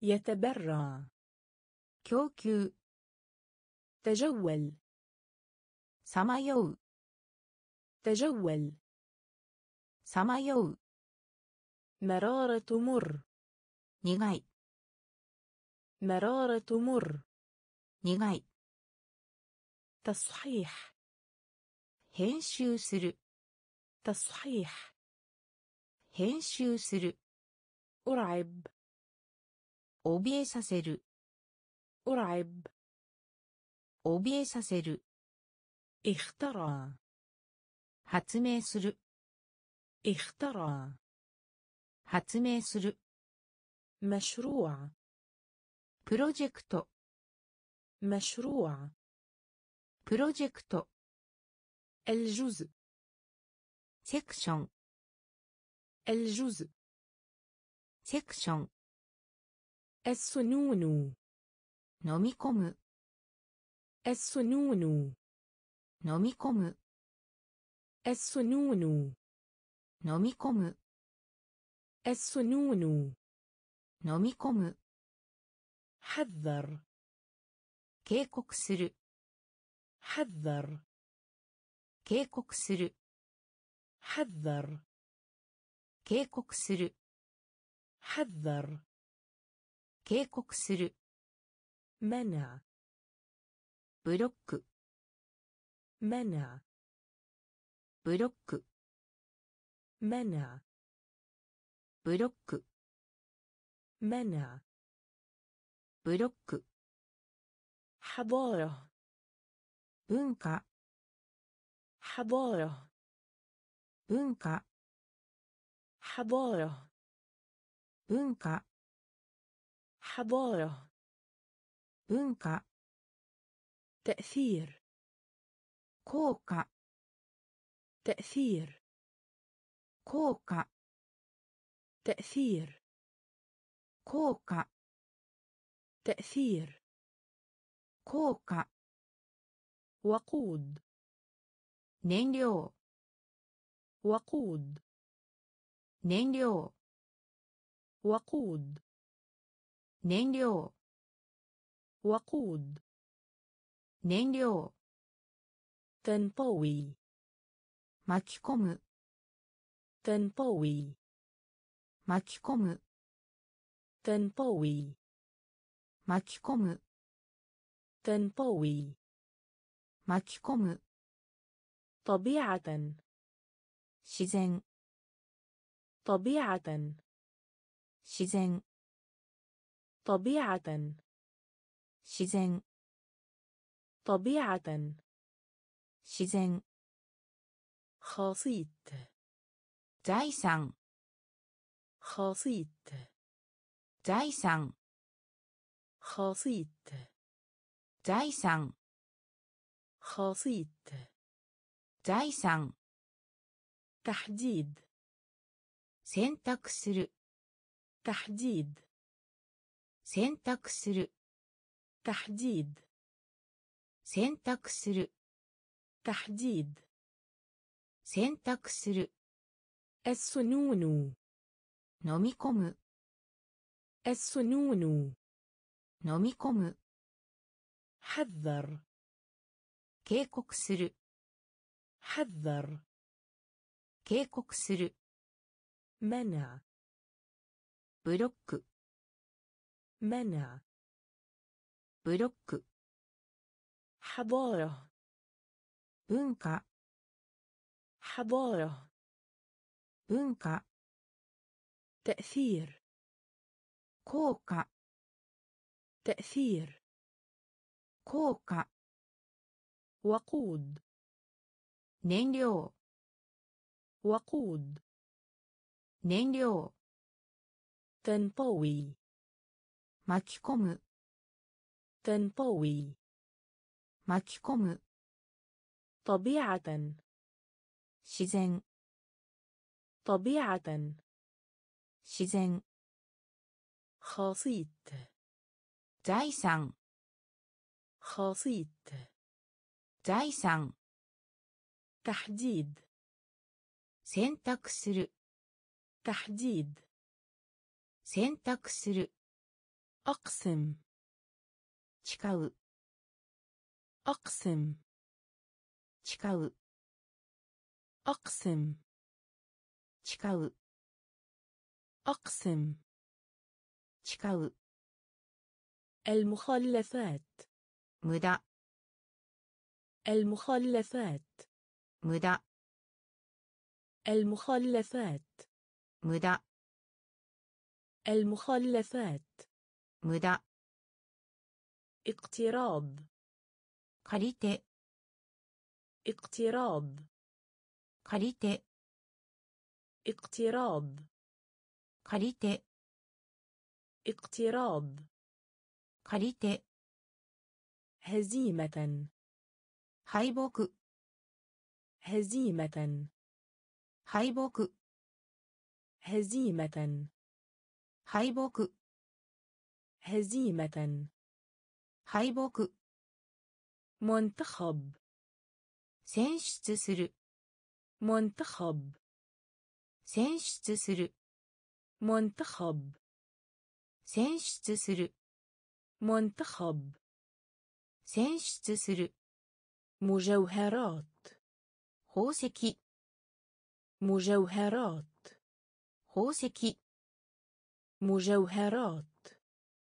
يتبرع. كوكيو. تجول. سمايو. تجول. سمايو. مرارة مر. 苦い. مرارة مر. 苦い. تصحيح 編集する تصحيح 編集する أرعب 怯えさせる أرعب 怯えさせる اخترع 発明する اخترع 発明する مشروع プロジェクト مشروع プロジェクト الجزء セクション الجزء セクション السنون 飲み込む السنون 飲み込む السنون 飲み込む السنون 飲み込む حذر 警告する حذر 警告する حذر 警告する حذر 警告する منع ブロック منع ブロック منع ブロック منع ブロック حضارة 文化 حضارة 文化 حضارة 文化 حضارة 文化 تأثير 効果 تأثير 効果 تأثير 効果 تأثير 効果 وقود 燃料 وقود 燃料 وقود 燃料 وقود 燃料 تنطوي 巻き込む تنطوي 巻き込む تنطوي 巻き込む تنطوي 巻き込む طبيعة 自然 طبيعة 自然 طبيعة 自然 طبيعة 自然 خاصيت 財産 خاصيت 財産 خاصيت 財産 خاصيت 財産 تحديد 選択する تحديد 選択する تحديد 選択する تحديد 選択する السنون 飲み込む السنون 飲み込む حذر 警告する حذر 警告する منع ブロック منع ブロック حضارة 文化 حضارة 文化 تأثير 効果 تأثير 効果 وقود. نينيو وقود. نينيو تنطوي. 巻き込む. تنطوي. 巻き込む. طبيعة. 自然. طبيعة. 自然. خاصية. 財産。خاصيت. 財産 تحديد 選択する تحديد 選択する أقسم 誓う أقسم 誓う أقسم 誓う أقسم 誓う المخلفات 無駄 المخلفات. مدى. المخلفات. مدى. المخلفات. مدى. اقتراب. قريت اقتراب. قريت اقتراب. قريت اقتراب. قريت هزيمة. 敗北 هزيمة 敗北 هزيمة 敗北 هزيمة 敗北 منتخب 選出する منتخب 選出する منتخب 選出する منتخب 選出する مجوهرات. خوسكي مجوهرات. خوسكي مجوهرات.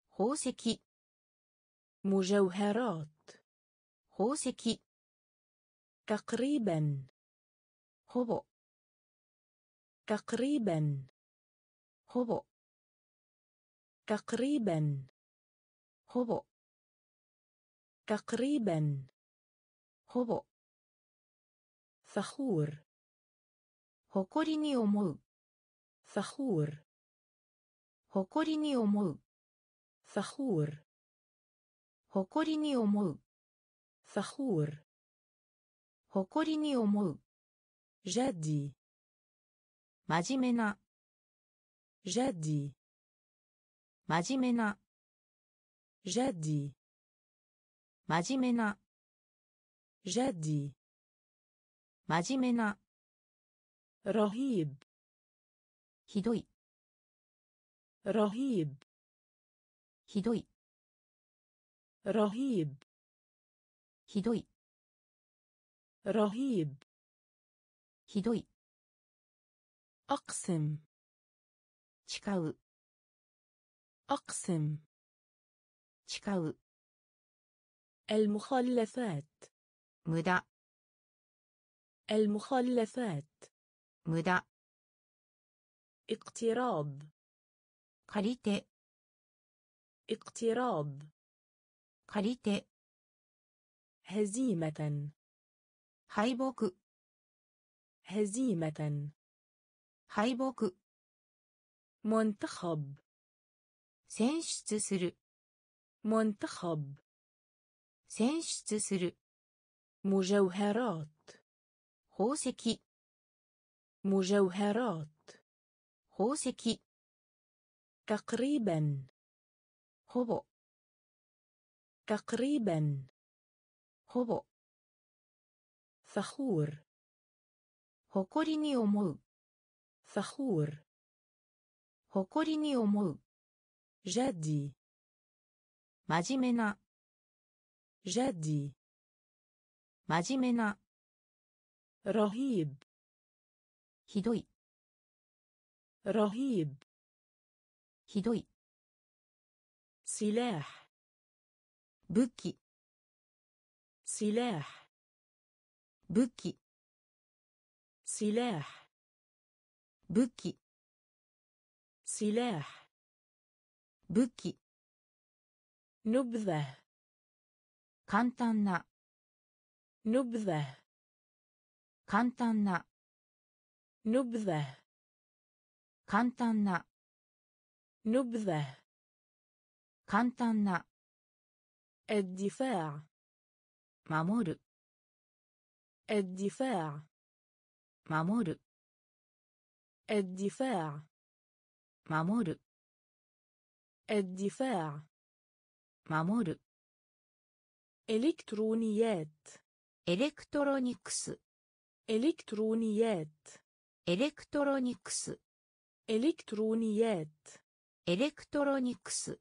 خوسكي مجوهرات. خوسكي تقريبا هبو تقريبا هبو تقريبا هبو تقريبا ほぼ فخور 誇りに思う فخور 誇りに思う فخور 誇りに思う فخور 誇りに思う جدي 真面目な جدي 真面目な جدي 真面目な جدي 真面目な رهيب ひどい رهيب ひどい رهيب ひどい رهيب ひどい أقسم 誓う أقسم 誓う المخلفات 無駄 المخلفات 無駄 اقتراب 借りて اقتراب 借りて هزيمة 敗北 هزيمة 敗北 منتخب 選出する منتخب 選出する مجوهرات 宝石 مجوهرات 宝石 تقريبا ほぼ تقريبا ほぼ فخور 誇りに思う فخور 誇りに思う جدي 真面目な جدي 真面目な رهيب ひどい رهيب ひどい سلاح 武器 سلاح 武器 سلاح 武器 سلاح 武器 نبذة 簡単な نبذة 簡単な نبذة 簡単な نبذة 簡単な الدفاع 守る الدفاع 守る الدفاع 守る الدفاع 守る إلكترونيات エレクトロニクス إلكترونيات エレクトロニクス إلكترونيات エレクトロニクス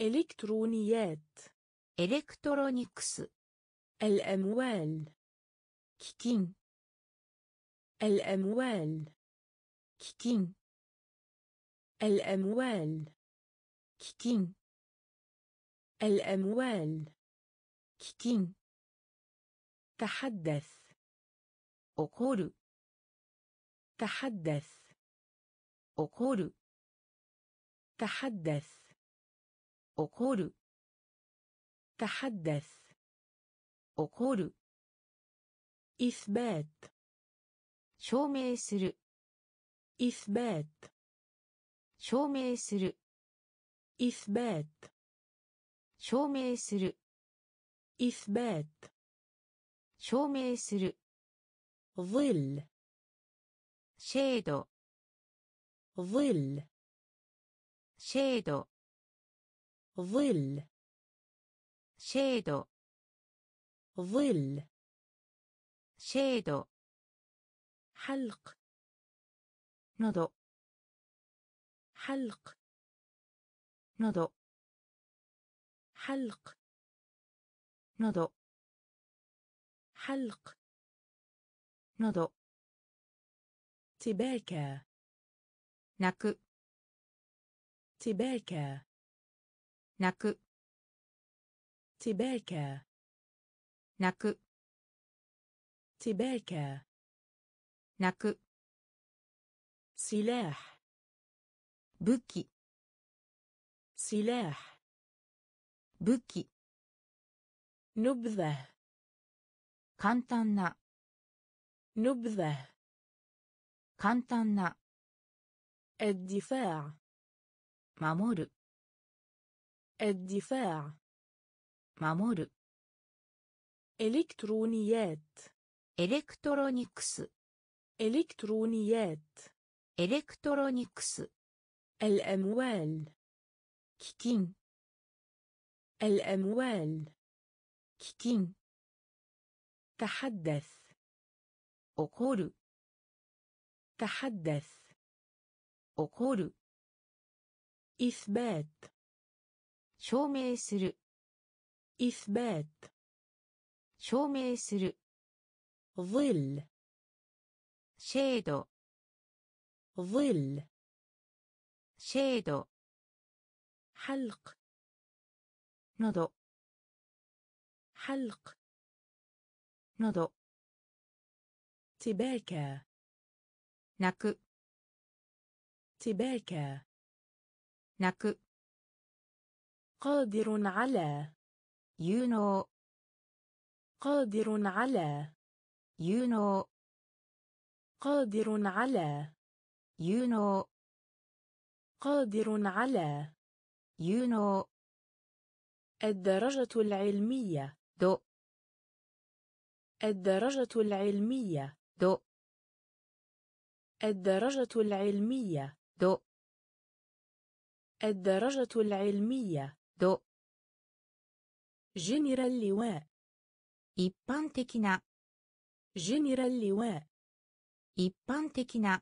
إلكترونيات إلكترونيكس الأموال كيكين الأموال كيكين الأموال كيكين الأموال كيكين تحدث 起こる تحدث 起こる تحدث 起こる تحدث 起こる إثبات 証明する إثبات 証明する إثبات 証明する إثبات 証明する ظل シェード ظل シェード ظل シェード ظل シェード حلق 喉 حلق 喉 حلق 喉 حلق. نضو تباكا نك تباكى. نك تباكى. نك تباكى. نك سلاح. بكي. سلاح. بكي. نبذة. 簡単な نبذة 簡単な الدفاع 守る الدفاع 守る إلكترونيات エレクトロニクス إلكترونيات エレクトロニクス الأموال 基金 الأموال 基金 تحدث 起こる تحدث 起こる إثبات 証明する إثبات 証明する ظل シェード ظل シェード حلق 喉 حلق 喉 تباكى 泣く تباكى 泣く قادر على 有能 قادر على 有能 قادر على 有能 قادر على 有能 الدرجة العلمية ど الدرجة العلمية ど الدرجة العلمية ど الدرجة العلمية ど جنرال اللواء 一般的な جنرال اللواء 一般的な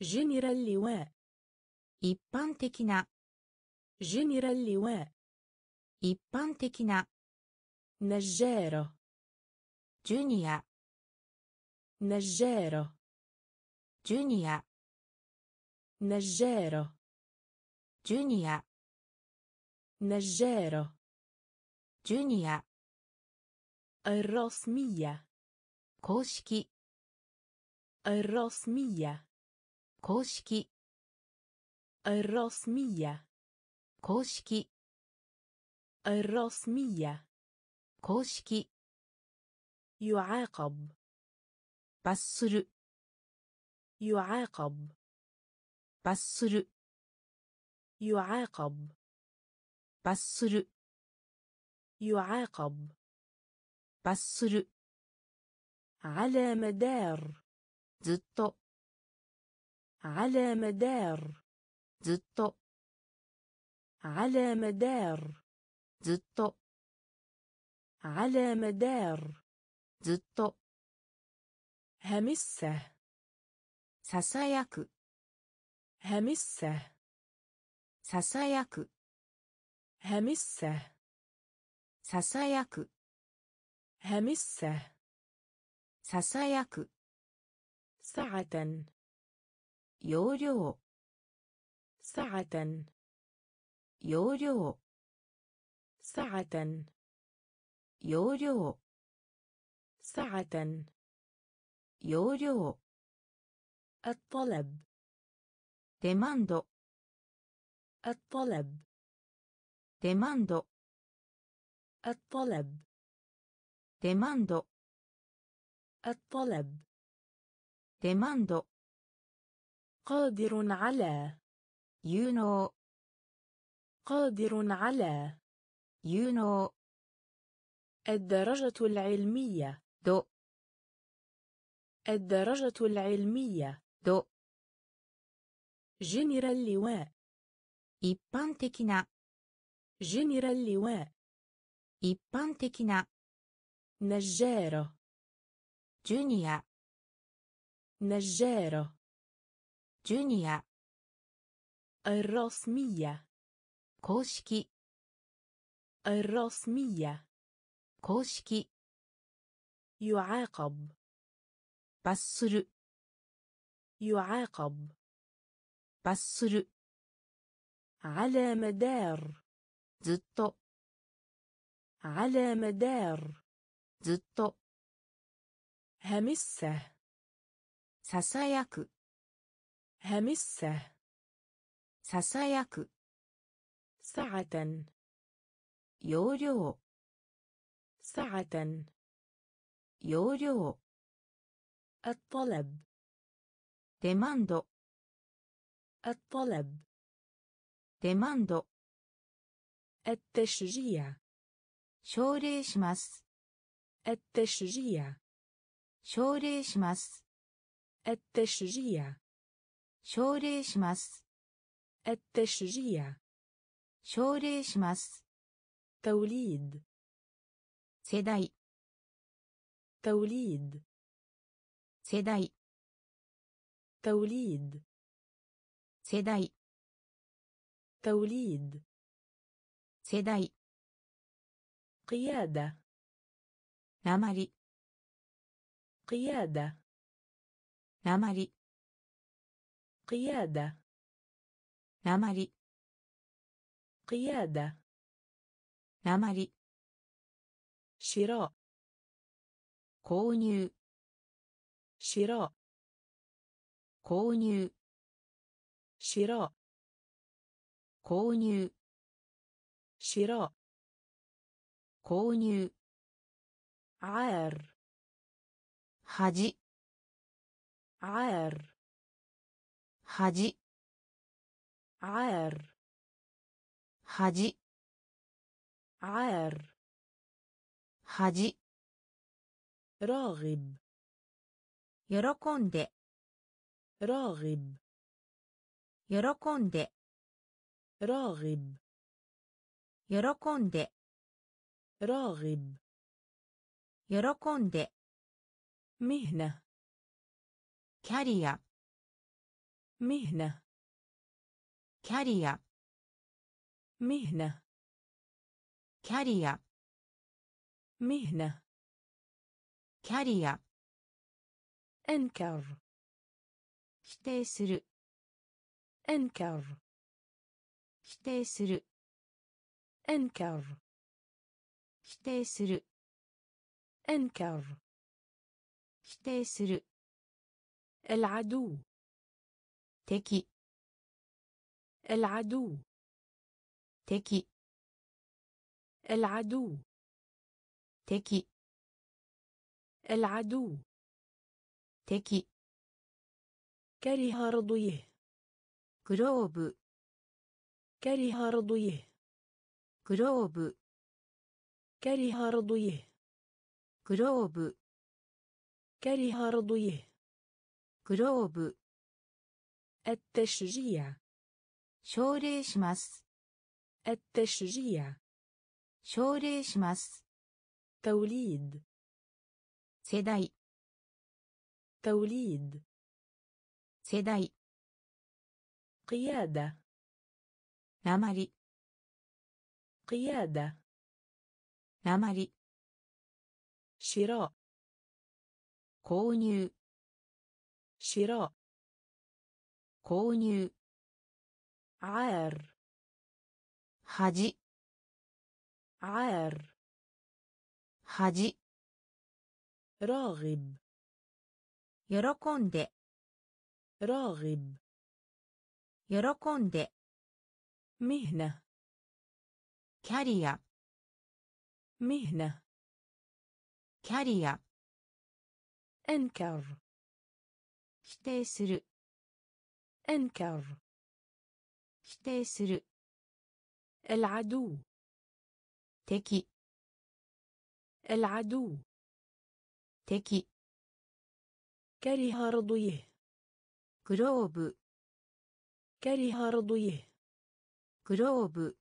جنرال اللواء 一般的な جنرال اللواء 一般的な نجارة Giunia. Neggero. Giunia. Neggero. Giunia. Neggero. Giunia. الرسمية. كوشكي. الرسمية. كوشكي. الرسمية. كوشكي. الرسمية. كوشكي. يعاقب 罰する يعاقب 罰する يعاقب 罰する يعاقب 罰する على مدار ずっと على مدار ずっと على مدار ずっと على مدار ずっと همسة ささやく همسة ささやく همسة ささやく همسة ささやく ساعة 容量 ساعة 容量 ساعة 容量 ساعة. يوريو. الطلب. ديماندو الطلب. ديماندو الطلب. ديماندو الطلب. デマンド قادر على. 有能 قادر على. 有能 الدرجة العلمية. ど الدرجة العلمية ど جنرال اللواء 一般的な جنرال اللواء 一般的な نجارة ジュニア نجارة ジュニア الرسمية 公式 الرسمية 公式 يعاقب 罰する يعاقب 罰する على مدار ずっと على مدار ずっと همسة ささやく همسة ささやく ساعة 容量 ساعة 容量 الطلب デマンド الطلب デマンド التشجيع 奨励します التشجيع 奨励します التشجيع 奨励します التشجيع 奨励します توليد 世代 توليد. سداي توليد. سداي توليد. سداي قيادة. نمري قيادة. نمري قيادة. نمري قيادة. نمري شراء. 購入。しろ。購入。しろ。購入。しろ。購入。あえるはじあえるはじあえるはじあえるはじ راغب 喜んで راغب 喜んで راغب 喜んで راغب 喜んで مهنة キャリア مهنة キャリア مهنة キャリア مهنة キャリア أنكر 否定する أنكر 否定する أنكر 否定する أنكر 否定する العدو 敵 العدو 敵 العدو 敵 العدو. تكي. كره رضيه. كلوب كره رضيه. كلوب كره رضيه. كلوب كره رضيه. كلوب التشجيع. 奨励します التشجيع. 奨励します توليد. 世代 توليد 世代 قيادة なまり قيادة 鉛 شراء 購入 شراء 購入 عار 恥 عار 恥 راغب 喜んで راغب 喜んで مهنة キャリア مهنة キャリア أنكر 否定する أنكر 否定する العدو 敵 العدو 敵 كره رضيه グローブ كره رضيه グローブ